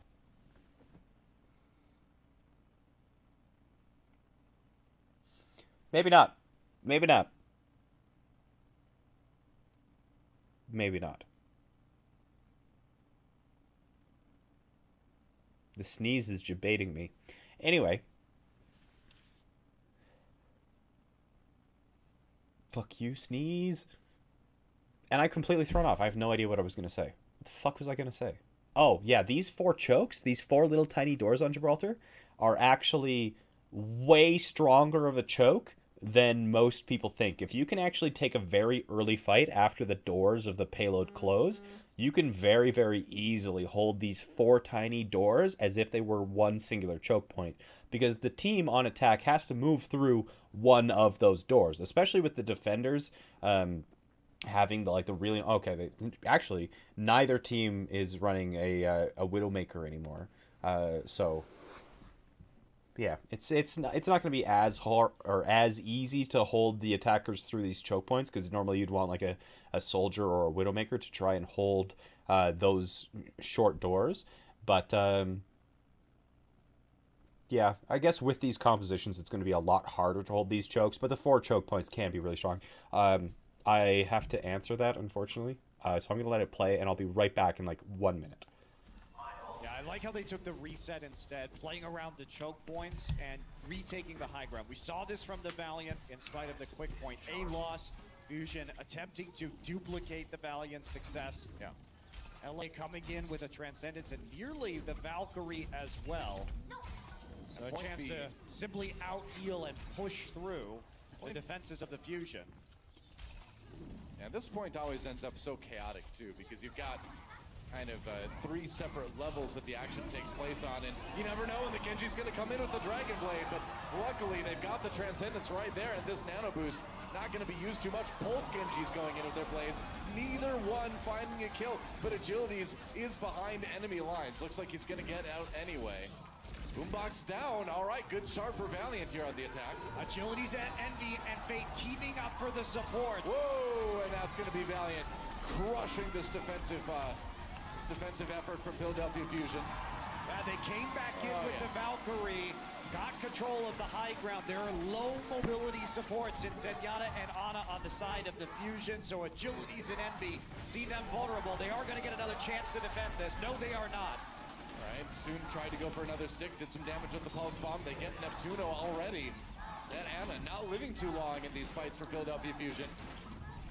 Maybe not. Maybe not. Maybe not. The sneeze is debating me. Anyway. Fuck you, sneeze. And I completely thrown off. I have no idea what I was going to say. What the fuck was I going to say? Oh, yeah, these four chokes, these four little tiny doors on Gibraltar, are actually way stronger of a choke than most people think. If you can actually take a very early fight after the doors of the payload close, you can very, very easily hold these four tiny doors as if they were one singular choke point. Because the team on attack has to move through one of those doors, especially with the defenders. Um, having the like the really okay they actually neither team is running a uh, a widowmaker anymore uh so yeah it's it's not, it's not going to be as hard or as easy to hold the attackers through these choke points because normally you'd want like a, a soldier or a widowmaker to try and hold uh those short doors but um yeah, I guess with these compositions, it's going to be a lot harder to hold these chokes, but the four choke points can be really strong. Um, I have to answer that, unfortunately. Uh, so I'm going to let it play, and I'll be right back in like one minute. Yeah, I like how they took the reset instead, playing around the choke points and retaking the high ground. We saw this from the Valiant in spite of the quick point A loss. Fusion attempting to duplicate the Valiant success. Yeah. LA coming in with a Transcendence and nearly the Valkyrie as well. So a chance B. to simply out-heal and push through the defenses of the Fusion. And this point always ends up so chaotic too, because you've got kind of uh, three separate levels that the action takes place on, and you never know when the Genji's going to come in with the Dragon Blade, but luckily they've got the Transcendence right there, and this Nano Boost not going to be used too much. Both Genjis going in with their blades, neither one finding a kill, but Agilities is behind enemy lines. Looks like he's going to get out anyway. Boombox down. All right, good start for Valiant here on the attack. Agilities at Envy and Fate teaming up for the support. Whoa, and that's going to be Valiant crushing this defensive, uh, defensive effort from Philadelphia Fusion. Uh, they came back in Oh, with yeah. the Valkyrie, got control of the high ground. There are low mobility supports in Zenyatta and Ana on the side of the Fusion, so Agilities and Envy see them vulnerable. They are going to get another chance to defend this. No, they are not. All right, Soon tried to go for another stick, did some damage with the pulse bomb. They get Neptuno already. That Ana not living too long in these fights for Philadelphia Fusion.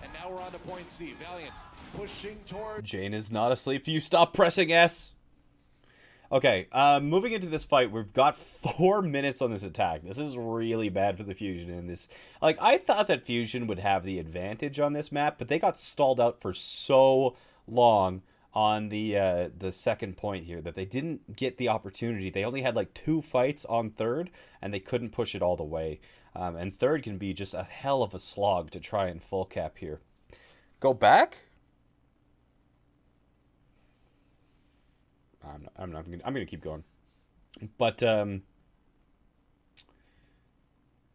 And now we're on to point C. Valiant pushing towards. Jayne is not asleep. You stop pressing S. Okay, uh, moving into this fight, we've got four minutes on this attack. This is really bad for the Fusion in this. Like, I thought that Fusion would have the advantage on this map, but they got stalled out for so long on the uh, the second point here that they didn't get the opportunity. They only had like two fights on third, and they couldn't push it all the way. Um, and third can be just a hell of a slog to try and full cap here. Go back. I'm not, I'm not gonna, I'm gonna keep going. But um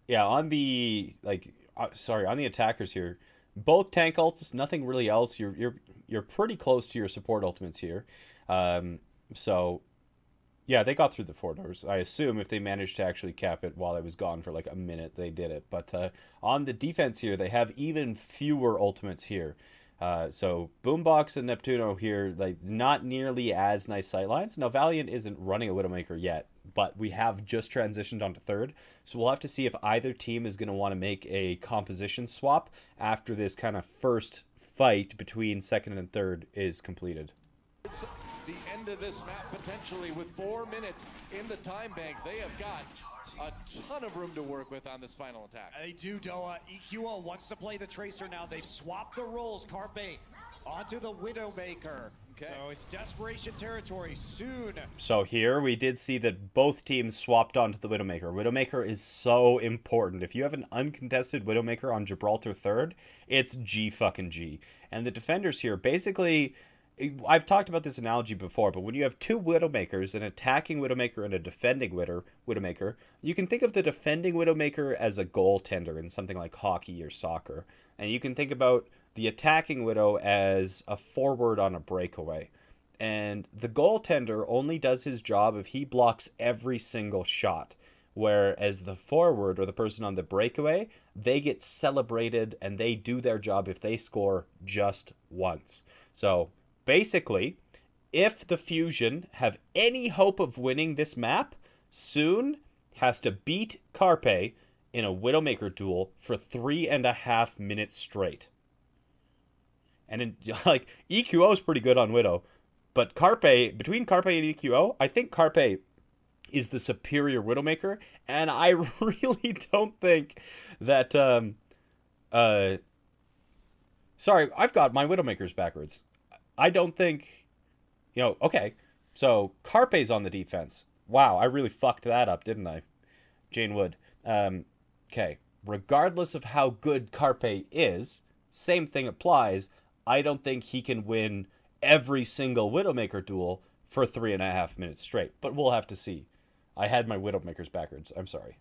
yeah, on the like uh, sorry, on the attackers here, both tank ults, nothing really else. You're you're you're pretty close to your support ultimates here. Um so yeah, they got through the four doors. I assume if they managed to actually cap it while I was gone for like a minute, they did it. But uh, on the defense here, they have even fewer ultimates here. Uh, so Boombox and Neptuno here, like not nearly as nice sightlines. Now Valiant isn't running a Widowmaker yet, but we have just transitioned onto third, so we'll have to see if either team is going to want to make a composition swap after this kind of first fight between second and third is completed. The end of this map potentially with four minutes in the time bank. They have got a ton of room to work with on this final attack. They do, Doa. EQO wants to play the Tracer now. They've swapped the roles. Carpe onto the Widowmaker. Okay. So it's desperation territory soon. So here we did see that both teams swapped onto the Widowmaker. Widowmaker is so important. If you have an uncontested Widowmaker on Gibraltar third, it's G fucking G. And the defenders here basically I've talked about this analogy before, but when you have two Widowmakers, an attacking Widowmaker and a defending Widow, Widowmaker, you can think of the defending Widowmaker as a goaltender in something like hockey or soccer. And you can think about the attacking Widow as a forward on a breakaway. And the goaltender only does his job if he blocks every single shot. Whereas the forward or the person on the breakaway, they get celebrated and they do their job if they score just once. So basically, if the Fusion have any hope of winning this map, Soon has to beat Carpe in a Widowmaker duel for three and a half minutes straight. And in, like EQO is pretty good on Widow, but Carpe between Carpe and EQO, I think Carpe is the superior Widowmaker, and I really don't think that. Um, uh, sorry, I've got my Widowmakers backwards. I don't think, you know, okay, so Carpe's on the defense. Wow, I really fucked that up, didn't I? Jayne Wood. Um, okay, regardless of how good Carpe is, same thing applies. I don't think he can win every single Widowmaker duel for three and a half minutes straight, but we'll have to see. I had my Widowmakers backwards. I'm sorry.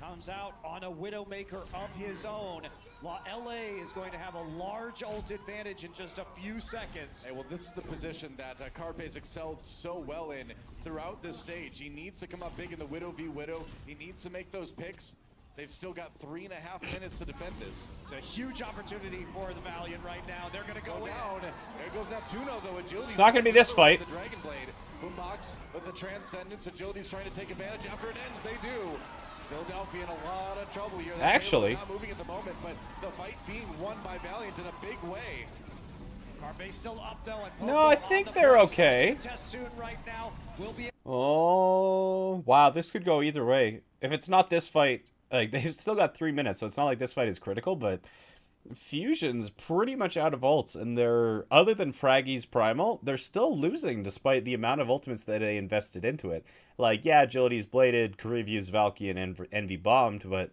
Comes out on a Widowmaker of his own. La LA is going to have a large ult advantage in just a few seconds. Hey, well, this is the position that uh, Carpe's excelled so well in throughout this stage. He needs to come up big in the Widow v Widow. He needs to make those picks. They've still got three and a half minutes to defend this. It's a huge opportunity for the Valiant right now. They're going to go, Go down. There goes Neptuno, though. Agilities It's not gonna be this fight. The Dragon Blade. Boombox with the Transcendence. Agilities trying to take advantage. After it ends, they do. Philadelphia in a lot of trouble here. They're Actually- not moving at the moment, but the fight being won by Valiant in a big way. Carpe still up though. No, I think the they're first. okay. Right now. Will be Oh, wow, this could go either way. If it's not this fight, like they've still got three minutes, so it's not like this fight is critical, but Fusion's pretty much out of ults, and they're other than Fragi's Primal, they're still losing despite the amount of ultimates that they invested into it. Like, yeah, Agilities bladed, Kariviu's Valky, and Envy bombed, but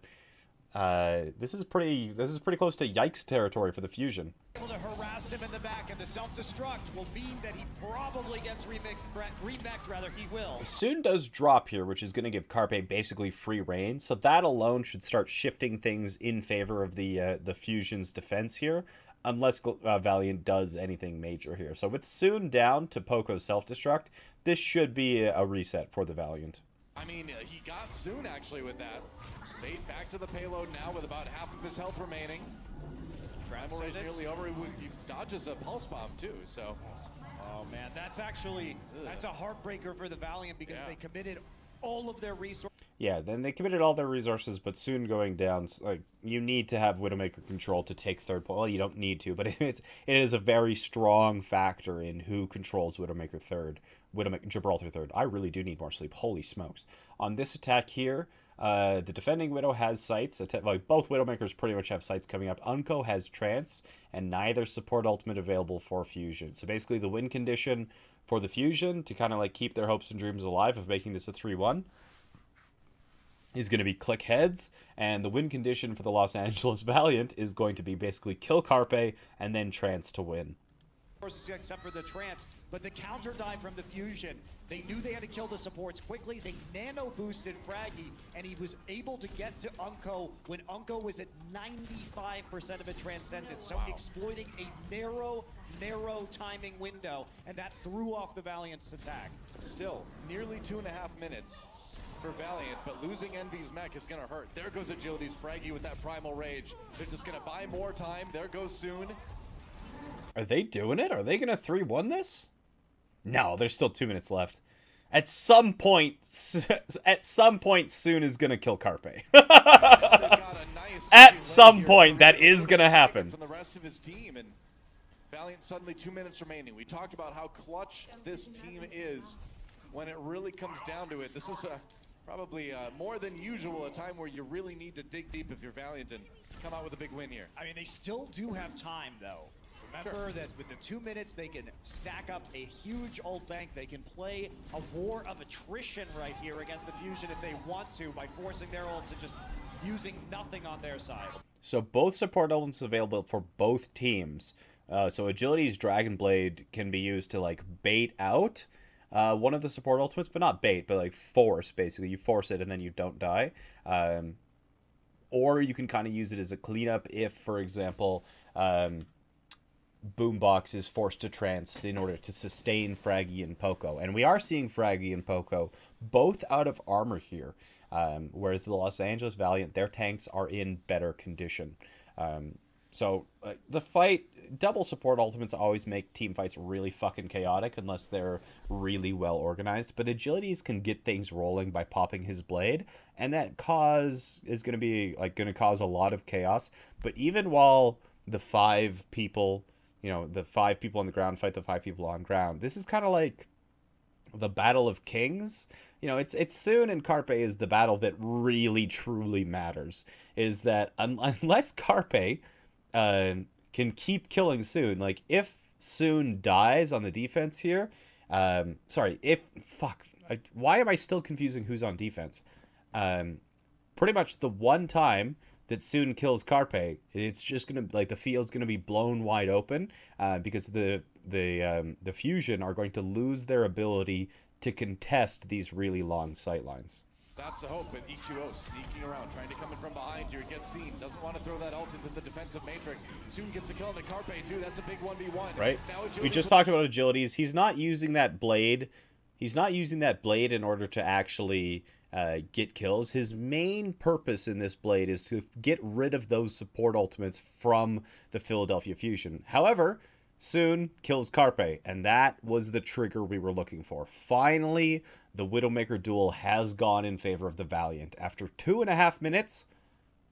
uh, this is pretty this is pretty close to yikes territory for the Fusion. able to harass him in the back, and the self-destruct will mean that he probably gets remixed. Remixed, rather, he will. Soon does drop here, which is going to give Carpe basically free reign. So that alone should start shifting things in favor of the uh, the Fusion's defense here, unless uh, Valiant does anything major here. So with Soon down to Poko's self destruct, this should be a reset for the Valiant. I mean, uh, he got soon actually with that. Fate back to the payload now with about half of his health remaining. Primal Rage Transcendence. nearly over. He he dodges a pulse bomb too, so Oh man, that's actually that's a heartbreaker for the Valiant because Yeah. they committed all of their resources. Yeah, then they committed all their resources, but soon going down. Like you need to have Widowmaker control to take third point. Well, you don't need to, but it's it is a very strong factor in who controls Widowmaker third, Widowmaker Gibraltar third. I really do need more sleep. Holy smokes! On this attack here, uh, the defending Widow has sights. Atta- Like both Widowmakers pretty much have sights coming up. Unkoe has trance, and neither support ultimate available for fusion. So basically, the win condition for the fusion to kind of like keep their hopes and dreams alive of making this a three one is going to be click heads, and the win condition for the Los Angeles Valiant is going to be basically kill Carpe and then trance to win. Resources except for the trance, but the counter dive from the fusion. They knew they had to kill the supports quickly. They nano boosted Fragi, and he was able to get to Unkoe when Unkoe was at 95% of a transcendence. So exploiting a narrow, narrow timing window, and that threw off the Valiant's attack. still nearly two and a half minutes for Valiant, but losing Envy's mech is gonna hurt. There goes Agility's Fragi with that Primal Rage. They're just gonna buy more time. There goes Soon. Are they doing it? Are they gonna three one this? No, there's still two minutes left. At some point, at some point, soon is gonna kill Carpe. At some point, that is gonna happen. From the rest of his team, and Valiant suddenly two minutes remaining. We talked about how clutch this team is when it really comes down to it. This is a, probably uh, more than usual a time where you really need to dig deep if you're Valiant and come out with a big win here. I mean, they still do have time, though. Remember that with the two minutes, they can stack up a huge old bank. They can play a war of attrition right here against the Fusion if they want to by forcing their ults and just using nothing on their side. So both support elements available for both teams. Uh, so agility's Dragon Blade can be used to like bait out uh, one of the support ultimates, but not bait, but like force. Basically, you force it and then you don't die. Um, or you can kind of use it as a cleanup if, for example, um, Boombox is forced to trance in order to sustain Fragi and Poko. And we are seeing Fragi and Poko both out of armor here. Um, whereas the Los Angeles Valiant, their tanks are in better condition. Um, so uh, the fight, double support ultimates always make team fights really fucking chaotic unless they're really well organized. But agilities can get things rolling by popping his blade, and that cause is going to be like going to cause a lot of chaos. But even while the five people, you know, the five people on the ground fight the five people on ground, this is kind of like the Battle of Kings. You know, it's it's Soon and Carpe is the battle that really truly matters. Is that un- unless Carpe uh, can keep killing Soon, like if Soon dies on the defense here, um, sorry, if fuck, I, why am I still confusing who's on defense? Um, pretty much the one time that Soon kills Carpe, it's just gonna like the field's gonna be blown wide open uh, because the the um, the fusion are going to lose their ability to contest these really long sight lines. That's the hope, and EQO sneaking around, trying to come in from behind here. Gets seen, doesn't want to throw that ult into the defensive matrix. Soon gets a kill on the Carpe, too. That's a big 1v1. Right? We just talked about agilities. He's not using that blade. He's not using that blade in order to actually uh, get kills. His main purpose in this blade is to get rid of those support ultimates from the Philadelphia Fusion. However, soon kills Carpe, and that was the trigger we were looking for. Finally, the Widowmaker duel has gone in favor of the Valiant. After two and a half minutes,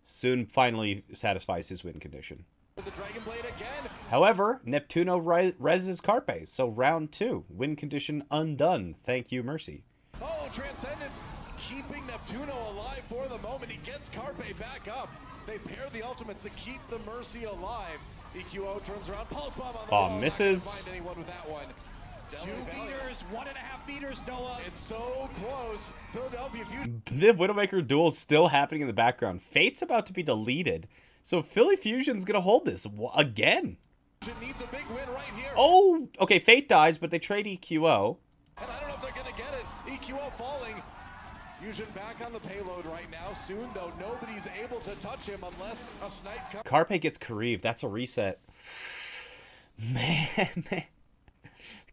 Soon finally satisfies his win condition. with the Dragon Blade again. However, Neptuno re- reses Carpe, so round two, win condition undone. Thank you, Mercy. Oh, Transcendence keeping Neptuno alive for the moment. He gets Carpe back up. They pair the ultimates to keep the Mercy alive. EQO turns around, pulse bomb on the Bomb wall. misses. Find anyone with that one. Two meters, one and a half meters, Noah. It's so close. Philadelphia Fusion The Widowmaker duel is still happening in the background. Fate's about to be deleted, so Philly Fusion's gonna hold this w- again. needs a big win right here. Oh, okay, Fate dies, but they trade E EQO. And I don't know if they're gonna get it. EQO falling. Fusion back on the payload right now. Soon though, nobody's able to touch him unless a snipe comes. Carpe gets Kariv. That's a reset. Man, man.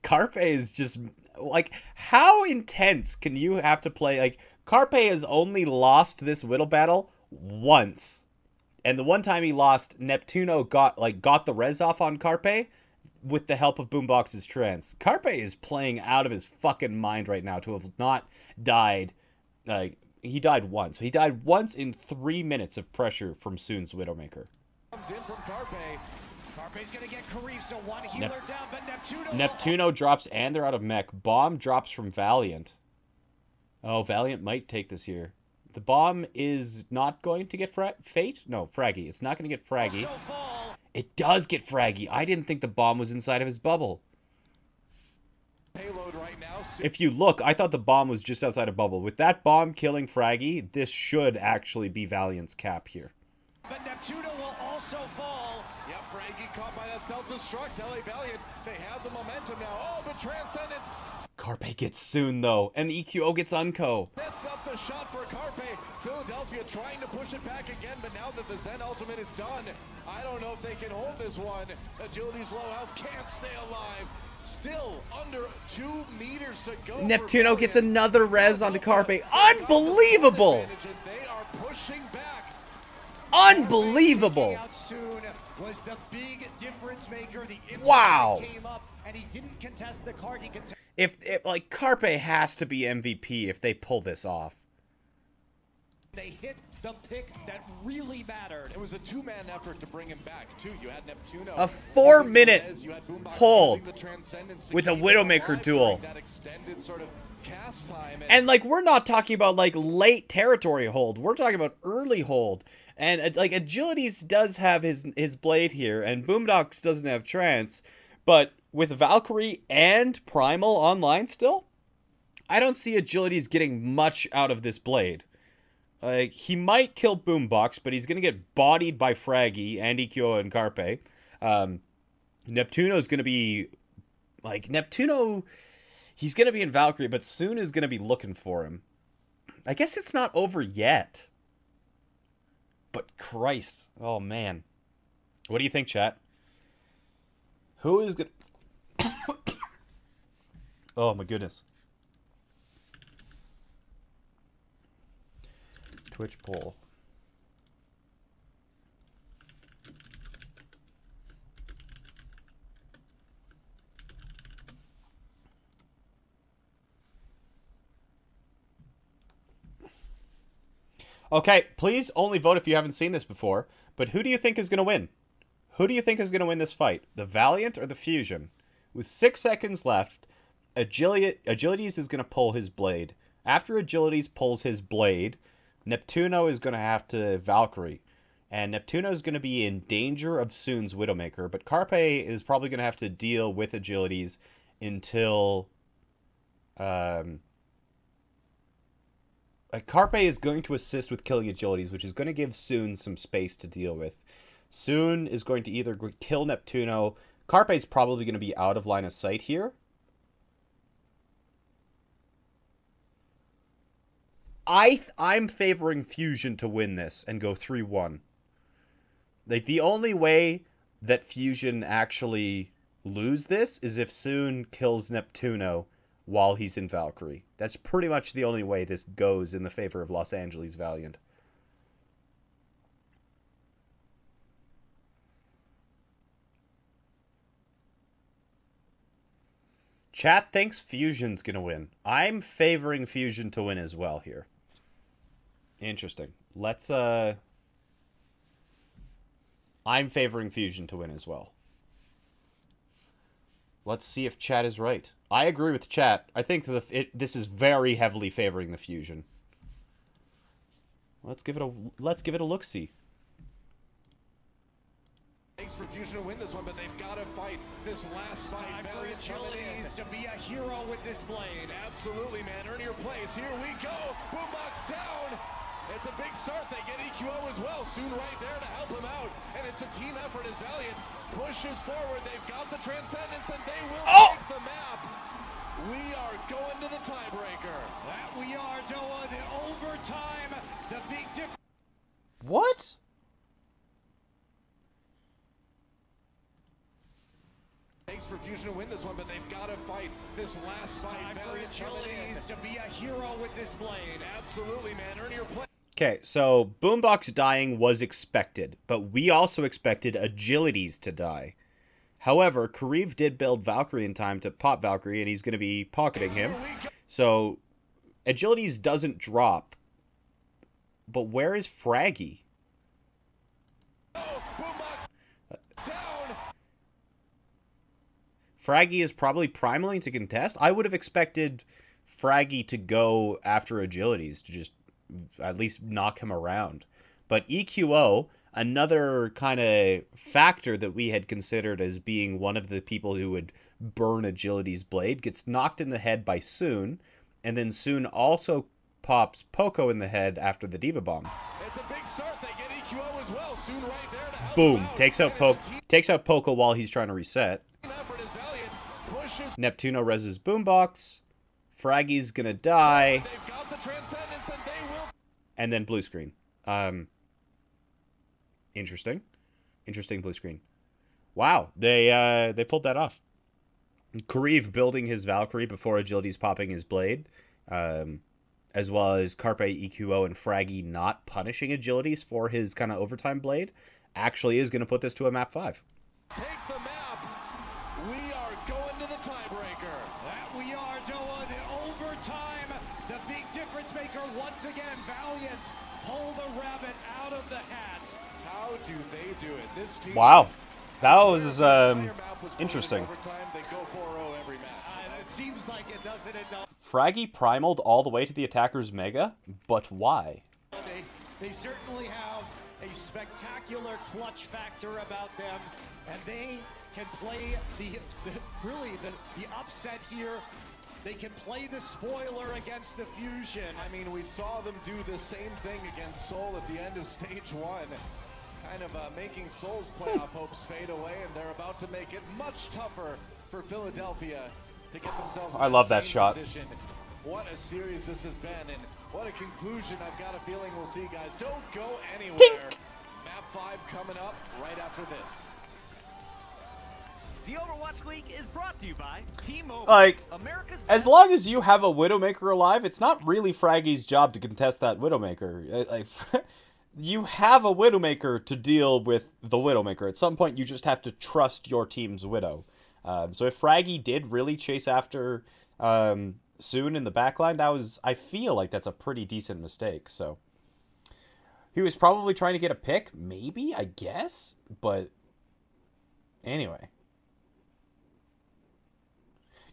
Carpe is just like how intense can you have to play? Like Carpe has only lost this Whittle battle once, and the one time he lost, Neptuno got like got the res off on Carpe with the help of Boombox's trance. Carpe is playing out of his fucking mind right now to have not died. Like he died once. He died once in three minutes of pressure from Soon's Widowmaker. Comes in from Carpe. Carpe's gonna get so one healer Nep- down, but Neptuno. Neptuno drops and they're out of mech. Bomb drops from Valiant. Oh, Valiant might take this here. The bomb is not going to get fra- Fate? No, Fragi. It's not going to get Fragi. It does get Fragi. I didn't think the bomb was inside of his bubble. Payload right now. Soon If you look, I thought the bomb was just outside of bubble. With that bomb killing Fragi, this should actually be Valiant's cap here. But Neptuno will also fall. Yep, Frankie caught by that self-destruct. LA Valiant, they have the momentum now. Oh, but Transcendence Carpe gets soon though, and EQO gets Unkoe. sets up the shot for Carpe. Philadelphia trying to push it back again, but now that the Zen ultimate is done, I don't know if they can hold this one. Agility's low health can't stay alive. Still under two meters to go. Neptuno gets Valiant. another res onto Carpe. Unbelievable! They are pushing back. Unbelievable! Was the big difference maker. The Wow. came up, and he didn't contest the card. He contested. If, if like Carpe has to be MVP if they pull this off. They hit the pick that really mattered. It was a two-man effort to bring him back, too. You had Neptuno. A four-minute Perez, you had Boombox hold using the Transcendence to with a Widowmaker duel. during That extended sort of cast time. And like we're not talking about like late territory hold. We're talking about early hold. And uh, like Agilities does have his his blade here, and Boombox doesn't have trance, but with Valkyrie and Primal online still, I don't see Agilities getting much out of this blade. He might kill Boombox, but he's gonna get bodied by Fragi Andy EQO and Carpe. Um, Neptuno's gonna be like Neptuno. He's gonna be in Valkyrie, but soon is gonna be looking for him. I guess it's not over yet. But Christ, oh man, what do you think, chat? Who is gonna? oh my goodness. Twitch poll. Okay, please only vote if you haven't seen this before. But who do you think is going to win? Who do you think is going to win this fight? The Valiant or the Fusion? With six seconds left, Agili- Agilities is going to pull his blade. After Agilities pulls his blade, Neptuno is going to have to Valkyrie. And Neptuno is going to be in danger of Soon's Widowmaker, but Carpe is probably going to have to deal with Agilities until. Um, like Carpe is going to assist with killing agilities, which is going to give Soon some space to deal with. Soon is going to either kill Neptuno. Carpe is probably going to be out of line of sight here. I I'm favoring Fusion to win this and go 3-1. Like the only way that Fusion actually lose this is if Soon kills Neptuno while he's in Valkyrie. That's pretty much the only way this goes in the favor of Los Angeles Valiant. Chat thinks Fusion's gonna win. I'm favoring Fusion to win as well here. Interesting. Let's uh I'm favoring Fusion to win as well. Let's see if chat is right. I agree with chat. I think the it, this is very heavily favoring the fusion. Let's give it a let's give it a look see. Thanks for Fusion to win this one, but they've got to fight this last fight. Time for Valiant coming to be a hero with this blade. Absolutely, man. Earn your place. Here we go. Boombox down. It's a big start. They get EQO as well. Soon right there to help him out. And it's a team effort as Valiant pushes forward. They've got the Transcendence and they will Oh! take the map. We are going to the tiebreaker. That we are, Doa. The overtime. The big difference. What? Thanks for Fusion to win this one, but they've got to fight this last fight. Time for Valiant coming in. To be a hero with this blade. Absolutely, man. Earn your place. Okay, so Boombox dying was expected, but we also expected Agilities to die. However, Kariv did build Valkyrie in time to pop Valkyrie, and he's going to be pocketing him. So, Agilities doesn't drop. But where is Fragi? Fragi is probably primaling to contest. I would have expected Fragi to go after Agilities to just at least knock him around. But EQO, another kind of factor that we had considered as being one of the people who would burn Agility's blade, gets knocked in the head by Soon, and then Soon also pops Poko in the head after the D.Va Bomb. It's a big start. They get EQO as well. Soon right there to Boom! out. Takes out Poko. it's a team Takes out Poko while he's trying to reset. effort as Valiant pushes. Neptuno reses Boombox. Fragi's gonna die got the Transcendence and they will and then blue screen. Um, interesting, interesting blue screen. Wow, they uh, they pulled that off. Kariv building his Valkyrie before Agility's popping his blade, um, as well as Carpe EQO and Fragi not punishing Agility's for his kind of overtime blade, actually is going to put this to a map five. Take the map. We are going to the tiebreaker. That we are, Doa, the overtime, the big difference maker once again. Valiant pull the rabbit out of the hat. How do they do it? This team. Wow, that I was swear if um, the entire map was played in interesting. Overtime, they go 4-0 every match. Uh, it seems That was um, doesn't enough. Fragi primaled all the way to the attacker's mega, but why? They, they certainly have a spectacular clutch factor about them, and they can play the, the really the, the upset here. They can play the spoiler against the fusion. I mean, we saw them do the same thing against Seoul at the end of stage one. Kind of uh, making Seoul's playoff hopes fade away, and they're about to make it much tougher for Philadelphia to get themselves I love that shot. Position. What a series this has been, and what a conclusion I've got a feeling we'll see, guys. Don't go anywhere. Tink. Map 5 coming up right after this. The Overwatch League is brought to you by T-Mobile. Like, America's As long as you have a Widowmaker alive, it's not really Fragi's job to contest that Widowmaker. Uh, Like, you have a Widowmaker to deal with the Widowmaker. At some point, you just have to trust your team's Widow. Um, so if Fragi did really chase after um, Soon in the backline, that was I feel like that's a pretty decent mistake. So he was probably trying to get a pick, maybe I guess, but anyway.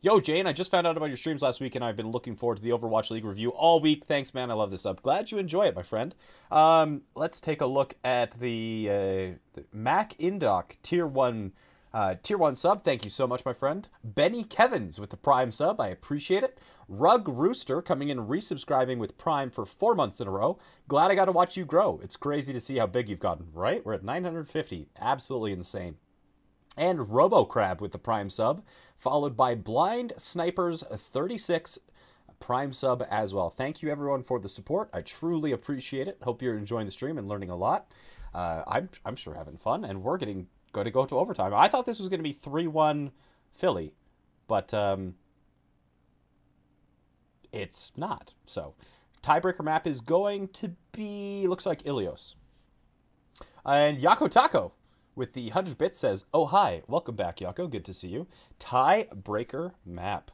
Yo, Jayne, I just found out about your streams last week, and I've been looking forward to the Overwatch League review all week. Thanks, man. I love this up. Glad you enjoy it, my friend. Um, let's take a look at the, uh, the Mac Indoc Tier 1 uh, Tier 1 sub. Thank you so much, my friend. Benny Kevins with the Prime sub. I appreciate it. Rug Rooster coming in resubscribing with Prime for four months in a row. Glad I got to watch you grow. It's crazy to see how big you've gotten, right? We're at 950. Absolutely insane and RoboCrab with the Prime sub, followed by Blind Snipers 36 Prime sub as well. Thank you everyone for the support. I truly appreciate it. Hope you're enjoying the stream and learning a lot. Uh, I'm I'm sure having fun, and we're getting going to go to overtime. I thought this was going to be three one Philly, but um, it's not. So tiebreaker map is going to be looks like Ilios. And Yako Taco with the 100 bits says, Oh, hi. Welcome back, Yako. Good to see you. Tiebreaker map.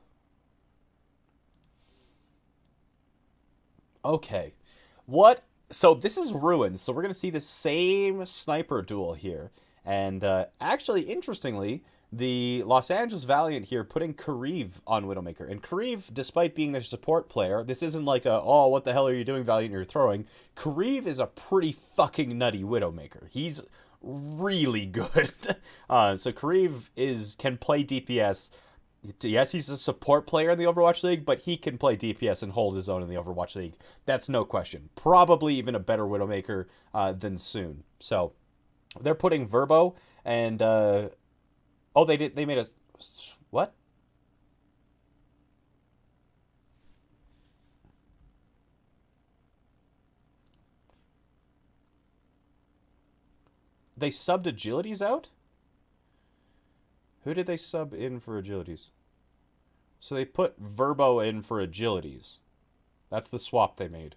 Okay. What? So this is Ruins. So we're going to see the same sniper duel here. And uh, actually, interestingly, the Los Angeles Valiant here putting Kariv on Widowmaker. And Kariv, despite being their support player, this isn't like a, oh, what the hell are you doing, Valiant? You're throwing. Kariv is a pretty fucking nutty Widowmaker. He's really good. uh, so Kariv is can play DPS. Yes, he's a support player in the Overwatch League, but he can play DPS and hold his own in the Overwatch League. That's no question. Probably even a better Widowmaker uh, than Soon. So they're putting Verbo and uh, oh, they did. They made a what? They subbed agilities out? Who did they sub in for agilities? So they put Verbo in for agilities. That's the swap they made.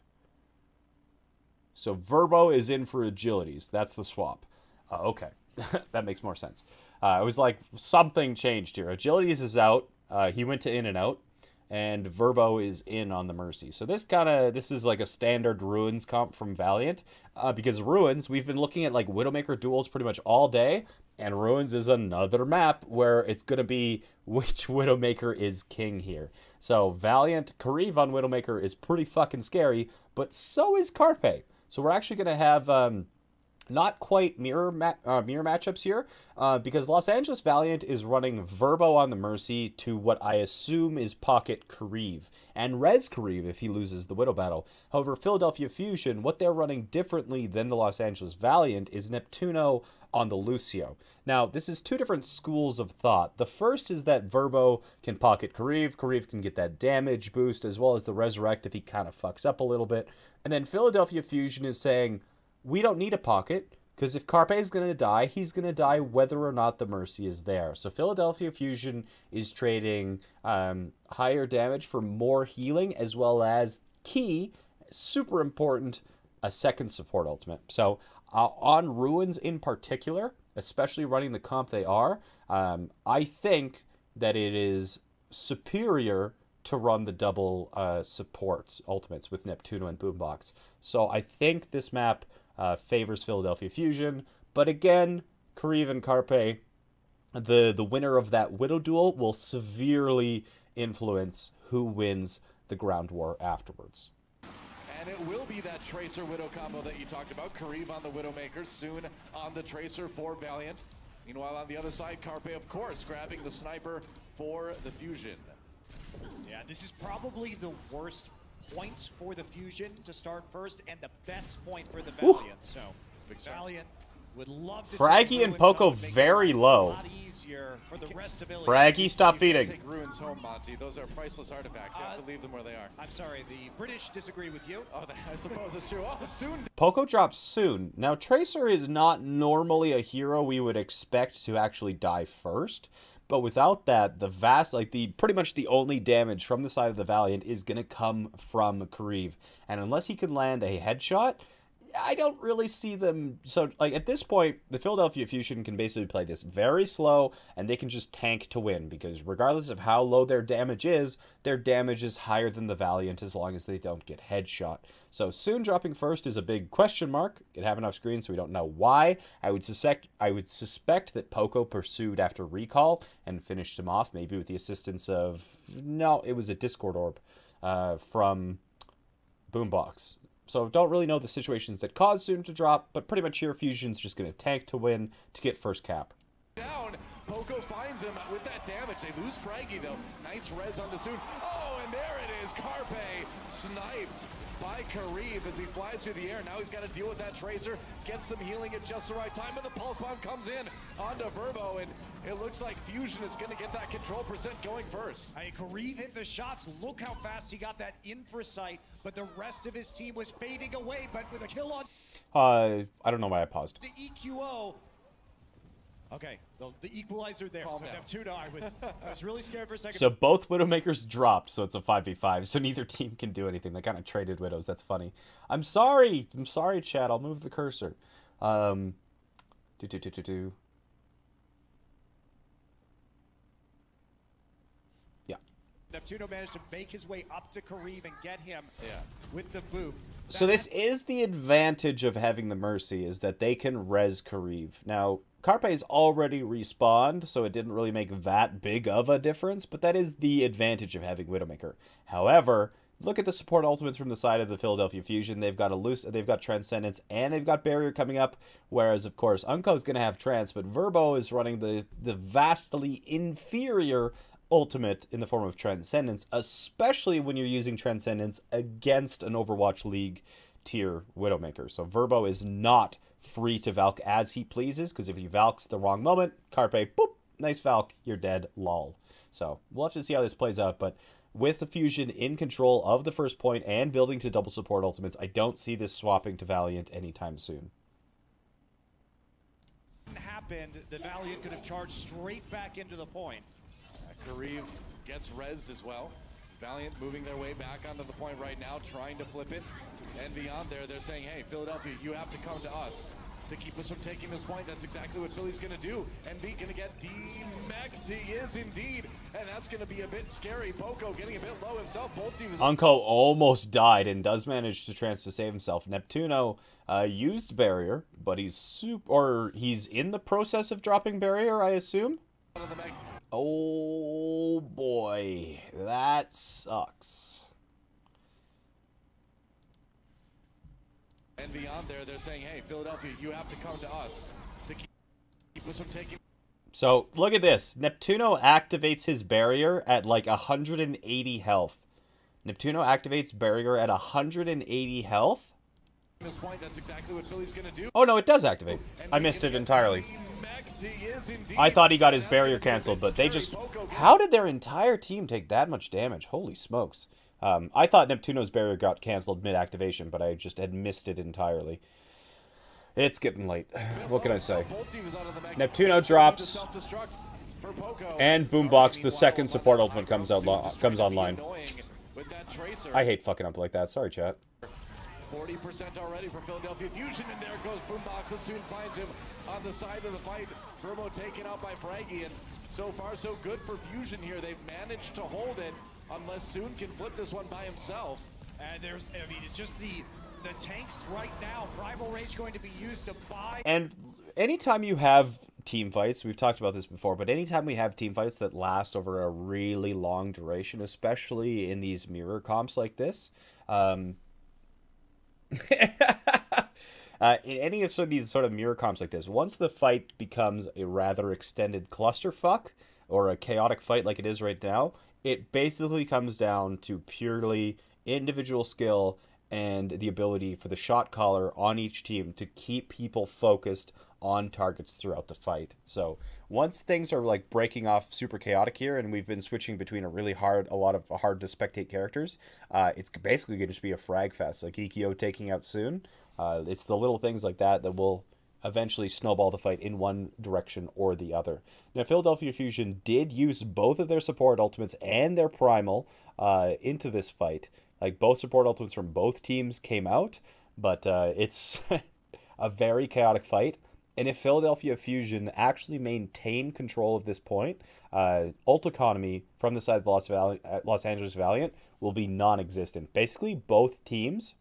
So Verbo is in for agilities. That's the swap. Uh, okay. that makes more sense. Uh, it was like something changed here. Agilities is out. Uh, he went to in and out. And Verbo is in on the Mercy. So this kind of this is like a standard Ruins comp from Valiant, uh, because Ruins we've been looking at like Widowmaker duels pretty much all day, and Ruins is another map where it's gonna be which Widowmaker is king here. So Valiant Kariv on Widowmaker is pretty fucking scary, but so is Carpe. So we're actually gonna have um, not quite mirror ma- uh, mirror matchups here, uh, because Los Angeles Valiant is running Verbo on the Mercy to what I assume is Pocket Kariv and Res Kariv if he loses the Widow battle. However, Philadelphia Fusion, what they're running differently than the Los Angeles Valiant is Neptuno on the Lucio. Now, this is two different schools of thought. The first is that Verbo can pocket Kariv. Kariv can get that damage boost as well as the Resurrect if he kind of fucks up a little bit. And then Philadelphia Fusion is saying, we don't need a pocket because if Carpe is going to die, he's going to die whether or not the Mercy is there. So Philadelphia Fusion is trading um, higher damage for more healing as well as key, super important, a second support ultimate. So Uh, on Ruins in particular, especially running the comp they are, um, I think that it is superior to run the double uh, support ultimates with Neptuno and Boombox. So I think this map uh, favors Philadelphia Fusion. But again, Kariv and Carpe, the, the winner of that Widow duel will severely influence who wins the ground war afterwards. And it will be that Tracer Widow combo that you talked about. Kariv on the Widowmaker, soon on the Tracer for Valiant. Meanwhile, on the other side, Carpe, of course, grabbing the sniper for the Fusion. Yeah, this is probably the worst point for the Fusion to start first and the best point for the Valiant. So, Valiant would love to Fragi and Ruins Poko home and make very low. A lot easier for the rest of Fragi, stop feeding. Take ruins home, Monty. Those are priceless artifacts. You have to uh, leave them where they are. I'm sorry, the British disagree with you. Oh, I suppose it's true. Oh, soon. Poko drops soon. Now, Tracer is not normally a hero we would expect to actually die first. But without that, the vast, like the pretty much the only damage from the side of the Valiant is going to come from Kariv. And unless he can land a headshot, I don't really see them. So, like, at this point, the Philadelphia Fusion can basically play this very slow and they can just tank to win because, regardless of how low their damage is, their damage is higher than the Valiant as long as they don't get headshot. So, soon dropping first is a big question mark. It happened off screen, so we don't know why. I would suspect, I would suspect that Poko pursued after recall and finished him off, maybe with the assistance of. No, it was a Discord orb uh, from Boombox. So don't really know the situations that caused Soon to drop, but pretty much here Fusion's just going to tank to win to get first cap. Down. Poko finds him with that damage. They lose Fragi, though. Nice res on the Soon. Oh, and there it is. Carpe sniped by Kariv as he flies through the air. Now he's got to deal with that Tracer. Gets some healing at just the right time, and the Pulse Bomb comes in onto Verbo, and it looks like Fusion is going to get that control percent going first. I mean, Kariv hit the shots. Look how fast he got that Infra-Sight, but the rest of his team was fading away. But with a kill on Uh, I don't know why I paused. the EQO. Okay, the, the equalizer there. Calm so down. Neptuno, I was, I was really scared for a second. So both Widowmakers dropped, so it's a 5v5, so neither team can do anything. They kind of traded Widows. That's funny. I'm sorry. I'm sorry, Chad. I'll move the cursor. Um, do, do, do, do, do. Yeah. Neptuno managed to make his way up to Kariv and get him Yeah. with the boop. So this is the advantage of having the Mercy, is that they can res Kariv. Now, Carpe's already respawned, so it didn't really make that big of a difference, but that is the advantage of having Widowmaker. However, look at the support ultimates from the side of the Philadelphia Fusion. They've got a loose, they've got Transcendence, and they've got Barrier coming up. Whereas, of course, Unkoe's going to have Trance, but Verbo is running the the vastly inferior ultimate in the form of Transcendence, especially when you're using Transcendence against an Overwatch League tier Widowmaker. So Verbo is not free to Valk as he pleases, because if he Valks the wrong moment, Carpe, boop, nice Valk, you're dead, lol. So we'll have to see how this plays out, but with the Fusion in control of the first point and building to double support ultimates, I don't see this swapping to Valiant anytime soon. happened, the Valiant could have charged straight back into the point. Uh, Kariv gets rezzed as well. Valiant moving their way back onto the point right now, trying to flip it. And beyond there, they're saying, hey, Philadelphia, you have to come to us to keep us from taking this point. That's exactly what Philly's going to do. And B going to get D-Mech. He is indeed. And that's going to be a bit scary. Poko getting a bit low himself. Both teams... Unkoe almost died and does manage to trance to save himself. Neptuno uh, used barrier, but he's super, or he's in the process of dropping barrier, I assume. Oh boy, that sucks. And beyond there, they're saying, hey, Philadelphia, you have to come to us to keep, us from taking... So look at this. Neptuno activates his barrier at like 180 health. Neptuno activates barrier at 180 health. point. That's exactly what Philly's going to do. Oh no, it does activate. I missed it entirely. I thought he got his barrier canceled, but they just. How did their entire team take that much damage? Holy smokes. Um, I thought Neptuno's barrier got canceled mid activation, but I just had missed it entirely. It's getting late. What can I say? Neptuno drops, and Boombox, the second support ultimate, comes out comes online. I hate fucking up like that. Sorry, chat. 40% already for Philadelphia Fusion, and there goes Boombox. Soon finds him on the side of the fight. Verbo taken out by Fragi, and so far so good for Fusion here. They've managed to hold it, unless Soon can flip this one by himself. And there's, I mean, it's just the the tanks right now. Primal Rage going to be used to buy. And anytime you have team fights, we've talked about this before, but anytime we have team fights that last over a really long duration, especially in these mirror comps like this, um, uh, in any of, sort of these sort of mirror comps like this, once the fight becomes a rather extended clusterfuck or a chaotic fight like it is right now, it basically comes down to purely individual skill and the ability for the shot caller on each team to keep people focused on targets throughout the fight. So once things are like breaking off super chaotic here, and we've been switching between a really hard, a lot of hard to spectate characters, uh, it's basically going to just be a frag fest. Like EQO taking out soon. Uh, it's the little things like that that will eventually snowball the fight in one direction or the other. Now, Philadelphia Fusion did use both of their support ultimates and their primal uh, into this fight. Like both support ultimates from both teams came out, but uh, it's a very chaotic fight. And if Philadelphia Fusion actually maintain control of this point, uh, ult economy from the side of Los, uh, Los Angeles Valiant will be non existent. Basically, both teams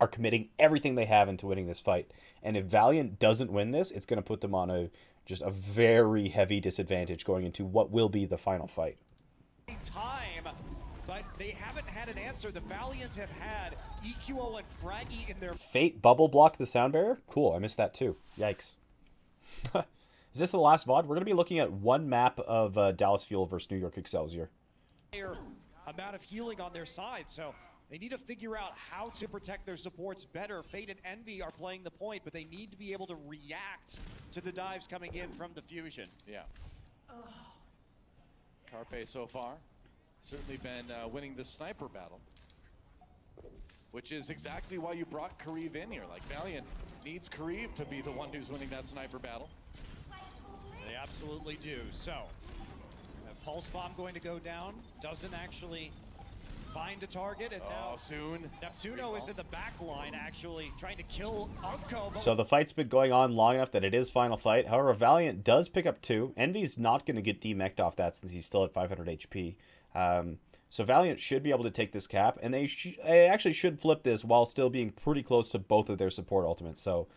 are committing everything they have into winning this fight. And if Valiant doesn't win this, it's going to put them on a just a very heavy disadvantage going into what will be the final fight. Time, they haven't had an answer. The Valiant have had EQO and Fragi in their Fate bubble blocked the sound barrier? Cool, I missed that too. Yikes. Is this the last VOD? We're going to be looking at one map of uh, Dallas Fuel versus New York Excelsior. amount of healing on their side. So they need to figure out how to protect their supports better. Fate and Envy are playing the point, but they need to be able to react to the dives coming in from the Fusion. Yeah. Carpe so far certainly been uh, winning the sniper battle. Which is exactly why you brought Kariv in here. Like, Valiant needs Kariv to be the one who's winning that sniper battle. They absolutely do. So, a Pulse Bomb going to go down. Doesn't actually find a target. And Oh, now soon. Neptuno is in the back line, actually trying to kill Unkoe. So the fight's been going on long enough that it is final fight. However, Valiant does pick up two. Envy's not going to get demeched off that since he's still at 500 HP. Um, so Valiant should be able to take this cap, and they, sh- they actually should flip this while still being pretty close to both of their support ultimates. So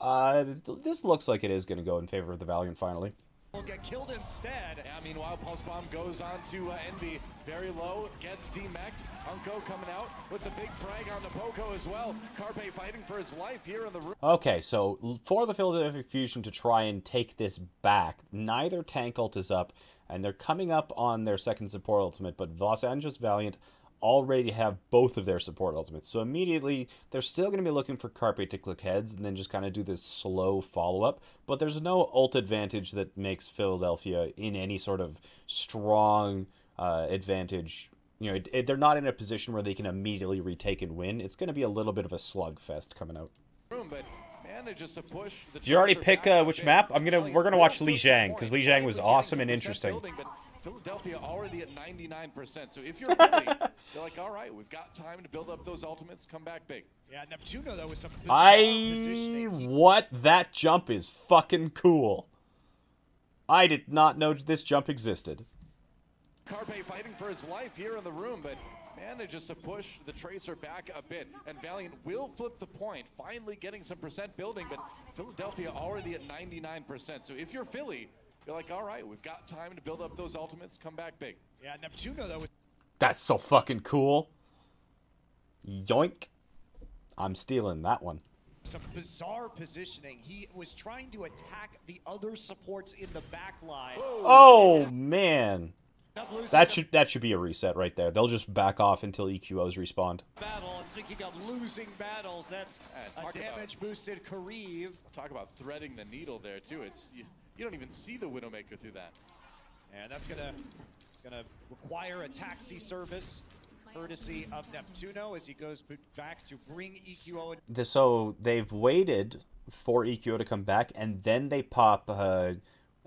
uh, th- this looks like it is going to go in favor of the Valiant finally. will get killed instead. Yeah, meanwhile, Pulse Bomb goes on to uh, Envy. Very low, gets demeched. Unkoe coming out with the big frag on the Poko as well. Carpe fighting for his life here in the room. Okay, so for the Philadelphia Fusion to try and take this back, neither tank ult is up, and they're coming up on their second support ultimate, but Los Angeles Valiant already have both of their support ultimates. So immediately, they're still going to be looking for Carpe to click heads and then just kind of do this slow follow up, but there's no ult advantage that makes Philadelphia in any sort of strong uh, advantage. You know, it, it- they're not in a position where they can immediately retake and win. It's going to be a little bit of a slugfest coming out. but manages to push the Did you already pick uh, which map? I'm gonna we're gonna watch Li the Jiang because Li Jiang was awesome and interesting. building, but Philadelphia already at 99%. So if you're Philly, you're like, all right, we've got time to build up those ultimates, come back big. Yeah, Neptuno though with some I what that jump is fucking cool. I did not know this jump existed. Carpe fighting for his life here in the room, but manages to push the Tracer back a bit. And Valiant will flip the point, finally getting some percent building, but Philadelphia already at 99%. So if you're Philly, you're like, all right, we've got time to build up those ultimates, come back big. Yeah, Neptuno though with That's so fucking cool. Yoink. I'm stealing that one. some bizarre positioning. He was trying to attack the other supports in the back line. Oh man. Up losing That should that should be a reset right there. They'll just back off until EQOs respawn. battle and speaking of losing battles, that's Yeah, a talk about- damage boosted Kariv. Talk about threading the needle there, too. It's You, you don't even see the Widowmaker through that. And that's gonna it's gonna require a taxi service courtesy of Neptuno as he goes back to bring E EQO the, so they've waited for EQO to come back, and then they pop uh,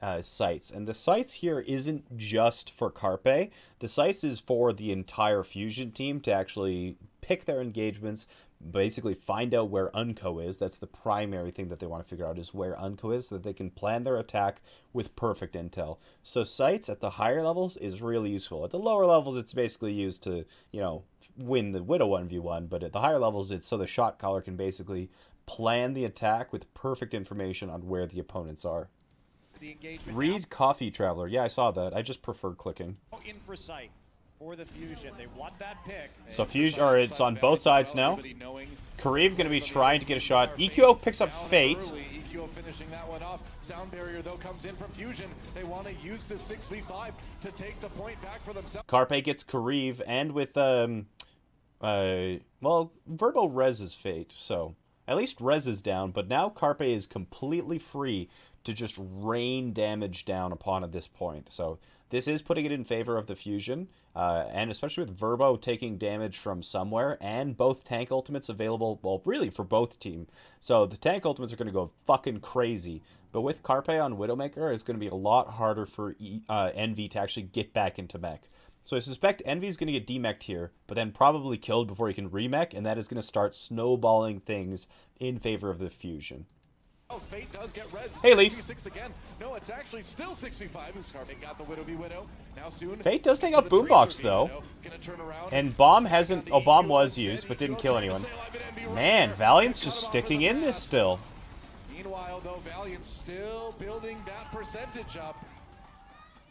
uh, sites. And the sites here isn't just for Carpe. The sites is for the entire Fusion team to actually pick their engagements, basically find out where Unkoe is. That's the primary thing that they want to figure out is where Unkoe is so that they can plan their attack with perfect intel. So sites at the higher levels is really useful. At the lower levels, it's basically used to, you know, win the Widow 1v1, but at the higher levels, it's so the shot caller can basically plan the attack with perfect information on where the opponents are. The engagement Read now Coffee Traveler. Yeah, I saw that. I just prefer clicking. in for sight for the Fusion. They want that pick. So Fusion, or it's on both sides now. Kariv going to be trying to get a shot. EQO picks up Fate. EQO finishing that one off. Sound barrier though comes in from Fusion. They want to use the 6v5 to take the point back for themselves. Carpe gets Kariv, and with, um, uh, well, Verbo res is Fate, so at least res is down, but now Carpe is completely free to just rain damage down upon at this point. So this is putting it in favor of the Fusion, uh, and especially with Verbo taking damage from somewhere, and both tank ultimates available, well, really for both team. So the tank ultimates are going to go fucking crazy, but with Carpe on Widowmaker, it's going to be a lot harder for e- uh, Envy to actually get back into mech. So I suspect Envy is going to get demeched here, but then probably killed before he can remech, and that is going to start snowballing things in favor of the Fusion. Fate does get res. Hey, Leaf. again. No, it's actually still 65. Who's Carpe got the Widow v Widow. Now soon. Fate does take out Boombox, though. Gonna turn around. And Bomb hasn't... Oh, Bomb was used, but didn't kill anyone. Man, Valiant's just sticking in this still. Meanwhile, though, Valiant's still building that percentage up.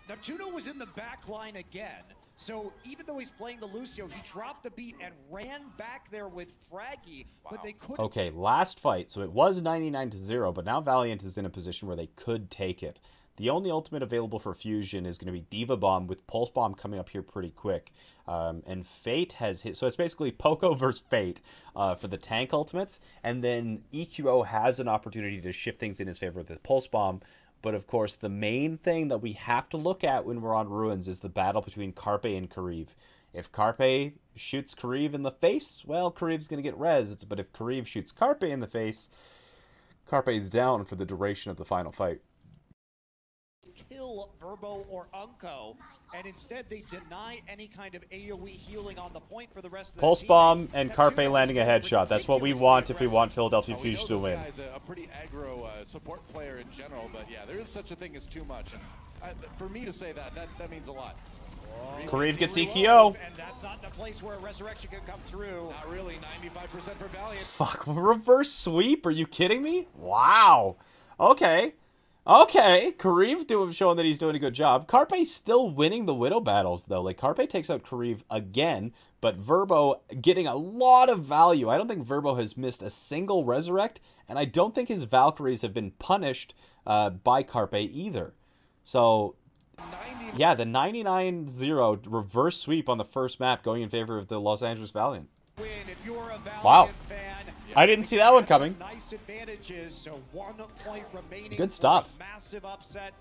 Now Juno was in the back line again. So even though he's playing the Lucio, he dropped the beat and ran back there with Fraggy, but they couldn't Okay, last fight. So it was 99 to 0, but now Valiant is in a position where they could take it. The only ultimate available for Fusion is going to be D.Va Bomb, with Pulse Bomb coming up here pretty quick. Um, and Fate has hit. So it's basically Poko versus Fate uh, for the tank ultimates. And then EQO has an opportunity to shift things in his favor with his Pulse Bomb. But of course, the main thing that we have to look at when we're on Ruins is the battle between Carpe and Kariv. If Carpe shoots Kariv in the face, well, Kariv's going to get rezzed. But if Kariv shoots Carpe in the face, Carpe's down for the duration of the final fight. Kill Verbo or Unkoe, and instead they deny any kind of AoE healing on the point for the rest of the Pulse teammates. Bomb and Carpe landing a headshot. That's what we want if we want Philadelphia we know Fusion to this win. guy's a, a pretty aggro uh, support player in general, but yeah, there is such a thing as too much. And I, for me to say that, that, that means a lot. Kariv gets EQO. And that's not in a place where Resurrection can come through. Not really, 95% for Valiant. Fuck, reverse sweep? Are you kidding me? Wow. Okay. Okay. Kariv doing showing that he's doing a good job. Carpe's still winning the Widow battles though. Like Carpe takes out Kariv again, but Verbo getting a lot of value. I don't think Verbo has missed a single resurrect, and I don't think his Valkyries have been punished uh, by Carpe either. So 90 yeah, the 99-0 reverse sweep on the first map going in favor of the Los Angeles Valiant. Win if you're a Valiant Wow. Fan. I didn't see that one coming. Nice advantages. So one point remaining. Good stuff. Massive upset.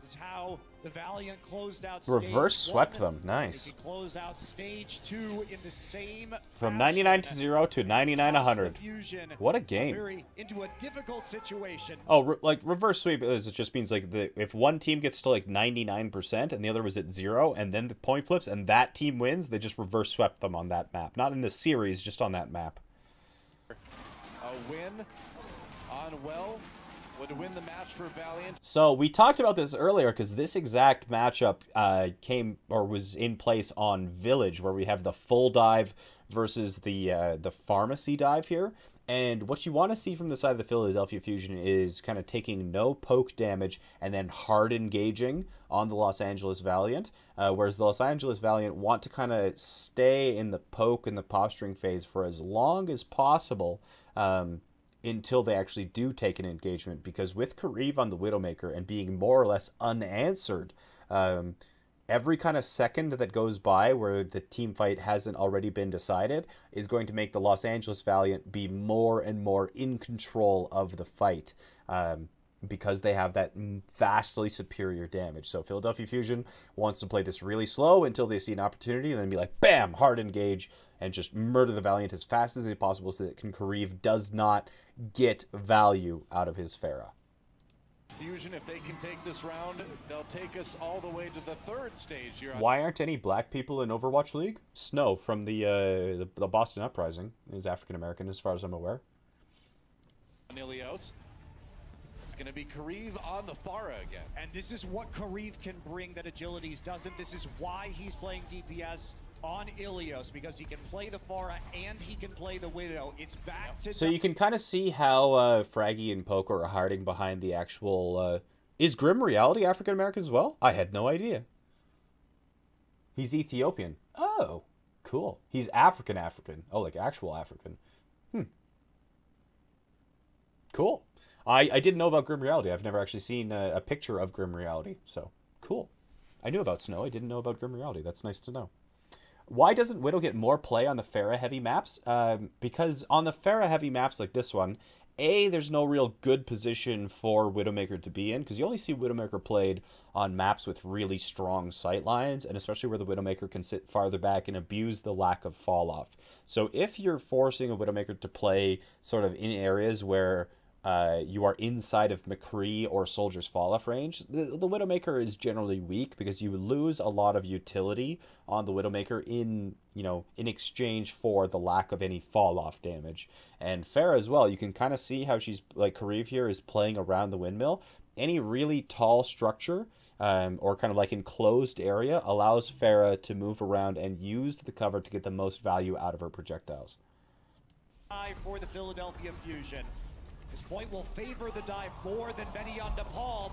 This is how the Valiant closed out. Reverse swept one. them. Nice. Close out stage two in the same. From 99 to 0 to 99 100. What a game. into a difficult situation. Oh, re- like reverse sweep is it just means like the if one team gets to like 99% and the other was at 0 and then the point flips and that team wins, they just reverse swept them on that map. Not in the series, just on that map. A win on well would win the match for Valiant. So we talked about this earlier because this exact matchup uh, came or was in place on Village, where we have the full dive versus the uh, the pharmacy dive here. And what you want to see from the side of the Philadelphia Fusion is kind of taking no poke damage and then hard engaging on the Los Angeles Valiant. Uh, whereas the Los Angeles Valiant want to kind of stay in the poke and the posturing phase for as long as possible. Um, until they actually do take an engagement. Because with Kariv on the Widowmaker and being more or less unanswered, um, every kind of second that goes by where the team fight hasn't already been decided is going to make the Los Angeles Valiant be more and more in control of the fight. Um, because they have that vastly superior damage. So Philadelphia Fusion wants to play this really slow until they see an opportunity and then be like, bam, hard engage and just murder the Valiant as fast as possible so that Kariv does not get value out of his Pharah. Fusion, if they can take this round, they'll take us all the way to the third stage here. Why aren't any black people in Overwatch League? Snow from the uh, the, the Boston Uprising is African American, as far as I'm aware. Ilios. It's going to be Kariv on the Pharah again. And this is what Kariv can bring that Agilities doesn't. This is why he's playing DPS on Ilios, because he can play the Pharah and he can play the Widow. It's back to... So you can kind of see how uh, Fragi and Poko are hiding behind the actual. Uh... Is Grim Reality African American as well? I had no idea. He's Ethiopian. Oh, cool. He's African African. Oh, like actual African. Hmm. Cool. I, I didn't know about Grim Reality. I've never actually seen a, a picture of Grim Reality. So, cool. I knew about Snow. I didn't know about Grim Reality. That's nice to know. Why doesn't Widow get more play on the Pharah heavy maps? Um, because on the Pharah heavy maps like this one, A, there's no real good position for Widowmaker to be in, because you only see Widowmaker played on maps with really strong sight lines, and especially where the Widowmaker can sit farther back and abuse the lack of fall off. So if you're forcing a Widowmaker to play sort of in areas where uh, you are inside of McCree or Soldier's fall off range, the, the Widowmaker is generally weak because you lose a lot of utility on the Widowmaker in you know in exchange for the lack of any fall off damage. And Pharah as well, you can kind of see how she's like Kariv here is playing around the windmill. Any really tall structure um, or kind of like enclosed area allows Pharah to move around and use the cover to get the most value out of her projectiles. for the Philadelphia Fusion.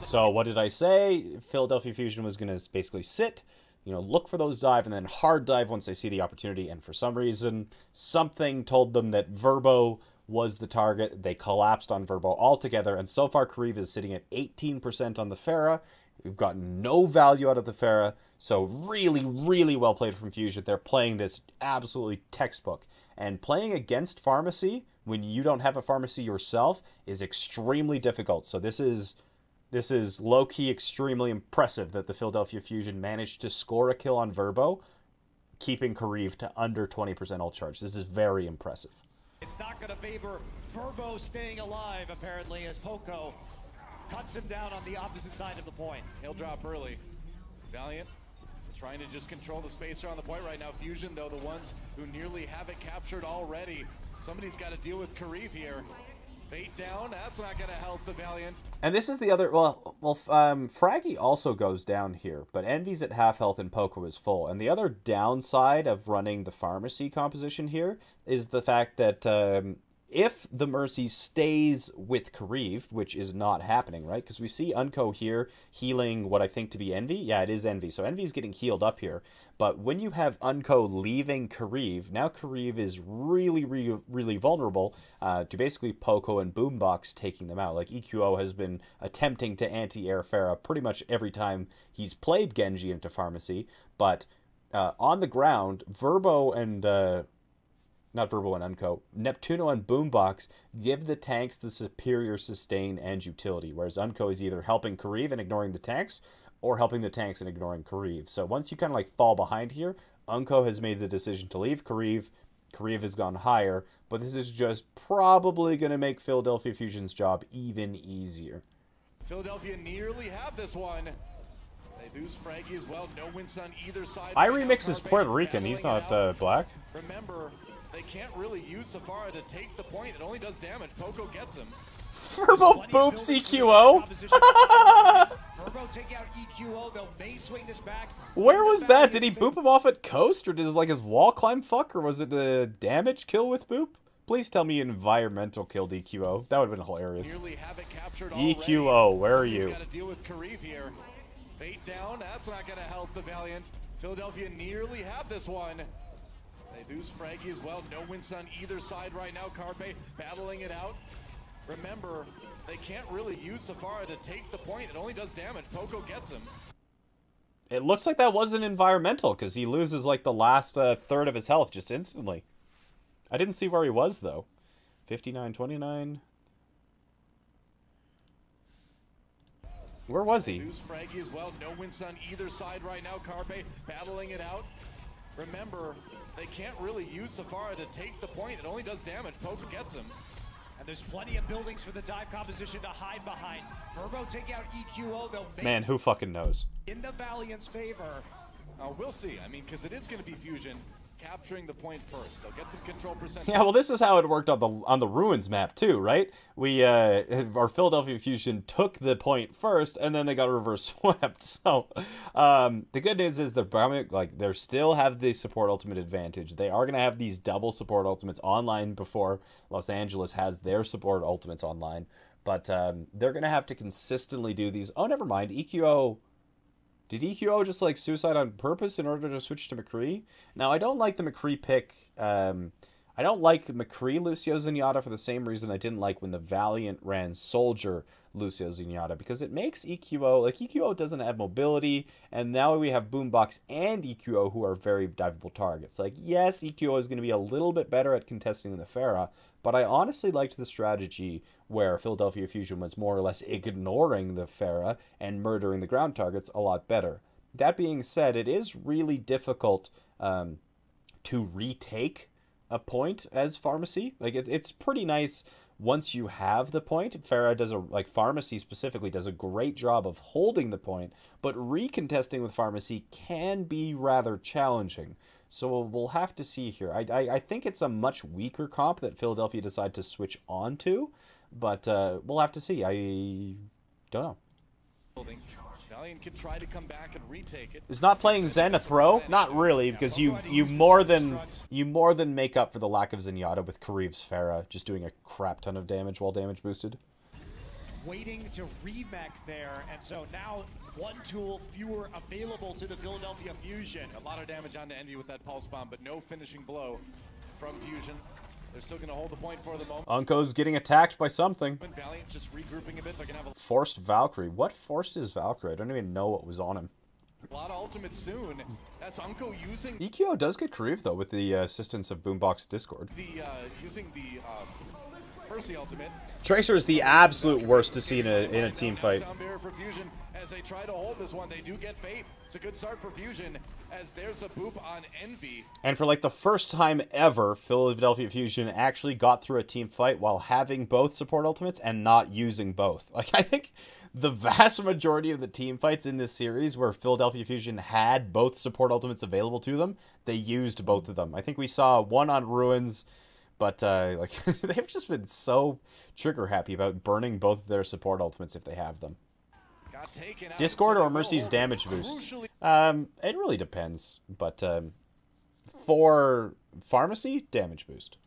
So what did I say? Philadelphia Fusion was going to basically sit, you know, look for those dive and then hard dive once they see the opportunity. And for some reason, something told them that Verbo was the target. They collapsed on Verbo altogether. And so far, Kariv is sitting at 18% on the Pharah. We've gotten no value out of the Pharah. So really, really well played from Fusion. They're playing this absolutely textbook. And playing against Pharmacy when you don't have a pharmacy yourself is extremely difficult. So this is this is low key extremely impressive that the Philadelphia Fusion managed to score a kill on Verbo, keeping Kariv to under 20% all charge. This is very impressive. It's not going to favor Verbo staying alive, apparently, as Poko cuts him down on the opposite side of the point. He'll drop early. Valiant trying to just control the space around the point right now. Fusion, though, the ones who nearly have it captured already. Somebody's got to deal with Kariv here. Fate down, that's not going to help the Valiant. And this is the other well, well, um, Fragi also goes down here, but Envy's at half health and Poko is full. And the other downside of running the pharmacy composition here is the fact that um, if the Mercy stays with Kariv, which is not happening, right? Because we see Unkoe here healing what I think to be Envy. Yeah, it is Envy. So Envy's getting healed up here. But when you have Unkoe leaving Kariv, now Kariv is really, really, really vulnerable uh, to basically Poko and Boombox taking them out. Like EQO has been attempting to anti-air Pharah pretty much every time he's played Genji into Pharmacy. But uh, on the ground, Verbo and... Uh, not Verbal and Unkoe, Neptuno and Boombox give the tanks the superior sustain and utility, whereas Unkoe is either helping Kariv and ignoring the tanks, or helping the tanks and ignoring Kariv. So once you kind of like fall behind here, Unkoe has made the decision to leave Kariv. Kariv has gone higher, but this is just probably going to make Philadelphia Fusion's job even easier. Philadelphia nearly have this one. They lose Fragi as well. No wins on either side. iRemiix is Puerto Rican. He's not uh, black. Remember, they can't really use Safara to take the point. It only does damage. Poko gets him. Of boops EQO. take out EQO. They'll may swing this back. Where was that? Did he boop him off at coast, or did his like his wall climb fuck, or was it the damage kill with boop? Please tell me environmental killed EQO. That would have been hilarious. Nearly have it captured EQO, where are you? got to deal with Kariv here. Fate down. That's not going to help the Valiant. Philadelphia nearly have this one. They lose Fragi as well. No wins on either side right now. Carpe battling it out. Remember, they can't really use Safara to take the point. It only does damage. Poko gets him. It looks like that wasn't environmental because he loses like the last uh, third of his health just instantly. I didn't see where he was though. 59, 29. Where was he? Lose Fragi as well. No wins on either side right now. Carpe battling it out. Remember, they can't really use Safara to take the point. It only does damage. Poko gets him. And there's plenty of buildings for the dive composition to hide behind. Verbo take out EQO, they'll make Man, who fucking knows? in the Valiant's favor. Uh, we'll see. I mean, because it is going to be Fusion capturing the point first. They'll get some control. Yeah, well, this is how it worked on the on the ruins map too, right? We uh, our Philadelphia Fusion took the point first, and then they got reverse swept. So, um, the good news is they're like they still have the support ultimate advantage. They are gonna have these double support ultimates online before Los Angeles has their support ultimates online, but um, they're gonna have to consistently do these. Oh, never mind, EQO. Did EQO just like suicide on purpose in order to switch to McCree? Now I don't like the McCree pick. Um, I don't like McCree Lucio Zenyatta for the same reason I didn't like when the Valiant ran Soldier Lucio Zenyatta because it makes EQO like EQO doesn't have mobility, and now we have Boombox and EQO who are very diveable targets. Like yes, EQO is going to be a little bit better at contesting than the Pharah, but I honestly liked the strategy where Philadelphia Fusion was more or less ignoring the Pharah and murdering the ground targets a lot better. That being said, it is really difficult um, to retake a point as pharmacy. Like it's it's pretty nice once you have the point. Pharah does a like pharmacy specifically does a great job of holding the point, but recontesting with pharmacy can be rather challenging. So we'll have to see here. I, I, I think it's a much weaker comp that Philadelphia decide to switch on to, but uh, we'll have to see. I don't know. building. Valiant can try to come back and retake it. Is not playing Zen a throw? Not really, because you you more than you more than make up for the lack of Zenyatta with Kariv's Pharah just doing a crap ton of damage while damage boosted. Waiting to remech there, and so now one tool fewer available to the Philadelphia Fusion. A lot of damage onto Envy with that pulse bomb, but no finishing blow from Fusion. They're still going to hold the point for the moment. Unkoe's getting attacked by something. Valiant just regrouping a bit. They're going to have a Forced Valkyrie. What forced his Valkyrie? I don't even know what was on him. A lot of ultimates soon. That's Unkoe using EQO does get Kariv though with the uh, assistance of Boombox Discord. the uh, using the um, Percy ultimate. Tracer is the absolute worst to see in a in a team fight. Sound barrier for Fusion as they try to hold this one. They do get Fate. It's a good start for Fusion as there's a boop on Envy. And for like the first time ever, Philadelphia Fusion actually got through a team fight while having both support ultimates and not using both. Like I think the vast majority of the team fights in this series where Philadelphia Fusion had both support ultimates available to them, they used both of them. I think we saw one on Ruins, but uh, like they've just been so trigger happy about burning both of their support ultimates if they have them. Got taken out. Discord or Mercy's damage boost? Um, it really depends, but um, for pharmacy, damage boost.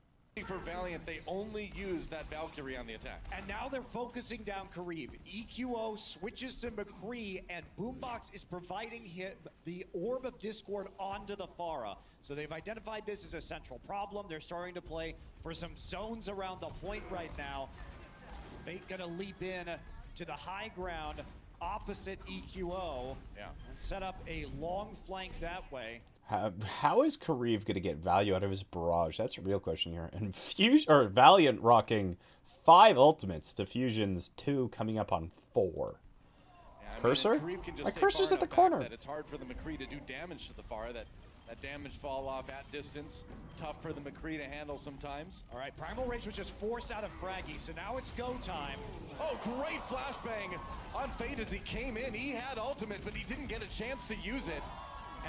For Valiant, they only use that Valkyrie on the attack. And now they're focusing down Kariv. EQO switches to McCree, and Boombox is providing him the Orb of Discord onto the Pharah. So they've identified this as a central problem. They're starting to play for some zones around the point right now. Fate gonna leap in to the high ground opposite EQO. Yeah. And set up a long flank that way. How, how is Kariv going to get value out of his barrage? That's a real question here. And Fusion or Valiant rocking five ultimates to Fusion's two, coming up on four. Yeah, I mean, Cursor? and Kariv can just My cursor's at the corner. That it's hard for the McCree to do damage to the Pharah. That that damage fall off at distance. Tough for the McCree to handle sometimes. All right, Primal Rage was just forced out of Fragi, so now it's go time. Oh, great flashbang on Fate as he came in. He had ultimate, but he didn't get a chance to use it.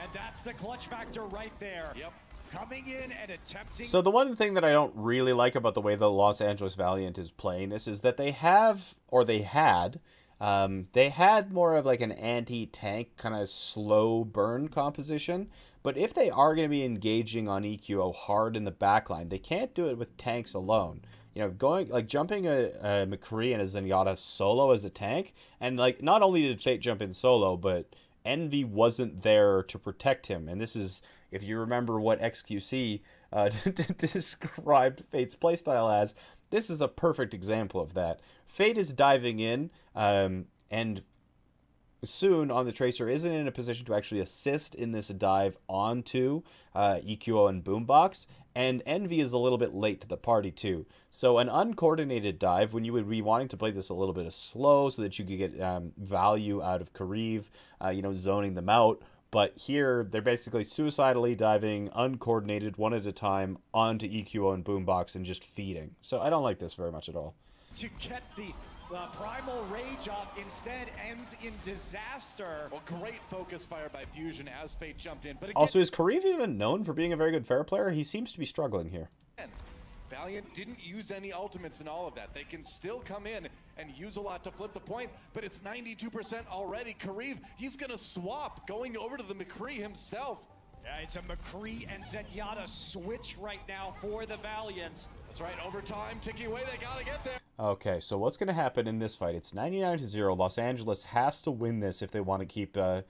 And that's the clutch factor right there. Yep. Coming in and attempting. So the one thing that I don't really like about the way the Los Angeles Valiant is playing this is that they have, or they had, um, they had more of like an anti-tank kind of slow burn composition. But if they are going to be engaging on EQO hard in the backline, they can't do it with tanks alone. You know, going like jumping a, a McCree and a Zenyatta solo as a tank, and like not only did Fate jump in solo, but Envy wasn't there to protect him. And this is, if you remember what XQC uh, described Fate's playstyle as, this is a perfect example of that. Fate is diving in, um, and soon on the Tracer isn't in a position to actually assist in this dive onto uh, EQO and Boombox, and Envy is a little bit late to the party too. So an uncoordinated dive, when you would be wanting to play this a little bit slow so that you could get um, value out of Kariv, uh, you know, zoning them out, But here, they're basically suicidally diving, uncoordinated, one at a time, onto EQO and Boombox and just feeding. So I don't like this very much at all. To get the uh, primal rage up instead ends in disaster. Well, great focus fire by Fusion as Fate jumped in. But again, Also, is Kariv even known for being a very good fair player? He seems to be struggling here. Valiant didn't use any ultimates in all of that. They can still come in and use a lot to flip the point, but it's 92% already. Kariv, he's gonna swap, going over to the McCree himself. Yeah, it's a McCree and Zenyatta switch right now for the Valiant. Right, overtime, ticking away, they gotta get there. Okay, so what's going to happen in this fight? It's 99 to 0. Los Angeles has to win this if they want to keep uh,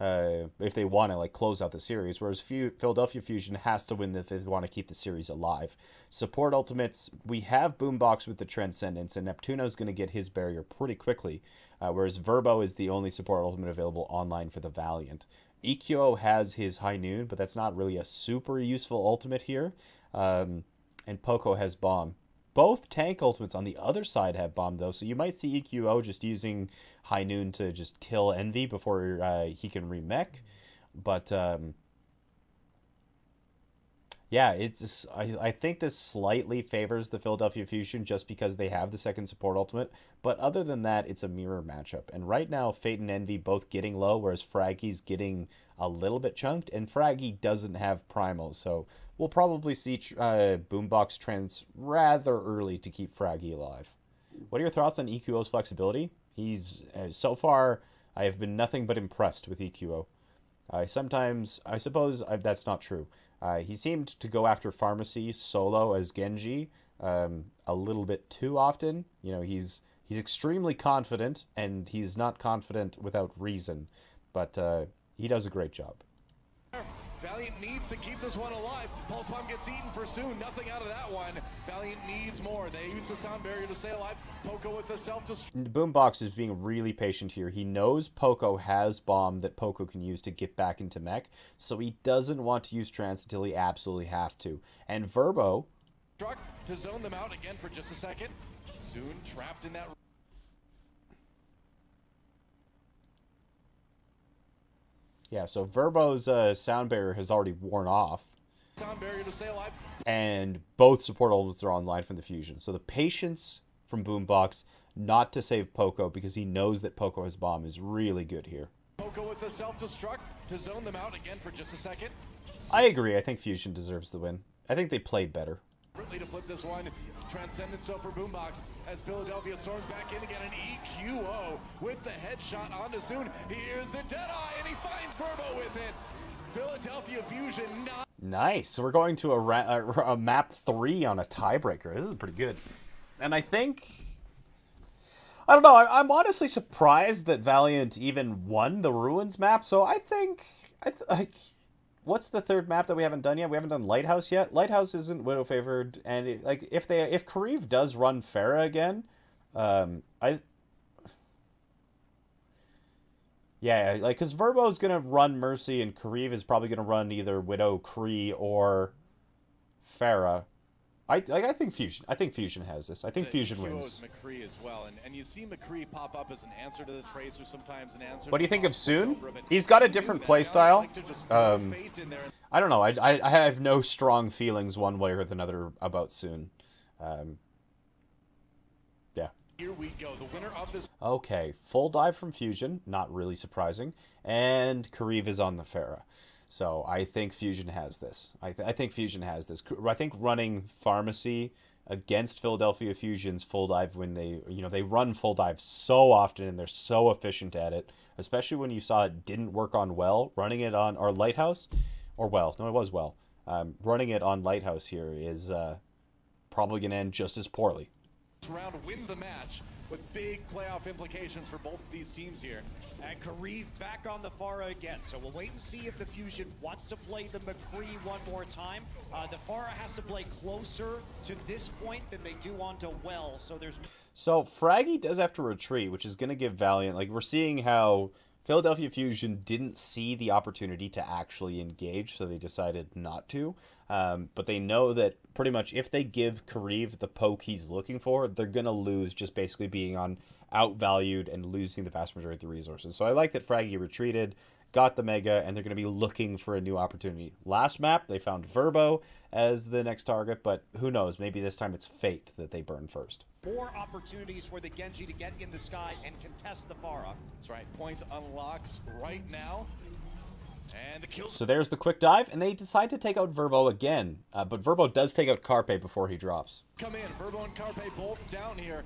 uh, if they want to like close out the series, whereas Philadelphia Fusion has to win if they want to keep the series alive. Support ultimates, we have Boombox with the Transcendence, and Neptuno's going to get his barrier pretty quickly, uh, whereas Verbo is the only support ultimate available online for the Valiant. EQO has his High Noon, but that's not really a super useful ultimate here. Um, and Poko has Bomb. Both tank ultimates on the other side have bomb though, so you might see EQO just using High Noon to just kill Envy before uh, he can remech. But um, yeah, it's I, I think this slightly favors the Philadelphia Fusion just because they have the second support ultimate. But other than that, it's a mirror matchup. And right now, Fate and Envy both getting low, whereas Fragi's getting a little bit chunked, and Fragi doesn't have primal, so we'll probably see uh, Boombox trends rather early to keep Fragi alive. What are your thoughts on EQO's flexibility? He's uh, so far I have been nothing but impressed with EQO. I sometimes, I suppose I, that's not true. Uh, he seemed to go after pharmacy solo as Genji um, a little bit too often. You know, he's he's extremely confident, and he's not confident without reason. But uh, he does a great job. Valiant needs to keep this one alive. Pulse Bomb gets eaten for soon. Nothing out of that one. Valiant needs more. They use the sound barrier to stay alive. Poko with the self-destruct. Boombox is being really patient here. He knows Poko has bomb that Poko can use to get back into mech, so he doesn't want to use trance until he absolutely have to. And Verbo, to zone them out again for just a second. Soon trapped in that yeah, so Verbo's uh, sound barrier has already worn off, sound barrier to stay alive. and both support ultimates are online from the fusion. So the patience from Boombox not to save Poko because he knows that Poko has bomb is really good here. Poko with the self-destruct to zone them out again for just a second. I agree. I think Fusion deserves the win. I think they played better. To flip this one. Transcendence for Boombox as Philadelphia storms back in again. An EQO with the headshot onto Soon. Here's the Deadeye and he finds Verbo with it. Philadelphia Fusion not Nice. So we're going to a, a, a map three on a tiebreaker. This is pretty good. And I think. I don't know. I, I'm honestly surprised that Valiant even won the Ruins map. So I think. I th- like. What's the third map that we haven't done yet? We haven't done Lighthouse yet. Lighthouse isn't Widow favored, and it, like if they if Kariv does run Pharah again, um, I Yeah, like because Verbo is gonna run Mercy and Kariv is probably gonna run either Widow, Cree or Pharah. I like I think Fusion. I think Fusion has this. I think The Fusion wins. McCree as well, and, and you see McCree pop up as an answer to the Tracer sometimes, an answer. What do you think of Soon? He's got a different that. play I style. like to just throw Um, Fate in there and I don't know. I, I, I have no strong feelings one way or another about Soon. Um, yeah. Here we go. The winner of this Okay, full dive from Fusion, not really surprising, and Kariv is on the Pharah. So I think Fusion has this. I, th- I think Fusion has this. I think running Pharmercy against Philadelphia Fusion's full dive when they, you know, they run full dive so often and they're so efficient at it, especially when you saw it didn't work on Well, running it on, our Lighthouse, or Well, no, it was Well. Um, running it on Lighthouse here is uh, probably to end just as poorly. round wins the match with big playoff implications for both of these teams here. And Kariv back on the Pharah again. So we'll wait and see if the Fusion want to play the McCree one more time. Uh, the Pharah has to play closer to this point than they do onto Well. So there's So Fragi does have to retreat, which is going to give Valiant like we're seeing how Philadelphia Fusion didn't see the opportunity to actually engage, so they decided not to. Um, but they know that pretty much if they give Kariv the poke he's looking for, they're going to lose just basically being on outvalued and losing the vast majority of the resources. So I like that Fragi retreated. got the Mega, and they're going to be looking for a new opportunity. Last map, they found Verbo as the next target, but who knows? Maybe this time it's Fate that they burn first. More opportunities for the Genji to get in the sky and contest the Pharah. That's right. Point unlocks right now. And the kill. So there's the quick dive, and they decide to take out Verbo again. Uh, but Verbo does take out Carpe before he drops. Come in. Verbo and Carpe both down here.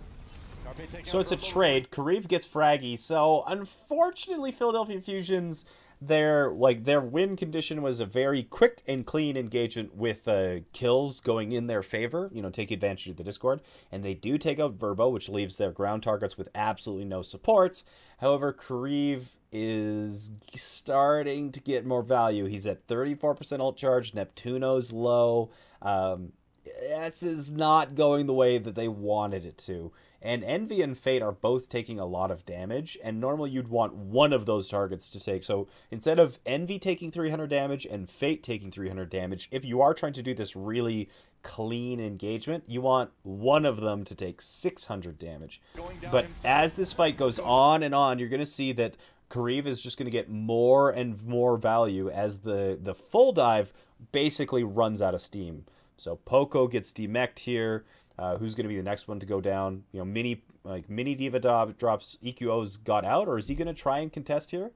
Carpe So it's a trade. Kariv gets Fragi. So unfortunately, Philadelphia Fusions, their like their win condition was a very quick and clean engagement with uh, kills going in their favor. You know, take advantage of the Discord, and they do take out Verbo, which leaves their ground targets with absolutely no supports. However, Kariv is starting to get more value. He's at 34% ult charge. Neptuno's low. Um, this is not going the way that they wanted it to. And Envy and Fate are both taking a lot of damage, and normally you'd want one of those targets to take. So instead of Envy taking 300 damage and Fate taking 300 damage, if you are trying to do this really clean engagement, you want one of them to take 600 damage. But as this fight goes on and on, you're going to see that Kariv is just going to get more and more value as the, the full dive basically runs out of steam. So Poko gets demeched here. Uh, who's going to be the next one to go down? You know, mini like mini D.Va drops. EQO's got out, or is he going to try and contest here?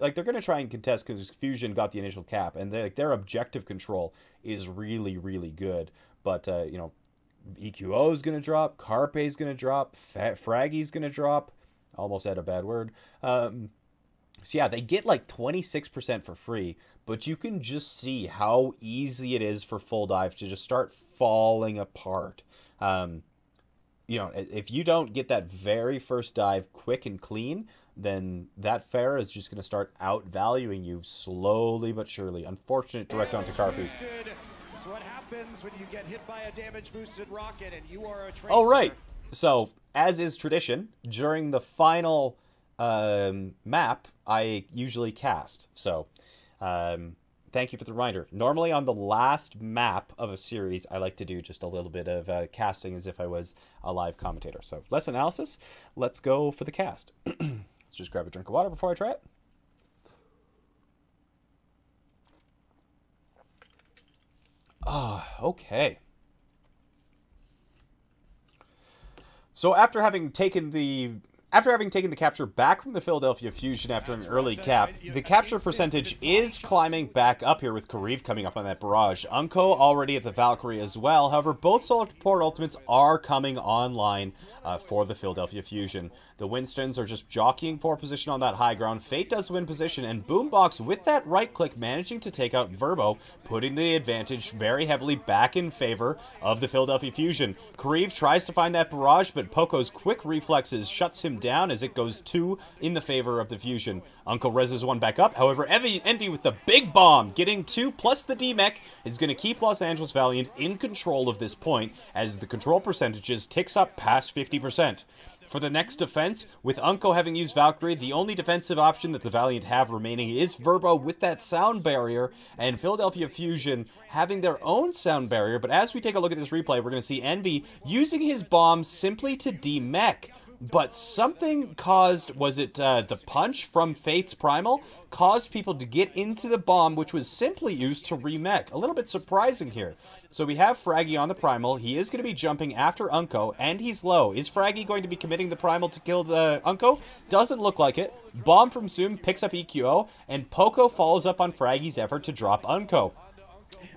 Like they're going to try and contest because Fusion got the initial cap, and like their objective control is really really good. But uh, you know, EQO is going to drop. Carpe is going to drop. Fa- Fragi's going to drop. Almost had a bad word. Um, so yeah, they get like 26% for free, but you can just see how easy it is for full dive to just start falling apart. Um, you know, if you don't get that very first dive quick and clean, then that Pharah is just going to start outvaluing you slowly but surely. Unfortunate direct onto. Boosted. It's what happens when you get hit by a damage boosted rocket and you are a tracer. Oh, right. So, as is tradition, during the final um, map, I usually cast. So, um, thank you for the reminder. Normally, on the last map of a series, I like to do just a little bit of uh, casting as if I was a live commentator. So, less analysis. Let's go for the cast. Let's just grab a drink of water before I try it. Ah, okay. So after having taken the after having taken the capture back from the Philadelphia Fusion after an early cap, the capture percentage is climbing back up here with Kariv coming up on that barrage. Unkoe already at the Valkyrie as well. However, both Solar Port Ultimates are coming online uh, for the Philadelphia Fusion. The Winstons are just jockeying for position on that high ground. Fate does win position, and Boombox with that right click managing to take out Verbo, putting the advantage very heavily back in favor of the Philadelphia Fusion. Kariv tries to find that barrage, but Poko's quick reflexes shuts him down as it goes two in the favor of the Fusion. Unkoe reses one back up. However, Envy, with the big bomb, getting two plus the demech, is going to keep Los Angeles Valiant in control of this point as the control percentages ticks up past 50%. For the next defense, with Unkoe having used Valkyrie, the only defensive option that the Valiant have remaining is Verbo with that sound barrier, and Philadelphia Fusion having their own sound barrier. But as we take a look at this replay, we're going to see Envy using his bomb simply to demech. But something caused, was it uh, the punch from Fate's Primal? Caused people to get into the bomb, which was simply used to remech. A little bit surprising here. So we have Fragi on the Primal. He is going to be jumping after Unkoe, and he's low. Is Fragi going to be committing the Primal to kill the Unkoe? Doesn't look like it. Bomb from Zoom picks up EQO, and Poko follows up on Fragi's effort to drop Unkoe.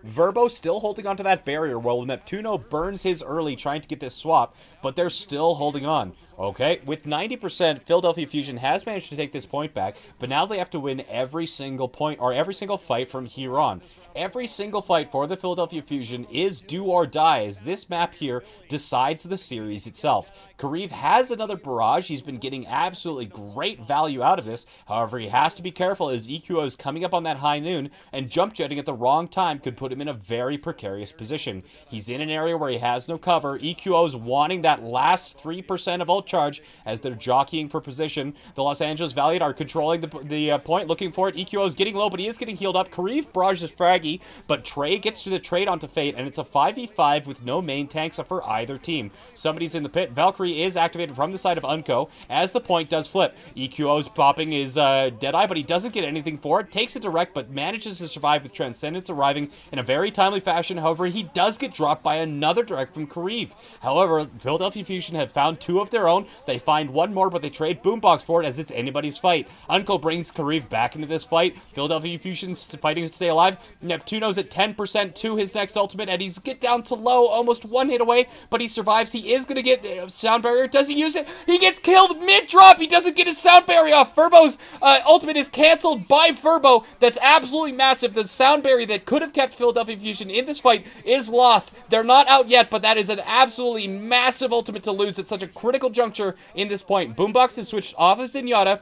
Verbo still holding onto that barrier while Neptuno burns his early trying to get this swap, but they're still holding on. Okay, with 90%, Philadelphia Fusion has managed to take this point back, but now they have to win every single point or every single fight from here on. Every single fight for the Philadelphia Fusion is do or die, as this map here decides the series itself. Kariv has another barrage. He's been getting absolutely great value out of this. However, he has to be careful as EQO is coming up on that high noon, and jump jetting at the wrong time could put him in a very precarious position. He's in an area where he has no cover. EQO is wanting that last 3% of ult charge as they're jockeying for position. The Los Angeles Valiant are controlling the, the uh, point, looking for it. EQO is getting low, but he is getting healed up. Kariv barrages Fragi, but Trey gets to the trade onto Fate, and it's a 5v5 with no main tanks for either team. Somebody's in the pit. Valkyrie is activated from the side of Unkoe as the point does flip. EQO's popping his uh, Deadeye, but he doesn't get anything for it. Takes it direct, but manages to survive with Transcendence arriving in a very timely fashion. However, he does get dropped by another direct from Kariv. However, Philadelphia Fusion have found two of their own. They find one more, but they trade Boombox for it as it's anybody's fight. Unkoe brings Kariv back into this fight. Philadelphia Fusion's fighting to stay alive. Neptuno's at 10% to his next ultimate, and he's get down to low, almost one hit away, but he survives. He is going to get uh, sound barrier. Does he use it? He gets killed mid-drop. He doesn't get his sound barrier off. Verbo's uh, ultimate is canceled by Furbo. That's absolutely massive. The sound barrier that could have kept Philadelphia Fusion in this fight is lost. They're not out yet, but that is an absolutely massive ultimate to lose at such a critical juncture in this point. Boombox has switched off of Zenyatta.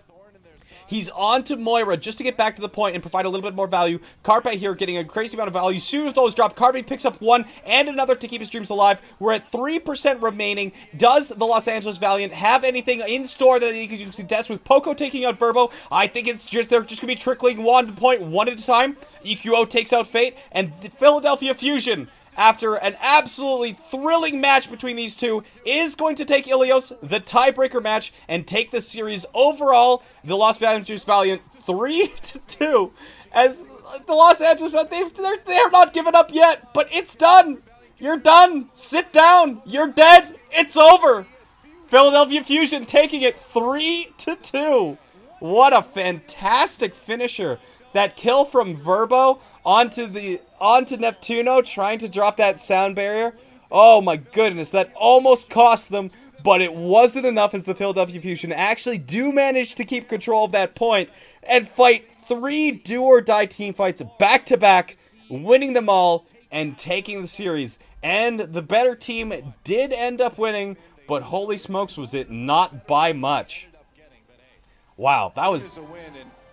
He's on to Moira just to get back to the point and provide a little bit more value. Carpe here getting a crazy amount of value. Soon as those drop, Carpe picks up one and another to keep his dreams alive. We're at 3% remaining. Does the Los Angeles Valiant have anything in store that you can contest with Poko taking out Verbo? I think it's just they're just going to be trickling one point one at a time. EQO takes out Fate and Philadelphia Fusion after an absolutely thrilling match between these two, is going to take Ilios, the tiebreaker match, and take the series overall, the Los Angeles Valiant 3 to 2. As the Los Angeles Valiant, they're, they're not giving up yet, but it's done. You're done. Sit down. You're dead. It's over. Philadelphia Fusion taking it 3 to 2. What a fantastic finisher. That kill from Verbo onto the onto Neptuno trying to drop that sound barrier. Oh my goodness, that almost cost them, but it wasn't enough as the Philadelphia Fusion actually do manage to keep control of that point and fight three do or die team fights back to back, winning them all and taking the series. And the better team did end up winning, but holy smokes was it not by much. Wow, that was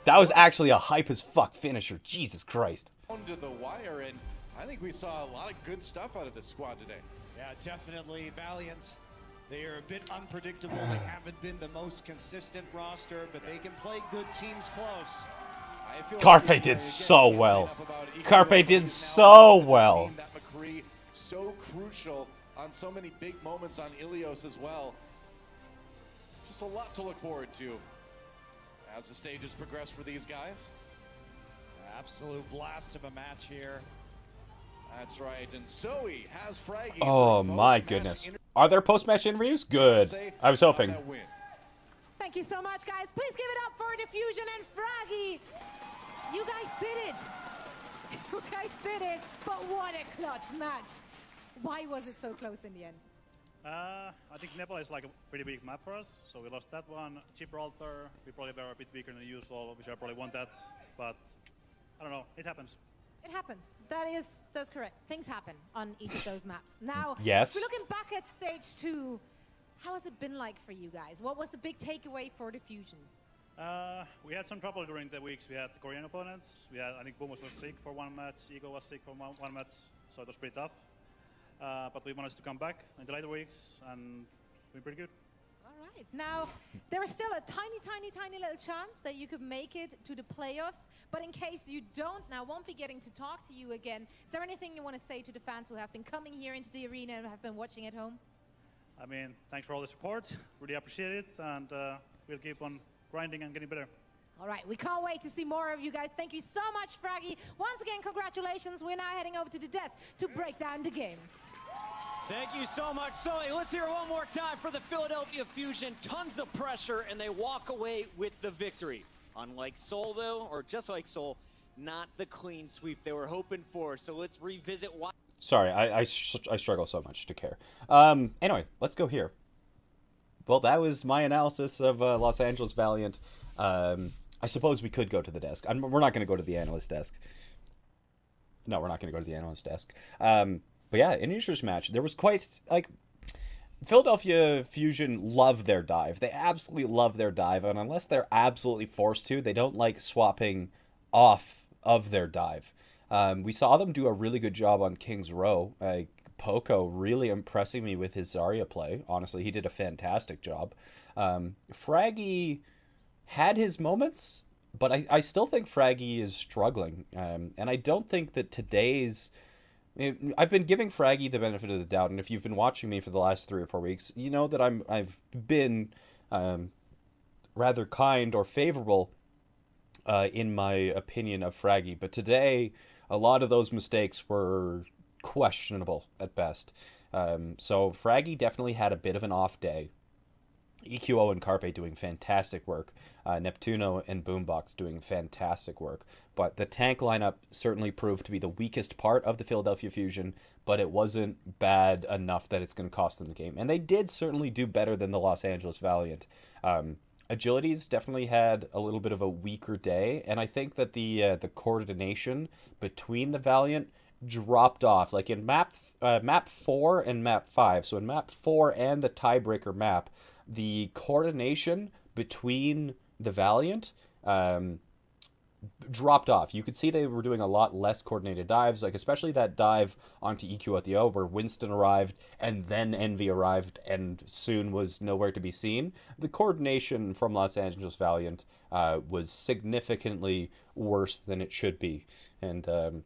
that was actually a hype as fuck finisher. Jesus Christ to the wire, and I think we saw a lot of good stuff out of this squad today. Yeah, definitely. Valiant, they are a bit unpredictable. they haven't been the most consistent roster, but they can play good teams close. Carpe like did so well. Carpe did so well. So crucial on so many big moments on Ilios as well. Just a lot to look forward to as the stages progress for these guys. Absolute blast of a match here. That's right, and Zoe has Fragi. Oh my goodness. Are there post-match interviews? Good. I was hoping. Thank you so much, guys. Please give it up for Diffusion and Fragi. You guys did it. You guys did it, but what a clutch match. Why was it so close in the end? Uh, I think Nepal is like a pretty big map for us, so we lost that one. Gibraltar, we probably were a bit weaker than usual, which I probably won that, but I don't know. It happens. It happens. That is that's correct. Things happen on each of those maps. Now, yes. we're looking back at stage two. How has it been like for you guys? What was the big takeaway for Diffusion? Uh, we had some trouble during the weeks. We had Korean opponents. We had, I think Boomers was sick for one match. Ego was sick for one, one match, so it was pretty tough. Uh, but we managed to come back in the later weeks and we're pretty good right. Now, there is still a tiny, tiny, tiny little chance that you could make it to the playoffs. But in case you don't, now won't be getting to talk to you again. Is there anything you want to say to the fans who have been coming here into the arena and have been watching at home? I mean, thanks for all the support. Really appreciate it. And uh, we'll keep on grinding and getting better. All right, we can't wait to see more of you guys. Thank you so much, Fragi. Once again, congratulations. We're now heading over to the desk to break down the game. Thank you so much, Sully. Let's hear one more time for the Philadelphia Fusion. Tons of pressure, and they walk away with the victory. Unlike Seoul, though, or just like Seoul, not the clean sweep they were hoping for. So let's revisit why. Sorry, I, I, I struggle so much to care. Um, anyway, let's go here. Well, that was my analysis of uh, Los Angeles Valiant. Um, I suppose we could go to the desk. I'm, we're not going to go to the analyst desk. No, we're not going to go to the analyst desk. Um, but yeah, an interesting match. There was quite like Philadelphia Fusion love their dive. They absolutely love their dive, and unless they're absolutely forced to, they don't like swapping off of their dive. Um, we saw them do a really good job on King's Row, uh, Poko really impressing me with his Zarya play. Honestly, he did a fantastic job. Um, Fragi had his moments, but I, I still think Fragi is struggling. Um, and I don't think that today's. I've been giving Fragi the benefit of the doubt, and if you've been watching me for the last three or four weeks, you know that I'm I've been um, rather kind or favorable uh, in my opinion of Fragi. But today, a lot of those mistakes were questionable at best. Um, so Fragi definitely had a bit of an off day. EQO and Carpe doing fantastic work. Uh, Neptuno and Boombox doing fantastic work. But the tank lineup certainly proved to be the weakest part of the Philadelphia Fusion, but it wasn't bad enough that it's going to cost them the game. And they did certainly do better than the Los Angeles Valiant. Um, Agilities definitely had a little bit of a weaker day, and I think that the uh, the coordination between the Valiant dropped off. Like in map uh, map four and map five. So in map four and the tiebreaker map, the coordination between the Valiant um, dropped off. You could see they were doing a lot less coordinated dives, like especially that dive onto EQ at the O where Winston arrived and then Envy arrived and soon was nowhere to be seen. The coordination from Los Angeles Valiant uh, was significantly worse than it should be. And, um,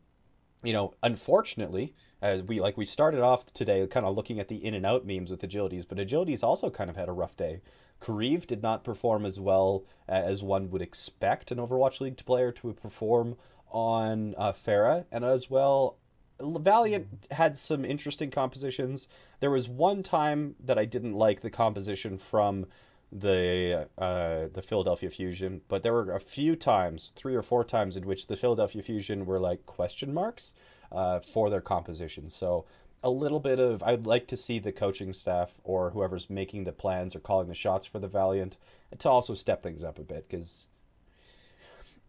you know, unfortunately, as we like we started off today kind of looking at the in and out memes with agilities, but agilities also kind of had a rough day. Kariv did not perform as well as one would expect an Overwatch League player to perform on uh, Pharah, and as well, Valiant had some interesting compositions. There was one time that I didn't like the composition from the uh, the Philadelphia Fusion, but there were a few times, three or four times, in which the Philadelphia Fusion were like question marks uh, for their composition. So a little bit of I'd like to see the coaching staff or whoever's making the plans or calling the shots for the Valiant to also step things up a bit because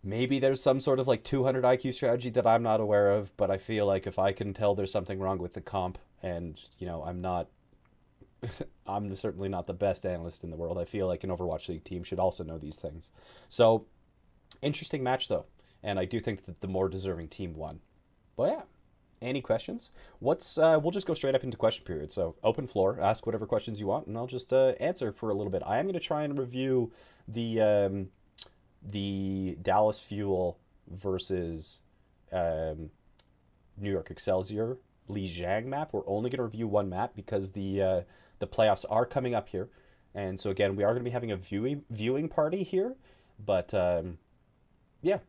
maybe there's some sort of like 200 IQ strategy that I'm not aware of, but I feel like if I can tell there's something wrong with the comp and you know I'm not I'm certainly not the best analyst in the world. I feel like an Overwatch League team should also know these things. So interesting match though, and I do think that the more deserving team won. But yeah any questions? What's uh, we'll just go straight up into question period. So open floor, ask whatever questions you want, and I'll just uh, answer for a little bit. I am going to try and review the um, the Dallas Fuel versus um, New York Excelsior Lijiang map. We're only going to review one map because the uh, the playoffs are coming up here, and so again we are going to be having a viewing viewing party here. But um, yeah,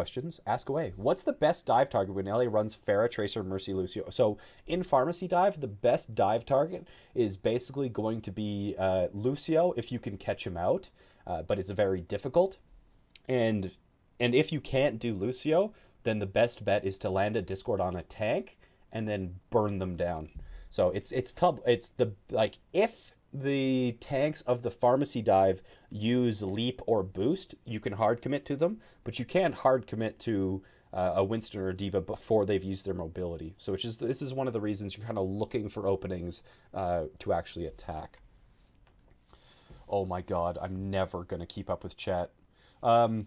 questions, ask away. What's the best dive target when LA runs Pharah, Tracer, Mercy, Lucio? So in Pharmercy Dive, the best dive target is basically going to be uh, Lucio if you can catch him out, uh, but it's very difficult. And and if you can't do Lucio, then the best bet is to land a Discord on a tank and then burn them down. So it's it's tough. It's the like if the tanks of the Pharmercy dive use leap or boost, you can hard commit to them, but you can't hard commit to uh, a Winston or a D.Va before they've used their mobility. So, which is this is one of the reasons you're kind of looking for openings uh, to actually attack. Oh my god, I'm never gonna keep up with chat. Um,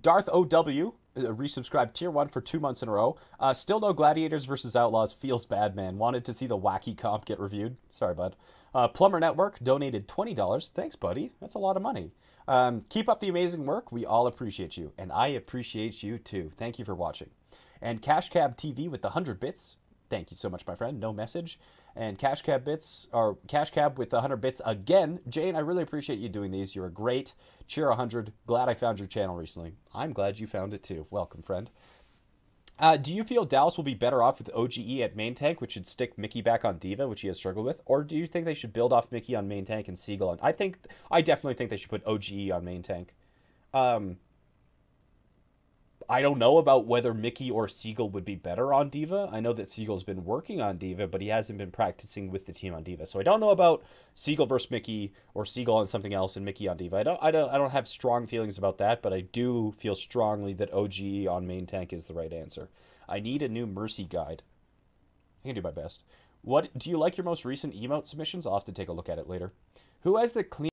Darth OW resubscribed tier one for two months in a row. Uh, still no Gladiators versus Outlaws. Feels bad, man. Wanted to see the wacky comp get reviewed. Sorry, bud. Uh, Plumber Network donated $20. Thanks, buddy. That's a lot of money. Um, keep up the amazing work. We all appreciate you, and I appreciate you too. Thank you for watching. And Cash Cab TV with the 100 bits. Thank you so much, my friend. No message. And Cash Cab bits, or Cash Cab with the 100 bits again. Jayne, I really appreciate you doing these. You're a great. Cheer 100. Glad I found your channel recently. I'm glad you found it too. Welcome, friend. Uh, do you feel Dallas will be better off with OGE at main tank, which should stick Mickey back on D.Va, which he has struggled with, or do you think they should build off Mickey on main tank and Seagull on? I think I definitely think they should put OGE on main tank. Um, I don't know about whether Mickey or Seagull would be better on D.Va. I know that Seagull's been working on D.Va, but he hasn't been practicing with the team on D.Va. So I don't know about Seagull versus Mickey or Seagull on something else and Mickey on D.Va. I don't, I don't, I don't have strong feelings about that, but I do feel strongly that OGE on main tank is the right answer. I need a new Mercy guide. I can do my best. What do you like your most recent emote submissions? I'll have to take a look at it later. Who has the clean